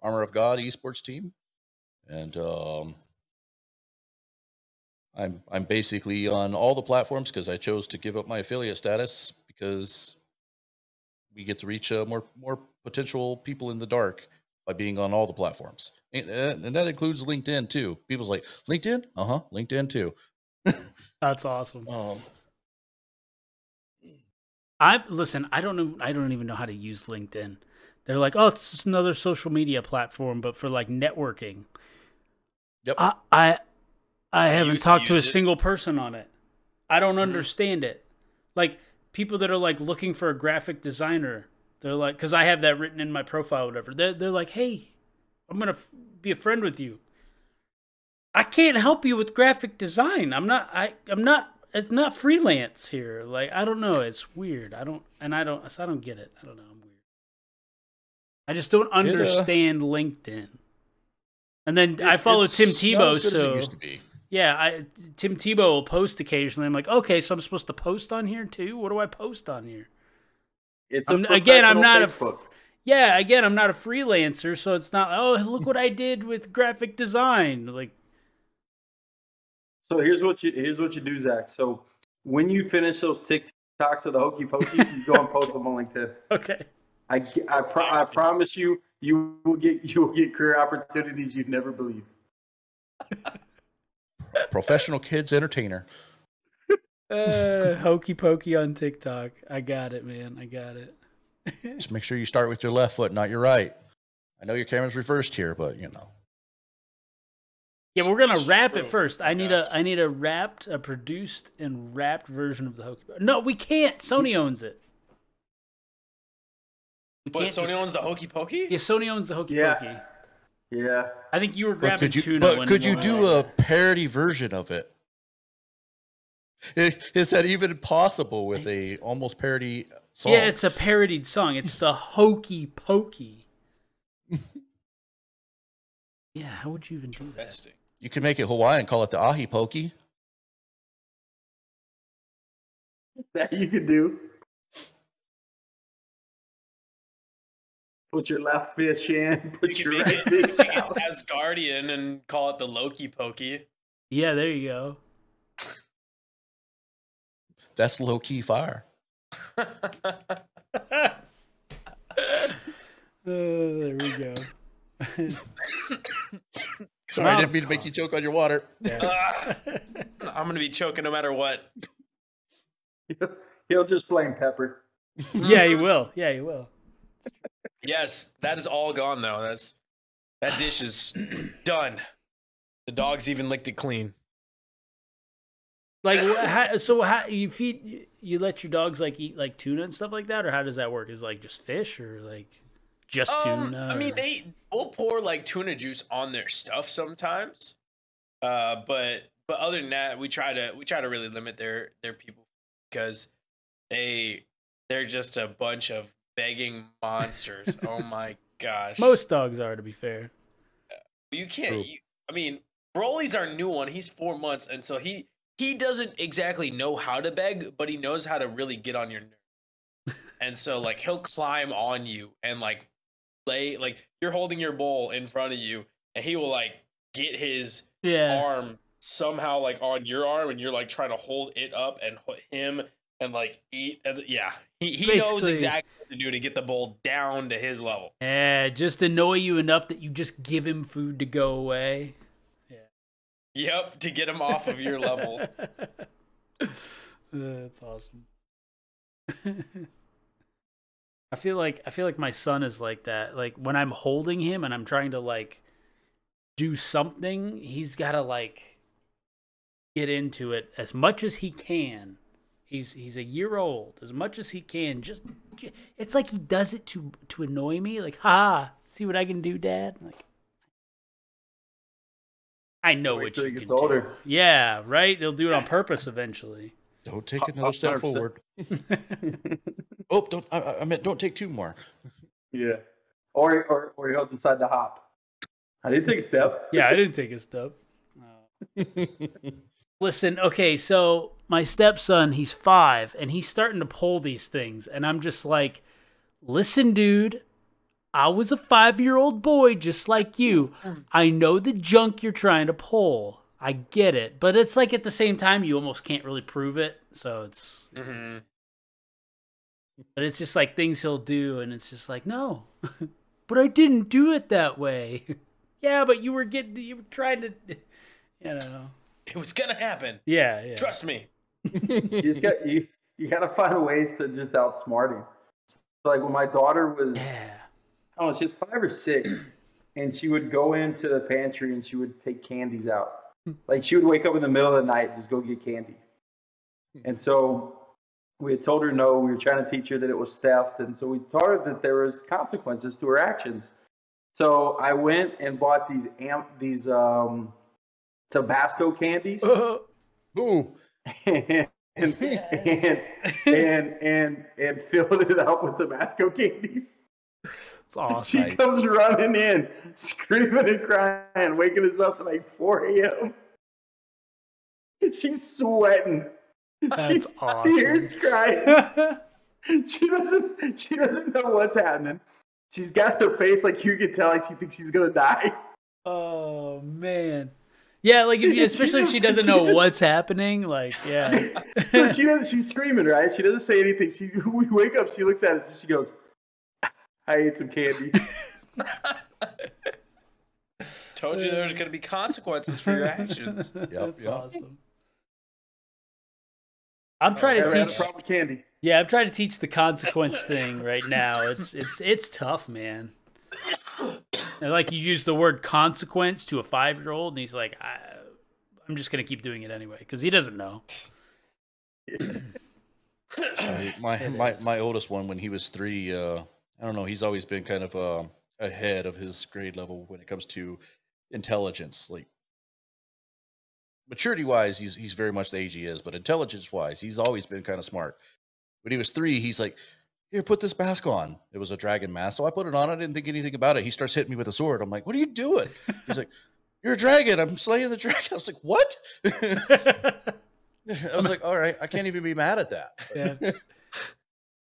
[SPEAKER 6] Armor of God esports team, and um, I'm I'm basically on all the platforms because I chose to give up my affiliate status because we get to reach more more potential people in the dark by being on all the platforms, and, uh, and that includes LinkedIn too. People's like LinkedIn, uh huh, LinkedIn too.
[SPEAKER 1] That's awesome.
[SPEAKER 6] Um,
[SPEAKER 1] I listen. I don't know. I don't even know how to use LinkedIn. They're like, oh, it's just another social media platform, but for like networking.
[SPEAKER 6] Yep.
[SPEAKER 1] I I, I haven't
[SPEAKER 5] used to
[SPEAKER 1] talked to a
[SPEAKER 5] it.
[SPEAKER 1] single person on it. I don't
[SPEAKER 5] Mhm.
[SPEAKER 1] understand it. Like people that are like looking for a graphic designer, they're like, because I have that written in my profile, whatever. They're they're like, hey, I'm gonna f- be a friend with you. I can't help you with graphic design. I'm not. I I'm not. It's not freelance here. Like I don't know. It's weird. I don't. And I don't. So I don't get it. I don't know. I'm weird. I just don't understand LinkedIn. And then I follow Tim Tebow,
[SPEAKER 6] as good as it
[SPEAKER 1] so
[SPEAKER 6] used to be.
[SPEAKER 1] yeah, I Tim Tebow will post occasionally. I'm like, okay, so I'm supposed to post on here too. What do I post on here?
[SPEAKER 2] It's a
[SPEAKER 1] I'm- again, I'm
[SPEAKER 2] professional
[SPEAKER 1] not a f-
[SPEAKER 2] Facebook.
[SPEAKER 1] Yeah, again, I'm not a freelancer, so it's not. Oh, look what I did with graphic design. Like,
[SPEAKER 2] So here's what you here's what you do, Zach. So when you finish those TikToks of the hokey pokey, you go and post them on LinkedIn.
[SPEAKER 1] okay,
[SPEAKER 2] I, I, pro- I promise you, you will get you will get career opportunities you've never believed.
[SPEAKER 6] Professional kids entertainer.
[SPEAKER 1] Uh, hokey pokey on TikTok. I got it, man. I got it.
[SPEAKER 6] Just make sure you start with your left foot, not your right. I know your camera's reversed here, but you know.
[SPEAKER 1] Yeah, we're gonna wrap it first. I need a I need a wrapped, a produced and wrapped version of the hokey. Pokey. No, we can't. Sony owns it. We
[SPEAKER 5] But
[SPEAKER 1] can't
[SPEAKER 5] Sony
[SPEAKER 1] just-
[SPEAKER 5] owns the Hokey Pokey?
[SPEAKER 1] Yeah, Sony owns the hokey
[SPEAKER 2] Yeah.
[SPEAKER 1] pokey.
[SPEAKER 2] Yeah.
[SPEAKER 1] I think you were
[SPEAKER 6] But
[SPEAKER 1] grabbing
[SPEAKER 6] could you,
[SPEAKER 1] tuna.
[SPEAKER 6] but
[SPEAKER 1] when
[SPEAKER 6] could you
[SPEAKER 1] when-
[SPEAKER 6] do a parody version of it? I- Is that even possible with a almost parody song?
[SPEAKER 1] Yeah, it's a parodied song. It's the hokey pokey. yeah, how would you even do that?
[SPEAKER 6] You could make it Hawaiian, call it the ahi pokey.
[SPEAKER 2] That you could do. Put your left fish in, put
[SPEAKER 5] You
[SPEAKER 2] your right
[SPEAKER 5] make it,
[SPEAKER 2] fish
[SPEAKER 5] make it
[SPEAKER 2] out.
[SPEAKER 5] Asgardian and call it the Loki Pokey.
[SPEAKER 1] Yeah, there you go.
[SPEAKER 6] That's low key fire.
[SPEAKER 1] Uh, there we go.
[SPEAKER 6] Sorry, I didn't mean to make you choke on your water.
[SPEAKER 5] Ah, I'm gonna be choking no matter what.
[SPEAKER 2] He'll just blame Pepper.
[SPEAKER 1] yeah, you will. Yeah, you will.
[SPEAKER 5] Yes, that is all gone though. That's that dish is done. The dogs even licked it clean.
[SPEAKER 1] Like, how, so how you feed? You let your dogs like eat like tuna and stuff like that, or how does that work? Is it, like just fish or like just
[SPEAKER 5] Um,
[SPEAKER 1] tuna?
[SPEAKER 5] I mean, they will pour like tuna juice on their stuff sometimes. Uh, but but other than that, we try to we try to really limit their their people because they they're just a bunch of begging monsters. oh my gosh!
[SPEAKER 1] most dogs are, to be fair.
[SPEAKER 5] You can't. You, I mean, Broly's our new one. He's four months, and so he he doesn't exactly know how to beg, but he knows how to really get on your nerve. and so, like, he'll climb on you and like lay like you're holding your bowl in front of you, and he will like get his
[SPEAKER 1] Yeah.
[SPEAKER 5] arm somehow like on your arm, and you're like trying to hold it up and put him and like eat. and- Yeah, he he knows exactly what to do to get the bowl down to his level.
[SPEAKER 1] Yeah, just annoy you enough that you just give him food to go away.
[SPEAKER 5] Yep, to get him off of your level.
[SPEAKER 1] That's awesome. I feel like I feel like my son is like that. Like when I'm holding him and I'm trying to like do something, he's got to like get into it as much as he can. He's he's a year old. As much as he can, just it's like he does it to to annoy me. Like, ha, see what I can do, Dad. Like, I know
[SPEAKER 2] Wait
[SPEAKER 1] what you
[SPEAKER 2] he gets
[SPEAKER 1] can do. Yeah, right. They'll do it on purpose eventually.
[SPEAKER 6] Don't take another step
[SPEAKER 2] 100%.
[SPEAKER 6] forward. Oh, don't! I- I, I meant don't take two more.
[SPEAKER 2] Yeah. Or or or he'll decide to hop. I didn't take a step.
[SPEAKER 1] Yeah, I didn't take his stuff. Listen, okay, so my stepson, he's five, and he's starting to pull these things, and I'm just like, listen, dude, I was a five year old boy just like you. I know the junk you're trying to pull. I get it. But it's like at the same time, you almost can't really prove it. So it's,
[SPEAKER 5] hmm
[SPEAKER 1] but it's just like things he'll do, and it's just like, no, but I didn't do it that way. yeah, but you were getting, you were trying to, you know.
[SPEAKER 5] It was gonna happen.
[SPEAKER 1] Yeah, yeah.
[SPEAKER 5] Trust me.
[SPEAKER 2] You just got you you gotta find ways to just outsmart him. So like when my daughter was
[SPEAKER 1] Yeah.
[SPEAKER 2] I don't know, she was five or six, and she would go into the pantry and she would take candies out. Like she would wake up in the middle of the night and just go get candy. And so we had told her no, we were trying to teach her that it was theft, and so we taught her that there was consequences to her actions. So I went and bought these amp these um Tabasco candies
[SPEAKER 6] Ooh,
[SPEAKER 2] and, and, and and and filled it up with Tabasco candies.
[SPEAKER 1] It's awesome.
[SPEAKER 2] She comes running in, screaming and crying, waking us up at like 4 a.m. She's sweating.
[SPEAKER 1] That's
[SPEAKER 2] she's
[SPEAKER 1] awesome.
[SPEAKER 2] tears crying. she doesn't she doesn't know what's happening. She's got her face like you can tell like she thinks she's gonna die.
[SPEAKER 1] oh man. Yeah, like if you,
[SPEAKER 2] She
[SPEAKER 1] especially if she doesn't
[SPEAKER 2] she
[SPEAKER 1] know
[SPEAKER 2] just-
[SPEAKER 1] what's happening, like yeah.
[SPEAKER 2] So she does she's screaming, right? She doesn't say anything. She we wake up, she looks at us and she goes, I ate some candy.
[SPEAKER 5] Told you there was going to be consequences for your actions.
[SPEAKER 6] Yep,
[SPEAKER 1] That's
[SPEAKER 6] yep.
[SPEAKER 1] awesome. I'm trying to
[SPEAKER 2] Never had a
[SPEAKER 1] teach.
[SPEAKER 2] problem with candy.
[SPEAKER 1] Yeah, I'm trying to teach the consequence thing right now. It's it's it's tough, man. And like you use the word consequence to a five year old, and he's like, I, "I'm just gonna keep doing it anyway," because he doesn't know.
[SPEAKER 6] Uh, my my my oldest one when he was three uh i don't know he's always been kind of uh, ahead of his grade level when it comes to intelligence like maturity wise he's he's very much the age he is but intelligence wise he's always been kind of smart. When he was three he's like here put this mask on. It was a dragon mask so i put it on i didn't think anything about it. He starts hitting me with a sword. I'm like what are you doing? He's like you're a dragon i'm slaying the dragon. I was like what? I was like all right i can't even be mad at that.
[SPEAKER 1] Yeah,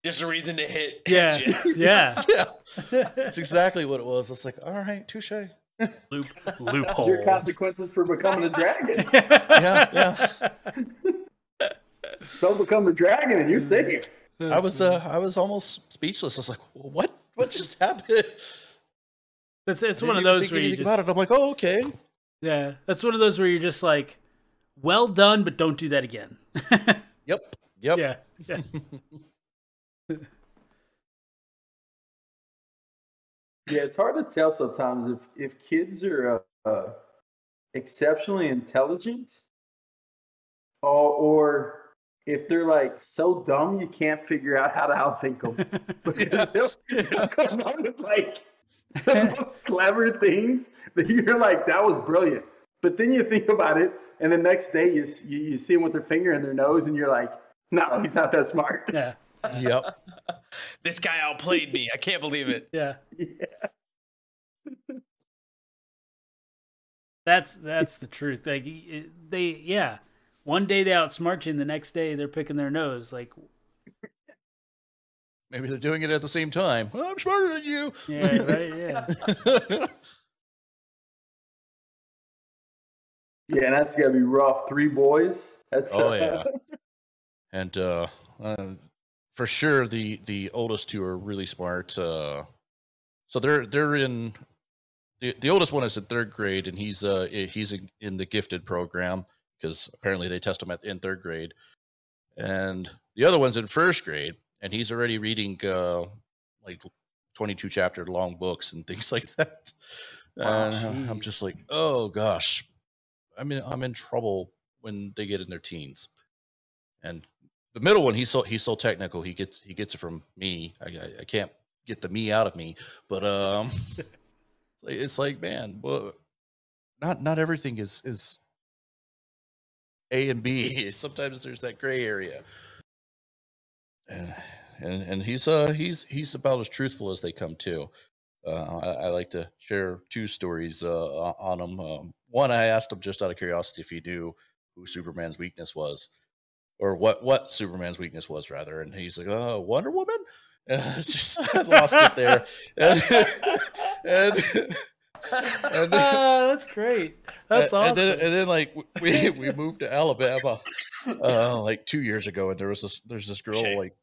[SPEAKER 5] Just a reason to hit.
[SPEAKER 1] yeah,
[SPEAKER 5] hit you.
[SPEAKER 1] yeah.
[SPEAKER 6] yeah That's exactly what it was. It's like, all right, touche.
[SPEAKER 1] Loop loophole.
[SPEAKER 2] your consequences for becoming a dragon?
[SPEAKER 6] yeah.
[SPEAKER 2] Don't become a dragon and you're safe.
[SPEAKER 6] I was, uh, I was almost speechless. I was like, what? What just happened?
[SPEAKER 1] It's it's one of those where you just,
[SPEAKER 6] about it. I'm like, oh, okay.
[SPEAKER 1] Yeah, that's one of those where you're just like, well done, but don't do that again.
[SPEAKER 6] Yep. Yep.
[SPEAKER 1] yeah, yeah.
[SPEAKER 2] Yeah, it's hard to tell sometimes if, if kids are uh, uh, exceptionally intelligent or, or if they're like so dumb you can't figure out how to outthink them. Because they'll, they'll come up with like the most clever things that you're like, that was brilliant. But then you think about it, and the next day you, you, you see them with their finger in their nose, and you're like, no, he's not that smart.
[SPEAKER 1] yeah,
[SPEAKER 6] Yep.
[SPEAKER 5] This guy outplayed me. I can't believe it.
[SPEAKER 1] yeah. yeah. That's that's the truth. Like they, yeah. One day they outsmart you, and the next day they're picking their nose. Like,
[SPEAKER 6] Maybe they're doing it at the same time. Well, I'm smarter than you.
[SPEAKER 1] yeah, right, yeah.
[SPEAKER 2] Yeah, and that's got to be rough. Three boys. That's
[SPEAKER 6] Oh,
[SPEAKER 2] uh,
[SPEAKER 6] yeah. and uh, uh, for sure, the the oldest two are really smart. Uh, so they're they're in the the oldest one is in third grade, and he's uh he's in, in the gifted program because apparently they test him at in third grade, and the other one's in first grade, and he's already reading uh like twenty two chapter long books and things like that.
[SPEAKER 2] Wow.
[SPEAKER 6] And I'm just like, oh gosh, I mean I'm in trouble when they get in their teens. And the middle one, he's so he's so technical. He gets he gets it from me. I I, I can't get the me out of me. But um, it's like- man, well, not not everything is is A and B. Sometimes there's that gray area. And and and he's uh he's he's about as truthful as they come too. Uh, I, I like to share two stories uh, on him. Um, one, I asked him just out of curiosity if he knew who Superman's weakness was, or what what Superman's weakness was rather, and he's like, "Oh, Wonder Woman." And it's just I lost it there, and and, and,
[SPEAKER 1] Ah, that's great. That's
[SPEAKER 6] and,
[SPEAKER 1] awesome.
[SPEAKER 6] and then, and then like we we moved to Alabama uh, like two years ago, and there was this there's this girl
[SPEAKER 5] Shame.
[SPEAKER 6] like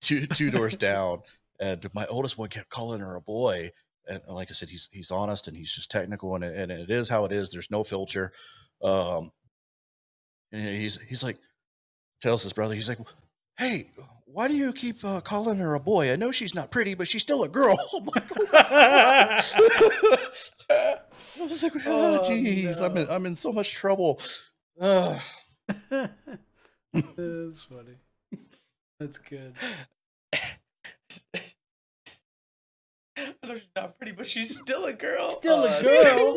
[SPEAKER 6] two two doors down, and my oldest one kept calling her a boy. And like I said, he's he's honest and he's just technical, and and it is how it is. There's no filter. Um, and he's he's like tells his brother, he's like, "Hey, why do you keep uh, calling her a boy? I know she's not pretty, but she's still a girl." I'm like, I was like, "Oh,
[SPEAKER 1] Oh,
[SPEAKER 6] jeez, I'm in. I'm in so much trouble." Ugh.
[SPEAKER 1] that's funny. That's good.
[SPEAKER 5] I know she's not pretty, but she's still a girl.
[SPEAKER 1] Still a girl.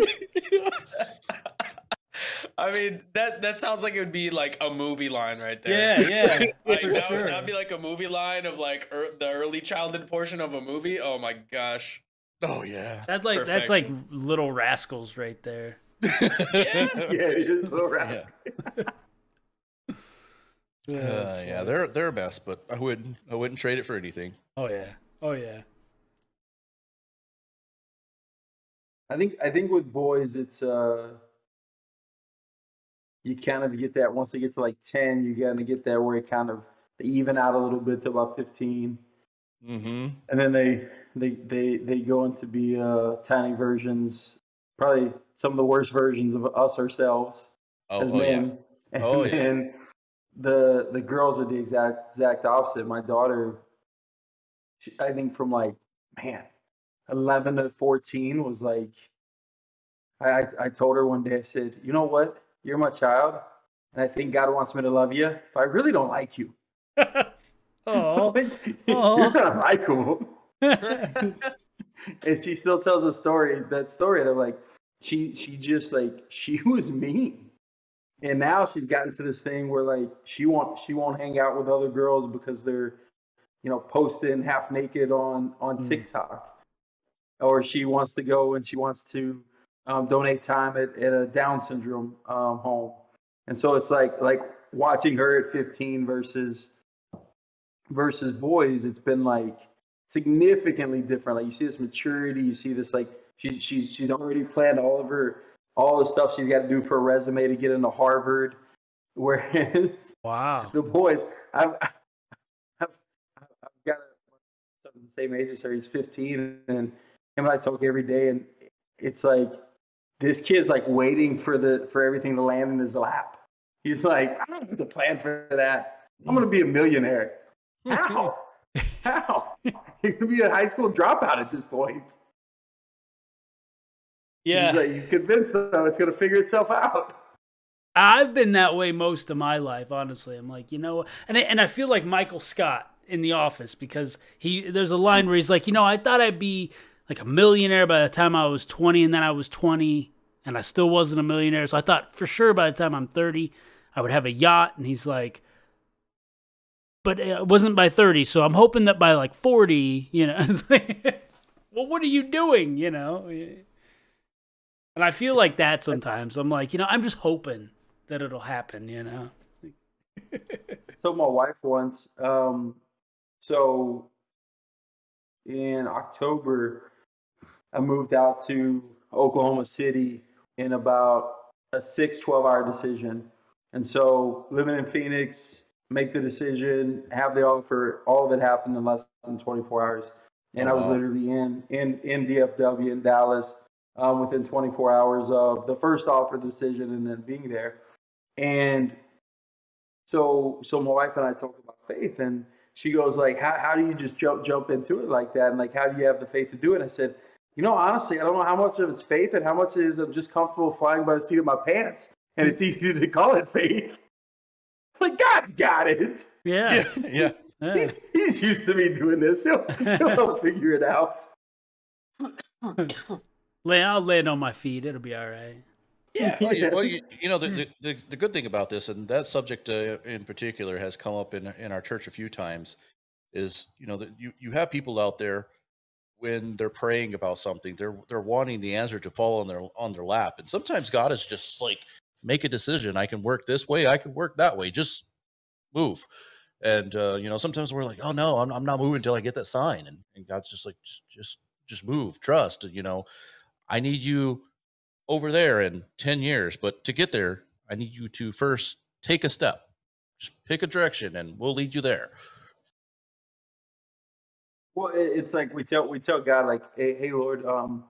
[SPEAKER 5] I mean, that that sounds like it would be like a movie line right there.
[SPEAKER 1] Yeah, yeah,
[SPEAKER 5] Like,
[SPEAKER 1] for
[SPEAKER 5] that
[SPEAKER 1] sure.
[SPEAKER 5] would that'd be like a movie line of like er, the early childhood portion of a movie. Oh my gosh.
[SPEAKER 6] Oh yeah.
[SPEAKER 1] That's like that's like little rascals right there.
[SPEAKER 2] yeah, it is all right.
[SPEAKER 6] Yeah. Uh, yeah, they're they're a mess, but I wouldn't I wouldn't trade it for anything.
[SPEAKER 1] Oh yeah. Oh yeah.
[SPEAKER 2] I think I think with boys, it's uh, you kind of get that once they get to like ten, you kind of get that where it kind of they even out a little bit to about fifteen,
[SPEAKER 6] Mm-hmm.
[SPEAKER 2] and then they they they they go into be uh tiny versions, probably some of the worst versions of us ourselves
[SPEAKER 6] Oh,
[SPEAKER 2] as
[SPEAKER 6] oh yeah.
[SPEAKER 2] men. And
[SPEAKER 6] Oh, yeah.
[SPEAKER 2] then the the girls are the exact exact opposite. My daughter, she, I think from like man, eleven to fourteen was like. I I I told her one day. I said, "You know what? You're my child, and I think God wants me to love you, but I really don't like you.
[SPEAKER 1] oh.
[SPEAKER 2] You're not likable." and she still tells a story that story and I'm like she she just like she was mean and now she's gotten to this thing where like she won't she won't hang out with other girls because they're you know posting half naked on on
[SPEAKER 1] Mm.
[SPEAKER 2] tiktok or she wants to go and she wants to um, donate time at, at a down syndrome um, home and so it's like like watching her at 15 versus versus boys it's been like significantly different. Like you see this maturity, you see this like she's she's she's already planned all of her all the stuff she's got to do for a resume to get into Harvard. Whereas
[SPEAKER 1] wow.
[SPEAKER 2] the boys, I've I've, I've got a, the same age as her. He's 15, and him and I talk every day, and it's like this kid's like waiting for the for everything to land in his lap. He's like, I don't have to plan for that. I'm gonna be a millionaire. How? How? You're gonna be a high school dropout at this point.
[SPEAKER 1] Yeah.
[SPEAKER 2] He's, like, he's convinced though it's gonna figure itself out.
[SPEAKER 1] I've been that way most of my life, honestly. I'm like, you know, and I, and I feel like Michael Scott in The Office because he there's a line where he's like, you know, I thought I'd be like a millionaire by the time I was 20, and then I was 20, and I still wasn't a millionaire. So I thought for sure by the time I'm 30, I would have a yacht. And he's like, but it wasn't by 30, so I'm hoping that by like 40, you know. like, well, what are you doing, you know? And I feel like that sometimes. I'm like, you know, I'm just hoping that it'll happen, you know.
[SPEAKER 2] I told my wife once. Um, so in October, I moved out to Oklahoma City in about a six, 12 hour decision. And so living in Phoenix, make the decision, have the offer, all of it happened in less than 24 hours. And I was literally in, in, in DFW in Dallas um, within 24 hours of the first offer decision and then being there. And so so my wife and I talk about faith and she goes like how, how do you just jump jump into it like that and like how do you have the faith to do it I said you know honestly I don't know how much of it's faith and how much it is I'm just comfortable flying by the seat of my pants and it's easy to call it faith like God's got it
[SPEAKER 1] Yeah.
[SPEAKER 6] Yeah, yeah.
[SPEAKER 1] yeah.
[SPEAKER 2] he's, he's used to me doing this he'll, he'll figure it out
[SPEAKER 1] Lay, I'll land on my feet. It'll be all right.
[SPEAKER 6] Yeah, well, you, well, you, you know, the, the, the, the good thing about this, and that subject uh, in particular has come up in, in our church a few times, is, you know, that you, you have people out there when they're praying about something, they're they're wanting the answer to fall on their on their lap. And sometimes God is just like, make a decision. I can work this way, I can work that way. Just move. And uh, you know, sometimes we're like, oh no, I'm, I'm not moving until I get that sign. And, and God's just like, just just move, trust. You know, I need you over there in 10 years but to get there i need you to first take a step just pick a direction and we'll lead you there
[SPEAKER 2] Well, it's like we tell we tell God like, hey, hey Lord, um,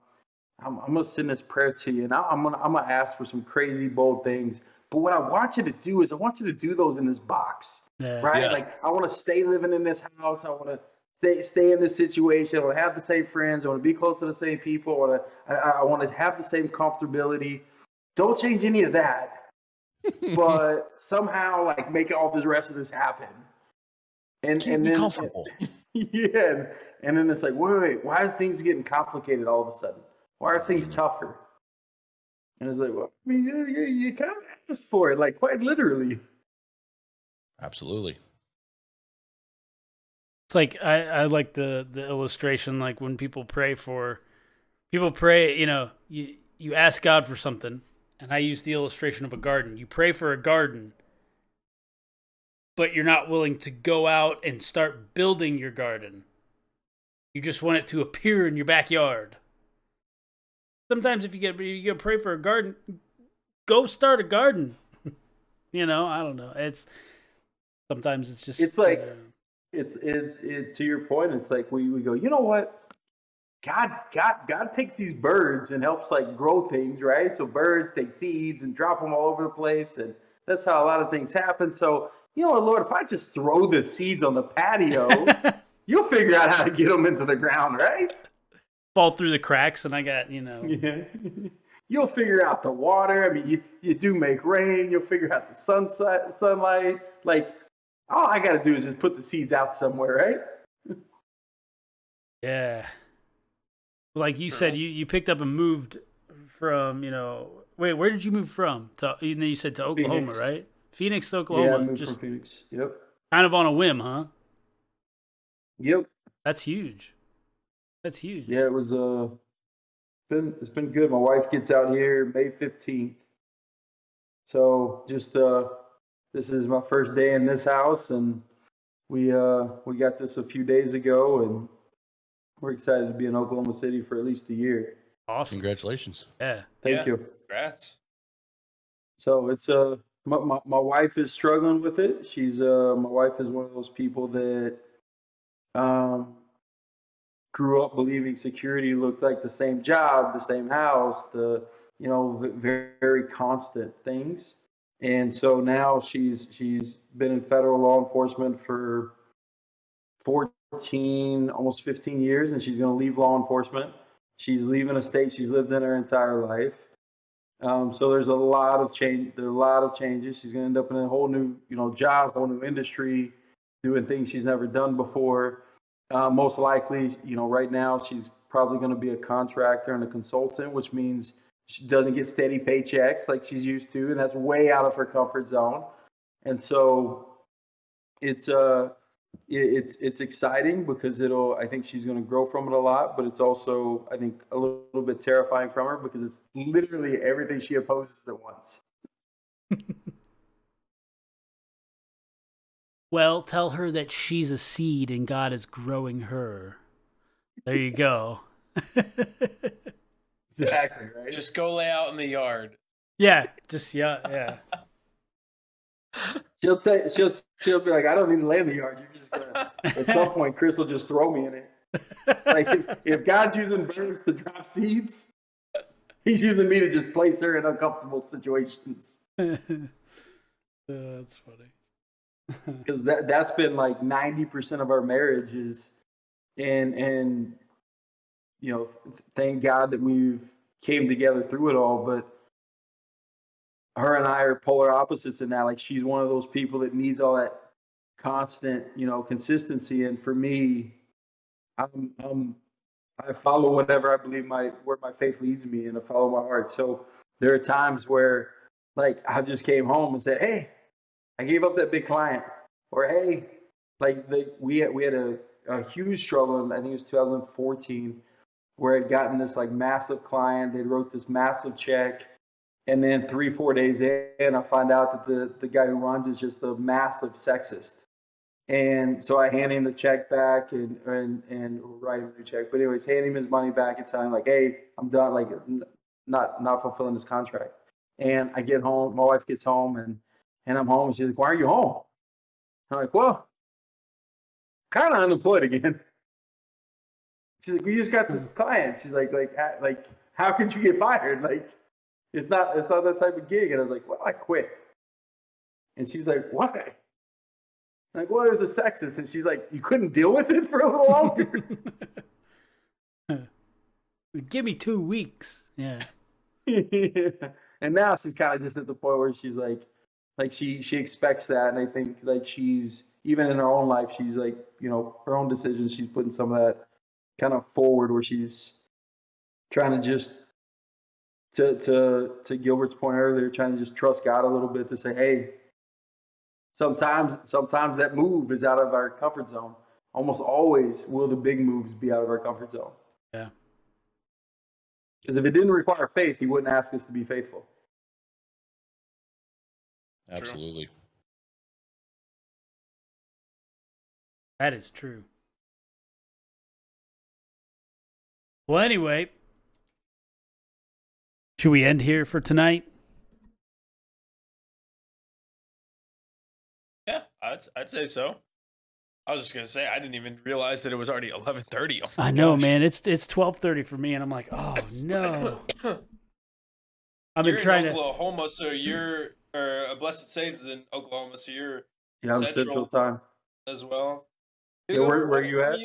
[SPEAKER 2] I'm, I'm gonna send this prayer to you, and I, I'm gonna I'm gonna ask for some crazy bold things. But what I want you to do is I want you to do those in this box,
[SPEAKER 1] Yeah.
[SPEAKER 2] right?
[SPEAKER 6] Yes.
[SPEAKER 2] Like I want to stay living in this house. I want to stay stay in this situation. I want to have the same friends. I want to be close to the same people. I want to I, I want to have the same comfortability. Don't change any of that, but somehow like make all the rest of this happen. And
[SPEAKER 6] keep
[SPEAKER 2] and
[SPEAKER 6] me
[SPEAKER 2] then
[SPEAKER 6] comfortable
[SPEAKER 2] yeah, and, and then it's like, wait, wait, why are things getting complicated all of a sudden? Why are things tougher? And it's like, well, I mean, you, you, you kind of asked for it, like quite literally.
[SPEAKER 6] absolutely
[SPEAKER 1] It's like I, I like the the illustration like when people pray for People pray, you know, you you ask God for something, and I use the illustration of a garden. You pray for a garden, but you're not willing to go out and start building your garden. You just want it to appear in your backyard. Sometimes if you get you get pray for a garden, go start a garden. you know, I don't know. It's sometimes it's just
[SPEAKER 2] It's like-
[SPEAKER 1] uh,
[SPEAKER 2] it's it's it to your point it's like we, we go you know what god god god takes these birds and helps like grow things right so birds take seeds and drop them all over the place and that's how a lot of things happen so you know what lord if i just throw the seeds on the patio you'll figure out how to get them into the ground right
[SPEAKER 1] fall through the cracks, and I got you know.
[SPEAKER 2] yeah you'll figure out the water i mean you, you do make rain you'll figure out the sunset sunlight like all i gotta do is just put the seeds out somewhere right
[SPEAKER 1] Yeah. Like you said, you, you picked up and moved from, you know, wait, where did you move from? To, and then you said to Oklahoma,
[SPEAKER 2] Phoenix.
[SPEAKER 1] right? Phoenix to
[SPEAKER 2] yeah I moved
[SPEAKER 1] just
[SPEAKER 2] from phoenix yep
[SPEAKER 1] kind of on a whim, huh?
[SPEAKER 2] Yep.
[SPEAKER 1] That's huge. That's huge.
[SPEAKER 2] Yeah, it was uh been it's been good. My wife gets out here May 15th. So just uh this is my first day in this house and we uh we got this a few days ago and we're excited to be in Oklahoma City for at least a year.
[SPEAKER 1] Awesome.
[SPEAKER 6] Congratulations.
[SPEAKER 1] Yeah.
[SPEAKER 2] Thank
[SPEAKER 5] Yeah.
[SPEAKER 2] you.
[SPEAKER 5] Congrats.
[SPEAKER 2] So it's uh my, my my wife is struggling with it. She's uh my wife is one of those people that um grew up believing security looked like the same job, the same house, the you know very, very constant things. And so now she's she's been in federal law enforcement for 14 almost 15 years and she's going to leave law enforcement. She's leaving a state she's lived in her entire life. Um, so there's a lot of change. There are a lot of changes. She's going to end up in a whole new, you know, job, whole new industry, doing things she's never done before. Uh, most likely, you know, right now she's probably going to be a contractor and a consultant, which means she doesn't get steady paychecks like she's used to, and that's way out of her comfort zone. And so, it's uh, it- it's it's exciting because it'll. I think she's going to grow from it a lot, but it's also I think a little, little bit terrifying from her because it's literally everything she opposes at once.
[SPEAKER 1] Well, tell her that she's a seed and God is growing her. There you go.
[SPEAKER 2] Exactly right.
[SPEAKER 5] Just go lay out in the yard.
[SPEAKER 1] yeah. Just, yeah. Yeah.
[SPEAKER 2] She'll say she'll she'll be like, I don't need to lay in the yard. You're just gonna. At some point, Chris will just throw me in it. Like if, if God's using birds to drop seeds, He's using me to just place her in uncomfortable situations.
[SPEAKER 1] Uh, that's funny.
[SPEAKER 2] Because that that's been like ninety percent of our marriages, and and you know, thank God that we've came together through it all. But her and I are polar opposites in that. Like she's one of those people that needs all that constant, you know, consistency. And for me, I'm, I'm I follow whatever I believe my where my faith leads me, and I follow my heart. So there are times where, like, I just came home and said, "Hey, I gave up that big client," or "Hey, like the, we had, we had a, a huge struggle. In, I think it was 2014, where I'd gotten this like massive client. They wrote this massive check, and then three four days in, I find out that the the guy who runs is just a massive sexist. And so I hand him the check back and and and write him a new check. But anyways, hand him his money back and tell him like, hey, I'm done. Like, not not fulfilling this contract. And I get home. My wife gets home and and I'm home. And she's like, why are you home? I'm like, well, kind of unemployed again. She's like, we just got this client. She's like, like, like, how could you get fired? Like, it's not it's not that type of gig. And I was like, well, I quit. And she's like, why? I'm like, well, it was a sexist. And she's like, you couldn't deal with it for a little longer.
[SPEAKER 1] Give me two weeks. Yeah.
[SPEAKER 2] and now she's kind of just at the point where she's like, like she she expects that, and I think like she's even in her own life, she's like, you know, her own decisions. She's putting some of that kind of forward, where she's trying to just to to to Gilbert's point earlier, trying to just trust God a little bit to say, hey, sometimes sometimes that move is out of our comfort zone. Almost always will the big moves be out of our comfort zone.
[SPEAKER 1] Yeah.
[SPEAKER 2] Because if it didn't require faith, he wouldn't ask us to be faithful.
[SPEAKER 6] Absolutely.
[SPEAKER 1] That is true. Well, anyway, should we end here for tonight?
[SPEAKER 5] Yeah, I'd I'd say so. I was just gonna say I didn't even realize that it was already eleven thirty. Oh
[SPEAKER 1] I know,
[SPEAKER 5] gosh.
[SPEAKER 1] man. It's it's twelve thirty for me, and I'm like, oh no. I've been
[SPEAKER 5] you're
[SPEAKER 1] trying
[SPEAKER 5] in
[SPEAKER 1] to.
[SPEAKER 5] Oklahoma, so you're or uh, Blessed Saints is in Oklahoma, so you're
[SPEAKER 2] Yeah, I'm
[SPEAKER 5] Central.
[SPEAKER 2] Central Time.
[SPEAKER 5] as well.
[SPEAKER 2] Yeah, where- where you at?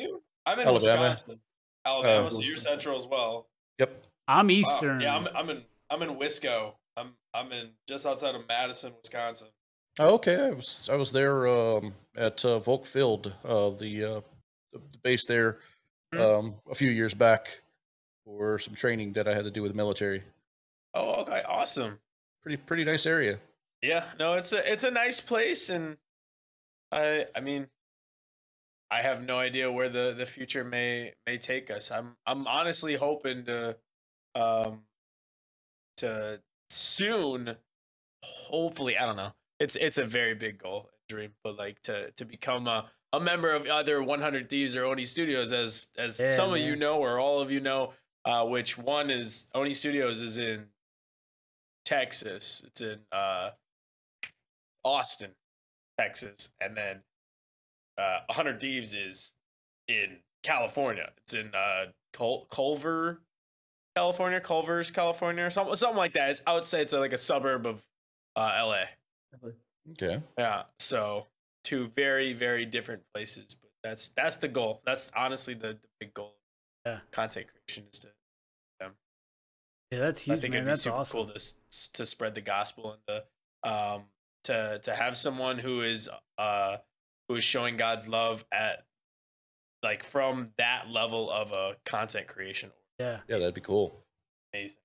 [SPEAKER 5] I'm in
[SPEAKER 6] Alabama.
[SPEAKER 5] Wisconsin, Alabama.
[SPEAKER 6] Oh.
[SPEAKER 5] so you're Central as well.
[SPEAKER 6] Yep.
[SPEAKER 1] I'm
[SPEAKER 5] Wow.
[SPEAKER 1] Eastern.
[SPEAKER 5] Yeah, I'm I'm in I'm in Wisco. I'm I'm in just outside of Madison, Wisconsin.
[SPEAKER 6] Oh, okay. I was I was there um, at uh, Volk Field, uh, the, uh, the base there,
[SPEAKER 5] Hmm.
[SPEAKER 6] um, a few years back for some training that I had to do with the military.
[SPEAKER 5] Oh, okay, awesome.
[SPEAKER 6] Pretty pretty nice area.
[SPEAKER 5] Yeah, no, it's a it's a nice place, and I I mean, I have no idea where the the future may may take us. I'm I'm honestly hoping to um to soon, hopefully, I don't know. It's it's a very big goal, dream, but like to to become a a member of either 100 Thieves or Oni Studios, as as
[SPEAKER 1] Yeah,
[SPEAKER 5] some of you know or all of you know, uh, which one is Oni Studios is in Texas. It's in uh, Austin, Texas, and then uh, 100 Thieves is in California. It's in uh, Cul- Culver, California, Culver's, California, or something, something like that. It's, I would say it's like a suburb of uh, LA.
[SPEAKER 6] Okay.
[SPEAKER 5] Yeah. So two very, very different places, but that's that's the goal. That's honestly the, the big goal.
[SPEAKER 1] Yeah.
[SPEAKER 5] Content creation is to.
[SPEAKER 1] yeah, that's huge.
[SPEAKER 5] I think
[SPEAKER 1] man.
[SPEAKER 5] it'd be
[SPEAKER 1] That's
[SPEAKER 5] super
[SPEAKER 1] awesome.
[SPEAKER 5] cool to to spread the gospel and to um to to have someone who is uh who is showing God's love at like from that level of a content creation.
[SPEAKER 1] Yeah.
[SPEAKER 6] Yeah, that'd be cool.
[SPEAKER 5] Amazing.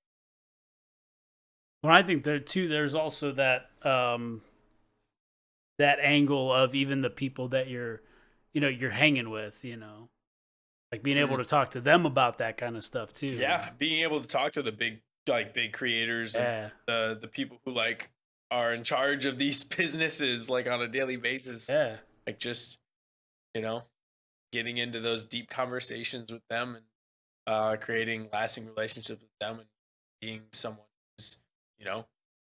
[SPEAKER 1] Well, I think there too. There's also that um, that angle of even the people that you're, you know, you're hanging with. You know, like being able
[SPEAKER 5] Mhm.
[SPEAKER 1] to talk to them about that kind of stuff too.
[SPEAKER 5] Yeah, being able to talk to the big like big creators and
[SPEAKER 1] Yeah.
[SPEAKER 5] the the people who like are in charge of these businesses like on a daily basis.
[SPEAKER 1] Yeah.
[SPEAKER 5] Like just you know, getting into those deep conversations with them and uh creating lasting relationships with them and being someone who's, you know,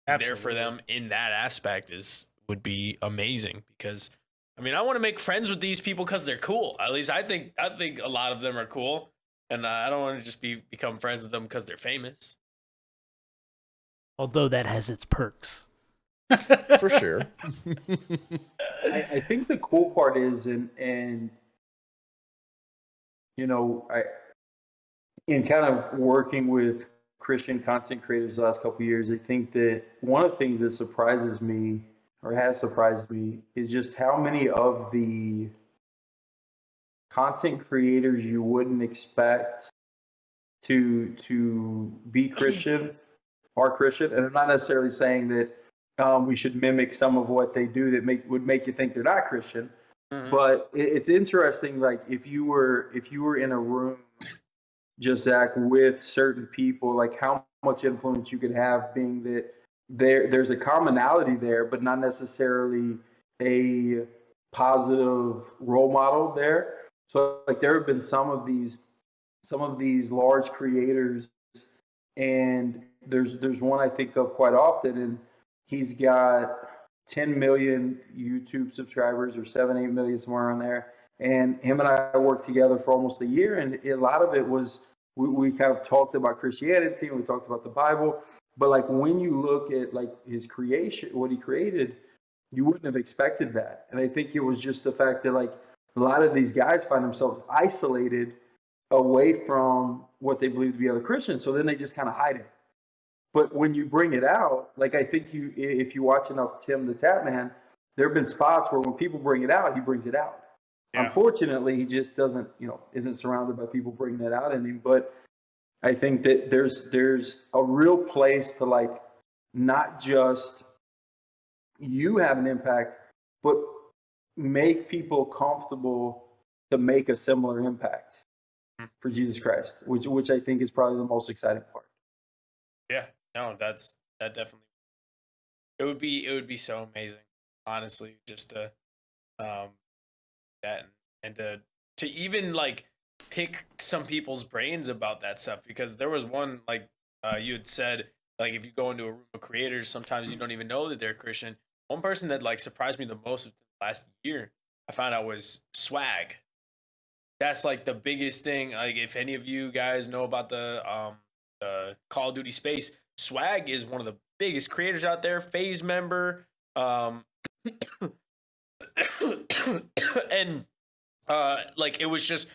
[SPEAKER 5] is there for them in that aspect is would be amazing because I mean, I want to make friends with these people because they're cool. At least I think I think a lot of them are cool, and I don't want to just be become friends with them because they're famous.
[SPEAKER 1] Although that has its perks.
[SPEAKER 6] For sure.
[SPEAKER 2] I, I think the cool part is, and and you know, I in kind of working with Christian content creators the last couple of years, I think that one of the things that surprises me or has surprised me is just how many of the content creators you wouldn't expect to to be Christian are Christian, and I'm not necessarily saying that um, we should mimic some of what they do that make would make you think they're not Christian.
[SPEAKER 5] Mhm.
[SPEAKER 2] But it, it's interesting. Like if you were if you were in a room, just Zach, with certain people, like how much influence you could have, being that there there's a commonality there, but not necessarily a positive role model there. So like there have been some of these some of these large creators and there's there's one I think of quite often and he's got 10 million YouTube subscribers or 7 8 million somewhere on there and him and I worked together for almost a year and a lot of it was we, we kind of talked about Christianity and we talked about the Bible but like when you look at like his creation what he created you wouldn't have expected that and I think it was just the fact that like a lot of these guys find themselves isolated away from what they believe to be other Christians. So then they just kind of hide it. But when you bring it out, like I think you, if you watch enough Tim the Tatman, there have been spots where when people bring it out, he brings it out.
[SPEAKER 5] Yeah.
[SPEAKER 2] Unfortunately, he just doesn't, you know, isn't surrounded by people bringing that out in him. But I think that there's there's a real place to like not just you have an impact, but make people comfortable to make a similar impact
[SPEAKER 5] Hmm.
[SPEAKER 2] for Jesus Christ, which which I think is probably the most exciting part.
[SPEAKER 5] Yeah, no, that's that definitely. It would be it would be so amazing, honestly, just to, um, that and to to even like pick some people's brains about that stuff because there was one like uh, you had said like if you go into a room of creators, sometimes you don't even know that they're Christian. One person that like surprised me the most last year, I found out was Swagg. That's like the biggest thing. Like if any of you guys know about the um the Call of Duty space, Swagg is one of the biggest creators out there. FaZe member, um, and uh, like it was just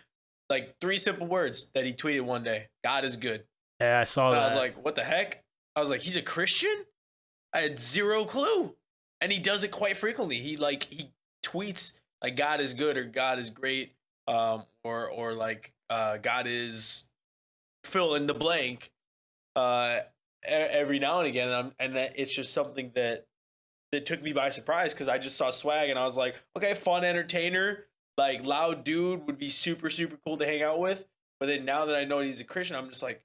[SPEAKER 5] like three simple words that he tweeted one day. God is good.
[SPEAKER 1] Yeah, I saw
[SPEAKER 5] And
[SPEAKER 1] that.
[SPEAKER 5] I was like, what the heck? I was like, he's a Christian? I had zero clue. And he does it quite frequently. He like he tweets like God is good or God is great, um, or or like uh, God is fill in the blank uh, every now and again. And, I'm, and it's just something that that took me by surprise because I just saw Swagg and I was like, okay, fun entertainer, like loud dude would be super super cool to hang out with. But then now that I know he's a Christian, I'm just like,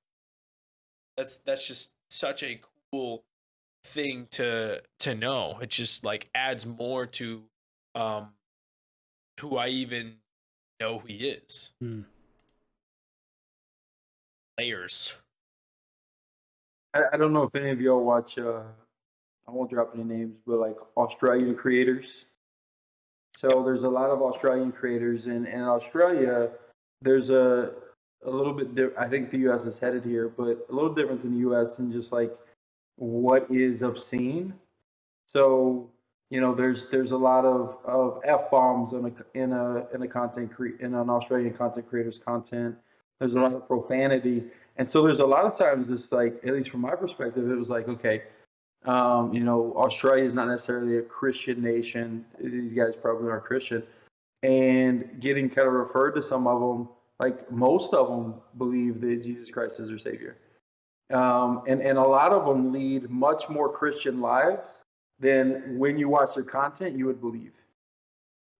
[SPEAKER 5] that's that's just such a cool thing to to know. It just like adds more to um who I even know who he is.
[SPEAKER 1] Hmm.
[SPEAKER 5] Layers.
[SPEAKER 2] I, I don't know if any of y'all watch. Uh, I won't drop any names, but like Australian creators. So there's a lot of Australian creators, and in Australia, there's a a little bit. I think the U.S. is headed here, but a little different than the U.S. and just like what is obscene. So you know, there's there's a lot of of f bombs in a in a in a content cre- in an Australian content creator's content. There's a lot of profanity, and so there's a lot of times it's like, at least from my perspective, it was like, okay, um, you know, Australia is not necessarily a Christian nation. These guys probably aren't Christian, and getting kind of referred to some of them, like most of them believe that Jesus Christ is their savior, um, and and a lot of them lead much more Christian lives than when you watch their content you would believe,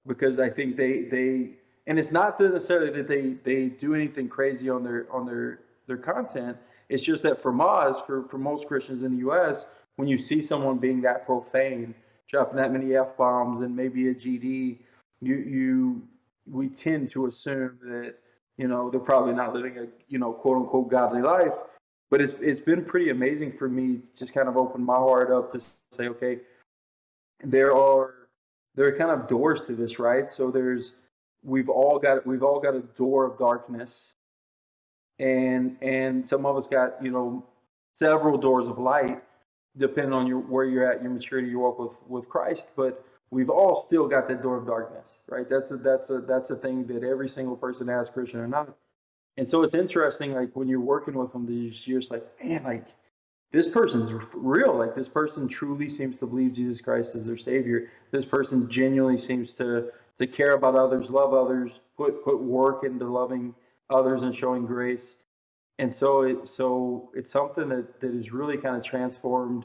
[SPEAKER 2] because I think they they and it's not necessarily that they they do anything crazy on their on their their content. It's just that for Moz, for for most Christians in the U.S., when you see someone being that profane, dropping that many f bombs and maybe a GD, you you we tend to assume that you know they're probably not living a you know quote unquote godly life. But it's it's been pretty amazing for me just kind of open my heart up to say, okay, there are there are kind of doors to this, right? So there's we've all got we've all got a door of darkness and and some of us got you know several doors of light depending on your where you're at your maturity your walk with with christ but we've all still got that door of darkness right? That's a that's a that's a thing that every single person has christian or not. And so it's interesting like when you're working with them these years like man like this person's real. Like this person truly seems to believe jesus christ is their savior. This person genuinely seems to to care about others love others put put work into loving others and showing grace and so it so it's something that that has really kind of transformed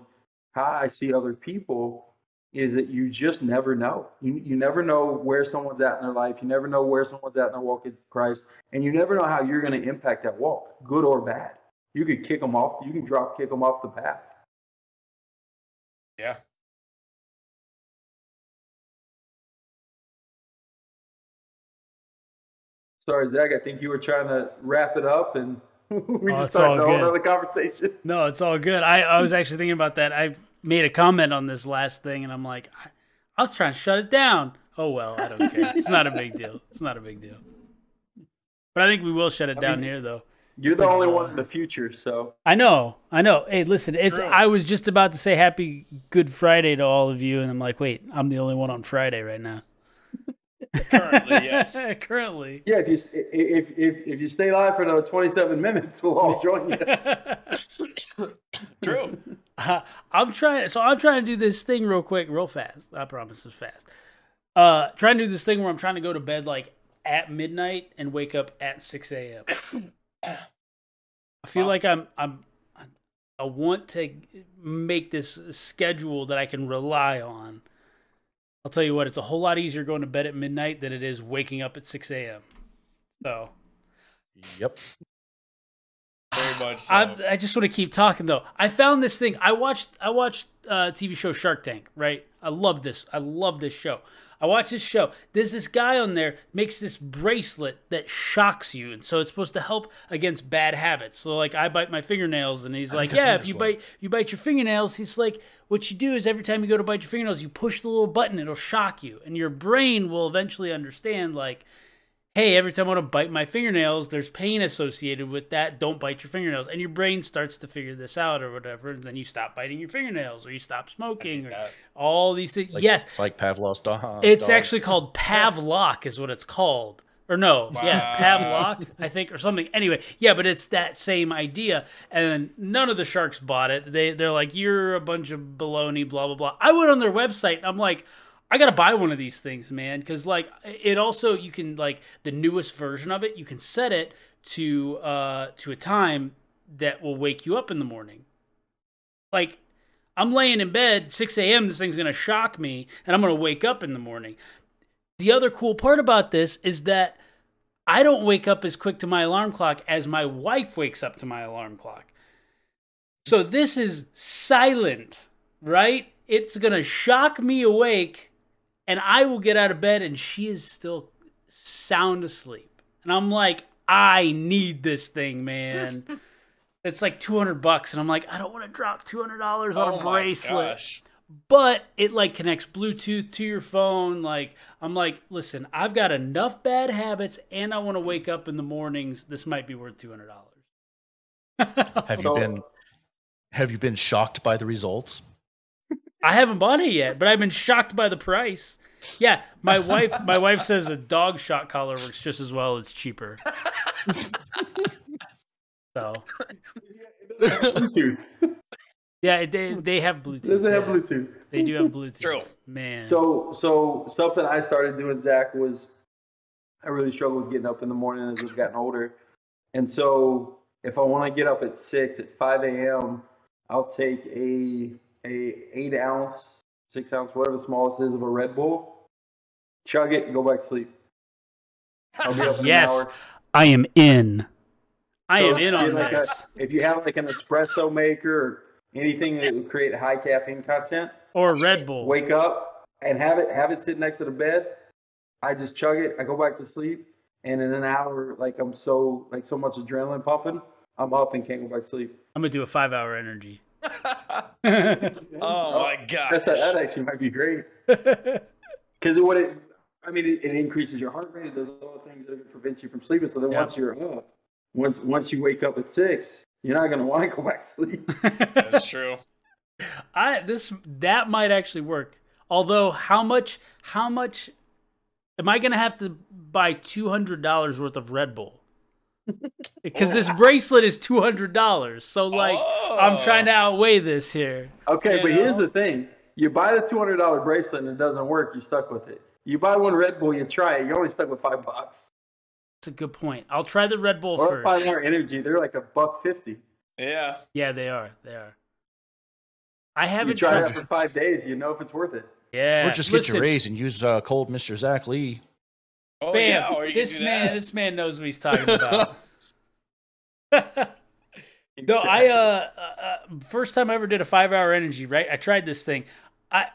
[SPEAKER 2] how i see other people is that you just never know. You, you never know where someone's at in their life. You never know where someone's at in their walk with christ. And you never know how you're going to impact that walk good or bad. You could kick them off you can drop kick them off the path.
[SPEAKER 5] Yeah.
[SPEAKER 2] sorry zach i think you were trying to wrap it up and we
[SPEAKER 1] Oh,
[SPEAKER 2] just started a whole other conversation
[SPEAKER 1] No, it's all good. I, I was actually thinking about that. I made a comment on this last thing, and I'm like, I, I was trying to shut it down. Oh well, I don't care. It's not a big deal. It's not a big deal. But I think we will shut it down
[SPEAKER 2] mean-
[SPEAKER 1] here, though.
[SPEAKER 2] you're the only
[SPEAKER 1] uh,
[SPEAKER 2] one in the future so
[SPEAKER 1] I know, I know. Hey, listen, it's.
[SPEAKER 5] True.
[SPEAKER 1] I was just about to say Happy Good Friday to all of you, and I'm like, wait, I'm the only one on Friday right now.
[SPEAKER 5] Currently, yes.
[SPEAKER 1] Currently.
[SPEAKER 2] Yeah, if you if if if you stay live for another 27 minutes, we'll all join you.
[SPEAKER 5] True.
[SPEAKER 1] Uh, I'm trying. So I'm trying to do this thing real quick, real fast. I promise it's fast. Uh, trying to do this thing where I'm trying to go to bed like at midnight and wake up at 6 a.m. I feel like I'm I'm I want to make this schedule that I can rely on. I'll tell you what, it's a whole lot easier going to bed at midnight than it is waking up at 6 a.m. So
[SPEAKER 6] Yep.
[SPEAKER 5] Very much so.
[SPEAKER 1] I, I just want to keep talking though. I found this thing. I watched I watched uh, TV show Shark Tank. Right. I love this. I love this show. I watched this show. There's this guy on there makes this bracelet that shocks you, and so it's supposed to help against bad habits. So like I bite my fingernails, and he's
[SPEAKER 6] I
[SPEAKER 1] like, yeah, if you
[SPEAKER 6] one.
[SPEAKER 1] bite you bite your fingernails, he's like, what you do is every time you go to bite your fingernails, you push the little button, it'll shock you, and your brain will eventually understand like hey, every time I want to bite my fingernails, there's pain associated with that. Don't bite your fingernails. And your brain starts to figure this out or whatever. And then you stop biting your fingernails or you stop smoking or all these things.
[SPEAKER 6] Like,
[SPEAKER 1] yes,
[SPEAKER 6] it's like Pavlov's dog.
[SPEAKER 1] Uh, it's
[SPEAKER 6] dog.
[SPEAKER 1] actually called Pavlok, is what it's called. Or no, yeah, Pavlok, I think, or something. Anyway, yeah, but it's that same idea. And none of the sharks bought it. They they're like, you're a bunch of baloney, blah blah blah. I went on their website. and I'm like, I gotta buy one of these things, man, because like it also you can like the newest version of it. You can set it to uh to a time that will wake you up in the morning. Like I'm laying in bed, 6 a.m. This thing's gonna shock me, and I'm gonna wake up in the morning. The other cool part about this is that I don't wake up as quick to my alarm clock as my wife wakes up to my alarm clock. So this is silent, right? It's gonna shock me awake, and I will get out of bed, and she is still sound asleep. And I'm like, I need this thing, man. it's like 200 bucks, and I'm like, I don't want to drop $200 on
[SPEAKER 5] oh
[SPEAKER 1] a
[SPEAKER 5] my
[SPEAKER 1] bracelet
[SPEAKER 5] gosh.
[SPEAKER 1] but it like connects bluetooth to your phone like i'm like listen i've got enough bad habits and i want to wake up in the mornings this might be worth $200
[SPEAKER 6] Have
[SPEAKER 2] So-
[SPEAKER 6] you been have you been shocked by the results?
[SPEAKER 1] I haven't bought it yet but i've been shocked by the price yeah my wife my wife says a dog shot collar works just as well it's cheaper so
[SPEAKER 2] Bluetooth.
[SPEAKER 1] yeah they, they have bluetooth
[SPEAKER 2] Does it have
[SPEAKER 1] yeah.
[SPEAKER 2] Bluetooth?
[SPEAKER 1] they do have bluetooth
[SPEAKER 5] True.
[SPEAKER 1] man
[SPEAKER 2] So, so something I started doing, Zach, was I really struggled with getting up in the morning as I've gotten older. And so, if I want to get up at six, at five a.m., I'll take a a eight ounce, six ounce, whatever the smallest is of a Red Bull, chug it, and go back to sleep. I'll be up
[SPEAKER 1] Yes. i am in i
[SPEAKER 2] So
[SPEAKER 1] am in
[SPEAKER 2] if
[SPEAKER 1] on
[SPEAKER 2] you like
[SPEAKER 1] this
[SPEAKER 2] a- if you have like an espresso maker or anything that would create high caffeine content,
[SPEAKER 1] or red bull
[SPEAKER 2] wake up and have it have it sit next to the bed. I just chug it. I go back to sleep, and in an hour, like I'm so like so much adrenaline pumping, I'm up and can't go back to sleep.
[SPEAKER 1] i'm gonna do a five hour energy
[SPEAKER 5] Oh, oh my gosh.
[SPEAKER 2] That's that actually might be great because what it, I mean, it, it increases your heart rate. It does all the things that would prevent you from sleeping. So then
[SPEAKER 1] Yeah.
[SPEAKER 2] once you're up, once once you wake up at six, you're not gonna want to go back to sleep.
[SPEAKER 5] That's true.
[SPEAKER 1] I this that might actually work. Although how much how much am I gonna have to buy two hundred dollars worth of Red Bull? Because this bracelet is two hundred dollars. So like I'm trying to outweigh this here.
[SPEAKER 2] Okay,
[SPEAKER 1] You
[SPEAKER 2] but here's the thing: you buy the two hundred dollar bracelet and it doesn't work, you're stuck with it. You buy one Red Bull, you try it, you're only stuck with five bucks.
[SPEAKER 1] That's a good point. I'll try the Red Bull
[SPEAKER 2] Or buy
[SPEAKER 1] first.
[SPEAKER 2] more energy, they're like a buck fifty.
[SPEAKER 5] Yeah.
[SPEAKER 1] Yeah, they are. They are. I haven't
[SPEAKER 2] try
[SPEAKER 1] tried.
[SPEAKER 2] that for five days, you know if it's worth it.
[SPEAKER 1] yeah.
[SPEAKER 6] or just get
[SPEAKER 1] listen,
[SPEAKER 6] your raise and use uh, cold Mr. Zach Lee.
[SPEAKER 5] Oh
[SPEAKER 1] Bam.
[SPEAKER 5] yeah.
[SPEAKER 1] This man, this man knows what he's talking about. No, I uh, uh, uh, first time I ever did a five hour energy. Right, I tried this thing. I,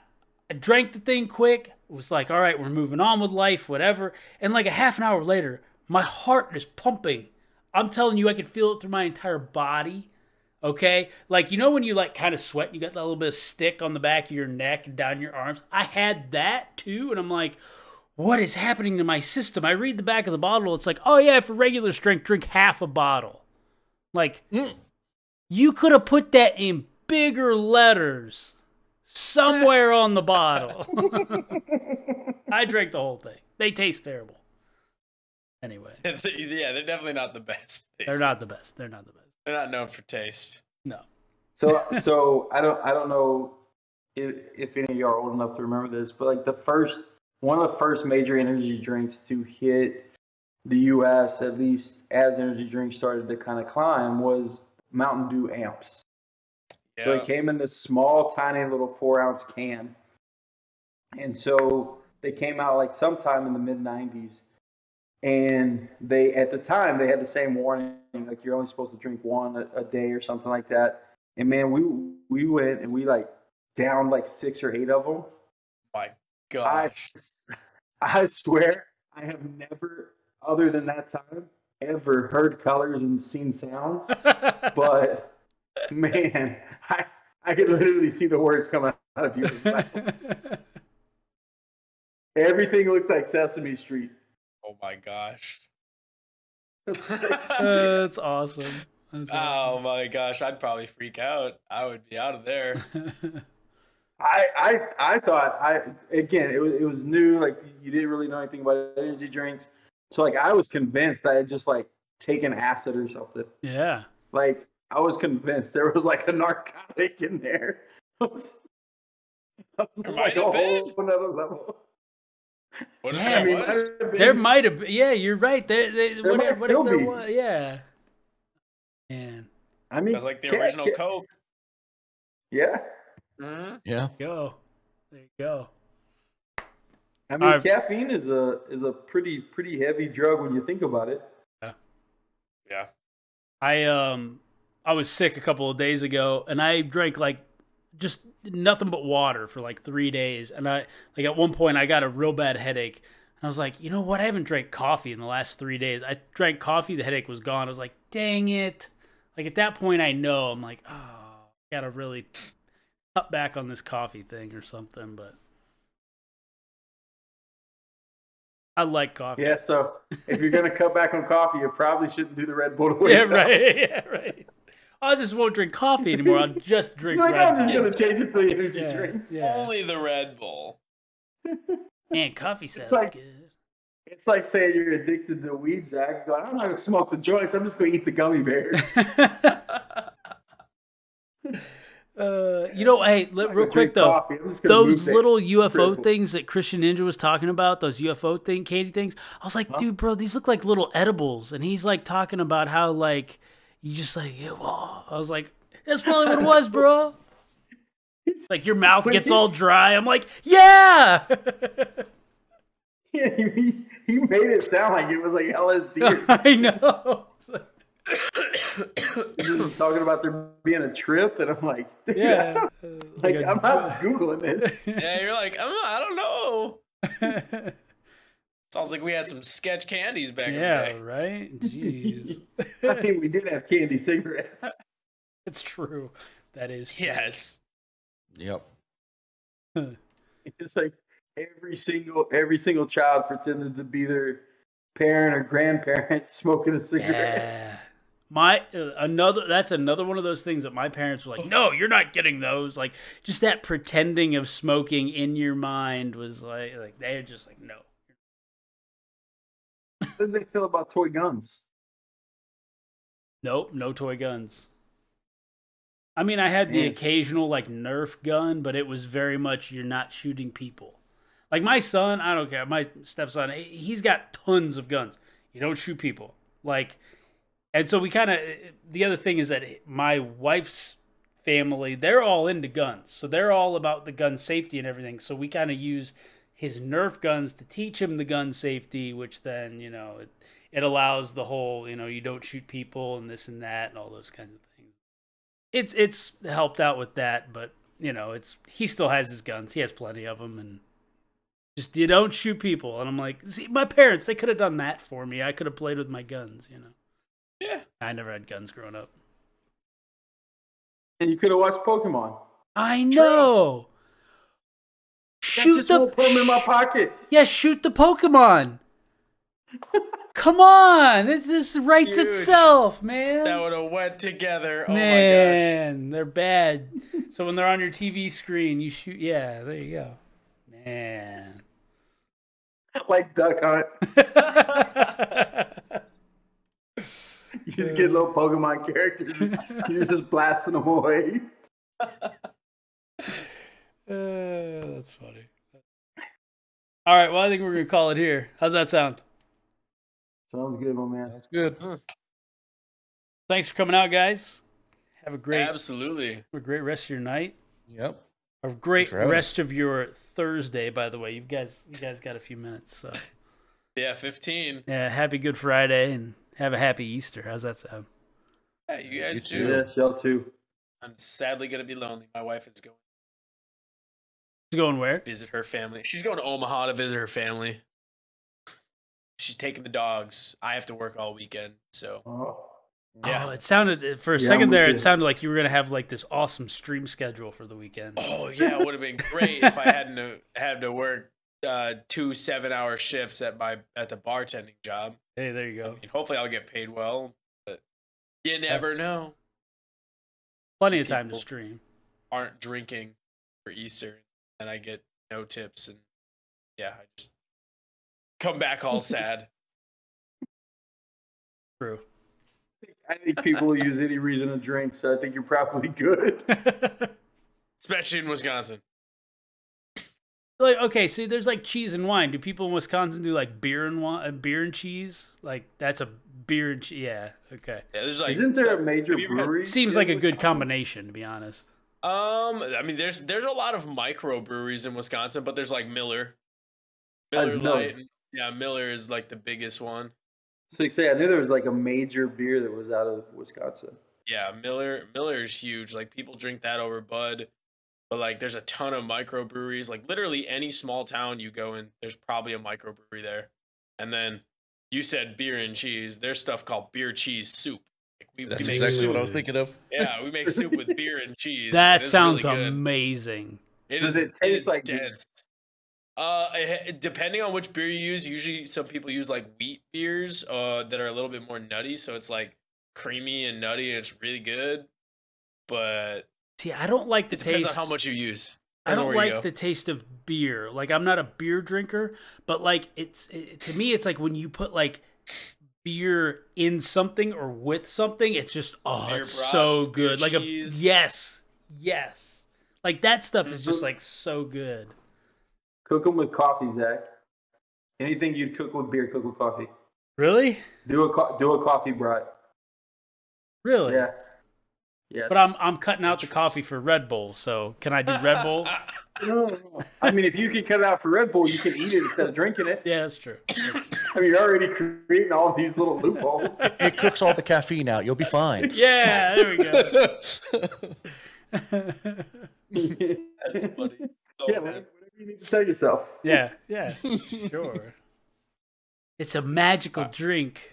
[SPEAKER 1] I drank the thing quick. It was like, all right, we're moving on with life, whatever. And like a half an hour later, my heart is pumping. I'm telling you, I could feel it through my entire body. Okay, like you know when you like kind of sweat, you got that little bit of stick on the back of your neck and down your arms. I had that too, and I'm like, what is happening to my system? I read the back of the bottle. It's like, oh yeah, for regular strength, drink half a bottle. Like, mm. you could have put that in bigger letters somewhere on the bottle. I drank the whole thing. They taste terrible. Anyway,
[SPEAKER 5] yeah, they're definitely not the best.
[SPEAKER 1] they're not the best. They're not the best.
[SPEAKER 5] They're not known for taste.
[SPEAKER 1] No.
[SPEAKER 2] So so I don't I don't know if, if any of you are old enough to remember this, but like the first one of the first major energy drinks to hit the US at least as energy drinks started to kind of climb was Mountain Dew Amps.
[SPEAKER 5] Yeah.
[SPEAKER 2] So it came in this small, tiny little four ounce can. And so they came out like sometime in the mid 90s. and they at the time they had the same warning, like you're only supposed to drink one a, a day or something like that. And man, we we went and we like downed like six or eight of them.
[SPEAKER 5] My gosh.
[SPEAKER 2] I swear I have never, other than that time, ever heard colors and seen sounds. but man, I I could literally see the words coming out of your mouth. Everything looked like Sesame Street.
[SPEAKER 5] Oh my gosh.
[SPEAKER 1] That's awesome. That's
[SPEAKER 5] Oh my gosh, I'd probably freak out. I would be out of there.
[SPEAKER 1] awesome.
[SPEAKER 2] I, I I thought I again it was it was new like you didn't really know anything about energy drinks so like I was convinced that I had just like taken acid or something
[SPEAKER 1] yeah.
[SPEAKER 2] like I was convinced there was like a narcotic in there I was, I was
[SPEAKER 5] There
[SPEAKER 2] like
[SPEAKER 5] might
[SPEAKER 2] a oh,
[SPEAKER 5] have been.
[SPEAKER 2] whole another level
[SPEAKER 1] Yeah,
[SPEAKER 2] I mean, might
[SPEAKER 1] There might have been. Yeah, you're right. There, there,
[SPEAKER 2] There
[SPEAKER 1] what,
[SPEAKER 2] might
[SPEAKER 1] if, what if
[SPEAKER 2] still
[SPEAKER 1] there
[SPEAKER 2] be.
[SPEAKER 1] was? Yeah. Man,
[SPEAKER 2] I mean
[SPEAKER 5] That's like the original
[SPEAKER 2] ca-
[SPEAKER 5] Coke.
[SPEAKER 2] yeah
[SPEAKER 5] Mhm.
[SPEAKER 6] Yeah.
[SPEAKER 1] go. There you go.
[SPEAKER 2] I mean
[SPEAKER 1] Alright.
[SPEAKER 2] caffeine is a is a pretty pretty heavy drug when you think about it
[SPEAKER 5] Yeah. Yeah.
[SPEAKER 1] I um I was sick a couple of days ago and I drank like just nothing but water for like 3 days and I like at one point I got a real bad headache. And I was like, "You know what? I haven't drank coffee in the last 3 days." I drank coffee, the headache was gone. I was like, "Dang it." Like at that point I know I'm like, "Oh, got to really cut back on this coffee thing or something, but I like coffee.
[SPEAKER 2] yeah so if you're gonna cut back on coffee you probably shouldn't do the Red Bull to wake
[SPEAKER 1] Yeah,
[SPEAKER 2] up.
[SPEAKER 1] right. Yeah, right. I just won't drink coffee anymore. I'll just drink
[SPEAKER 2] You're like,
[SPEAKER 1] Red
[SPEAKER 2] I'm just gonna change it to the energy
[SPEAKER 1] Yeah,
[SPEAKER 2] drinks.
[SPEAKER 1] yeah.
[SPEAKER 5] Only the Red Bull.
[SPEAKER 1] Man, coffee sounds
[SPEAKER 2] like-
[SPEAKER 1] good.
[SPEAKER 2] It's like saying you're addicted to weed, Zach. Going, I'm not gonna smoke the joints. I'm just gonna eat the gummy bears.
[SPEAKER 1] Uh, you know, hey, let, real quick though,
[SPEAKER 2] coffee. I'm just gonna
[SPEAKER 1] those little
[SPEAKER 2] it.
[SPEAKER 1] UFO things that Christian Ninja was talking about, those UFO thing, candy things. I was like,
[SPEAKER 2] Huh?
[SPEAKER 1] dude, bro, these look like little edibles, and he's like talking about how like you just like, yeah, whoa. I was like, that's probably what it was, bro. Like your mouth gets all dry. I'm like, yeah.
[SPEAKER 2] Yeah, he, he made it sound like it was like LSD.
[SPEAKER 1] I know.
[SPEAKER 2] He talking about there being a trip, and I'm like, dude,
[SPEAKER 1] Yeah.
[SPEAKER 2] like I'm not googling this.
[SPEAKER 5] Yeah, you're like, I'm, I don't know. Sounds like we had some sketch candies back
[SPEAKER 1] yeah,
[SPEAKER 5] in the day.
[SPEAKER 1] right? Jeez.
[SPEAKER 2] I mean, we did have candy cigarettes.
[SPEAKER 1] it's true. That is true.
[SPEAKER 5] Yes.
[SPEAKER 6] Yep.
[SPEAKER 2] It's like every single every single child pretended to be their parent or grandparent smoking a cigarette.
[SPEAKER 1] Yeah. My uh, another that's another one of those things that my parents were like, "No, you're not getting those." Like just that pretending of smoking in your mind was like like they're just like, "No."
[SPEAKER 2] How did they feel about toy guns?
[SPEAKER 1] Nope, no toy guns. I mean, I had the occasional like Nerf gun, but it was very much you're not shooting people. Like my son, I don't care. My stepson, he's got tons of guns. You don't shoot people. Like, and so we kind of. Eh, eh, the other thing is that my wife's family, they're all into guns, so they're all about the gun safety and everything. So we kind of use his Nerf guns to teach him the gun safety, which then you know it, it allows the whole you know you don't shoot people and this and that and all those kinds of things. It's it's helped out with that, but you know it's he still has his guns. He has plenty of them, and just you don't shoot people. And I'm like, see, my parents they could have done that for me. I could have played with my guns. You know,
[SPEAKER 5] Yeah.
[SPEAKER 1] I never had guns growing up.
[SPEAKER 2] And you could have watched Pokemon.
[SPEAKER 1] I know.
[SPEAKER 2] That
[SPEAKER 1] Shoot
[SPEAKER 2] just
[SPEAKER 1] the
[SPEAKER 2] won't put them in my pocket.
[SPEAKER 1] yeah, shoot the Pokemon. Come on, this just writes
[SPEAKER 5] Huge.
[SPEAKER 1] itself, man.
[SPEAKER 5] That would have went together. Oh my
[SPEAKER 1] Man, they're bad. so when they're on your TV screen, you shoot. Yeah, there you go. Man.
[SPEAKER 2] like Duck Hunt. You just get little Pokemon characters. You're just blasting them away.
[SPEAKER 1] Uh, that's funny. All right, well, I think we're gonna call it here. How's that sound?
[SPEAKER 2] Sounds good, my man.
[SPEAKER 6] That's good.
[SPEAKER 1] Thanks for coming out, guys. Have a great,
[SPEAKER 5] Absolutely.
[SPEAKER 1] have a great rest of your night.
[SPEAKER 6] Yep.
[SPEAKER 1] A great rest of your Thursday, by the way. You guys, you guys got a few minutes. So
[SPEAKER 5] Yeah, 15.
[SPEAKER 1] Yeah, happy Good Friday and have a happy Easter. How's that sound?
[SPEAKER 5] Yeah, you guys
[SPEAKER 6] You
[SPEAKER 5] too.
[SPEAKER 6] too.
[SPEAKER 2] Yes, y'all too.
[SPEAKER 5] I'm sadly gonna be lonely. My wife is going
[SPEAKER 1] It's going where?
[SPEAKER 5] visit her family. She's going to Omaha to visit her family. She's taking the dogs. I have to work all weekend, so
[SPEAKER 2] Oh.
[SPEAKER 5] yeah.
[SPEAKER 1] Oh, it sounded for a
[SPEAKER 2] Yeah,
[SPEAKER 1] second
[SPEAKER 2] I'm
[SPEAKER 1] there. It sounded like you were gonna have like this awesome stream schedule for the weekend.
[SPEAKER 5] Oh yeah, it would have been great if I hadn't uh, had to work uh, two seven-hour shifts at my at the bartending job.
[SPEAKER 1] Hey, there you
[SPEAKER 5] I
[SPEAKER 1] go.
[SPEAKER 5] mean, hopefully, I'll get paid well, but you never know.
[SPEAKER 1] Plenty of time to
[SPEAKER 5] people-
[SPEAKER 1] stream.
[SPEAKER 5] Aren't drinking for Easter, and I get no tips, and yeah, I just come back all sad.
[SPEAKER 1] True.
[SPEAKER 2] I think people use any reason to drink, so I think you're probably good.
[SPEAKER 5] especially in Wisconsin.
[SPEAKER 1] Like okay, so there's like cheese and wine. Do people in Wisconsin do like beer and wine, beer and cheese? Like that's a beer and cheese. Yeah. Okay.
[SPEAKER 5] Yeah, there's like
[SPEAKER 2] Isn't there
[SPEAKER 5] stuff-
[SPEAKER 2] a major
[SPEAKER 5] have you ever had-
[SPEAKER 2] brewery?
[SPEAKER 1] Seems like a good combination, to be honest.
[SPEAKER 5] Um, I mean, there's there's a lot of microbreweries in Wisconsin, but there's like Miller, Miller
[SPEAKER 2] Miller.
[SPEAKER 5] Lite. and- Yeah, Miller is like the biggest one.
[SPEAKER 2] So you say I knew there was like a major beer that was out of Wisconsin.
[SPEAKER 5] Yeah, Miller Miller is huge. Like people drink that over Bud, but like there's a ton of microbreweries. Like literally any small town you go in, there's probably a microbrewery there. And then you said beer and cheese. There's stuff called beer cheese soup. Like we, we
[SPEAKER 6] That's
[SPEAKER 5] make
[SPEAKER 6] exactly
[SPEAKER 5] soup.
[SPEAKER 6] what I was thinking of.
[SPEAKER 5] Yeah, we make soup with beer and cheese.
[SPEAKER 1] That
[SPEAKER 5] It is
[SPEAKER 1] sounds
[SPEAKER 5] really
[SPEAKER 1] amazing.
[SPEAKER 5] It
[SPEAKER 2] Does
[SPEAKER 5] is-
[SPEAKER 2] it taste
[SPEAKER 5] is
[SPEAKER 2] like beer?
[SPEAKER 5] dense. Uh, it- depending on which beer you use, usually some people use like wheat beers, uh, that are a little bit more nutty. So it's like creamy and nutty, and it's really good. But
[SPEAKER 1] See, I don't like the
[SPEAKER 5] it depends
[SPEAKER 1] taste.
[SPEAKER 5] on how much you use.
[SPEAKER 1] I
[SPEAKER 5] Depends on
[SPEAKER 1] don't like the taste of beer. Like I'm not a beer drinker, but like it's it, to me, it's like when you put like beer in something or with something, it's just oh,
[SPEAKER 5] Beer
[SPEAKER 1] it's
[SPEAKER 5] brats,
[SPEAKER 1] so good. Like a
[SPEAKER 5] cheese.
[SPEAKER 1] yes, yes, like that stuff is
[SPEAKER 5] Mm-hmm.
[SPEAKER 1] just like so good.
[SPEAKER 2] Cook them with coffee, Zach. Anything you'd cook with beer, cook with coffee.
[SPEAKER 1] Really,
[SPEAKER 2] Do a co- do a coffee brat.
[SPEAKER 1] really.
[SPEAKER 2] Yeah. Yes.
[SPEAKER 1] But I'm I'm cutting out the coffee for Red Bull. So can I do Red Bull?
[SPEAKER 2] No. I mean, if you can cut it out for Red Bull, you can eat it instead of drinking it.
[SPEAKER 1] yeah, that's true.
[SPEAKER 2] I mean, you're already creating all these little loopholes.
[SPEAKER 6] It cooks all the caffeine out. You'll be fine.
[SPEAKER 1] Yeah, there we go.
[SPEAKER 5] That's funny. Oh,
[SPEAKER 2] yeah,
[SPEAKER 5] man.
[SPEAKER 2] man. Whatever you need to tell yourself.
[SPEAKER 1] yeah, yeah, sure. It's a magical drink.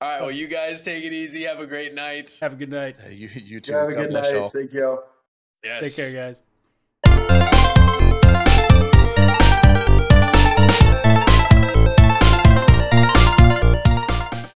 [SPEAKER 5] All right. Well, you guys take it easy. Have a great night.
[SPEAKER 1] Have a good night.
[SPEAKER 6] Hey, you, you too.
[SPEAKER 2] Yeah, have a
[SPEAKER 6] God
[SPEAKER 2] good night.
[SPEAKER 6] y'all.
[SPEAKER 2] Thank you.
[SPEAKER 5] Yes.
[SPEAKER 1] Take care, guys.